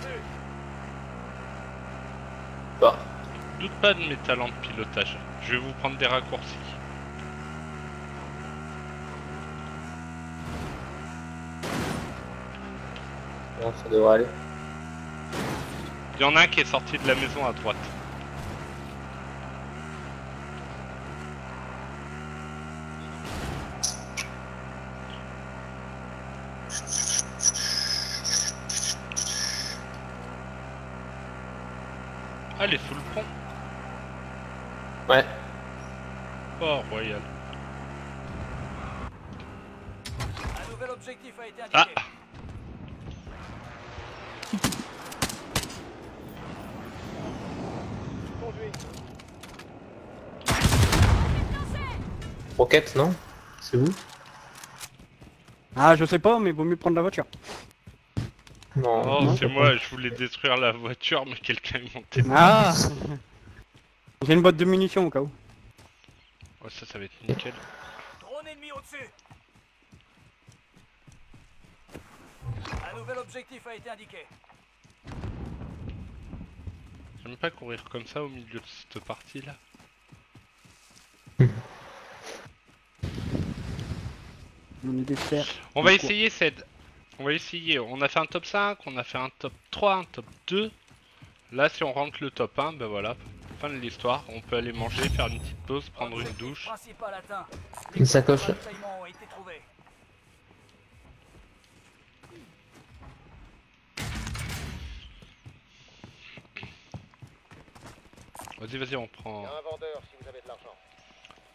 Bah, Doute pas de mes talents de pilotage. Je vais vous prendre des raccourcis. bon, ça devrait aller. Il y en a un qui est sorti de la maison à droite. Ah, elle est sous le pont. Ouais. Oh, royal. Un nouvel objectif a été Ah indiqué. Conduit. Roquette, non C'est vous Ah, je sais pas, mais vaut mieux prendre la voiture. Non. Oh, non, c'est moi, je voulais détruire la voiture, mais quelqu'un est monté. Ah J'ai une boîte de munitions au cas où. Oh, ça, ça va être nickel. Drone ennemi au-dessus. Un nouvel objectif a été indiqué. J'aime pas courir comme ça au milieu de cette partie là. On est des cerfs. On va essayer Ced. On va essayer. On a fait un top 5, on a fait un top 3, un top 2. Là, si on rentre le top 1, ben voilà, fin de l'histoire. On peut aller manger, faire une petite pause, prendre une douche. Une sacoche. Vas-y, vas-y, on prend.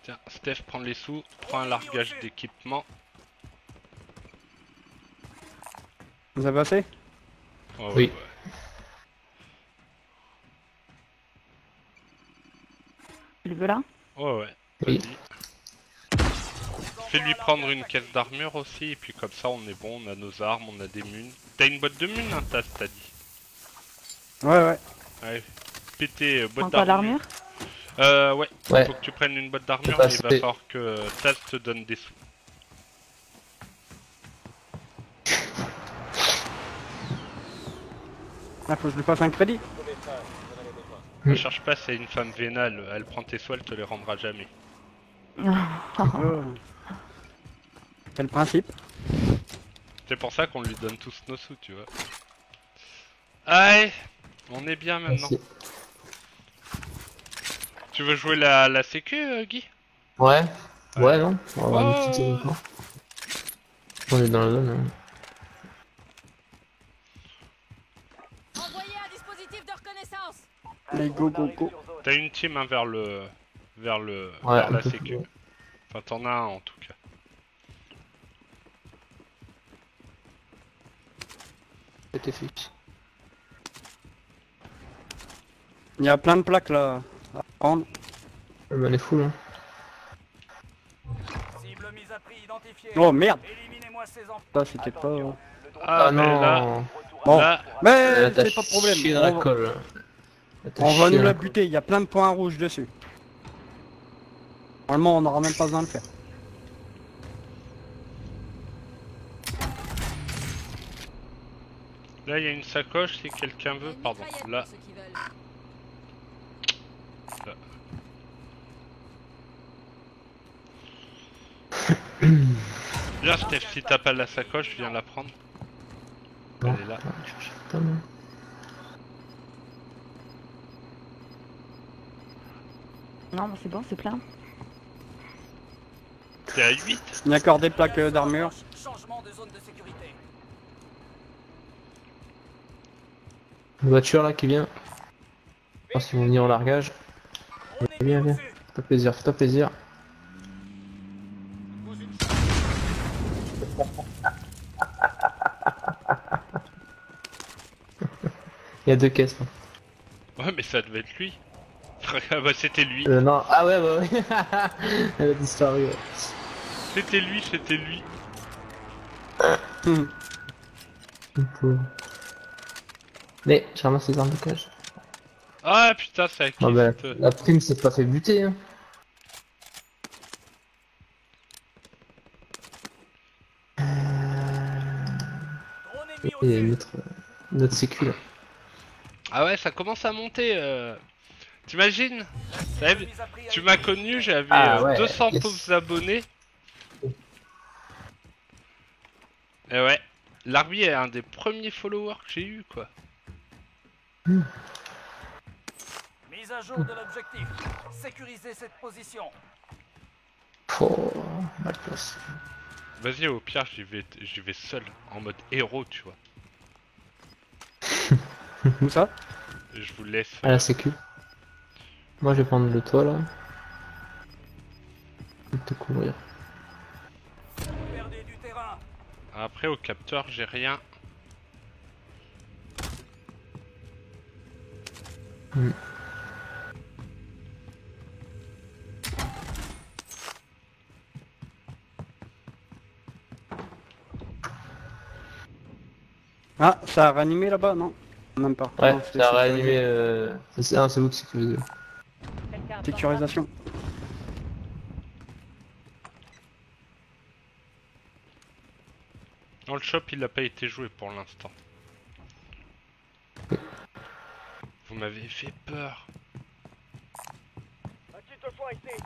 Tiens, Steph, prends les sous, prends un largage d'équipement. Vous avez assez? Oh, Oui. ouais. Tu le veux là? Ouais, ouais. Oui. Fais-lui prendre une caisse d'armure aussi, et puis comme ça on est bon, on a nos armes, on a des munes. T'as une boîte de munes, hein, t'as t'as dit? Ouais, ouais. Ouais. Péter euh, boîte d'armure. l'armure Euh, ouais. Ouais. Faut que tu prennes une boîte d'armure, mais il va falloir que Taz te donne des sous. Là, faut que je lui fasse un crédit. Ne cherche pas, c'est une femme vénale, elle prend tes sous, elle te les rendra jamais. Oh. C'est le principe? C'est pour ça qu'on lui donne tous nos sous, tu vois. Allez, on est bien maintenant. Merci. Tu veux jouer la, la sécu, euh, Guy? Ouais. Ouais, non On va avoir Oh. une petite. On est dans la zone. Hein. Allez, go, go, go. T'as une team hein, vers le... vers le... Ouais, vers la sécu. plus. Enfin, t'en as un en tout cas. C'était fixe. Il y a plein de plaques là à prendre. Le man est full. Hein. Cible mise à prix identifiée. Oh merde. Ça c'était pas... Ah, Ah, mais non là... Bon. là- Mais Elle t'a c'est pas de problème. chié dans la On. Elle on va nous la buter, il y a plein de points rouges dessus. Normalement, on n'aura même pas besoin de le faire. Là, il y a une sacoche si quelqu'un veut. Pardon, là. là. Steph, si t'as pas la sacoche, viens la prendre. Elle est là. Non, mais c'est bon, c'est plein. T'es à 8 Il y a encore des plaques euh, d'armure. Changement de zone de sécurité. Une voiture là qui vient. Je pense qu'ils vont venir en largage. Viens, viens. Fais-toi plaisir, fais-toi plaisir. Il y a deux caisses. là. Ouais, mais ça devait être lui. Ah bah c'était lui. Euh, non, ah ouais, bah ouais. Elle a disparu. ouais. C'était lui, c'était lui. Le pauvre. Mais j'ai ramassé les armes de cage. Ah putain, c'est à qui Ah bah, cette- la prime s'est pas fait buter. Hein. Ennemi Et il y a au-dessus. notre, notre sécu là. Ah ouais, ça commence à monter. euh. T'imagines Tu m'as connu, j'avais Ah euh, ouais, 200 yes. pauvres abonnés. Et ouais, Larbi est un des premiers followers que j'ai eu quoi. Mise à jour de l'objectif. Sécurisez cette position. Oh, mal. Vas-y, au pire, j'y vais, j'y vais seul, en mode héros, tu vois. Où ça? Je vous laisse. À la sécu. Moi je vais prendre le toit là. Je vais te couvrir. Après, au capteur, j'ai rien. Ah, ça a ranimé là-bas, non? Même pas. Ouais, Non, ça a réanimé. Euh... C'est c'est vous qui sécurisez. Sécurisation. Dans le shop, il n'a pas été joué pour l'instant. Vous m'avez fait peur. Un kit de soin ici.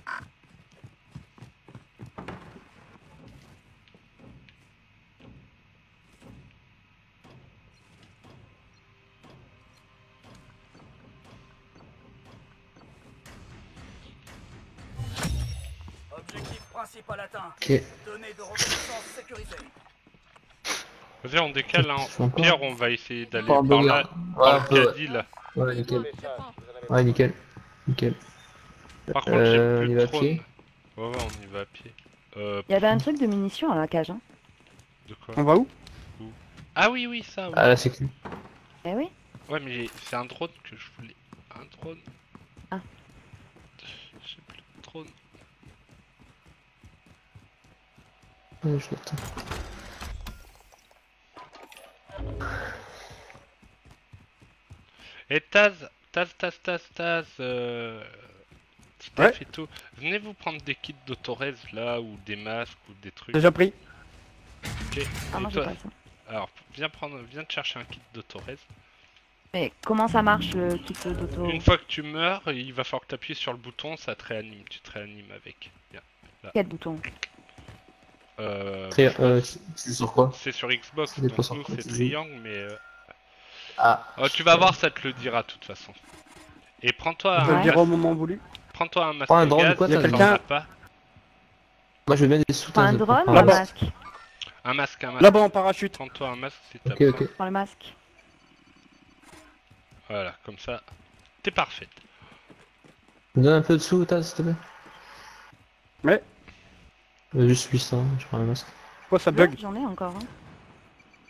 Principal atteint. Ok. Données de reconnaissance sécurisées. Vas-y, on décale, hein. Je Au pire, on va essayer d'aller par là, heure. par Ouais, le ouais. là. Ouais, nickel. Je. Ouais, nickel. Nickel. Par contre, Euh, j'ai on plus y de va à drone. pied Ouais, ouais, on y va à pied. Euh, Il y avait un truc de munitions à la cage, hein. de quoi On va où? Ah oui, oui, ça, oui. À la sécu. Eh oui. Ouais, mais c'est un drone que je voulais. Un drone. Ah. J'ai plus de drone. Ouais, je l'attends. Et Taz, Taz, Taz, Taz, Taz, euh... Steph Ouais. et tout. Venez vous prendre des kits d'autorez là, ou des masques, ou des trucs. Déjà pris Ok. Ah, Et moi j'ai toi pas ça. Alors, viens prendre, viens te chercher un kit d'autorez. Mais comment ça marche le kit d'auto? Une fois que tu meurs, il va falloir que tu appuies sur le bouton, ça te réanime. Tu te réanimes avec. Viens. Quel bouton? Très, euh, c'est sur quoi c'est sur Xbox, donc nous c'est triangle, mais. euh, Ah. Oh, tu vas voir, ça te le dira de toute façon. Et prends-toi Je te le un, dirai au moment voulu. prends-toi un masque Prends un drone, gaz, quoi, t'as quelqu'un. Moi je veux bien des sous Prends un drone ou un masque Un masque, un masque. Là-bas en parachute. Prends-toi un masque si t'as Ok, ok. Prends le masque. Voilà, comme ça, t'es parfaite. Donne un peu de sous, Taz, s'il te plaît. Ouais. Euh, juste 800, je prends un masque. Quoi, ça Ouais, bug J'en ai encore. Hein.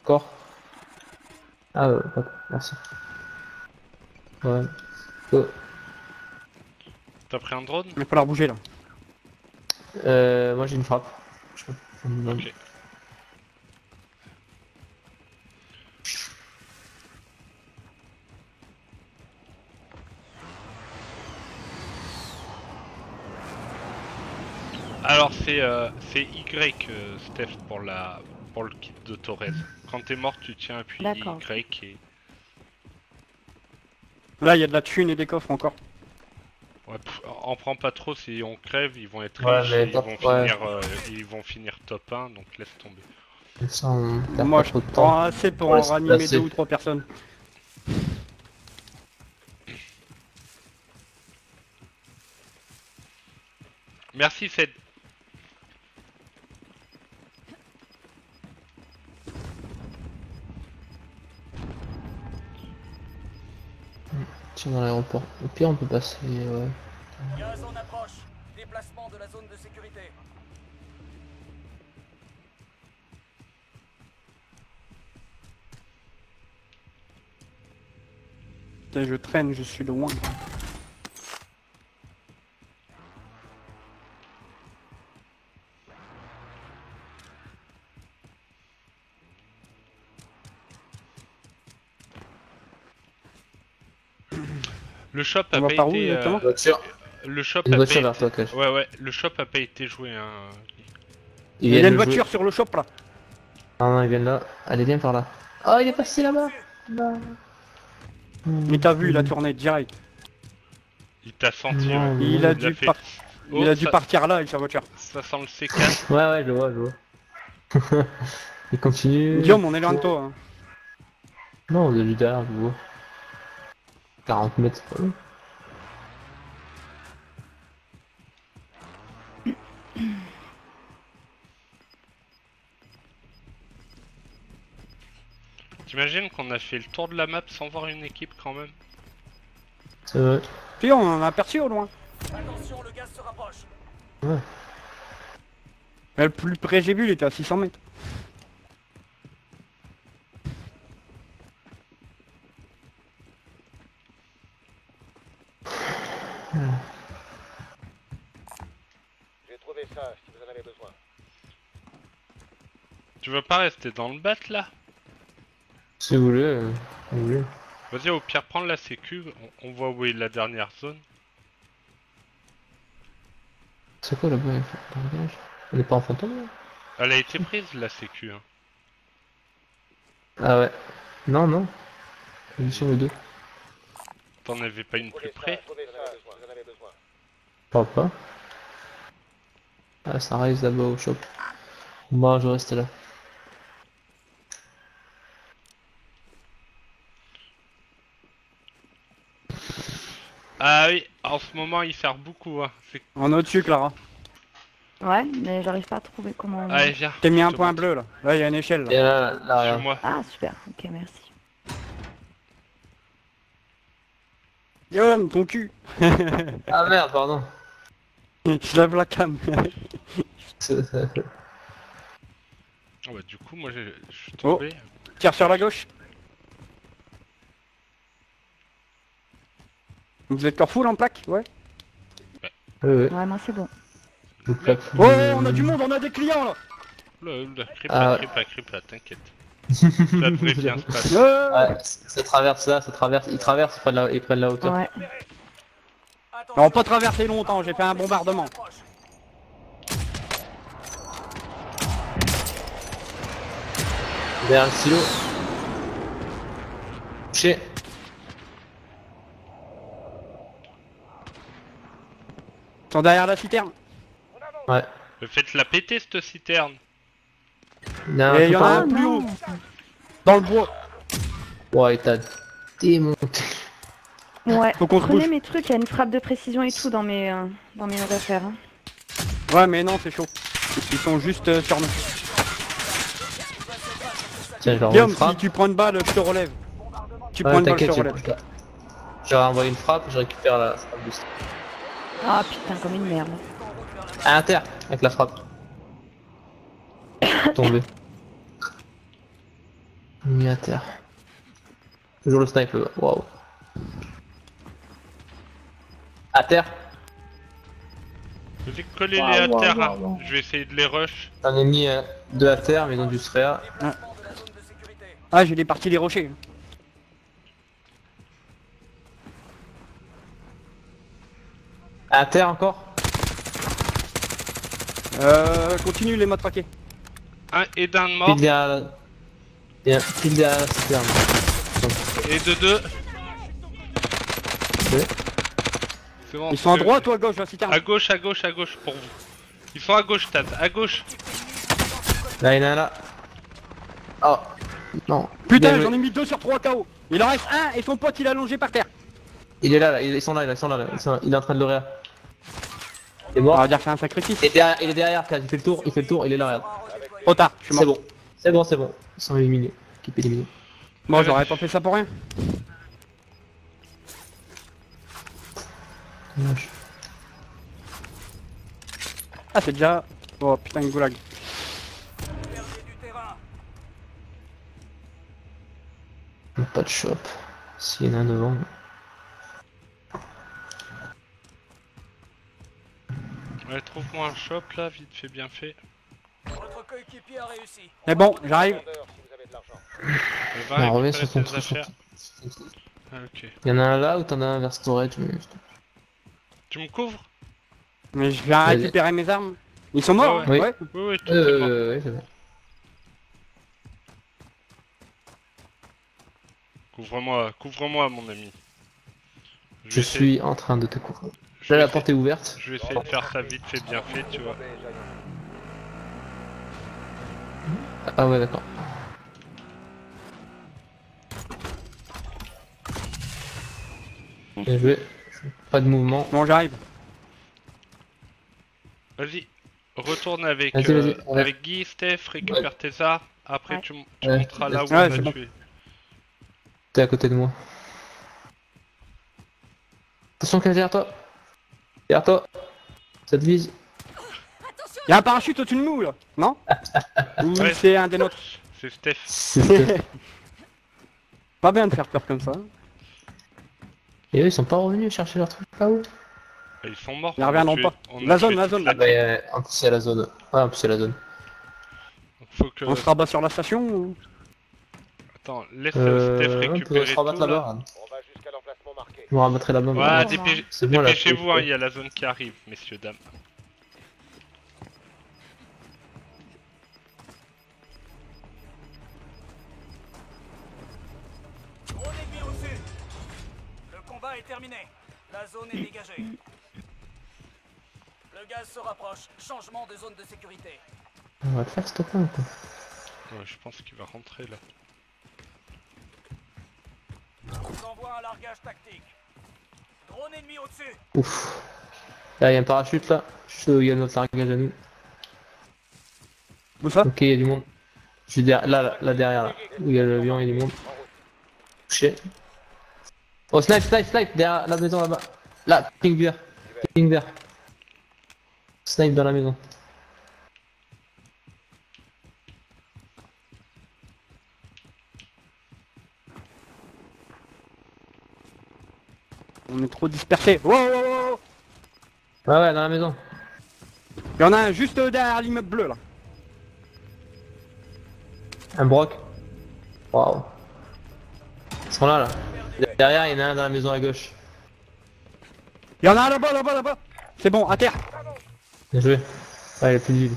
Encore? Ah, euh, d'accord, merci. Ouais. Oh. T'as pris un drone? Il va falloir bouger là. Euh, moi j'ai une frappe. Je peux prendre une Ok. Alors c'est euh, c'est Y euh, Steph pour la pour le kit de Torres. Quand t'es mort tu tiens appuyé D'accord. Y et Là, il y a de la thune et des coffres encore. Ouais, pff, en prends pas trop, si on crève, ils vont être Ouais, riches, mais ils, vont ouais. finir, euh, ils vont finir top 1, donc laisse tomber. Perd Moi pas je trop de prends temps. assez pour Ouais, en c'est ranimer assez. deux ou trois personnes. Merci Fed. Tiens, dans l'aéroport. Au pire, on peut passer. Ouais. Gaz en approche. Déplacement de la zone de sécurité. Putain, je traîne, je suis loin. Le shop a pas été. euh, exactement Voiture. le shop Une a voiture pas vers été... toi, Cash. Ouais ouais, le shop a pas été joué hein. Il y a une jouer- voiture sur le shop là. Non, non, ils viennent là. Allez, viens par là. Oh, il est passé là-bas. Mais t'as vu, il a tourné direct. Il t'a senti. Non, ouais. Il a Il a dû, fait- par- Oh, il a dû ça- partir là avec sa voiture. Ça sent le C4. Ouais, ouais, je vois, je vois. il continue. Guillaume, on est loin de toi. hein. Non, on est juste derrière, je vois. 40 mètres, c'est pas loin. T'imagines qu'on a fait le tour de la map sans voir une équipe quand même C'est vrai. Puis on en a aperçu au loin. Attention, le gaz se rapproche. Mais le plus près j'ai vu, il était à 600 mètres. J'ai trouvé ça si vous en avez besoin. Tu veux pas rester dans le bat là Si vous voulez, euh, si vous voulez. Vas-y au pire prends la sécu, on, on voit où est la dernière zone. C'est quoi là-bas dans le village On est pas en fantôme là? Elle a été prise la sécu. Hein. Ah ouais. Non, non. On est sur le 2. T'en avais pas une plus près? Je crois pas. Ah, ça reste là-bas au shop. Moi, je reste là. Ah oui, en ce moment il sert beaucoup. Hein. On est au-dessus, Clara. Ouais, mais j'arrive pas à trouver comment. Allez viens. T'as mis un point bleu là. Là, il y a une échelle là. Et là, là, là, Sur regarde. moi. Ah, super, ok, merci. Guillaume, ton cul. Ah merde, pardon. Je lève la cam. Ah bah du coup moi j'ai- je suis Oh. tombé. Tire sur la gauche. Vous êtes encore full en plaque Ouais. Ouais, ouais. Ouais, moi c'est bon. Oh, on a du monde, on a des clients là Ah là, ouais. creep là, creep là, t'inquiète. Bien se. Ouais. Ouais, ça traverse là, ça traverse. Ils traversent, ils prennent la, ils prennent la hauteur. Ouais. Attention, On va pas traverser longtemps, j'ai fait un bombardement. Derrière le silo. Touché. Sont derrière la citerne. Ouais. Mais Faites-la péter cette citerne. Il y en a un Et y en a un plus haut. Dans le bois. Ouais, il t'a démonté. Ouais. Faut se Prenez bouge. mes trucs, il y a une frappe de précision et tout dans mes, euh, dans mes affaires. hein. Ouais, mais non, c'est chaud. Ils sont juste euh, sur nous. Tiens, je vais envoyer Guillaume, une si frappe. tu prends une balle, je te relève. Tu Ouais, prends une balle, je t'inquiète, te j'ai relève. Je vais envoyer une frappe, je récupère la frappe boost. Ah putain, comme une merde. À inter, avec la frappe. Tombé. Mis à terre. Toujours le snipe là. Waouh. À terre. Vas-y, collez-les Waouh, à waouh, terre. hein. Je vais essayer de les rush. J'en ai mis euh, deux à terre, mais ils ont dû se réa. Déplacement de la zone de sécurité. Ah, j'ai des parties des rochers. À terre encore Euh, continue les matraquer. Un et d'un de mort. Pile derrière la... Pile derrière la citerne. Et de deux. Ok. C'est bon. Ils sont à droite ou à gauche, la citerne À gauche, à gauche, à gauche pour vous. Ils sont à gauche, Tad, à gauche. Là, il y en a un là. Oh. Non. Putain, j'en ai mis deux sur trois KO. Il en reste un et son pote il est allongé par terre. Il est là, là, ils sont là, ils sont là, là. Ils sont là. il est en train de le réa. Il est On mort. va dire c'est un sacrifice. Il est derrière, il est derrière, Kaz, il fait le tour, il fait le tour, il est là, regarde. Trop tard, je suis C'est mort. bon, c'est bon, c'est bon. Ils sont éliminés. Équipe éliminée. Bon, j'aurais pas fait ça pour rien. Dommage. Ah, c'est déjà. Oh putain, une goulag. Pas de shop. S'il y en a un devant. Ouais, trouve-moi un shop là, vite fait, bien fait. Votre coéquipier a réussi. Mais bon, j'arrive. Vendeur, si vous avez de l'argent. Et va On revient récupérer sur truc. Ah, ok. Il y en a un là ou t'en as un vers storage mais... Tu me couvres? Mais je viens Vas-y. récupérer mes armes. Ils sont morts, Oui. hein Oui, oui, tout est mort. Euh, ouais, c'est bon. Couvre-moi, couvre-moi, mon ami. Je vais suis en train de te couvrir. Là, la porte est ouverte. Je vais essayer de faire ça vite fait, bien fait, tu vois. Ah ouais, d'accord. Bien joué. Pas de mouvement. Bon, j'arrive. Vas-y, retourne avec, euh, ouais. avec Guy, Steph, récupère tes armes. Après, Ouais. tu, m- tu monteras là où on a bon. tué. T'es à côté de moi. Attention, Kaz, derrière toi. Derrière toi. Ça te vise. Y'a un parachute au-dessus de nous là, non Ou Ouais. c'est un des nôtres C'est Steph. C'est Steph. Pas bien de faire peur comme ça. Et eux, ils sont pas revenus chercher leur truc là-haut. Ils sont morts. Ils reviendront pas. La zone, la zone, là. Bah, en plus, a la zone. Ouais, en plus, a la zone. Faut que... On se rabat sur la station ou Attends, laisse Euh, Steph on peut récupérer se tout rabattre là. là-bas. On Je me rabattrai là-bas. Ouais, voilà. dépêche- bon, dépêchez-vous, hein, il y a la zone qui arrive, messieurs, dames. Drone ennemi au-dessus. Le combat est terminé. La zone est dégagée. Le gaz se rapproche. Changement de zone de sécurité. On va le faire stopper un peu. Ouais, je pense qu'il va rentrer là. On vous envoie un largage tactique. Drone ennemi au-dessus. Ouf. Là, il y a un parachute là. Je sais où il y a notre largage à nous. Où ça? Ok, il y a du monde. Je suis derrière, là, là, là, derrière, là. Où il y a l'avion et du monde. Touché. Oh, snipe, snipe, snipe, derrière la maison là-bas. Là, ping vert. Ping vert. Snipe dans la maison. On est trop dispersés. Wow, wow, wow. Ouais, ouais, dans la maison. Il y en a un juste derrière l'immeuble bleu là. Un broc. Waouh. Ils sont là, là. Derrière, il y en a un dans la maison à gauche. Il y en a un là-bas, là-bas, là-bas. C'est bon, à terre. Bien joué. Ouais, il est plus nul.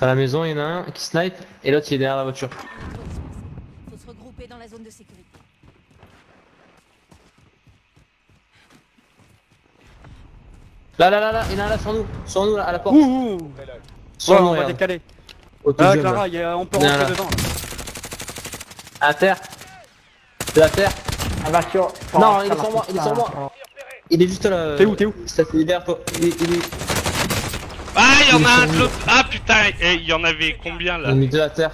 Dans la maison, il y en a un qui snipe et l'autre il est derrière la voiture. Faut se regrouper dans la zone de sécurité. Là, là, là, là, il y en a un là sur nous. Sur nous, là, à la porte. Ouh, ouh. Sur Ouais, nous, on va décaler. Au Ah, Clara, y a- on peut rentrer là. À terre. De la terre. La voiture. non, il est sur moi, il est sur moi. Il est juste là. T'es où, t'es où Ça, est derrière toi. Il est, il est... Ah, il y en est a un de l'autre. Ah putain, eh, il y en avait combien Il là a mis deux à terre.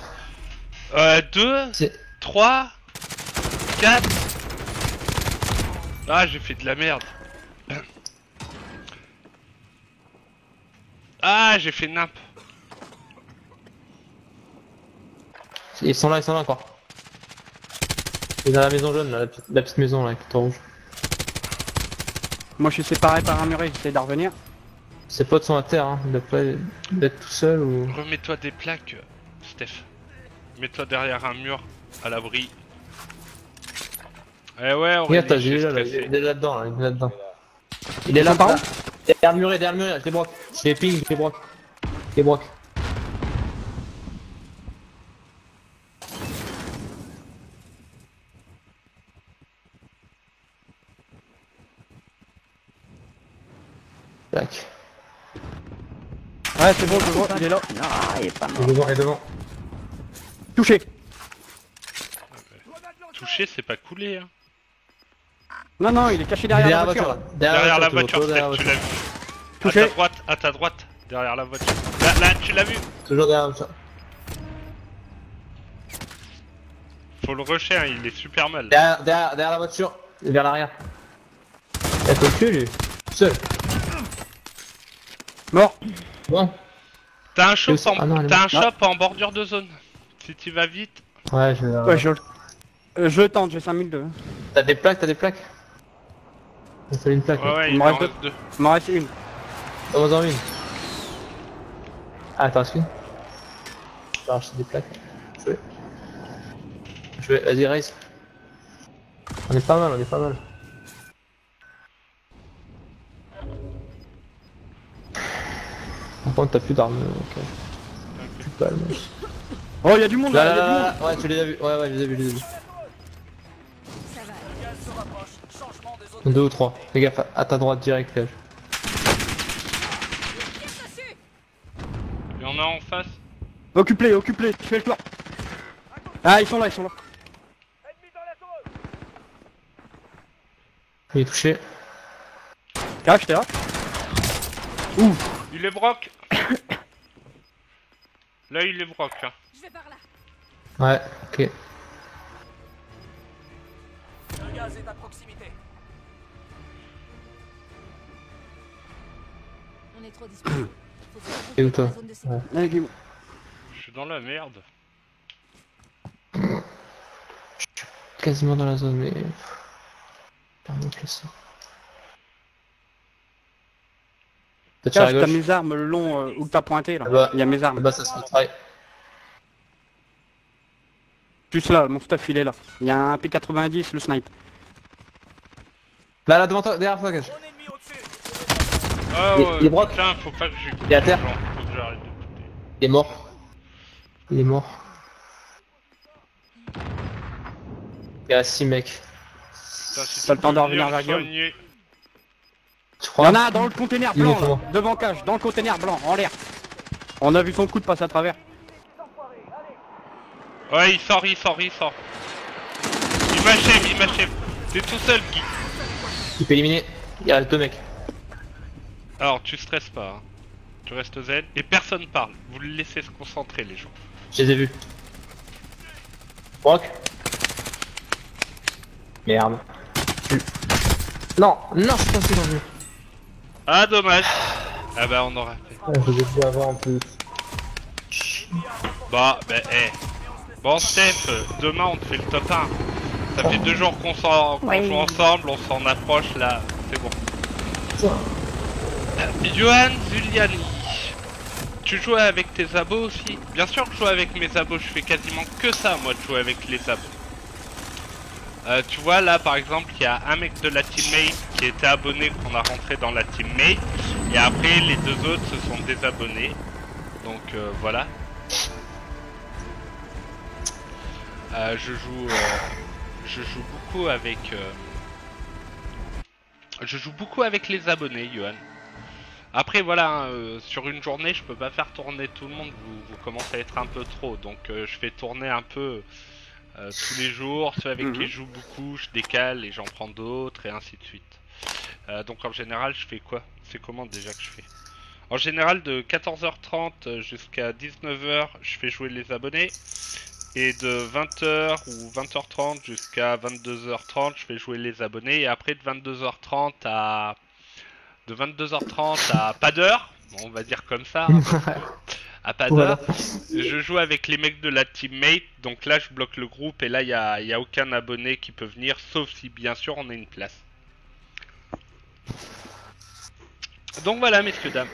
Euh, 2, C'est- 3, 4. Ah, j'ai fait de la merde. Ah, j'ai fait nimp. Ils sont là, ils sont là encore. Il est dans la maison jaune, là, la petite, la petite maison là, avec le toit rouge. Moi je suis séparé par un muret, j'essaie de revenir. Ses potes sont à terre, hein. il doit pas être tout seul ou. Remets-toi des plaques, Steph. Mets-toi derrière un mur, à l'abri. Eh ouais, on Regarde, t'as j'ai là, là, il est là-dedans, là, il est là-dedans. Il est là, Derrière le muret, derrière le muret, je les broque. Je les ping, je les broque. Je les broque. Tac. Ouais, c'est bon, je le vois, il est là. Ah, il est pas Il est devant, il est devant. Touché. Touché, c'est pas coulé. Hein. Non, non, il est caché derrière, Derrière la voiture. là. Derrière la voiture, tu l'as voiture. vu. À Touché. ta droite, à ta droite, derrière la voiture. Là, là, tu l'as vu. Toujours derrière la voiture. Faut le rusher, hein, il est super mal. Derrière, derrière, derrière la voiture. Et vers l'arrière. Il faut le tuer lui. Seul. Mort. Bon. T'as un shop, Ah en... non, t'as un shop en bordure de zone. Si tu vas vite. Ouais, je vais. Ouais, je... Euh, je tente, j'ai 5002. T'as des plaques, t'as des plaques fallait une plaque. Ouais, ouais, Il reste deux. M'en reste une. T'en en une. Ah, attends, excuse. Je vais racheter des plaques. Je vais. Je vais. Vas-y, race. On est pas mal, on est pas mal. Par contre, t'as plus d'armes, ok. Plus de balles, mec. Oh, il y a du monde Là, ouais, tu les as vus. Ouais, ouais, je les ai vus, je les ai vus. Deux ou trois. Fais gaffe, à ta droite direct, là. Il y en a en face. Occupe-les, occupe-les, tu fais le tour. Ah, ils sont là, ils sont là. Ennemi dans la zone Il est touché. Cache, t'es là Il est broc. Là, il est broc. Hein. Je vais par là. Ouais, ok. Le gaz est Et où dans toi. Je suis dans la merde. Quasiment dans la zone, mais. Cache, t'as mes armes le long euh, où t'as pointé là. Là-bas. Il y a mes armes. Là-bas, ça se. Juste là, mon stuff il est là. Il y a un P90, le snipe. Là, là, devant toi, derrière toi, Cash. Ah Il- ouais, il est broc. putain, faut pas que je. Il est à terre. Faut que j'arrête de couper. Il est mort. Il est mort. Il y a 6 mecs. T'as le temps de revenir vers Guillaume. Tu Il y crois en a un dans le container blanc là, devant Cache, dans le container blanc, en l'air. On a vu son coup de passer à travers. Ouais, il sort, il sort, il sort. Il m'achève, il m'achève. T'es tout seul, Guy. Il peut éliminer. Il reste deux mecs. Alors, tu stresses pas. hein. Tu restes zen. Et personne parle. Vous le laissez se concentrer, les gens. Je les ai vus. Brock Merde. Tu- Non, non, je suis passé dans le mur. Ah, dommage. Ah bah, on aura fait. Ah, je les ai vus avant en plus. Bah, bah, eh. Bon, Steph, demain, on te fait le top 1. Ça fait deux jours qu'on s'en- Ouais. joue ensemble, on s'en approche, là. C'est bon. Johan Zuliani. Tu joues avec tes abos aussi Bien sûr que je joue avec mes abos, je fais quasiment que ça, moi, de jouer avec les abos. Euh, tu vois, là, par exemple, il y a un mec de la teammate qui était abonné, qu'on a rentré dans la teammate. Et après, les deux autres se sont désabonnés. Donc, euh, voilà. Euh, je joue, je joue beaucoup avec, je joue beaucoup avec les abonnés, Johan. Après voilà, hein, euh, sur une journée, je peux pas faire tourner tout le monde. Vous, vous commencez à être un peu trop, donc euh, je fais tourner un peu euh, tous les jours. Ceux avec qui Mhm. je joue beaucoup, je décale et j'en prends d'autres et ainsi de suite. Donc en général, je fais quoi? C'est comment déjà que je fais? En général, de 14h30 jusqu'à 19h, je fais jouer les abonnés. Et de 20h ou 20h30 jusqu'à 22h30, je fais jouer les abonnés. Et après, de 22h30 à. De 22h30 à pas d'heure, bon, on va dire comme ça, hein, à pas Voilà. d'heure, je joue avec les mecs de la teammate. Donc là, je bloque le groupe et là, il n'y a, y a aucun abonné qui peut venir, sauf si bien sûr on a une place. Donc voilà, messieurs, dames.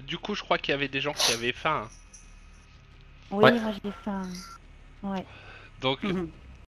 Du coup, je crois qu'il y avait des gens qui avaient faim. hein. Oui, Ouais. moi j'ai faim. Ouais. Donc, Mhm.